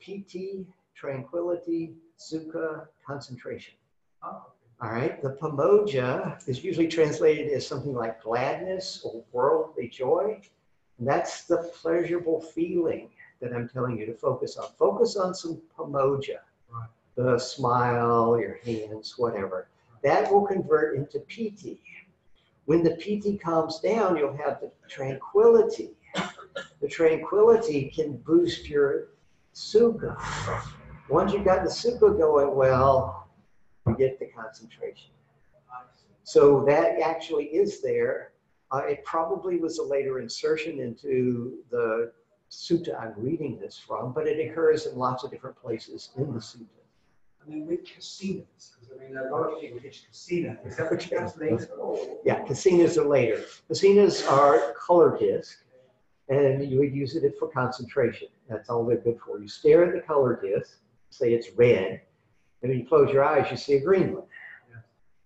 piti, tranquility, sukha, concentration. Oh, All right. The pamojja is usually translated as something like gladness or worldly joy. And that's the pleasurable feeling that I'm telling you to focus on. Focus on some pamojja, Right. the smile, your hands, whatever. That will convert into piti. When the piti calms down, you'll have the tranquility. The tranquility can boost your sukha. Once you've got the sukha going well, you get the concentration. So that actually is there. Uh, it probably was a later insertion into the sutta I'm reading this from, but it occurs in lots of different places in the sutta. I mean, with kasinas, because I mean, a lot of people teach kasina, is that what you guys later? Yeah, kasinas are later. Kasinas are color disc, and you would use it for concentration. That's all they're good for. You stare at the color disc, say it's red, and when you close your eyes, you see a green one.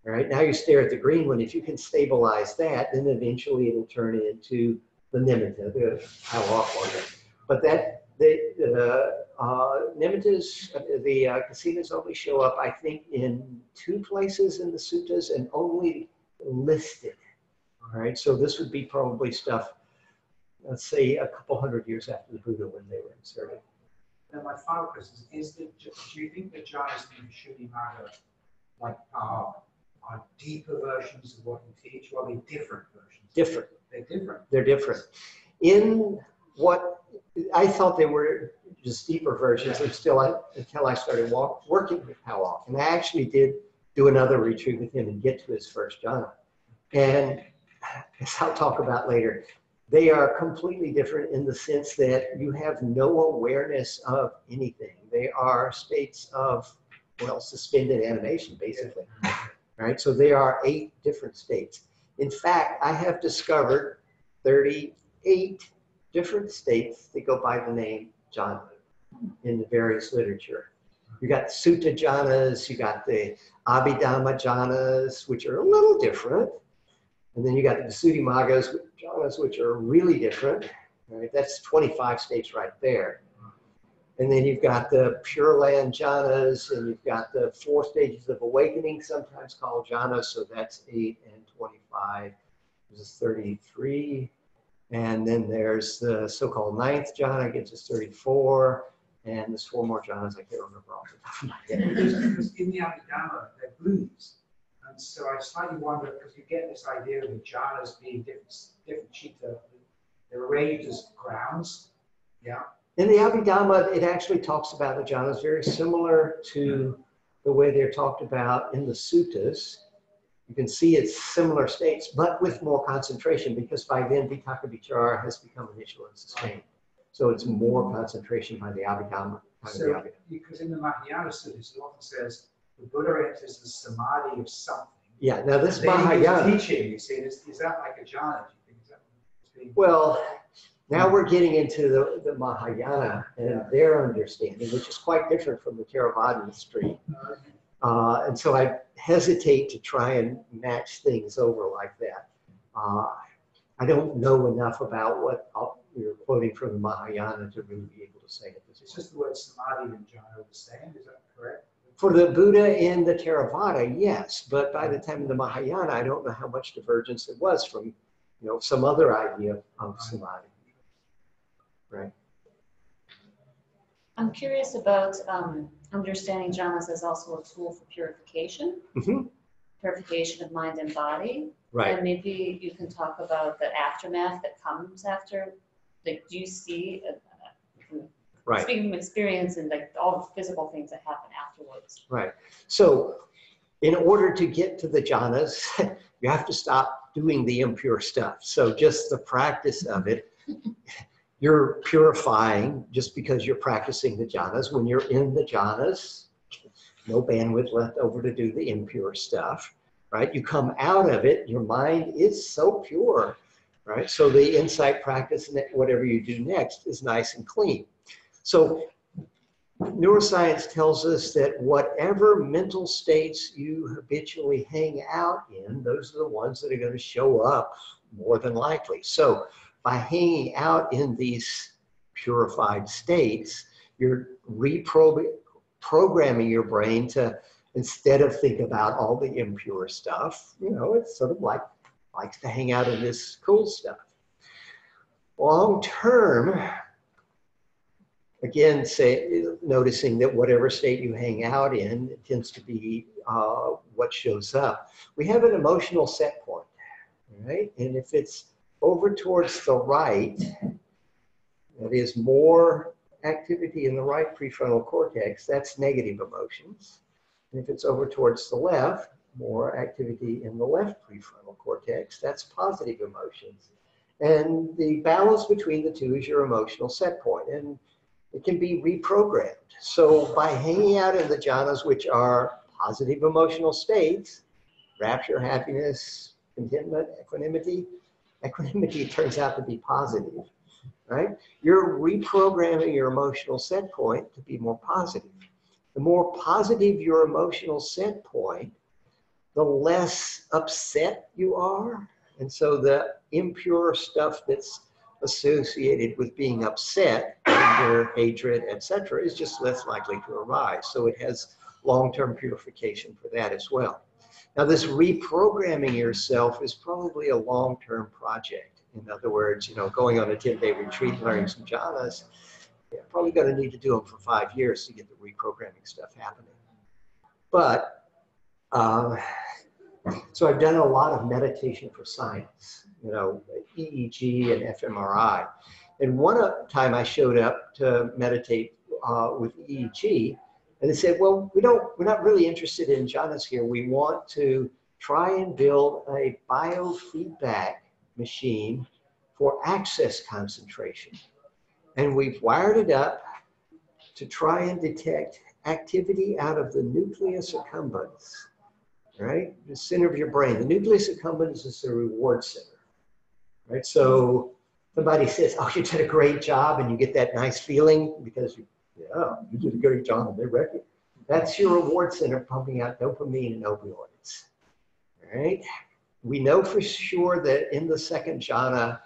All right, now you stare at the green one. If you can stabilize that, then eventually it'll turn into the nimitta, the power organ. But that, the uh, uh, nimittas, uh, the uh, kasinas only show up, I think, in two places in the suttas and only listed. All right, so this would be probably stuff, let's say, a couple hundred years after the Buddha when they were inserted. Now, my final question is, is the, do you think the jhanas in the Visuddhimagga, like, uh, are, are deeper versions of what you teach, or are they different versions? Different. They're different. They're different. In what I thought they were just deeper versions until I until I started walk, working with Pa Auk, and I actually did do another retreat with him and get to his first jhana. And as I'll talk about later, they are completely different in the sense that you have no awareness of anything. They are states of well suspended animation, basically. Right. So they are eight different states. In fact, I have discovered 38 different states that go by the name jhana in the various literature. You got sutta jhanas, you got the abhidhamma jhanas, which are a little different. And then you got the Visuddhimaggas jhanas, which are really different. Right? That's 25 states right there. And then you've got the Pure Land jhanas, and you've got the four stages of awakening, sometimes called jhanas. So that's 8 and 25. This is 33. And then there's the so-called ninth jhana, gets us 34. And there's four more jhanas I can't remember off the top of my head. In the Abhidhamma, they're glues. And so I slightly wonder, because you get this idea of the jhanas being different, different chitta, they're arranged as grounds, yeah? In the Abhidhamma, it actually talks about the jhanas very similar to the way they're talked about in the suttas. You can see it's similar states, but with more concentration because by then Vitakka Vicara has become initial and sustained. So it's more concentration by the Abhidhamma. By the So, Abhidhamma. because in the Mahayana suttas, it often says, the Buddha enters the samadhi of something. Yeah, now this Then he gives Mahayana. Teaching, you see, is, is that like a jhana? Do you think? Is that being- Well, now we're getting into the, the Mahayana and their understanding, which is quite different from the Theravada stream. Uh, and so I hesitate to try and match things over like that. Uh, I don't know enough about what uh, you're quoting from the Mahayana to really be able to say it. It's just the word samadhi and jhana the same, is that correct? For the Buddha in the Theravada, yes, but by the time of the Mahayana, I don't know how much divergence it was from, you know, some other idea of samadhi. Right. I'm curious about um, understanding jhanas as also a tool for purification, Mhm. purification of mind and body. Right. And maybe you can talk about the aftermath that comes after, like, do you see, Right. speaking from experience and like all the physical things that happen afterwards? Right. So, in order to get to the jhanas, [laughs] you have to stop doing the impure stuff. So, just the practice of it, [laughs] you're purifying just because you're practicing the jhanas. When you're in the jhanas, no bandwidth left over to do the impure stuff, right? You come out of it, your mind is so pure, right? So, the insight practice and whatever you do next is nice and clean. So, neuroscience tells us that whatever mental states you habitually hang out in, those are the ones that are going to show up more than likely. So, by hanging out in these purified states, you're reprogramming your brain to instead of think about all the impure stuff, you know, it's sort of like likes to hang out in this cool stuff. Long term, again, say noticing that whatever state you hang out in tends to be uh, what shows up. We have an emotional set point, right? And if it's over towards the right, that is more activity in the right prefrontal cortex, that's negative emotions. And if it's over towards the left, more activity in the left prefrontal cortex, that's positive emotions. And the balance between the two is your emotional set point. And it can be reprogrammed. So by hanging out in the jhanas, which are positive emotional states, rapture, happiness, contentment, equanimity, equanimity [laughs] turns out to be positive, right? You're reprogramming your emotional set point to be more positive. The more positive your emotional set point, the less upset you are. And so the impure stuff that's associated with being upset, anger, hatred, etc., is just less likely to arise. So it has long-term purification for that as well. Now, this reprogramming yourself is probably a long-term project. In other words, you know, going on a 10-day retreat, learning some jhanas, you're probably going to need to do them for five years to get the reprogramming stuff happening. But um, so I've done a lot of meditation for science, you know, EEG and fMRI. And one time I showed up to meditate uh, with EEG, and they said, "Well, we don't, we're not really interested in jhanas here. We want to try and build a biofeedback machine for access concentration, and we've wired it up to try and detect activity out of the nucleus accumbens." right? The center of your brain. The nucleus accumbens is the reward center, right? So somebody says, "Oh, you did a great job," and you get that nice feeling because you, yeah, you did a great job, and they wreck it. That's your reward center pumping out dopamine and opioids, right? We know for sure that in the second jhana,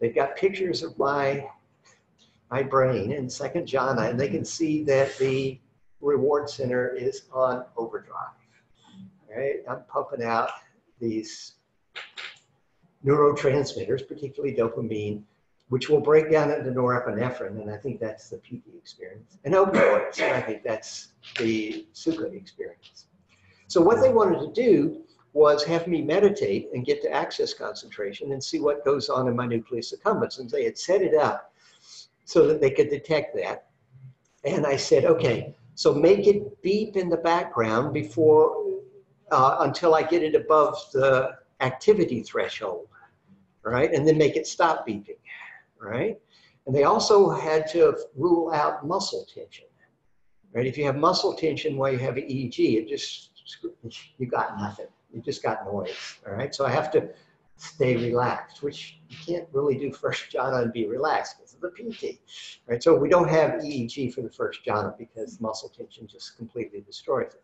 they've got pictures of my my brain in second jhana, and they can see that the reward center is on overdrive right? I'm pumping out these neurotransmitters, particularly dopamine, which will break down into norepinephrine, and I think that's the piti experience, and opioids, and I think that's the sukha experience. So what they wanted to do was have me meditate and get to access concentration and see what goes on in my nucleus accumbens, and they had set it up so that they could detect that. And I said, okay, so make it beep in the background before uh, until I get it above the activity threshold, right? And then make it stop beeping, right? And they also had to rule out muscle tension, right? If you have muscle tension while you have an EEG, it just, you got nothing. You just got noise, all right? So I have to stay relaxed, which you can't really do first [laughs] jhana and be relaxed because of the piti, right? So we don't have EEG for the first jhana because muscle tension just completely destroys it.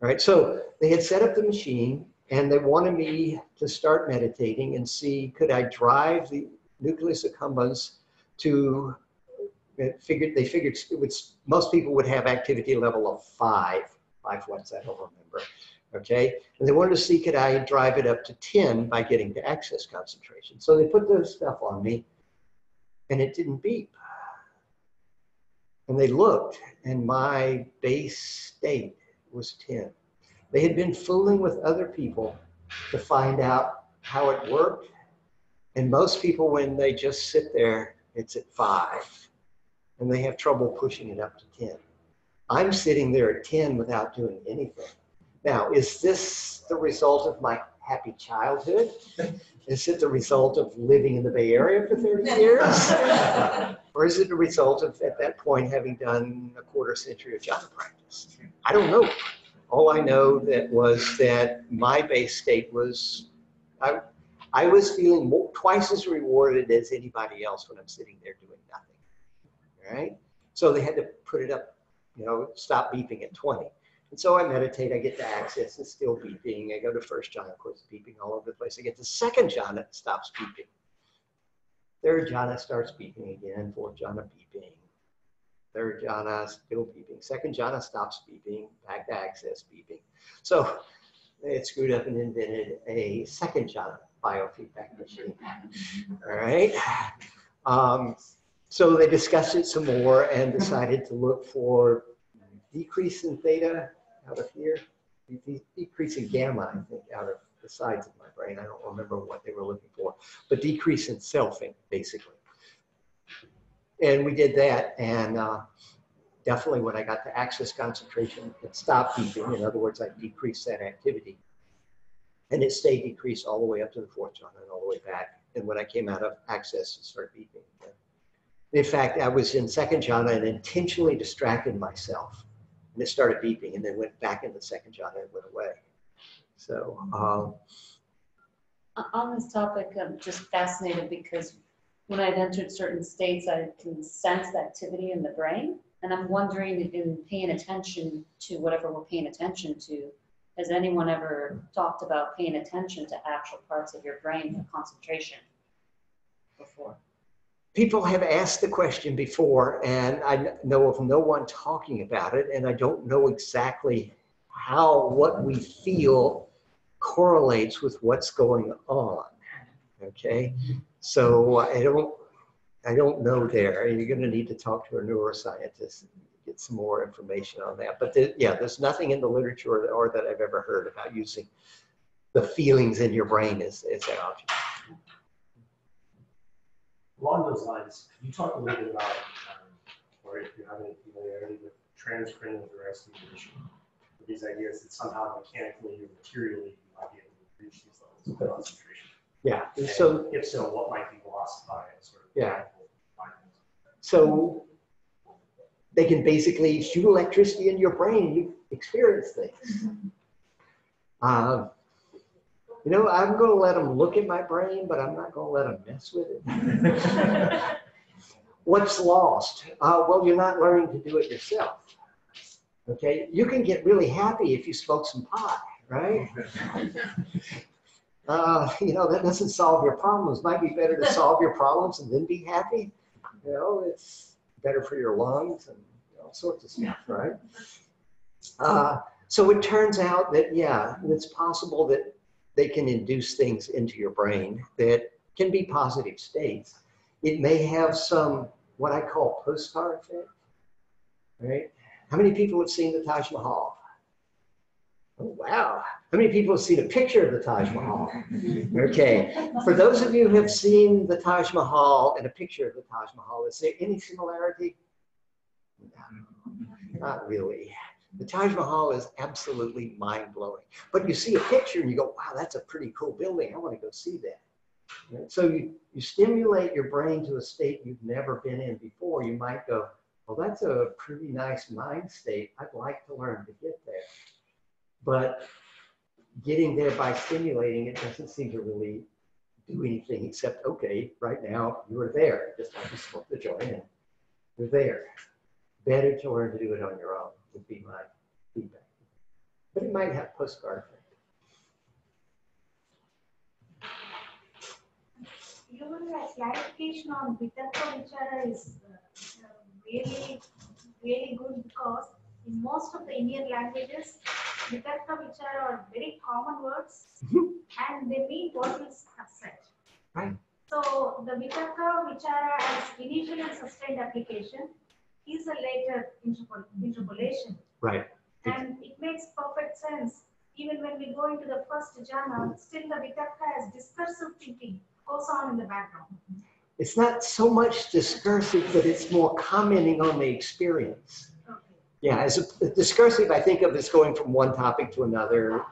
Right, so they had set up the machine and they wanted me to start meditating and see could I drive the nucleus accumbens to it figured they figured it would, most people would have activity level of five five I don't remember okay? And they wanted to see could I drive it up to 10 by getting to access concentration? So they put those stuff on me and it didn't beep. And they looked and my base state was 10 they had been fooling with other people to find out how it worked. And most people, when they just sit there, it's at five. And they have trouble pushing it up to 10. I'm sitting there at 10 without doing anything. Now, is this the result of my happy childhood? [laughs] Is it the result of living in the Bay Area for 30 years? [laughs] or is it the result of, at that point, having done a quarter century of jhana practice? I don't know. All I know that was that my base state was, I, I was feeling more, twice as rewarded as anybody else when I'm sitting there doing nothing. All right? So they had to put it up, you know, stop beeping at 20. And so I meditate, I get to access, it's still beeping. I go to first jhana, of course, beeping all over the place. I get to second jhana, it stops beeping. Third jhana, it starts beeping again, fourth jhana, it beeping. Third jhana still beeping. Second jhana stops beeping, back to access beeping. So it screwed up and invented a second jhana biofeedback machine. All right. Um, so they discussed it some more and decided to look for decrease in theta out of here, de decrease in gamma, I think, out of the sides of my brain. I don't remember what they were looking for, but decrease in selfing, basically. And we did that, and uh, definitely when I got to access concentration, it stopped beeping. In other words, I decreased that activity. And it stayed decreased all the way up to the fourth jhana and all the way back. And when I came out of access, it started beeping. In fact, I was in second jhana and intentionally distracted myself. And it started beeping and then went back into second jhana and went away. So, um, On this topic, I'm just fascinated because when I've entered certain states, I can sense activity in the brain. And I'm wondering, in paying attention to whatever we're paying attention to, has anyone ever talked about paying attention to actual parts of your brain for concentration before? people have asked the question before, and I know of no one talking about it, and I don't know exactly how what we feel correlates with what's going on. Okay, so I don't, I don't know there. You're going to need to talk to a neuroscientist and get some more information on that. But yeah, there's nothing in the literature or, or that I've ever heard about using the feelings in your brain as, as an object. Along those lines, can you talk a little bit about, um, or if you have any familiarity with transcranial direct stimulation? These ideas that somehow mechanically or materially you might be able to reach these levels of concentration. Yeah, And so If so, what might be lost by it, sort of? Yeah. So they can basically shoot electricity in your brain. You experience things. Uh, you know, I'm going to let them look at my brain, but I'm not going to let them mess with it. [laughs] What's lost? Uh, well, you're not learning to do it yourself. Okay, you can get really happy if you smoke some pot, right? [laughs] Uh, [laughs] you know, that doesn't solve your problems. Might be better to [laughs] solve your problems and then be happy. You know, it's better for your lungs and all sorts of stuff, right? Uh, so it turns out that, yeah, it's possible that they can induce things into your brain that can be positive states. It may have some, what I call postcard effect, right? How many people have seen the Taj Mahal? Oh, wow. How many people have seen a picture of the Taj Mahal? [laughs] Okay. For those of you who have seen the Taj Mahal and a picture of the Taj Mahal, is there any similarity? No, [laughs] not really. The Taj Mahal is absolutely mind blowing. But you see a picture and you go, wow, that's a pretty cool building. I want to go see that. Right? So you, you stimulate your brain to a state you've never been in before. You might go, well, that's a pretty nice mind state. I'd like to learn to get there. But getting there by stimulating it doesn't seem to really do anything except, okay, right now you're there, just like you smoke the joint and you're there. Better to learn to do it on your own would be my feedback. But it might have postcard effect. uh, clarification on Vitarka Vichara is uh, really, really good because in most of the Indian languages, Vitarka Vichara are very common words mm-hmm. and they mean what have said. Right. So the Vitarka Vichara as initial and sustained application is a later interpol- interpolation. Right. And it makes perfect sense. Even when we go into the first jhana, still the vitarka as discursive thinking goes on in the background. It's not so much discursive, but it's more commenting on the experience. Yeah, as a, discursive, I think of as going from one topic to another,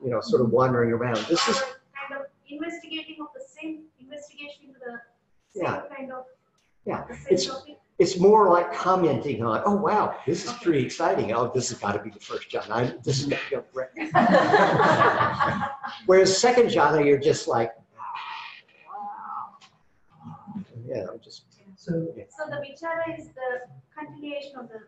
you know, sort of wandering around. This is, Kind of investigating of the same investigation into the same Yeah. kind of yeah, same it's, topic. it's more like commenting on, oh, wow, this is pretty exciting. Oh, this has got to be the first jhana. I, this is, gonna be [laughs] whereas second jhana, you're just like, wow, yeah, I'm just, So, So the vichara is the continuation of the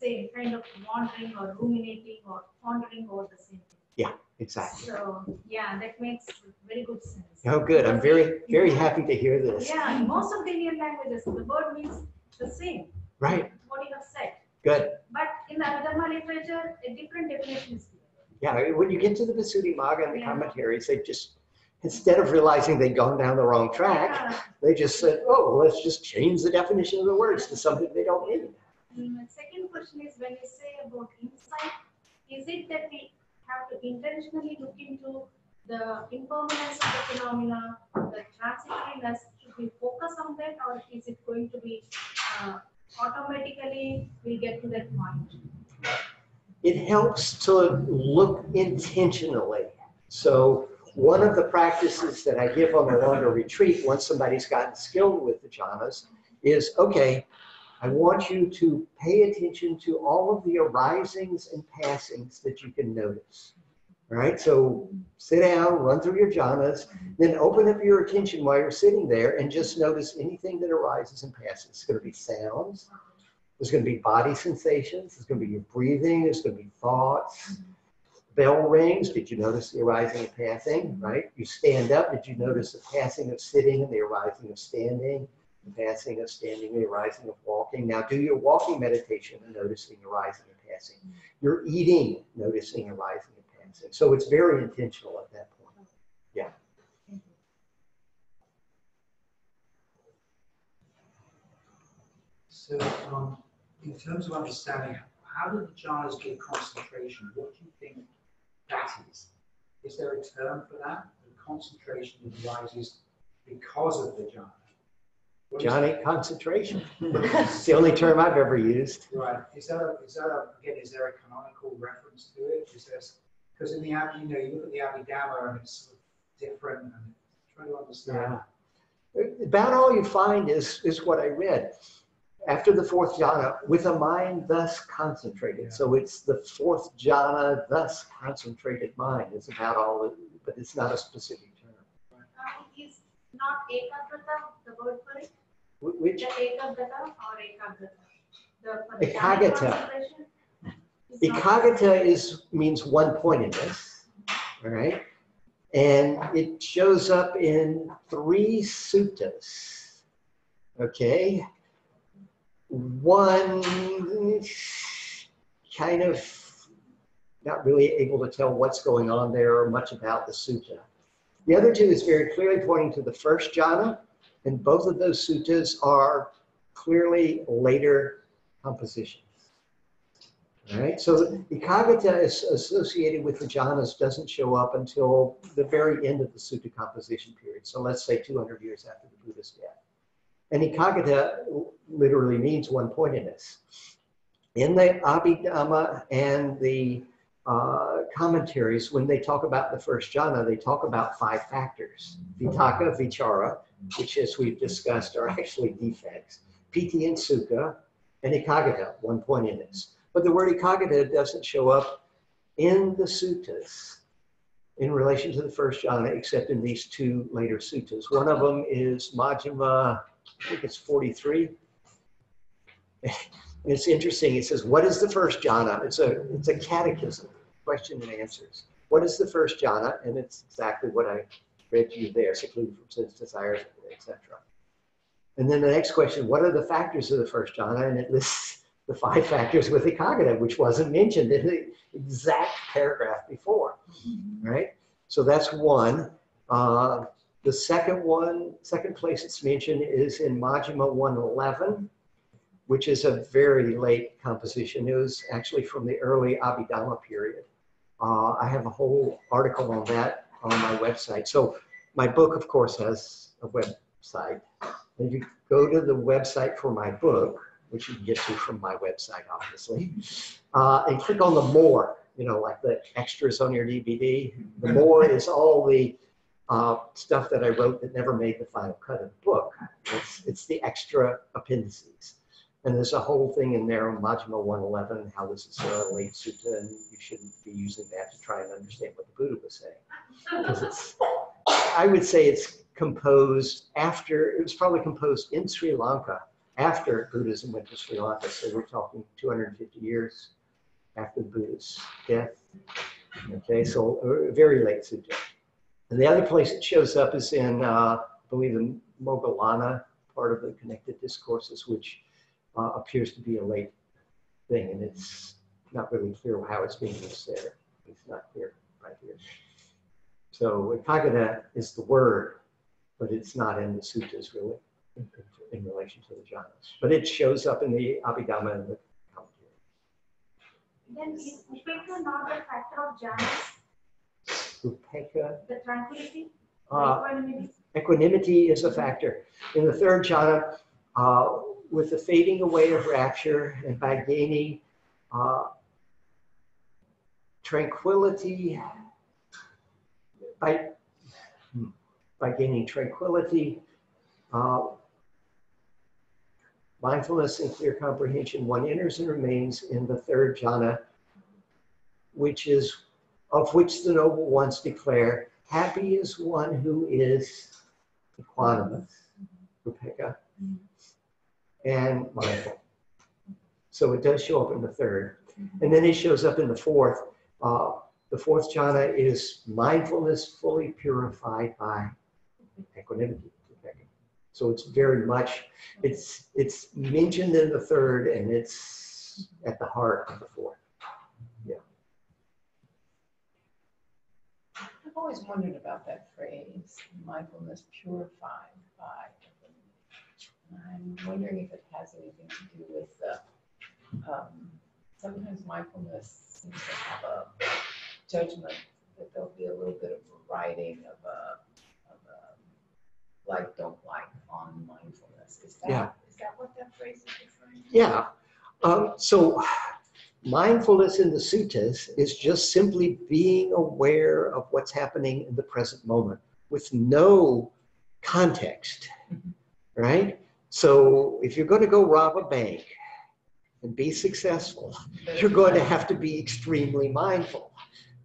same kind of wandering or ruminating or pondering over the same thing. yeah, exactly. So, yeah, that makes very good sense. Oh, good. I'm very, very happy to hear this. Yeah, in most of the Indian languages, the word means the same, Right, what you have said. good. But in the Abhidharma literature, a different definition is. Yeah, when you get to the Visuddhimagga and the Yeah. commentaries, they just, instead of realizing they'd gone down the wrong track, they just said, oh, let's just change the definition of the words to something they don't mean. My second question is when you say about insight, is it that we have to intentionally look into the impermanence of the phenomena, the transitoriness, should we focus on that or is it going to be uh, automatically we get to that point? It helps to look intentionally. So one of the practices that I give on the longer retreat, once somebody's gotten skilled with the jhanas, is, okay, I want you to pay attention to all of the arisings and passings that you can notice. All right, so sit down, run through your jhanas, then open up your attention while you're sitting there and just notice anything that arises and passes. It's going to be sounds, there's going to be body sensations, there's going to be your breathing, there's going to be thoughts. Bell rings, did you notice the arising and passing, right? You stand up, did you notice the passing of sitting and the arising of standing? Passing of standing, the arising of walking. Now do your walking meditation and noticing arising and passing. You're eating, noticing arising and passing. So it's very intentional at that point. Yeah. So, um, in terms of understanding, how do the jhanas give concentration? What do you think that is? Is there a term for that? The concentration arises because of the jhana? What is- Jhanic, concentration. [laughs] It's the only term I've ever used. Right, is that a, is that a, again, is there a canonical reference to it? Is there, because in the, Ab- you know, you look at the Abhidhamma and it's sort of different and trying to understand. Yeah. About all you find is, is what I read. After the fourth jhana, with a mind thus concentrated. So it's the fourth jhana, thus concentrated mind is about all, it- but it's not a specific term. Uh, Is not ekagrata the word for it? Wh- Which, The or? The Ekaggata. concentration is not- ekaggata is, means one pointedness, all right? And it shows up in three suttas, okay? One kind of not really able to tell what's going on there or much about the sutta. The other two is very clearly pointing to the first jhana, and both of those suttas are clearly later compositions. All right, so the Ekaggata is associated with the jhanas doesn't show up until the very end of the sutta composition period. So let's say 200 years after the Buddha's death. And Ekaggata literally means one pointedness. In the Abhidhamma and the uh, commentaries, when they talk about the first jhana, they talk about five factors. Vitakka, vicara, which as we've discussed are actually defects. piti and sukha, and ekaggata, one point in this. But the word ekaggata doesn't show up in the suttas in relation to the first jhana, except in these two later suttas. One of them is Majjhima, I think it's 43. [laughs] It's interesting. It says, "What is the first jhana?" It's a it's a catechism, question and answers. What is the first jhana? And it's exactly what I bred you there, secluded from sense desires, etc. And then the next question, what are the factors of the first jhana? And it lists the five factors with ekaggata, which wasn't mentioned in the exact paragraph before, right? So that's one. Uh, the second one, second place it's mentioned is in Majjhima 111, which is a very late composition. It was actually from the early Abhidhamma period. Uh, I have a whole article on that on my website. So my book, of course, has a website. And you go to the website for my book, which you can get to from my website, obviously, uh, and click on the more, you know, like the extras on your DVD. The more is all the uh, stuff that I wrote that never made the final cut of the book. It's, it's the extra appendices. And there's a whole thing in there on Majjhima 111, how this is a late sutta, and you shouldn't be using that to try and understand what the Buddha was saying. Because it's, I would say it's composed after, it was probably composed in Sri Lanka after Buddhism went to Sri Lanka. So we're talking 250 years after the Buddha's death. Okay, so very late sutta. And the other place it shows up is in, uh, I believe, the Moggallana part of the connected discourses, which uh, appears to be a late thing, and it's not really clear how it's being used there. It's not clear right here. So ekaggata is the word, but it's not in the suttas really in, in relation to the jhanas. But it shows up in the Abhidhamma and the commentary. Then is upekkha not a factor of jhanas, Upekkha, the tranquility, the uh, equanimity? equanimity is a factor. In the third jhana, uh, with the fading away of rapture and by gaining uh, tranquility, by, by gaining tranquility, uh, mindfulness and clear comprehension, one enters and remains in the third jhana, which is of which the noble ones declare, happy is one who is equanimous, Rupekkha, and mindful. So it does show up in the third. And then it shows up in the fourth. Uh, the fourth jhana is mindfulness fully purified by equanimity. So it's very much, it's, it's mentioned in the third and it's at the heart of the fourth. Yeah. I've always wondered about that phrase, mindfulness purified by. Equanimity. I'm wondering if it has anything to do with the, um, sometimes mindfulness seems to have a judgment that there'll be a little bit of writing of a, of a like, don't like on mindfulness. Is Yeah. that, is that what that phrase is referring to? Yeah. Um, so mindfulness in the suttas is just simply being aware of what's happening in the present moment with no context, mm-hmm. right? So if you're going to go rob a bank and be successful, you're going to have to be extremely mindful,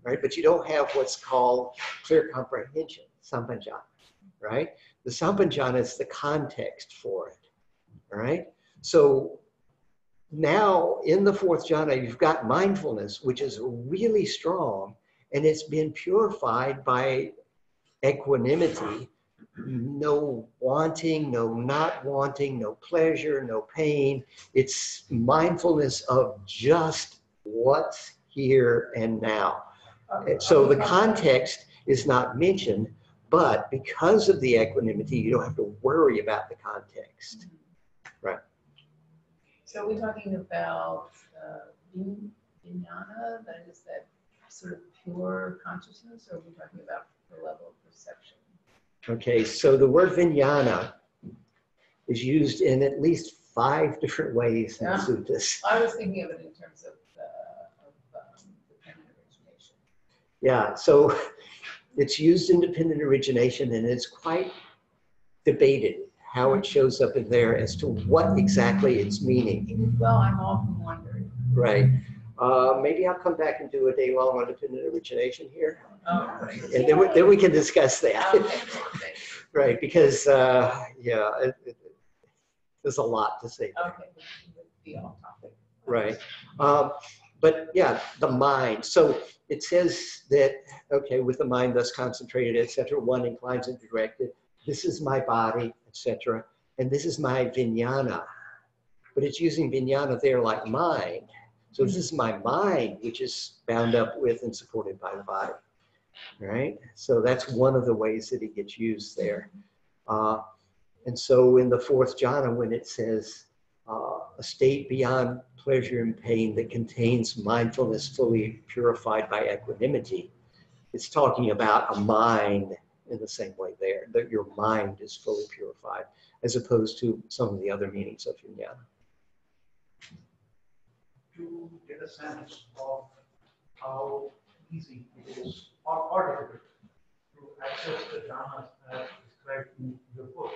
right? But you don't have what's called clear comprehension, sampajanna, right? The sampajanna is the context for it, right? So now in the fourth jhana, you've got mindfulness, which is really strong, and it's been purified by equanimity. No wanting, no not wanting, no pleasure, no pain. It's mindfulness of just what's here and now. So the context is not mentioned, but because of the equanimity, you don't have to worry about the context. Right. So we're talking about uh, vijnana, that is that sort of pure consciousness, or are we talking about the level of perception? Okay, so the word vijnana is used in at least five different ways in Yeah. suttas. I was thinking of it in terms of, uh, of um, dependent origination. Yeah, so [laughs] it's used in dependent origination and it's quite debated how it shows up in there as to what exactly its meaning. Well, I'm often wondering. Right. Uh, maybe I'll come back and do a day long on dependent origination here. Oh, right. [laughs] And then we, then we can discuss that. Okay, [laughs] right, because, uh, yeah, it, it, there's a lot to say. there. okay, be off topic. Right. Um, but yeah, the mind. So it says that, okay, with the mind thus concentrated, etc., one inclines and directed. This is my body, etc. And this is my vijnana. But it's using vijnana there like mind. So this is my mind, which is bound up with and supported by the body. Right? So that's one of the ways that it gets used there. Uh, and so in the fourth jhana, when it says uh, a state beyond pleasure and pain that contains mindfulness fully purified by equanimity, it's talking about a mind in the same way there, that your mind is fully purified, as opposed to some of the other meanings of vijnana. To get a sense of how easy it is or, or difficult to access the jhanas as described in your book,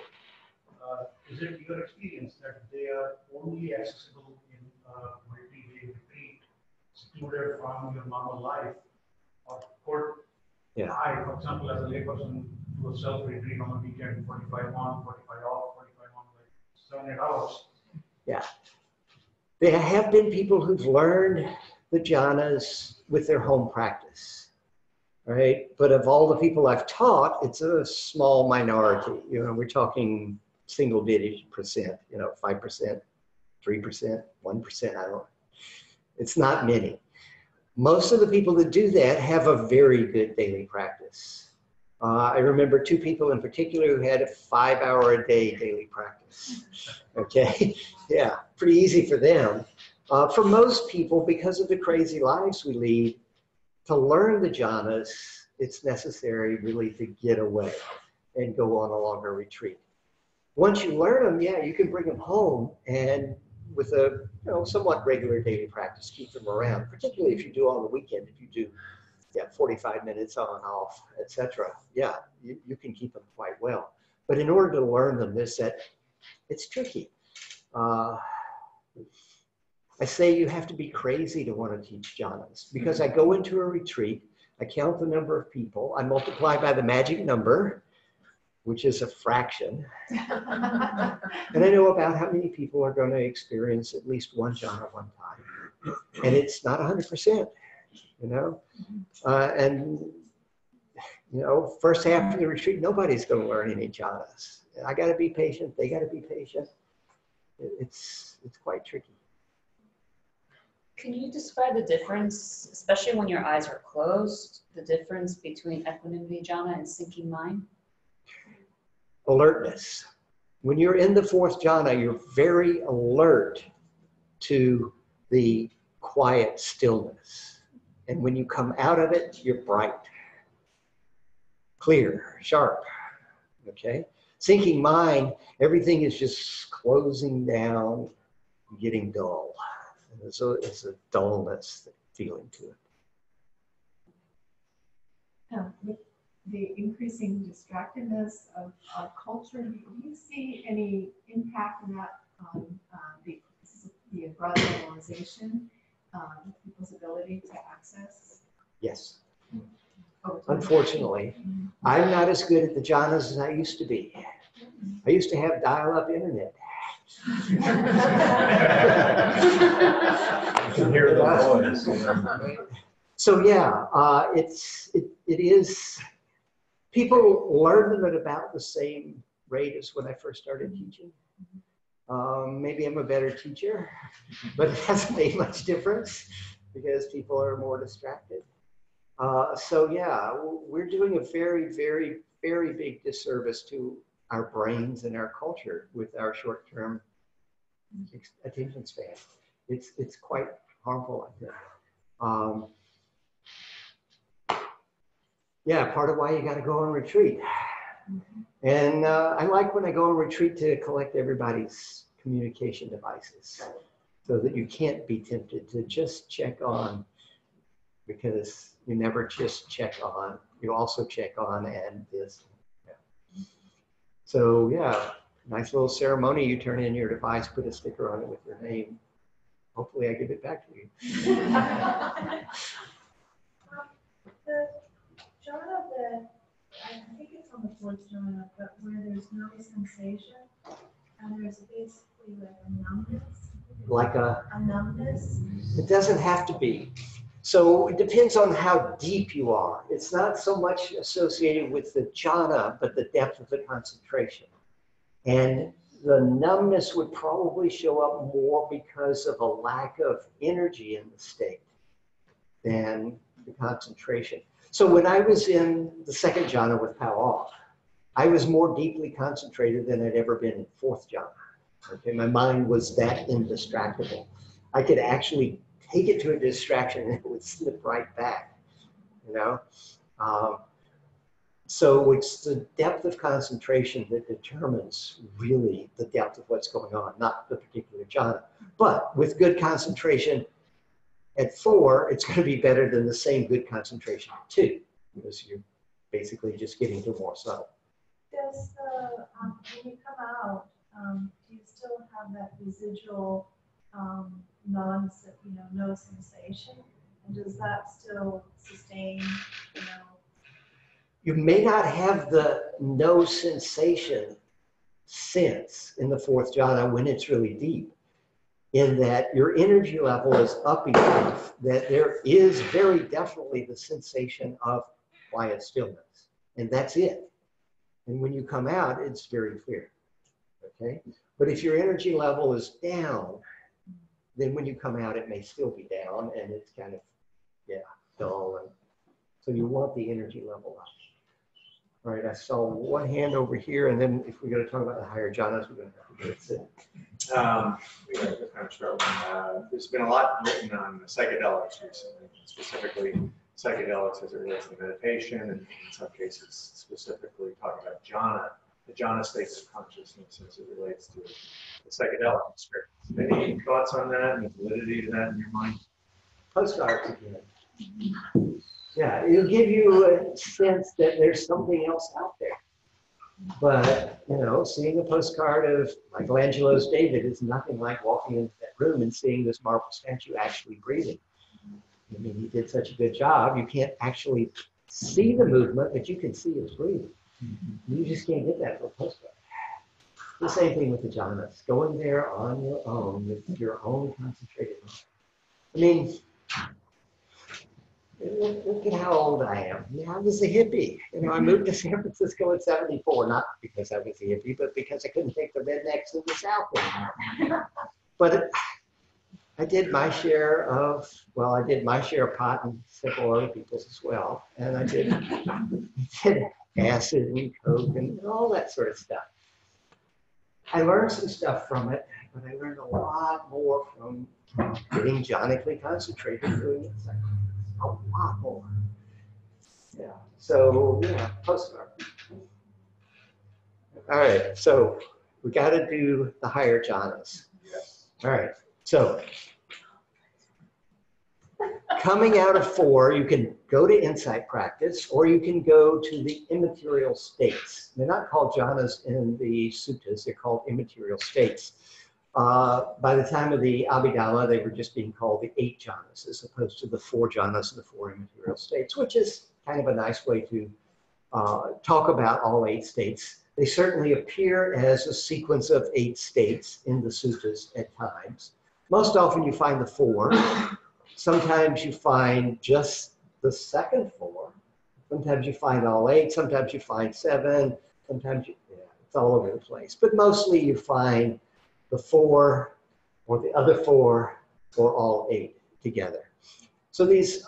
uh, is it your experience that they are only accessible multi-day retreat, secluded from your normal life? Or could Yeah. I, for example, as a layperson, do a self-retreat on a weekend, 45 on, 45 off, 45 on, like seven, eight hours? Yeah. There have been people who've learned the jhanas with their home practice, right? But of all the people I've taught, it's a small minority. You know, we're talking single digit percent, you know, 5%, 3%, 1%, I don't. It's not many. Most of the people that do that have a very good daily practice. Uh, I remember two people in particular who had a five hour a day daily practice. Okay, [laughs] yeah, pretty easy for them. Uh, for most people, because of the crazy lives we lead, to learn the jhanas, it's necessary really to get away and go on a longer retreat. Once you learn them, yeah, you can bring them home and with a you know somewhat regular daily practice, keep them around. Particularly if you do on the weekend, if you do yeah 45 minutes on off, etc. Yeah, you, you can keep them quite well. But in order to learn them, this that it's tricky. Uh, I say you have to be crazy to want to teach jhanas because I go into a retreat, I count the number of people, I multiply by the magic number, which is a fraction, [laughs] and I know about how many people are going to experience at least one jhana one time. And it's not 100%, you know? Uh, and, you know, first half of the retreat, nobody's going to learn any jhanas. I got to be patient. They got to be patient. It's, it's quite tricky. Can you describe the difference, especially when your eyes are closed, the difference between equanimity jhana and sinking mind? Alertness. When you're in the fourth jhana, you're very alert to the quiet stillness. And when you come out of it, you're bright, clear, sharp. Okay? Sinking mind, everything is just closing down, getting dull. And so it's a dullness feeling to it. With the increasing distractedness of our culture, do you see any impact in that on uh, the, the broad globalization, um, people's ability to access? Yes. Unfortunately, I'm not as good at the jhanas as I used to be. I used to have dial-up internet. You can hear the [laughs] noise. So yeah, uh, it's it, it is. People learn at about the same rate as when I first started teaching. Um, maybe I'm a better teacher, [laughs] but it hasn't made much difference because people are more distracted. Uh, so yeah, we're doing a very, very, very big disservice to our brains and our culture with our short-term attention span. It's it's quite harmful, I think. Um, yeah, part of why you got to go on retreat. And uh, I like when I go on retreat to collect everybody's communication devices so that you can't be tempted to just check on because you never just check on, you also check on and this. yeah. So, yeah, nice little ceremony. You turn in your device, put a sticker on it with your name. Hopefully, I give it back to you. [laughs] [laughs] The jhana that, I think it's on the fourth jhana, but where there's no sensation, and there's basically like a numbness, like a, A numbness? it doesn't have to be. So it depends on how deep you are. It's not so much associated with the jhana, but the depth of the concentration. And the numbness would probably show up more because of a lack of energy in the state than the concentration. So when I was in the second jhana with Pa Auk, I was more deeply concentrated than I'd ever been in fourth jhana. Okay, my mind was that indistractable. I could actually take it to a distraction and it would slip right back, you know? Um, so it's the depth of concentration that determines really the depth of what's going on, not the particular jhana. But with good concentration at four, it's going to be better than the same good concentration at two, because you're basically just getting to more subtle. Does the, um, when you come out, um, do you still have that residual, um, non, you know, no sensation? And does that still sustain, you know, You may not have the no sensation sense in the fourth jhana when it's really deep, in that your energy level is up enough that there is very definitely the sensation of quiet stillness. And that's it. And when you come out, it's very clear. Okay? But if your energy level is down, then when you come out, it may still be down and it's kind of, yeah, dull. And so you want the energy level up. All right, I saw one hand over here, and then if we're going to talk about the higher jhanas, we're going to have to get it. Um, uh, there's been a lot written on psychedelics recently, specifically psychedelics as it relates to meditation, and in some cases specifically talking about jhana, the jhana states of consciousness as it relates to the psychedelic experience. Any thoughts on that and the validity of that in your mind? Postcards again. Yeah, it'll give you a sense that there's something else out there. But, you know, seeing a postcard of Michelangelo's David is nothing like walking into that room and seeing this marble statue actually breathing. I mean, he did such a good job. You can't actually see the movement, but you can see his breathing. You just can't get that from a postcard. The same thing with the jhanas. Going there on your own with your own concentrated mind. I mean, look, look at how old I am. I, mean, I was a hippie. You know, I mm-hmm. moved to San Francisco at 74, not because I was a hippie, but because I couldn't take the rednecks in the South anymore. [laughs] But it, I did my share of, well, I did my share of pot and several other people's as well. And I did, did acid and coke and all that sort of stuff. I learned some stuff from it, but I learned a lot more from getting jhanically concentrated doing it. A lot more. Yeah. So yeah, postcard. All right. So we got to do the higher jhanas. All right. So coming out of four, you can go to insight practice or you can go to the immaterial states. They're not called jhanas in the suttas, they're called immaterial states. Uh, by the time of the Abhidhamma, they were just being called the eight jhanas as opposed to the four jhanas and the four immaterial states, which is kind of a nice way to uh, talk about all eight states. They certainly appear as a sequence of eight states in the suttas at times. Most often you find the four. Sometimes you find just the second four. Sometimes you find all eight. Sometimes you find seven. Sometimes you, yeah, it's all over the place. But mostly you find the four or the other four or all eight together. So these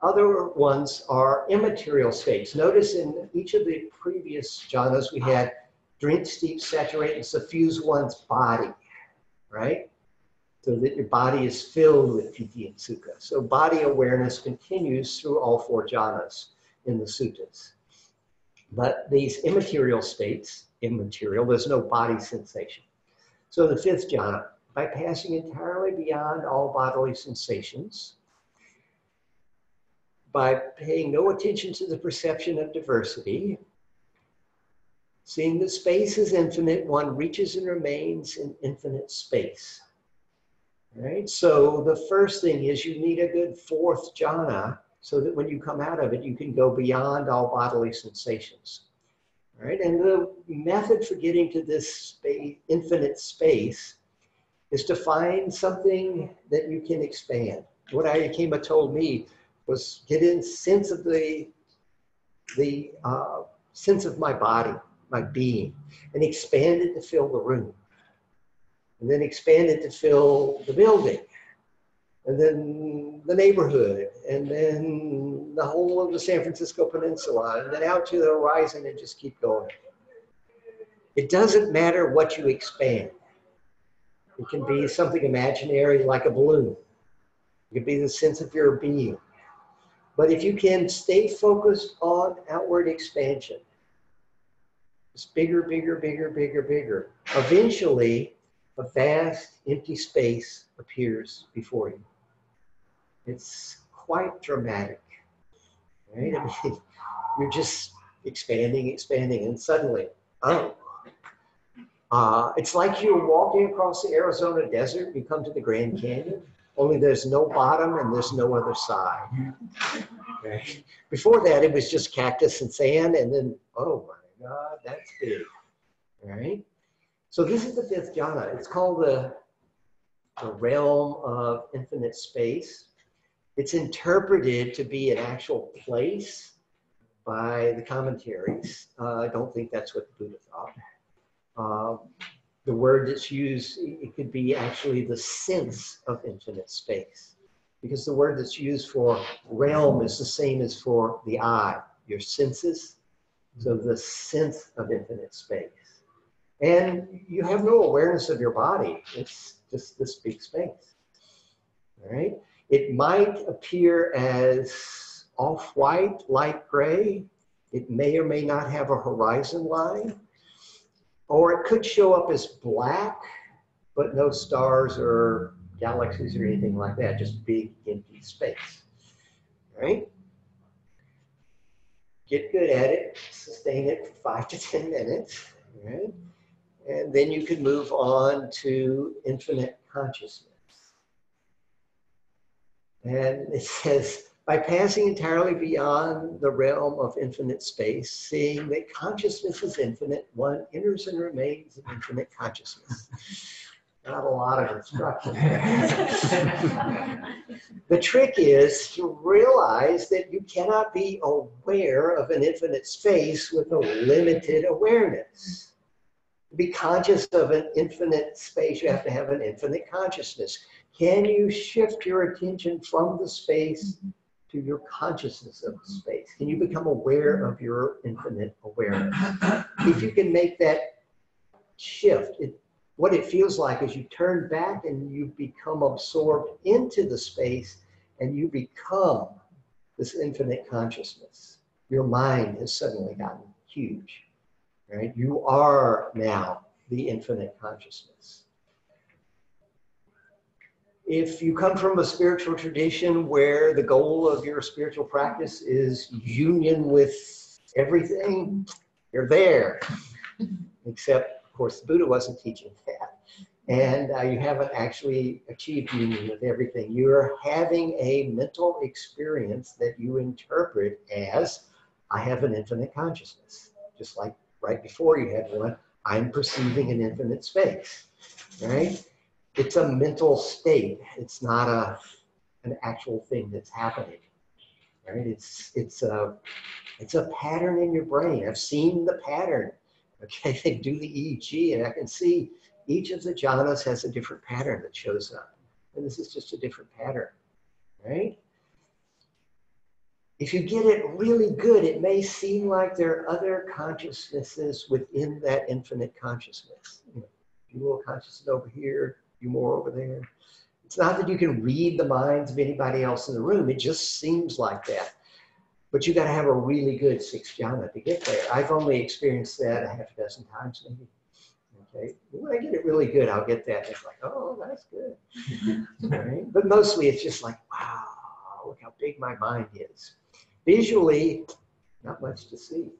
other ones are immaterial states. Notice in each of the previous jhanas we had drink, steep, saturate, and suffuse one's body, right? So that your body is filled with piti and sukha. So body awareness continues through all four jhanas in the suttas. But these immaterial states, immaterial, there's no body sensation. So the fifth jhana, by passing entirely beyond all bodily sensations, by paying no attention to the perception of diversity, seeing that space is infinite, one reaches and remains in infinite space. Right? So the first thing is you need a good fourth jhana so that when you come out of it, you can go beyond all bodily sensations. Right? And the method for getting to this space, infinite space is to find something that you can expand. What Ayya Khema told me was get in sense of the, the uh, sense of my body, my being, and expand it to fill the room. And then expand it to fill the building and then the neighborhood, and then the whole of the San Francisco Peninsula, and then out to the horizon and just keep going. It doesn't matter what you expand. It can be something imaginary like a balloon. It could be the sense of your being. But if you can stay focused on outward expansion, it's bigger, bigger, bigger, bigger, bigger. Eventually, a vast empty space appears before you. It's quite dramatic, right? I mean, [laughs] you're just expanding, expanding, and suddenly, oh, uh, it's like you're walking across the Arizona desert. You come to the Grand Canyon, only there's no bottom and there's no other side. Okay. Before that, it was just cactus and sand, and then, oh my God, that's big. right? So this is the fifth jhana. It's called the, the realm of infinite space. It's interpreted to be an actual place by the commentaries. Uh, I don't think that's what the Buddha thought. Uh, the word that's used, it could be actually the sense of infinite space. Because the word that's used for realm is the same as for the eye, your senses. So the sense of infinite space. And you have no awareness of your body. It's just this big space. All right. It might appear as off-white, light gray. It may or may not have a horizon line. Or it could show up as black, but no stars or galaxies or anything like that, just big empty space. right? Get good at it, sustain it for five to 10 minutes, right? And then you can move on to infinite consciousness. And it says, by passing entirely beyond the realm of infinite space, seeing that consciousness is infinite, one enters and remains in infinite consciousness. Not a lot of instruction. [laughs] the trick is to realize that you cannot be aware of an infinite space with a limited awareness. To be conscious of an infinite space, you have to have an infinite consciousness. Can you shift your attention from the space mm-hmm. to your consciousness of the mm-hmm. space? Can you become aware of mm-hmm. your infinite awareness? If you can make that shift, it, what it feels like is you turn back and you become absorbed into the space and you become this infinite consciousness. Your mind has suddenly gotten huge, right? You are now the infinite consciousness if you come from a spiritual tradition where the goal of your spiritual practice is union with everything, you're there. Except, of course, the Buddha wasn't teaching that. And uh, you haven't actually achieved union with everything. You're having a mental experience that you interpret as I have an infinite consciousness. Just like right before you had one, I'm perceiving an infinite space. Right? It's a mental state. It's not a an actual thing that's happening. Right? It's it's a it's a pattern in your brain. I've seen the pattern. Okay, [laughs] they do the EEG, and I can see each of the jhanas has a different pattern that shows up. And this is just a different pattern. Right? If you get it really good, it may seem like there are other consciousnesses within that infinite consciousness. You know, dual consciousness over here, you more over there. It's not that you can read the minds of anybody else in the room. It just seems like that. But you got to have a really good sixth jhana to get there. I've only experienced that a half a dozen times maybe. Okay. When I get it really good, I'll get that. It's like, oh, that's good. [laughs] right? But mostly it's just like, wow, look how big my mind is. Visually, not much to see.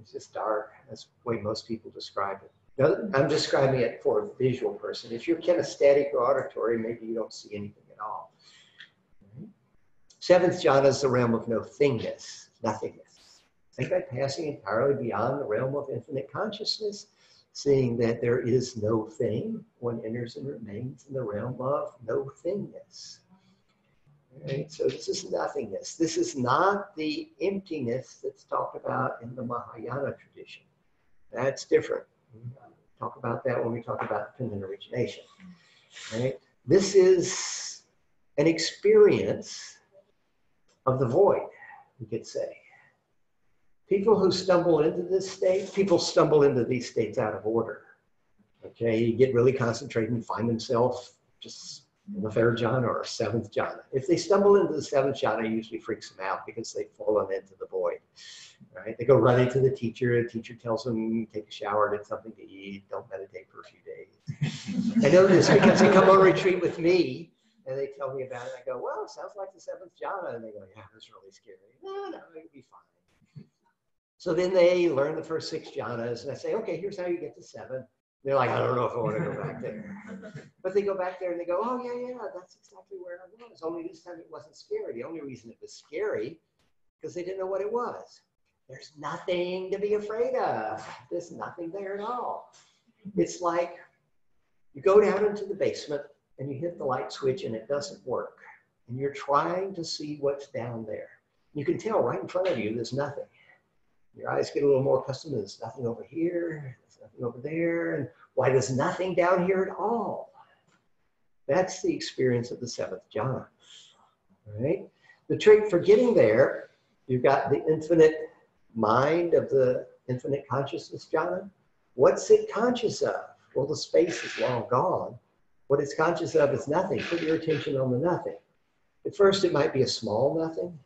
It's just dark. That's the way most people describe it. I'm describing it for a visual person. If you're kinesthetic or auditory, maybe you don't see anything at all. Seventh jhana is the realm of no thingness, nothingness. Think by passing entirely beyond the realm of infinite consciousness, seeing that there is no thing, one enters and remains in the realm of no thingness. Right? So this is nothingness. This is not the emptiness that's talked about in the Mahayana tradition. That's different. Talk about that when we talk about dependent origination. Right? This is an experience of the void, we could say. People who stumble into this state, people stumble into these states out of order. Okay, you get really concentrated and find themselves just the third jhana or seventh jhana. If they stumble into the seventh jhana, it usually freaks them out because they've fallen into the void. Right? They go running to the teacher. The teacher tells them, take a shower, get something to eat, don't meditate for a few days. I know this because they come on retreat with me and they tell me about it. I go, well, sounds like the seventh jhana. And they go, yeah, it's really scary. No, no, it'll be fine. So then they learn the first six jhanas, and I say, okay, here's how you get to seven. They're like, I don't know if I want to go back there. [laughs] But they go back there and they go, oh, yeah, yeah, that's exactly where I was. Only this time it wasn't scary. The only reason it was scary because they didn't know what it was. There's nothing to be afraid of. There's nothing there at all. It's like you go down into the basement and you hit the light switch and it doesn't work. And you're trying to see what's down there. You can tell right in front of you there's nothing. Your eyes get a little more accustomed to there's nothing over here, nothing over there, and why there's nothing down here at all. That's the experience of the seventh jhana. Right? The trick for getting there, you've got the infinite mind of the infinite consciousness jhana. What's it conscious of? Well, the space is long gone. What it's conscious of is nothing. Put your attention on the nothing. At first, it might be a small nothing.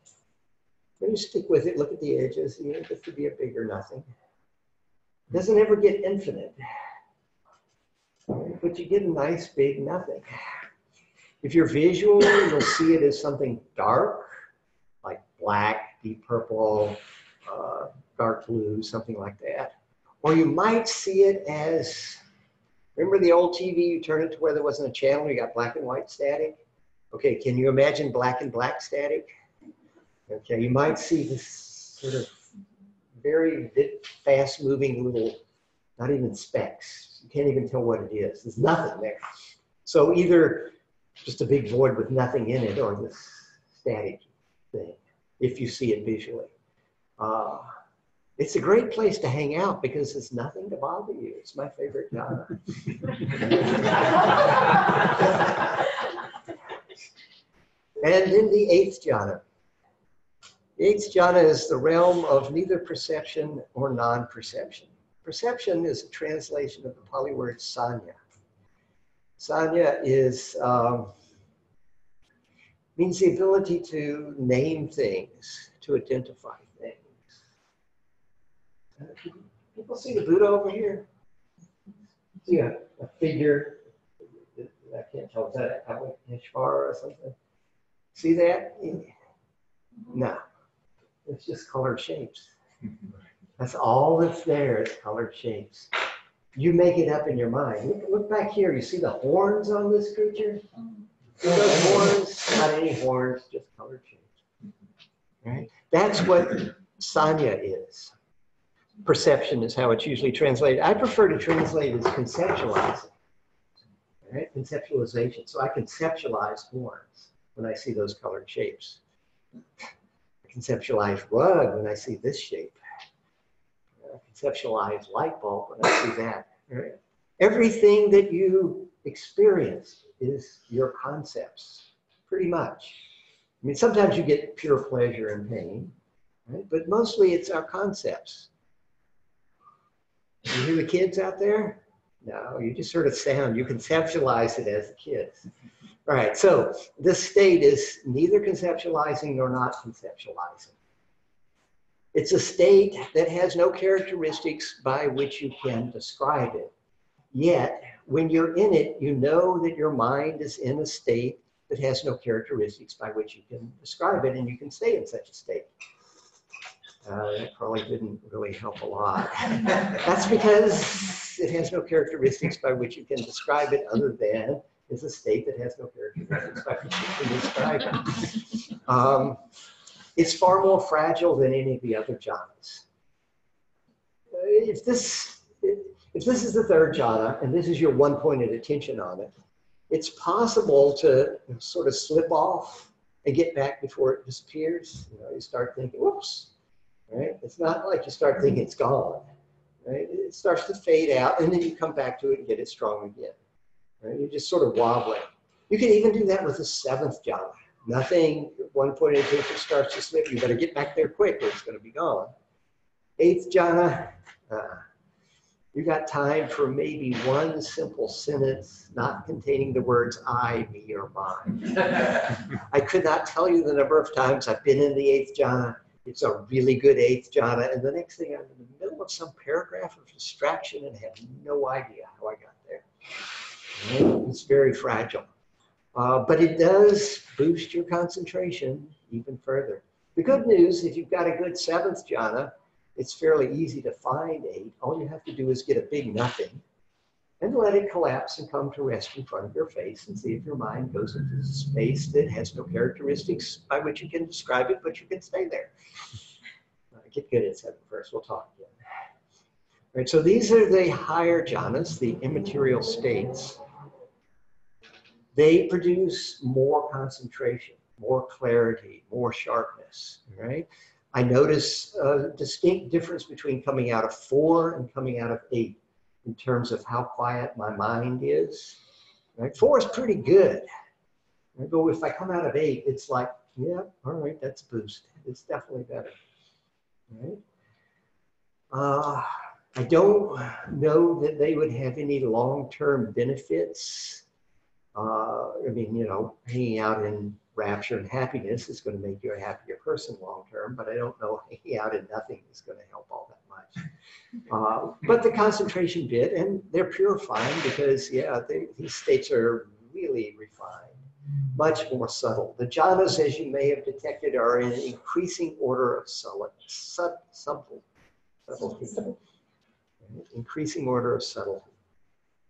When you stick with it, look at the edges, you know, it to be a bigger nothing. Doesn't ever get infinite, but you get a nice big nothing. If you're visual, you'll see it as something dark, like black, deep purple, uh, dark blue, something like that. Or you might see it as, remember the old TV, you turn it to where there wasn't a channel, you got black and white static? Okay, can you imagine black and black static? Okay, you might see this sort of very fast moving little, not even specks. You can't even tell what it is. There's nothing there. So either just a big void with nothing in it or this static thing, if you see it visually. Uh, it's a great place to hang out because there's nothing to bother you. It's my favorite jhana. [laughs] and in the eighth jhana, the eighth jhana is the realm of neither perception or non-perception. Perception is a translation of the Pali word sanya. Sanya is um, means the ability to name things, to identify things. People see the Buddha over here? See a, a figure? I can't tell. Is that Avalokiteshvara or something? See that? No. It's just colored shapes. That's all that's there is colored shapes. You make it up in your mind. Look, look back here. You see the horns on this creature? Those horns? Not any horns, just colored shapes. Right? That's what sanya is. Perception is how it's usually translated. I prefer to translate as conceptualizing. Right? Conceptualization. So I conceptualize horns when I see those colored shapes conceptualize rug when I see this shape. I conceptualize light bulb when I see that. Everything that you experience is your concepts, pretty much. I mean, sometimes you get pure pleasure and pain, right? but mostly it's our concepts. You hear the kids out there? No, you just sort of sound, you conceptualize it as the kids. All right, so this state is neither conceptualizing nor not conceptualizing. It's a state that has no characteristics by which you can describe it. Yet, when you're in it, you know that your mind is in a state that has no characteristics by which you can describe it, and you can stay in such a state. Uh, that probably didn't really help a lot. [laughs] That's because it has no characteristics by which you can describe it other than is a state that has no characteristics you can describe it. Um, it's far more fragile than any of the other jhanas. If this, if this is the third jhana and this is your one pointed attention on it, it's possible to sort of slip off and get back before it disappears. You know, you start thinking, whoops, right? It's not like you start thinking it's gone, right? It starts to fade out and then you come back to it and get it strong again, right? You're just sort of wobbling. You can even do that with the seventh jhana. Nothing, one point attention starts to slip, you better get back there quick or it's going to be gone. Eighth jhana, uh, you got time for maybe one simple sentence not containing the words I, me, or mine. [laughs] I could not tell you the number of times I've been in the eighth jhana. It's a really good eighth jhana. And the next thing I'm in the middle of some paragraph of distraction and have no idea how I got there. It's very fragile. Uh, but it does boost your concentration even further. The good news, if you've got a good seventh jhana, it's fairly easy to find eight. All you have to do is get a big nothing and let it collapse and come to rest in front of your face and see if your mind goes into a space that has no characteristics by which you can describe it, but you can stay there. [laughs] Get good at seven first. We'll talk again. All right, so these are the higher jhanas, the immaterial states. They produce more concentration, more clarity, more sharpness, right? I notice a distinct difference between coming out of four and coming out of eight in terms of how quiet my mind is. Right? Four is pretty good. But if I come out of eight, it's like, yeah, all right, that's a boost. It's definitely better. Right? Uh, I don't know that they would have any long-term benefits. Uh, I mean, you know, hanging out in rapture and happiness is going to make you a happier person long term, but I don't know [laughs] hanging out in nothing is going to help all that much. [laughs] Uh, but the concentration bit, and they're purifying because, yeah, they, these states are really refined, much more subtle. The jhanas, as you may have detected, are in increasing order of subtle, sub, subtle, subtlety. Increasing order of subtlety.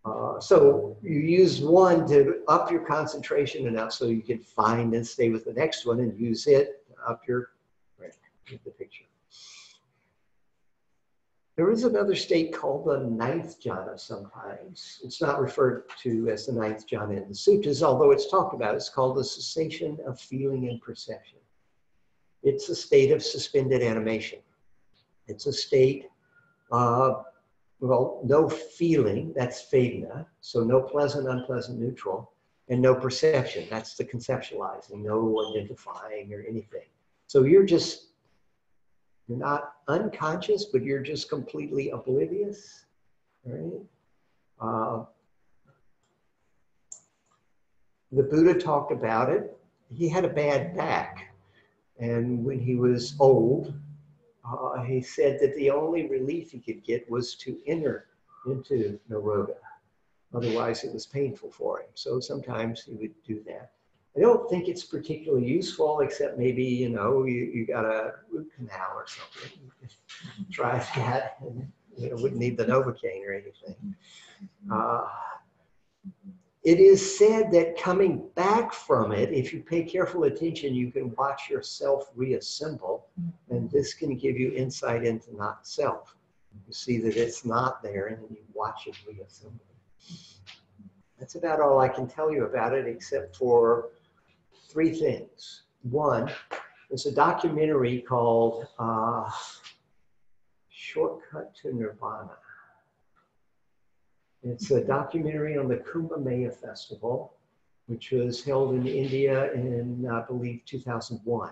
Uh, so you use one to up your concentration enough so you can find and stay with the next one and use it to up your right, the picture. There is another state called the ninth jhana sometimes. It's not referred to as the ninth jhana in the sutras, although it's talked about. It's called the cessation of feeling and perception. It's a state of suspended animation. It's a state uh, well, no feeling, that's vedana, so no pleasant, unpleasant, neutral, and no perception, that's the conceptualizing, no identifying or anything. So you're just, you're not unconscious, but you're just completely oblivious, right? Uh, the Buddha talked about it. He had a bad back. And when he was old, uh, he said that the only relief he could get was to enter into Nirodha. Otherwise, it was painful for him. So sometimes he would do that. I don't think it's particularly useful, except maybe, you know, you, you got a root canal or something. [laughs] Try that. And, you know, wouldn't need the Novocaine or anything. Uh, it is said that coming back from it, if you pay careful attention, you can watch yourself reassemble, and this can give you insight into not self. You see that it's not there, and then you watch it reassemble. That's about all I can tell you about it, except for three things. One, there's a documentary called uh, Shortcut to Nirvana. It's a documentary on the Kumbh Festival, which was held in India in, I believe, 2001.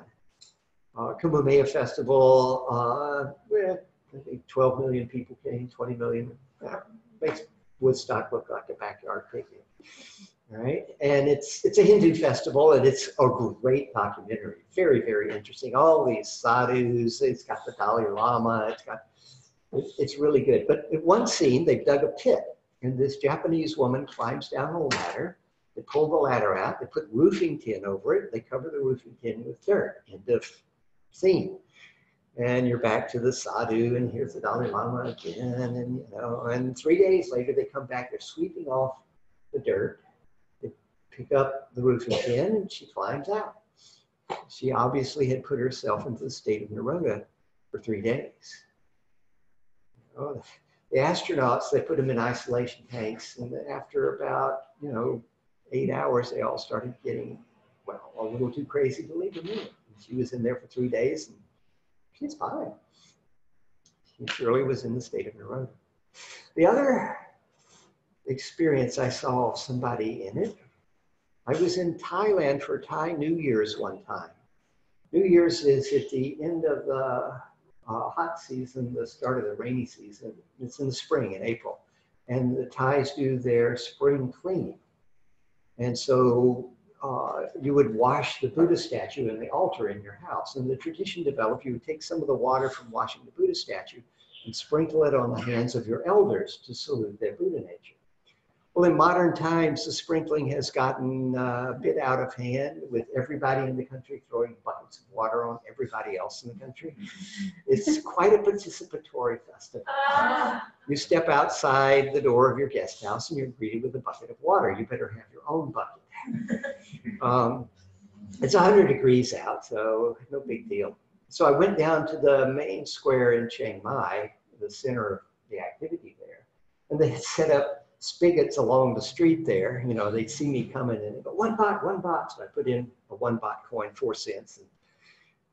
Uh, Kumbh Festival, uh, I think 12 million people came, 20 million. Uh, makes Woodstock look like a backyard picnic. Right? And it's it's a Hindu festival and it's a great documentary. Very, very interesting. All these sadhus, it's got the Dalai Lama, it's got it's really good. But in one scene, they've dug a pit and this Japanese woman climbs down a ladder. They pull the ladder out. They put roofing tin over it. They cover the roofing tin with dirt. End of scene. And you're back to the sadhu, and here's the Dalai Lama again. And you know, and three days later, they come back. They're sweeping off the dirt. They pick up the roofing tin, and she climbs out. She obviously had put herself into the state of Nirodha for three days. Oh, the astronauts, they put them in isolation tanks, and after about, you know, eight hours, they all started getting, well, a little too crazy to leave the moon. She was in there for three days, and she's fine. She surely was in the state of Nirodha. The other experience I saw of somebody in it, I was in Thailand for Thai New Year's one time. New Year's is at the end of the uh, hot season, the start of the rainy season. It's in the spring, in April. And the Thais do their spring cleaning. And so uh, you would wash the Buddha statue and the altar in your house. And the tradition developed, you would take some of the water from washing the Buddha statue and sprinkle it on the hands of your elders to salute their Buddha nature. Well, in modern times, the sprinkling has gotten uh, a bit out of hand with everybody in the country throwing buckets of water on everybody else in the country. [laughs] It's quite a participatory festival. You step outside the door of your guest house and you're greeted with a bucket of water. You better have your own bucket. [laughs] Um, it's 100 degrees out, so no big deal. So I went down to the main square in Chiang Mai, the center of the activity there, and they had set up spigots along the street there. You know, they'd see me coming and they go, one baht, one baht. So I put in a one baht coin, four cents. And,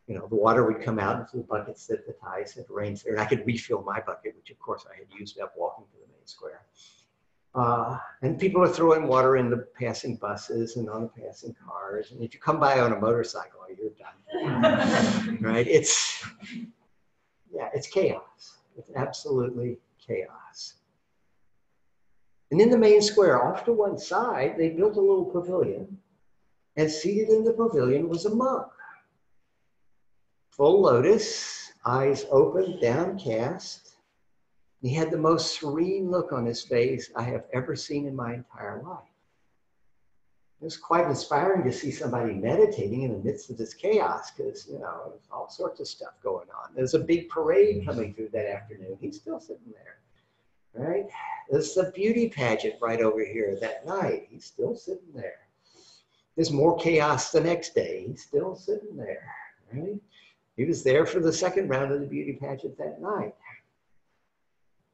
you know, the water would come out into the buckets that the Thais had arranged there. And I could refill my bucket, which of course I had used up walking to the main square. Uh, and people are throwing water in the passing buses and on the passing cars. And if you come by on a motorcycle, you're done. [laughs] right? It's, yeah, it's chaos. It's absolutely chaos. And in the main square, off to one side, they built a little pavilion. And seated in the pavilion was a monk. Full lotus, eyes open, downcast. He had the most serene look on his face I have ever seen in my entire life. It was quite inspiring to see somebody meditating in the midst of this chaos because, you know, all sorts of stuff going on. There's a big parade coming through that afternoon. He's still sitting there right? There's the beauty pageant right over here that night. He's still sitting there. There's more chaos the next day. He's still sitting there, right? He was there for the second round of the beauty pageant that night.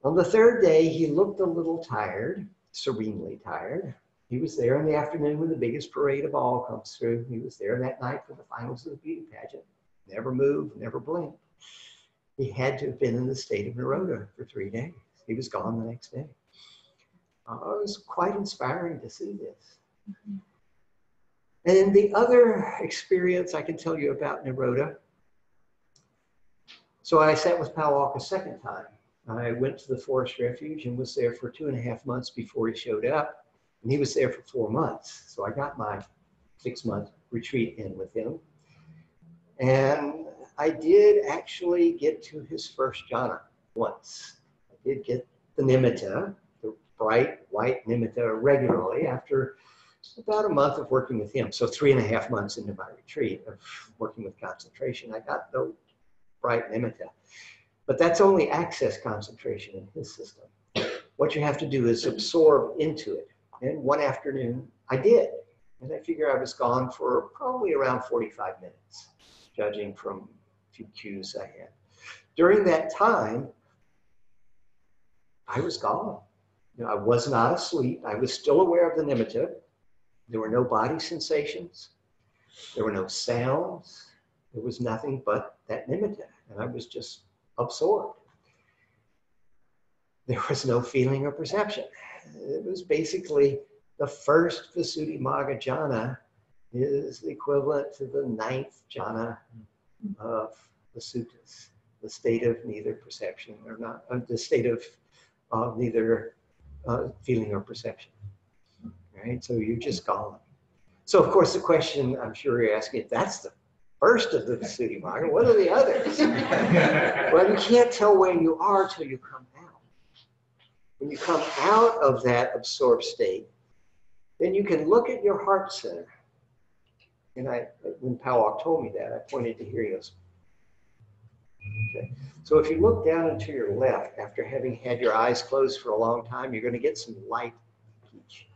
On the third day, he looked a little tired, serenely tired. He was there in the afternoon when the biggest parade of all comes through. He was there that night for the finals of the beauty pageant. Never moved, never blinked. He had to have been in the state of Nirodha for three days. He was gone the next day. Uh, it was quite inspiring to see this. Mm-hmm. And the other experience I can tell you about Nirodha. So I sat with Pa Auk a second time. I went to the forest refuge and was there for two and a half months before he showed up. And he was there for four months. So I got my six month retreat in with him. And I did actually get to his first jhana once did get the nimitta, the bright white nimitta regularly after about a month of working with him. So three and a half months into my retreat of working with concentration, I got the bright nimitta. But that's only access concentration in his system. What you have to do is absorb into it. And one afternoon, I did. And I figure I was gone for probably around 45 minutes, judging from a few cues I had. During that time, I was gone. You know, I was not asleep. I was still aware of the nimitta. There were no body sensations. There were no sounds. There was nothing but that nimitta. And I was just absorbed. There was no feeling or perception. It was basically the first Visuddhimagga jhana is the equivalent to the ninth jhana of the suttas, the state of neither perception or not, uh, the state of of neither uh, feeling or perception. Right? So you're just gone. So of course the question I'm sure you're asking, if that's the first of the city Visuddhimagga, what are the others? [laughs] well, you can't tell where you are till you come out. When you come out of that absorbed state, then you can look at your heart center. And I, when Pa Auk told me that, I pointed to here. He goes, Okay. So if you look down and to your left after having had your eyes closed for a long time, you're going to get some light peach.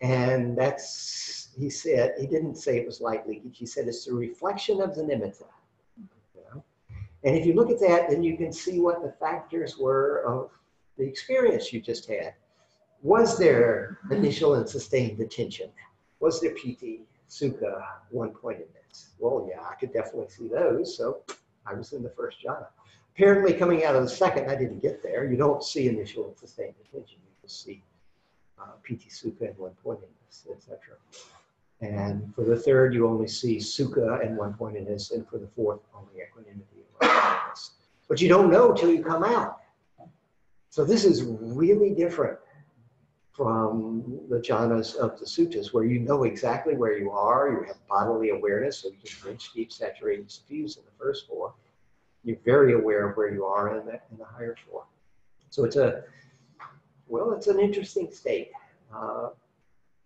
And that's, he said, he didn't say it was light leakage. He said it's the reflection of the nimitta. You know? And if you look at that, then you can see what the factors were of the experience you just had. Was there mm-hmm. initial and sustained attention? Was there piti, Sukha, one pointedness? Well, yeah, I could definitely see those. So I was in the first jhana. Apparently, coming out of the second, I didn't get there. You don't see initial and sustained attention. You just see uh, piti Sukha and one pointedness, etc. And for the third, you only see Sukha and one pointedness, and for the fourth, only equanimity and one pointedness. But you don't know till you come out. So this is really different from the jhanas of the suttas, where you know exactly where you are, you have bodily awareness, so you can drench, deep, saturate, and suffuse in the first four. You're very aware of where you are in the, in the higher four. So it's a, well, it's an interesting state. Uh,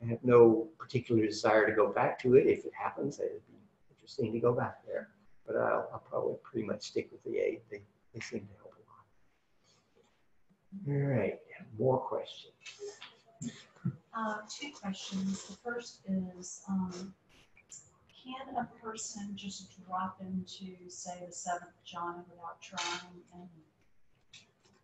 I have no particular desire to go back to it. If it happens, it'd be interesting to go back there. But I'll, I'll probably pretty much stick with the eight. They, they seem to help a lot. All right, more questions. Uh, two questions. The first is, um, can a person just drop into, say, the seventh jhana without trying? And,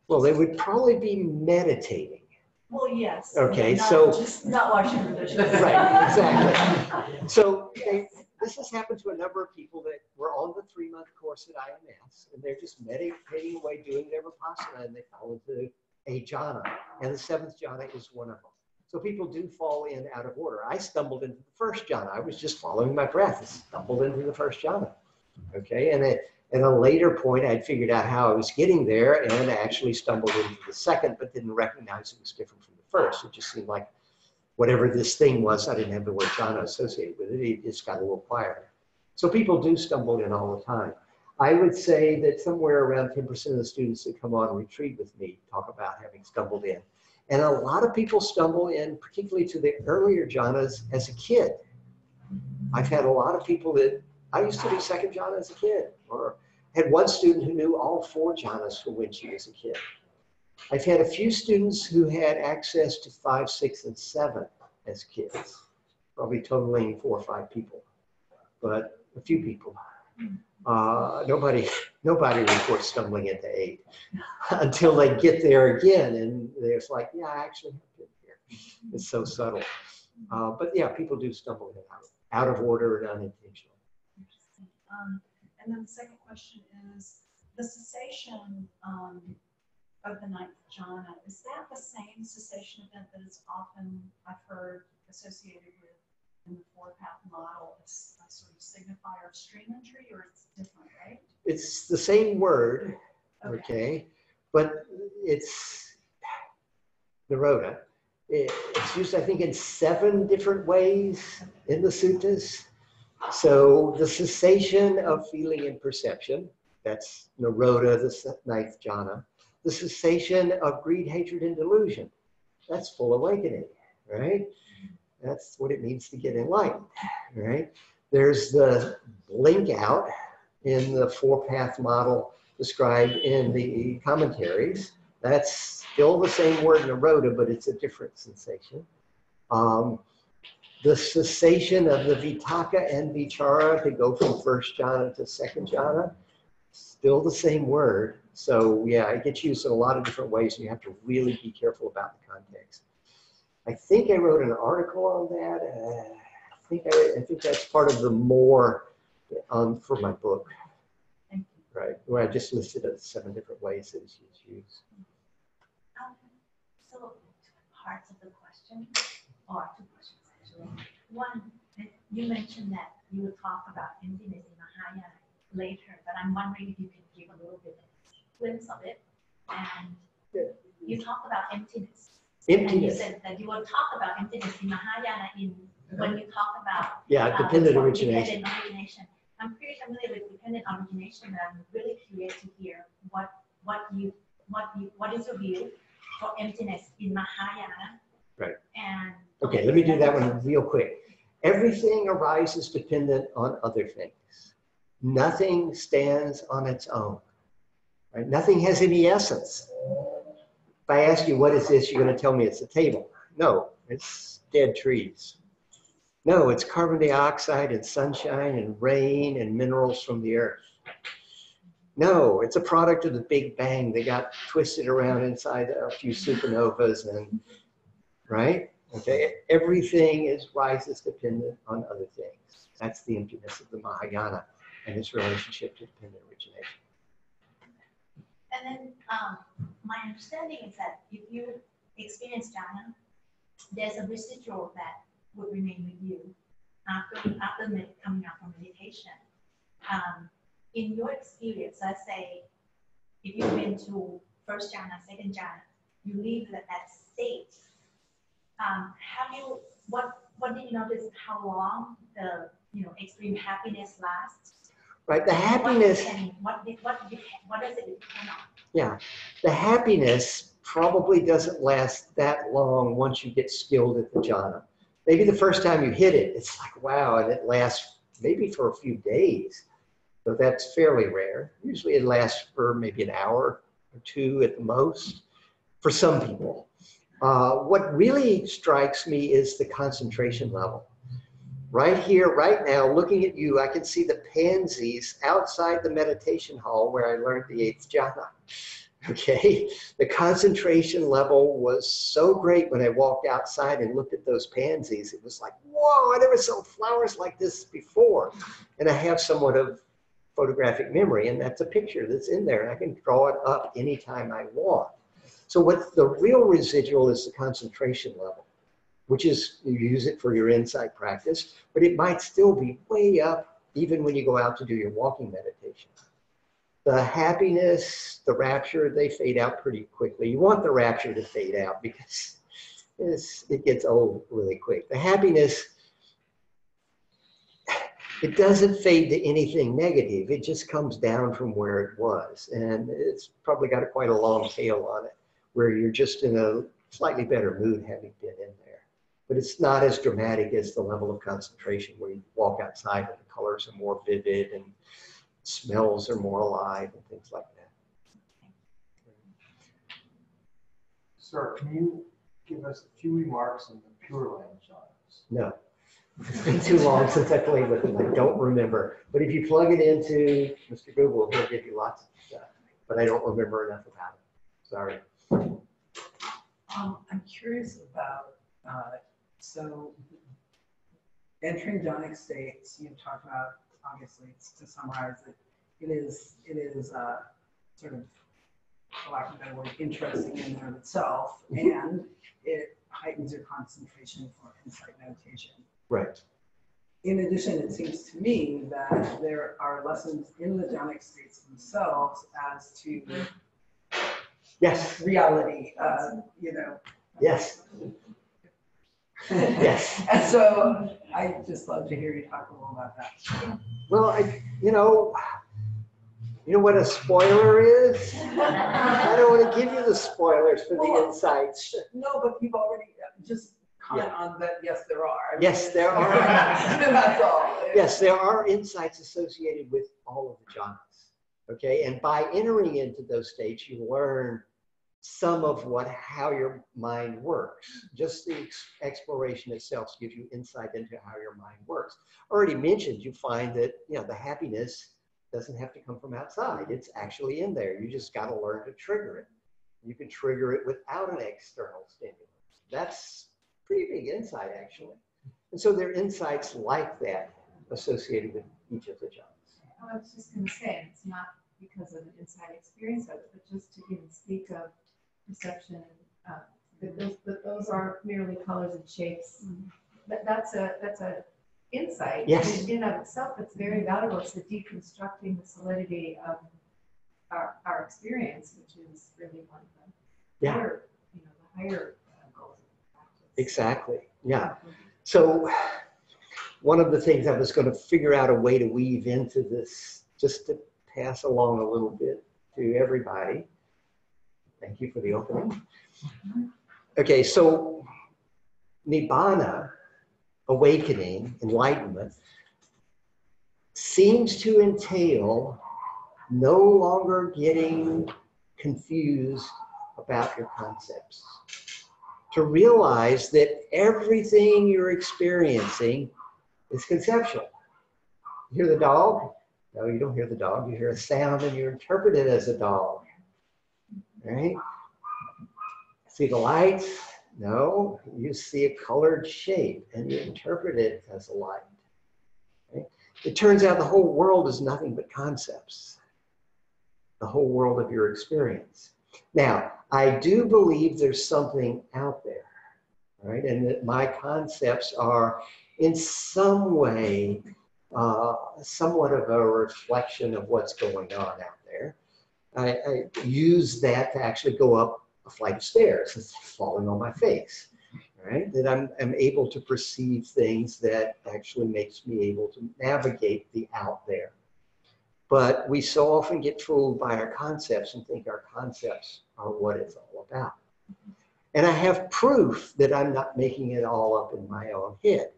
Well, they would probably be meditating. well, yes. Okay, not so- Just not washing the dishes. [laughs] Right, exactly. [laughs] So they, this has happened to a number of people that were on the three-month course at IMS, and they're just meditating away, doing their vipassana, and they fall into a jhana, and the seventh jhana is one of them. So people do fall in out of order. I stumbled into the first jhana. I was just following my breath, and stumbled into the first jhana. Okay, and at, at a later point, I'd figured out how I was getting there, and actually stumbled into the second, but didn't recognize it was different from the first. It just seemed like whatever this thing was, I didn't have the word jhana associated with it. It just got a little quieter. So people do stumble in all the time. I would say that somewhere around 10% of the students that come on retreat with me talk about having stumbled in. And a lot of people stumble in, particularly to the earlier jhanas as a kid. I've had a lot of people that I used to do second jhana as a kid, or had one student who knew all four jhanas from when she was a kid. I've had a few students who had access to five, six, and seven as kids, probably totaling four or five people, but a few people. Uh, nobody, [laughs] nobody reports stumbling into eight [laughs] until they get there again, and they're like, "Yeah, I actually have been here." It's so subtle, uh, but yeah, people do stumble in out, out of order and unintentional. Um, and then the second question is, the cessation, um, of the ninth jhana, is that the same cessation event that is often, I've heard, associated with in the four path model as a sort of signifier of stream entry, or it's different, right? It's the same word, okay, but it's Nirodha. It- It's used, I think, in seven different ways in the suttas. So the cessation of feeling and perception, that's Nirodha, the ninth jhana. The cessation of greed, hatred, and delusion, that's full awakening, right? That's what it means to get enlightened, right? There's the blink out in the four path model described in the commentaries. That's still the same word in Nirodha, but it's a different sensation. Um, the cessation of the vitakka and vicara to go from first jhana to second jhana, still the same word. So yeah, it gets used in a lot of different ways, and you have to really be careful about the context. I think I wrote an article on that. Uh, I think I, I think that's part of the more um, for my book, right? Where I just listed it seven different ways that it's used. Um, So, parts of the question, or two questions actually. One, you mentioned that you would talk about emptiness in Mahayana later, but I'm wondering if you could give a little bit of glimpse of it. And you talk about emptiness. And you said that you will talk about emptiness in Mahayana in, when you talk about. Yeah, uh, dependent origination. Dependent origination. I'm pretty familiar with dependent origination, but I'm really curious to hear what, what you, what you, what is your view for emptiness in Mahayana Right. and. Okay, let me do that one real quick. Everything arises dependent on other things. Nothing stands on its own. Right? Nothing has any essence. If I ask you, what is this, you're going to tell me it's a table. No, it's dead trees. No, it's carbon dioxide and sunshine and rain and minerals from the earth. No, it's a product of the Big Bang. They got twisted around inside a few supernovas and, right? Okay, everything is rises dependent on other things. That's the emptiness of the Mahayana and its relationship to dependent origination. And then, um, my understanding is that if you experience jhana, there's a residual that would remain with you after, after med- coming out from meditation. Um, in your experience, let's say, if you've been to first jhana, second jhana, you leave that, that state. Um, have you, what, what did you notice how long the, you know, extreme happiness lasts? Right, the happiness. depend- What, what, what does it depend on? Yeah, the happiness probably doesn't last that long once you get skilled at the jhana. Maybe the first time you hit it, it's like, wow, and it lasts maybe for a few days. So that's fairly rare. Usually it lasts for maybe an hour or two at the most for some people. Uh, what really strikes me is the concentration level. Right here, right now, looking at you, I can see the pansies outside the meditation hall where I learned the eighth jhana. [laughs] Okay, the concentration level was so great when I walked outside and looked at those pansies. It was like, whoa, I never saw flowers like this before. And I have somewhat of photographic memory, and that's a picture that's in there, and I can draw it up anytime I want. So, what the real residual is the concentration level, which is you use it for your insight practice, but it might still be way up even when you go out to do your walking meditation the happiness, the rapture, they fade out pretty quickly. You want the rapture to fade out because [laughs] it gets old really quick. The happiness, it doesn't fade to anything negative. It just comes down from where it was. And it's probably got a, quite a long tail on it where you're just in a slightly better mood having been in there. But it's not as dramatic as the level of concentration where you walk outside and the colors are more vivid and smells are more alive and things like that. Sir, can you give us a few remarks in the Pure Land jhanas? No. It's been too long since I played with them. I don't remember. But if you plug it into Mr. Google, he'll give you lots of stuff. But I don't remember enough about it. Sorry. Um, I'm curious about, uh, so entering jhanic states, you've talked about, obviously, it's to summarize it, it is, it is, uh, sort of, for lack of a better word, interesting in and of itself, and it heightens your concentration for insight meditation. Right. In addition, it seems to me that there are lessons in the jhanic states themselves as to Yes. reality, uh, you know. Yes. Yes. [laughs] And so I just love to hear you talk a little about that. Well, I, you know, you know what a spoiler is? I don't want to give you the spoilers for the insights. No, but you've already uh, just comment on that, yes, there are. I mean, Yes, there are. [laughs] That's all. Yes, there are insights associated with all of the jhanas. Okay, and by entering into those states, you learn some of what how your mind works. Just the ex- exploration itself gives you insight into how your mind works. Already mentioned, you find that you know the happiness doesn't have to come from outside. It's actually in there. You just got to learn to trigger it. You can trigger it without an external stimulus. That's pretty big insight, actually. And so there are insights like that associated with each of the jobs. I was just gonna say, it's not because of an inside experience of it, but just to even speak of perception, uh, that those, that those are merely colors and shapes. That, that's a, that's a insight. Yes. In and of itself, that's very valuable. It's the deconstructing the solidity of our, our experience, which is really one of the Yeah. higher, you know, the higher uh, goals. Exactly. Yeah. So one of the things I was going to figure out a way to weave into this, just to pass along a little bit to everybody. Thank you for the opening. Okay, so Nibbana, awakening, enlightenment, seems to entail no longer getting confused about your concepts. To realize that everything you're experiencing is conceptual. You hear the dog? No, you don't hear the dog. You hear a sound and you interpret it as a dog. Right? See the lights? No, you see a colored shape and you interpret it as a light. Right? It turns out the whole world is nothing but concepts, the whole world of your experience. Now, I do believe there's something out there, right? And that my concepts are in some way uh, somewhat of a reflection of what's going on out there. I, I use that to actually go up a flight of stairs it's falling on my face, right? That I'm, I'm able to perceive things that actually makes me able to navigate the out there. But we so often get fooled by our concepts and think our concepts are what it's all about. And I have proof that I'm not making it all up in my own head.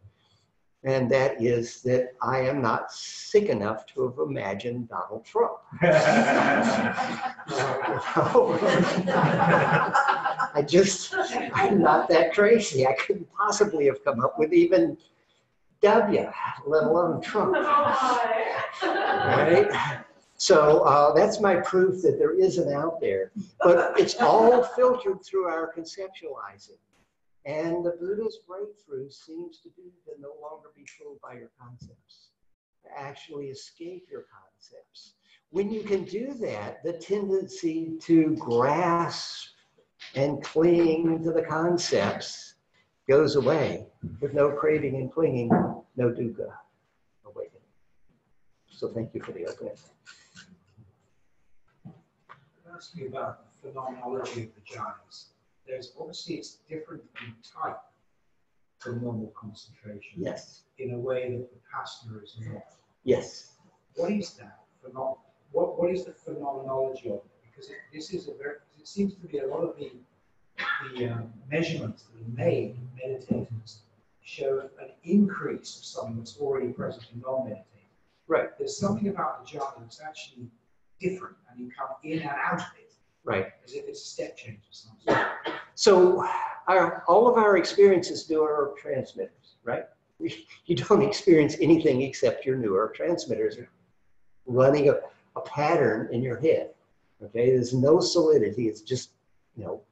And that is that I am not sick enough to have imagined Donald Trump. [laughs] [laughs] I just, I'm not that crazy. I couldn't possibly have come up with even W, let alone Trump. Right? So uh, that's my proof that there is an out there. But it's all filtered through our conceptualizing. And the Buddha's breakthrough seems to be to no longer be fooled by your concepts, to actually escape your concepts. When you can do that, the tendency to grasp and cling to the concepts goes away. With no craving and clinging, no dukkha awakening. So thank you for the opening. I ask you about the phenomenology of the jhanas? There's obviously it's different in type from normal concentration. Yes. In a way that the Vipassana is not. Yes. What is that? Phenom- what, what is the phenomenology of it? Because it, this is a very, it seems to be a lot of the, the um, measurements that are made in meditators show an increase of something that's already present in non-meditators. Right. There's something about the jhana that's actually different and you come in and out of it Right. as if it's a step change or something. So our, all of our experiences do our transmitters, right? We, you don't experience anything except your neurotransmitters running a, a pattern in your head. Okay, there's no solidity. It's just, you know,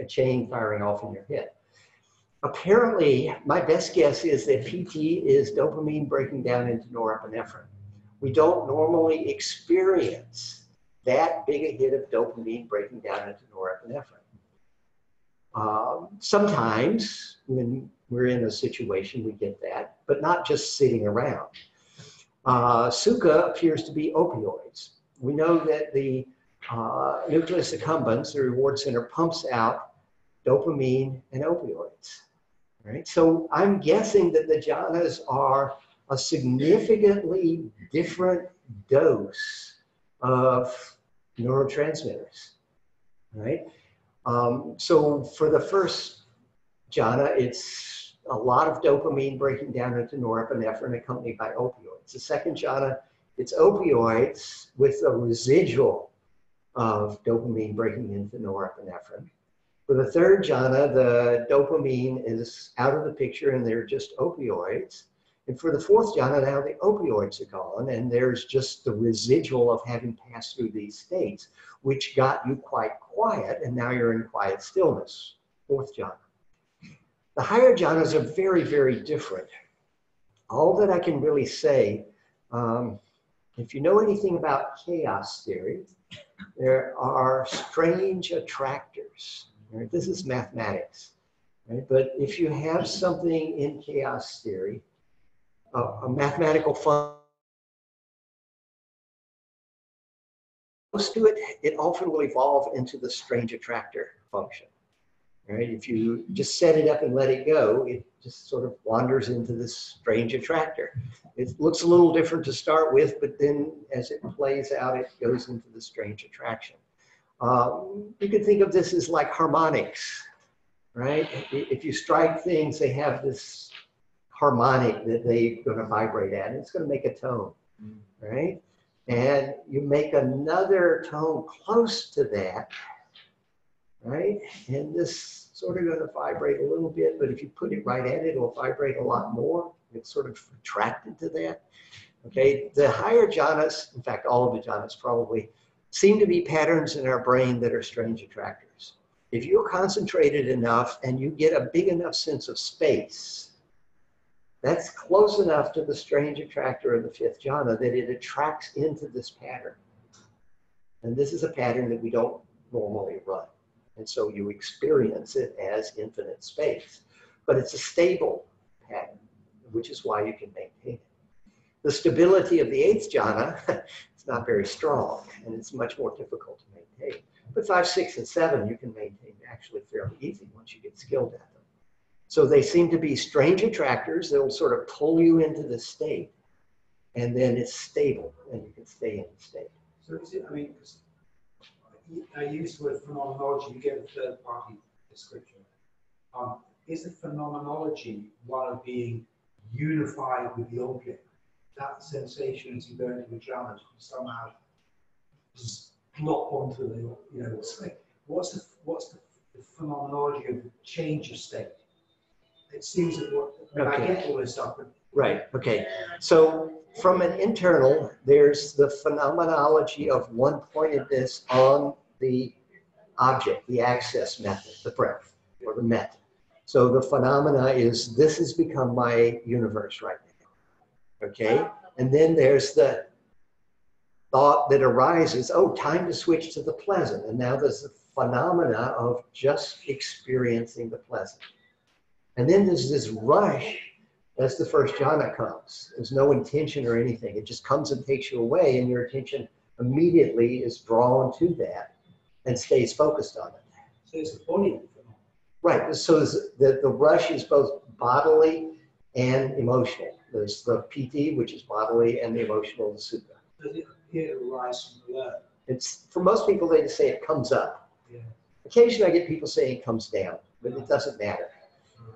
a chain firing off in your head. Apparently, my best guess is that piti is dopamine breaking down into norepinephrine. We don't normally experience that big a hit of dopamine breaking down into norepinephrine. Um, sometimes when we're in a situation, we get that, but not just sitting around. Uh, Sukha appears to be opioids. We know that the uh, nucleus accumbens, the reward center, pumps out dopamine and opioids. Right? So I'm guessing that the jhanas are a significantly different dose of neurotransmitters. Right? Um, so for the first jhana, it's a lot of dopamine breaking down into norepinephrine accompanied by opioids. The second jhana, it's opioids with a residual of dopamine breaking into norepinephrine. For the third jhana, the dopamine is out of the picture and they're just opioids. And for the fourth jhana, now the opioids are gone and there's just the residual of having passed through these states, which got you quite quiet and now you're in quiet stillness. Fourth jhana. The higher jhanas are very, very different. All that I can really say, um, if you know anything about chaos theory, there are strange attractors. Right? This is mathematics. Right? But if you have something in chaos theory, a, a mathematical function, to it, it often will evolve into the strange attractor function. Right? If you just set it up and let it go, it just sort of wanders into this strange attractor. It looks a little different to start with, but then as it plays out, it goes into the strange attraction. Um, you can think of this as like harmonics, right? If you strike things, they have this harmonic that they're going to vibrate at, it's going to make a tone, mm. right? And you make another tone close to that, right? And this sort of going to vibrate a little bit, but if you put it right at it, it'll vibrate a lot more. It's sort of attracted to that. Okay, the higher jhanas, in fact, all of the jhanas probably, seem to be patterns in our brain that are strange attractors. If you're concentrated enough and you get a big enough sense of space, that's close enough to the strange attractor of the fifth jhana that it attracts into this pattern. And this is a pattern that we don't normally run. And so you experience it as infinite space. But it's a stable pattern, which is why you can maintain it. The stability of the eighth jhana [laughs] is not very strong, and it's much more difficult to maintain. But five, six, and seven, you can maintain actually fairly easy once you get skilled at them. So they seem to be strange attractors that will sort of pull you into the state, and then it's stable, and you can stay in the state. So is it, I mean, I use the word phenomenology, you get a third party description. Um, is the phenomenology of being unified with the object? That sensation as you go into the challenge, you somehow just lock onto the, you know, what's the, what's the, what's the, the phenomenology of the change of state? It seems that what, when I Okay. get all this stuff, but Right, okay. So from an internal, there's the phenomenology of one pointedness on the object, the access method, the breath, or the metta. So the phenomena is this has become my universe right now. Okay? And then there's the thought that arises, oh, time to switch to the pleasant. And now there's the phenomena of just experiencing the pleasant. And then there's this rush as the first jhana comes. There's no intention or anything. It just comes and takes you away, and your attention immediately is drawn to that and stays focused on it. so it's the phenomenon. Right. So the, the rush is both bodily and emotional. There's the piti, which is bodily, and the emotional, the. Does it appear to arise from below? It's for most people, they just say it comes up. Yeah. Occasionally, I get people saying it comes down, but it doesn't matter.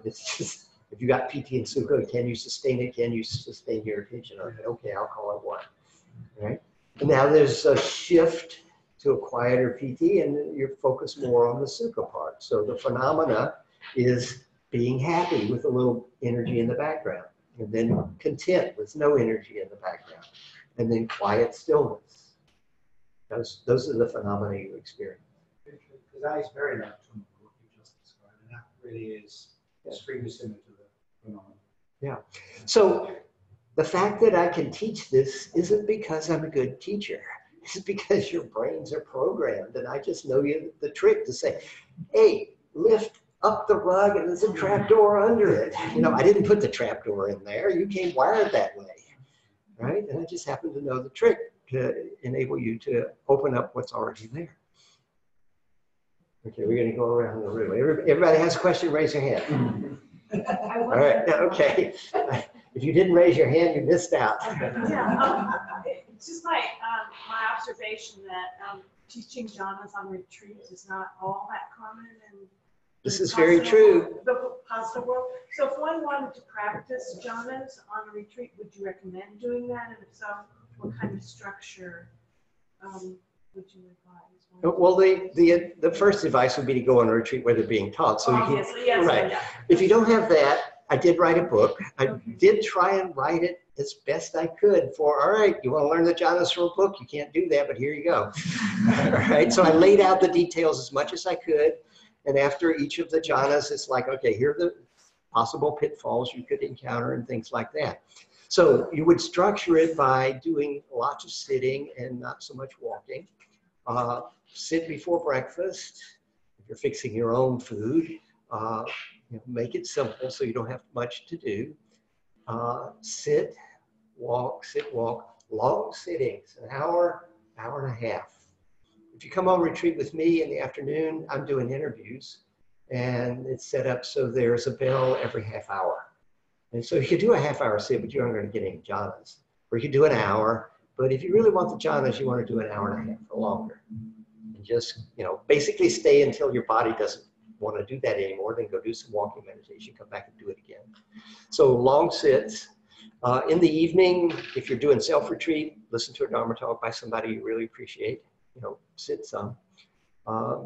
Just if you got piti and Sukha, can you sustain it? Can you sustain your attention on it? Okay, I'll call it one. Right? And now there's a shift to a quieter piti, and you're focused more on the Sukha part. So the phenomena is being happy with a little energy in the background, and then content with no energy in the background, and then quiet stillness. Those, those are the phenomena you experience. Because that is very much what you just described, and that really is extremely similar to the phenomenon. Yeah. So the fact that I can teach this isn't because I'm a good teacher. It's because your brains are programmed, and I just know you the trick to say, "Hey, lift up the rug, and there's a trap door under it." You know, I didn't put the trap door in there. You came wired that way, right? And I just happen to know the trick to enable you to open up what's already there. Okay, we're going to go around the room. Everybody everybody has a question, raise your hand. I [laughs] All right, okay. If you didn't raise your hand, you missed out. Yeah, um, it's just my, um, my observation that, um, teaching jhanas on retreat is not all that common in. This is very positive true. The positive world. So if one wanted to practice jhanas on a retreat, would you recommend doing that? And if so, what kind of structure, um, would you advise? Well, the, the, the first advice would be to go on a retreat where they're being taught. So you Obviously, can, yes, right. yeah. If you don't have that, I did write a book. I did try and write it as best I could for, all right, you want to learn the jhanas from a book? You can't do that, but here you go. [laughs] All right, so I laid out the details as much as I could. And after each of the jhanas, it's like, okay, here are the possible pitfalls you could encounter and things like that. So you would structure it by doing lots of sitting and not so much walking. Uh, sit before breakfast. If you're fixing your own food, uh, you know, make it simple so you don't have much to do. Uh, sit, walk, sit, walk, long sittings, an hour, hour and a half. If you come on retreat with me in the afternoon, I'm doing interviews and it's set up so there's a bell every half hour. And so you could do a half hour sit, but you aren't going to get any jhanas. Or you could do an hour, but if you really want the jhanas, you want to do an hour and a half or longer. Just, you know, basically stay until your body doesn't want to do that anymore, then go do some walking meditation, come back and do it again. So long sits. Uh, in the evening, if you're doing self-retreat, listen to a Dharma talk by somebody you really appreciate, you know, sit some. Uh,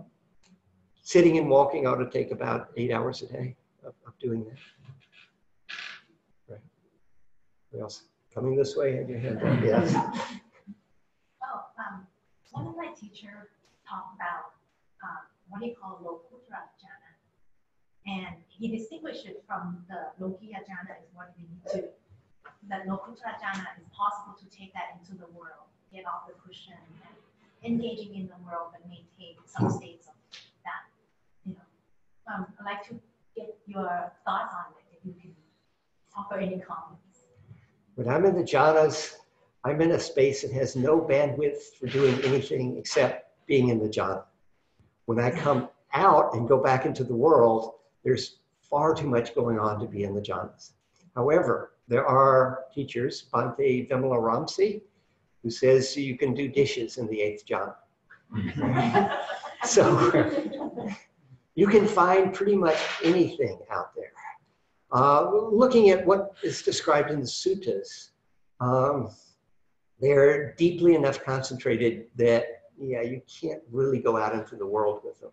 sitting and walking ought to take about eight hours a day of, of doing that. Right. What else? Coming this way, have your hand yes. Oh, um, one of my teachers talked about, um, what he called Lokuttara jhana. And he distinguished it from the Lokiya jhana is what we need to, the Lokuttara jhana is possible to take that into the world, get off the cushion and engaging in the world but maintain some states of that, you know. Um, I'd like to get your thoughts on it, if you can offer any comments. When I'm in the jhanas, I'm in a space that has no bandwidth for doing anything except being in the jhana. When I come out and go back into the world, there's far too much going on to be in the jhanas. However, there are teachers, Bhante Vimalaramsi, who says you can do dishes in the eighth jhana. [laughs] so you can find pretty much anything out there. Uh, looking at what is described in the suttas, um, they're deeply enough concentrated that, yeah, you can't really go out into the world with them.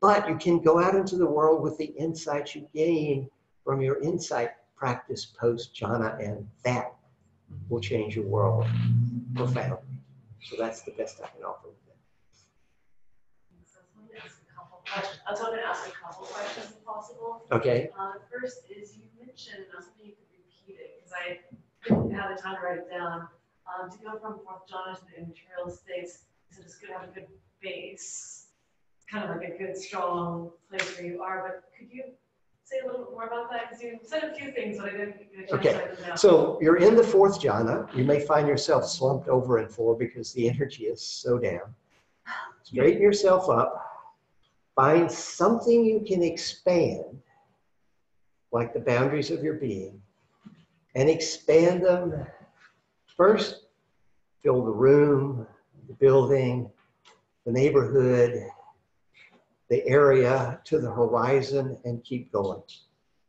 But you can go out into the world with the insights you gain from your insight practice post jhana, and that will change your world profoundly. So that's the best I can offer with that. I was going to ask a couple questions if possible. Okay. Uh, first is you mentioned, I was hoping you could repeat it, because I didn't have the time to write it down. Um, to go from fourth jhana to the immaterial states, is it's good to have a good base, kind of like a good, strong place where you are, but could you say a little bit more about that? Because you said a few things, but I didn't get a chance Okay, down. so you're in the fourth jhana. You may find yourself slumped over in four because the energy is so down. Straighten yourself up. Find something you can expand, like the boundaries of your being, and expand them. First, fill the room, the building, the neighborhood, the area to the horizon, and keep going.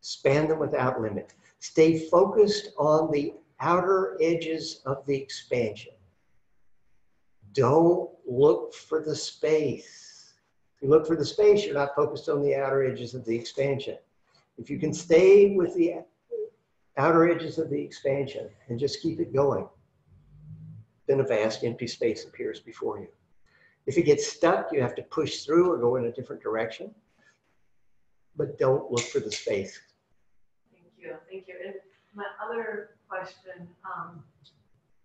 Span them without limit. Stay focused on the outer edges of the expansion. Don't look for the space. If you look for the space, you're not focused on the outer edges of the expansion. If you can stay with the outer edges of the expansion and just keep it going, then a vast empty space appears before you. If you get stuck, you have to push through or go in a different direction. But don't look for the space. Thank you, thank you. And my other question, um,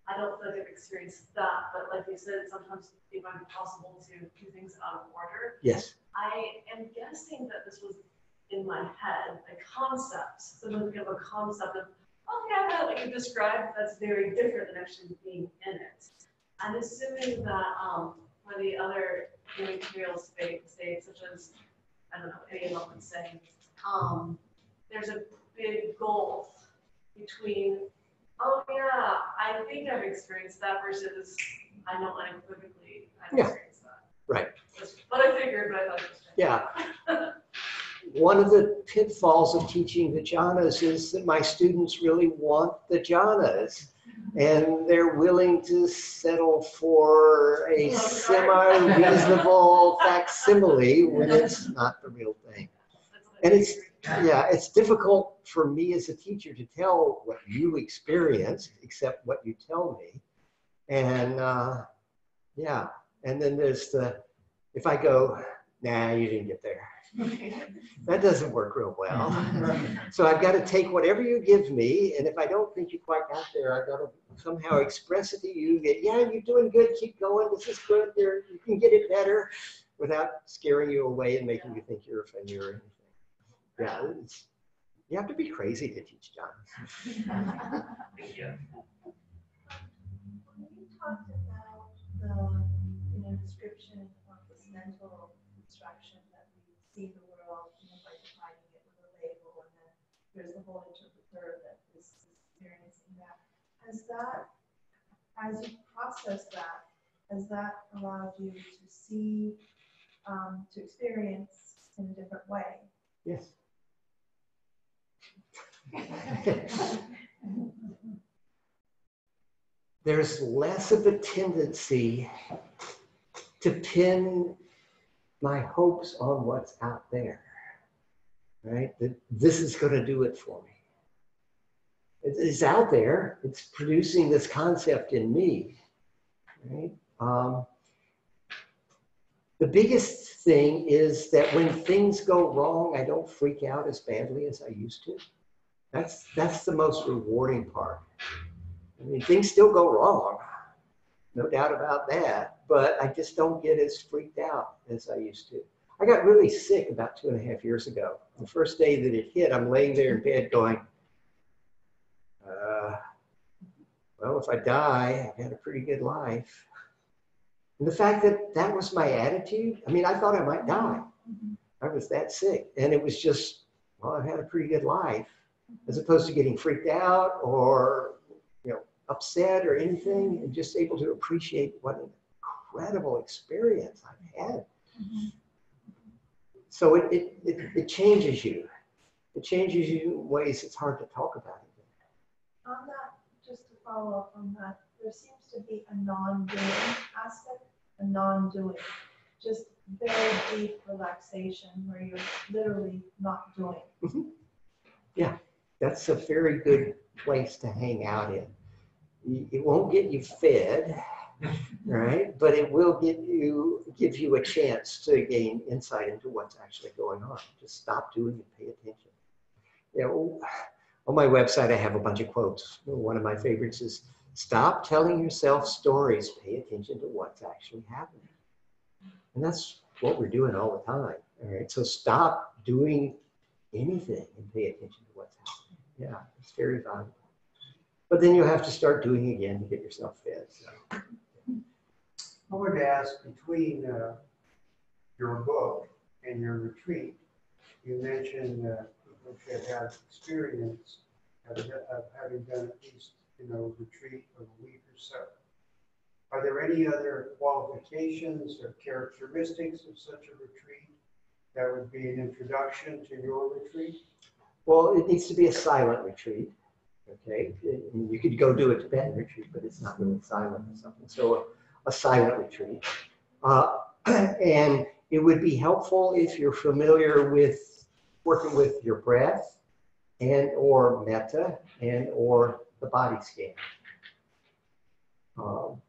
I don't feel like I've experienced that, but like you said, sometimes it might be possible to do things out of order. Yes. I am guessing that this was in my head, a concept, something of a concept of, oh yeah, that like you described, that's very different than actually being in it. I'm assuming that um, for the other material state, states, such as, I don't know, any of them would say, um, there's a big gulf between, oh yeah, I think I've experienced that versus I know unequivocally I've Yeah. experienced that. Right. That's what I figured, but I thought it was. Yeah. [laughs] One of the pitfalls of teaching the jhanas is that my students really want the jhanas. And they're willing to settle for a semi-reasonable facsimile when it's not the real thing. And it's, yeah, it's difficult for me as a teacher to tell what you experienced, except what you tell me. And uh, yeah, and then there's the, if I go, nah, you didn't get there. That doesn't work real well. [laughs] So I've got to take whatever you give me, and if I don't think you quite got there, I've got to somehow express it to you that, yeah, you're doing good, keep going, this is good, there, you can get it better, without scaring you away and making you think you're a failure or anything. Yeah, it's, you have to be crazy to teach jhana. Thank [laughs] you. When you talked about the, you know, description of this mental construction that we see the world, you know, by defining it with a label, and then there's the whole interpreter that is experiencing that. Has that, as you process that, has that allowed you to see, um, to experience in a different way? Yes. [laughs] There's less of a tendency to pin my hopes on what's out there, right? That this is going to do it for me. it is out there. It's producing this concept in me, right? Um, the biggest thing is that when things go wrong, I don't freak out as badly as I used to. That's that's the most rewarding part. I mean, things still go wrong, no doubt about that, but I just don't get as freaked out as I used to. I got really sick about two and a half years ago. The first day that it hit, I'm laying there in bed going, uh, well, if I die, I've had a pretty good life. And the fact that that was my attitude, I mean, I thought I might die. I was that sick. And it was just, well, I've had a pretty good life, as opposed to getting freaked out or, you know, upset or anything, and just able to appreciate what incredible experience I've had. Mm-hmm. So it, it, it, it changes you. It changes you in ways it's hard to talk about. On that, just to follow up on that, there seems to be a non-doing aspect, a non-doing, just very deep relaxation where you're literally not doing. Mm-hmm. Yeah, that's a very good place to hang out in. It won't get you fed, right? But it will get you, give you a chance to gain insight into what's actually going on. Just stop doing and pay attention. You know, on my website, I have a bunch of quotes. One of my favorites is, stop telling yourself stories, pay attention to what's actually happening. And that's what we're doing all the time, all right? So stop doing anything and pay attention to what's happening. Yeah, it's very valuable. But then you have to start doing again to get yourself fed. So. I wanted to ask, between uh, your book and your retreat, you mentioned uh, people should have experience of of having done at least, you know, retreat of a week or so. Are there any other qualifications or characteristics of such a retreat that would be an introduction to your retreat? Well, it needs to be a silent retreat. Okay, you could go do a Tibetan retreat, but it's not really silent or something. So a, silent retreat. Uh, [clears throat] and it would be helpful if you're familiar with working with your breath and or metta and or the body scan. Um,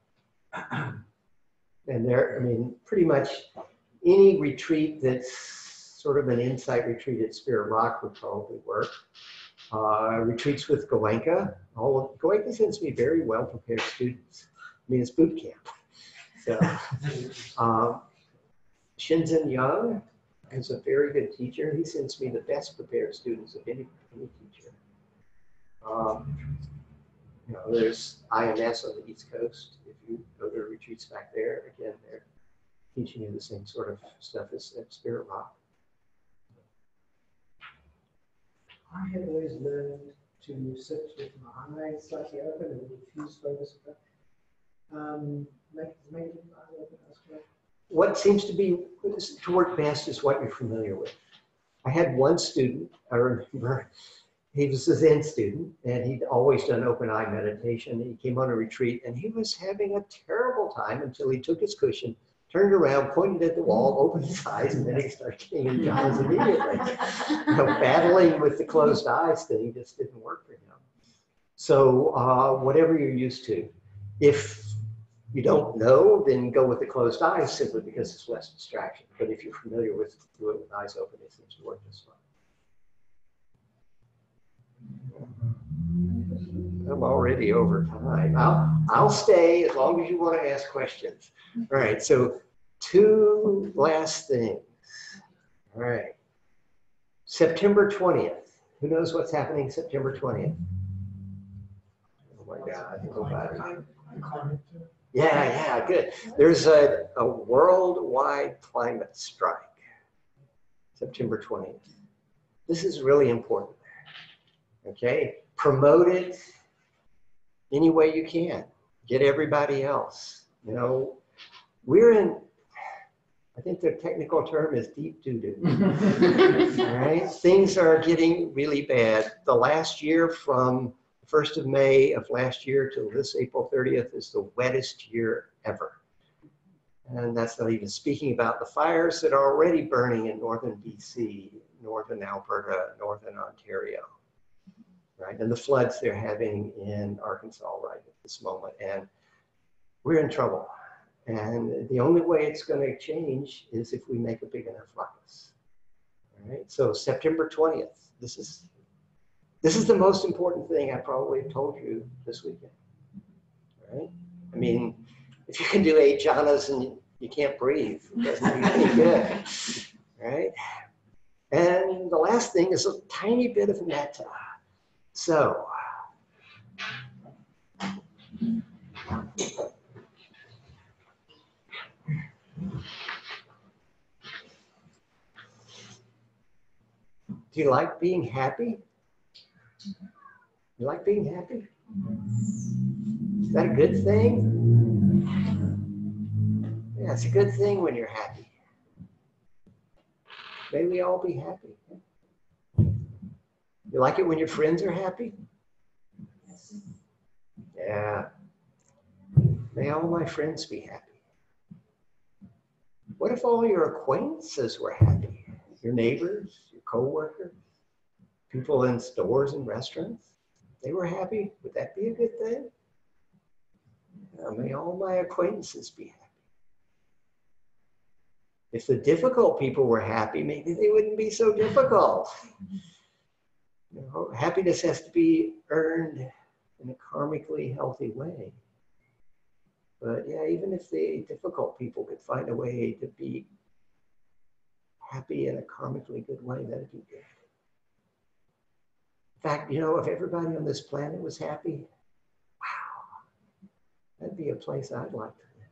[clears throat] and there, I mean, pretty much any retreat that's sort of an insight retreat at Spirit Rock would probably work. Uh, retreats with Goenka. All Goenka sends me very well prepared students. I mean, it's boot camp. So, um, Shinzen Young is a very good teacher. He sends me the best prepared students of any, any teacher. Um, you know, there's IMS on the East Coast. If you go to retreats back there, again, they're teaching you the same sort of stuff as at Spirit Rock. I have always learned to sit with my eyes slightly open and diffuse focus. Um, what seems to be to work best is what you're familiar with. I had one student, I remember, [laughs] he was a Zen student and he'd always done open eye meditation. He came on a retreat and he was having a terrible time until he took his cushion, turned around, pointed at the wall, opened his eyes, and then he started getting in jhanas immediately. You know, battling with the closed eyes thing just didn't work for him. So uh, whatever you're used to, if you don't know, then go with the closed eyes simply because it's less distraction. But if you're familiar with do it with eyes open, it seems to work just fine. I'm already over time. I'll, I'll stay as long as you want to ask questions. All right, so two last things. All right. September 20th. Who knows what's happening September 20th? Oh my God. nobody. Yeah, yeah, good. There's a, a worldwide climate strike, September 20th. This is really important. Okay? Promote it any way you can. Get everybody else. You know, we're in, I think the technical term is deep doo doo. [laughs] All right? Things are getting really bad. The last year from 1st of May of last year till this April 30th is the wettest year ever. And that's not even speaking about the fires that are already burning in northern BC, northern Alberta, northern Ontario. right? And the floods they're having in Arkansas right at this moment. And we're in trouble. And the only way it's going to change is if we make a big enough ruckus. All right. So September 20th, this is this is the most important thing I probably told you this weekend. Right? I mean, if you can do eight jhanas and you can't breathe, it doesn't do any [laughs] good. Right? And the last thing is a tiny bit of metta. So, do you like being happy? You like being happy? Is that a good thing? Yeah, it's a good thing when you're happy. May we all be happy. You like it when your friends are happy? Yeah. May all my friends be happy. What if all your acquaintances were happy? Your neighbors, your coworkers, people in stores and restaurants, they were happy? Would that be a good thing? May all my acquaintances be happy. If the difficult people were happy, maybe they wouldn't be so difficult. You know, happiness has to be earned in a karmically healthy way. But yeah, even if the difficult people could find a way to be happy in a karmically good way, that'd be good. In fact, you know, if everybody on this planet was happy, wow, that'd be a place I'd like to live.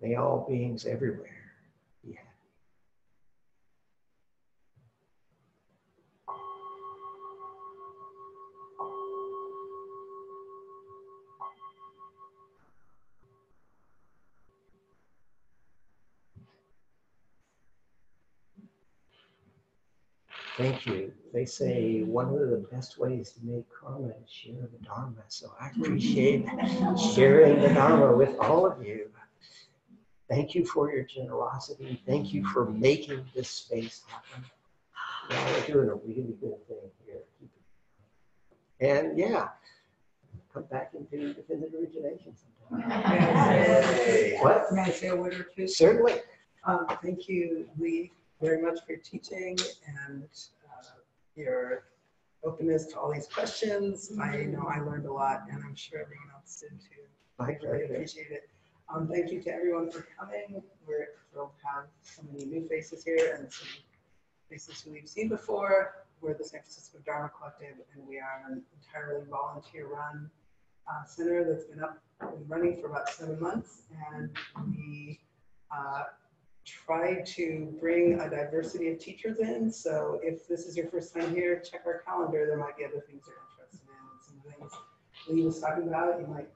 May all beings everywhere Thank you. They say one of the best ways to make karma is share the Dharma. So I appreciate [laughs] sharing the Dharma with all of you. Thank you for your generosity. Thank you for making this space happen. Yeah, we're doing a really good thing here. And yeah, come back and do dependent origination sometime. What? May I say a word or two? Certainly. Um, thank you, Leigh, very much for your teaching and uh, your openness to all these questions. I know I learned a lot, and I'm sure everyone else did too. I really appreciate it. Um, thank you to everyone for coming. We're thrilled to have so many new faces here and some faces who we've seen before. We're the San Francisco Dharma Collective, and we are an entirely volunteer-run uh, center that's been up and running for about seven months, and we uh, try to bring a diversity of teachers in. So if this is your first time here, check our calendar. There might be other things you're interested in. Some things Leigh was talking about, you might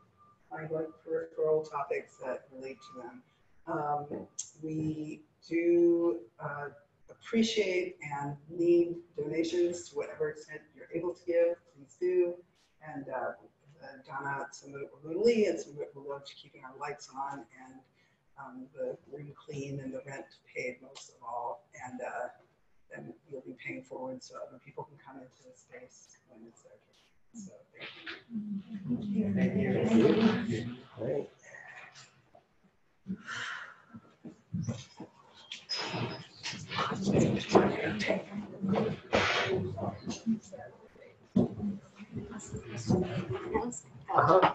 find like peripheral topics that relate to them. Um, we do uh, appreciate and need donations to whatever extent you're able to give, please do. And uh, Donna, some of it will go to Leigh and some of it will go to keeping our lights on and um, the room clean and the rent paid most of all. And uh, then you'll be paying forward so other people can come into the space when it's their turn. So thank you. Thank you. Great. Uh-huh.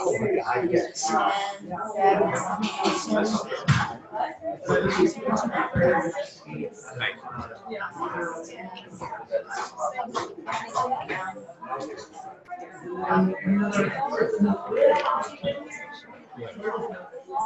Oh my God, yes. So,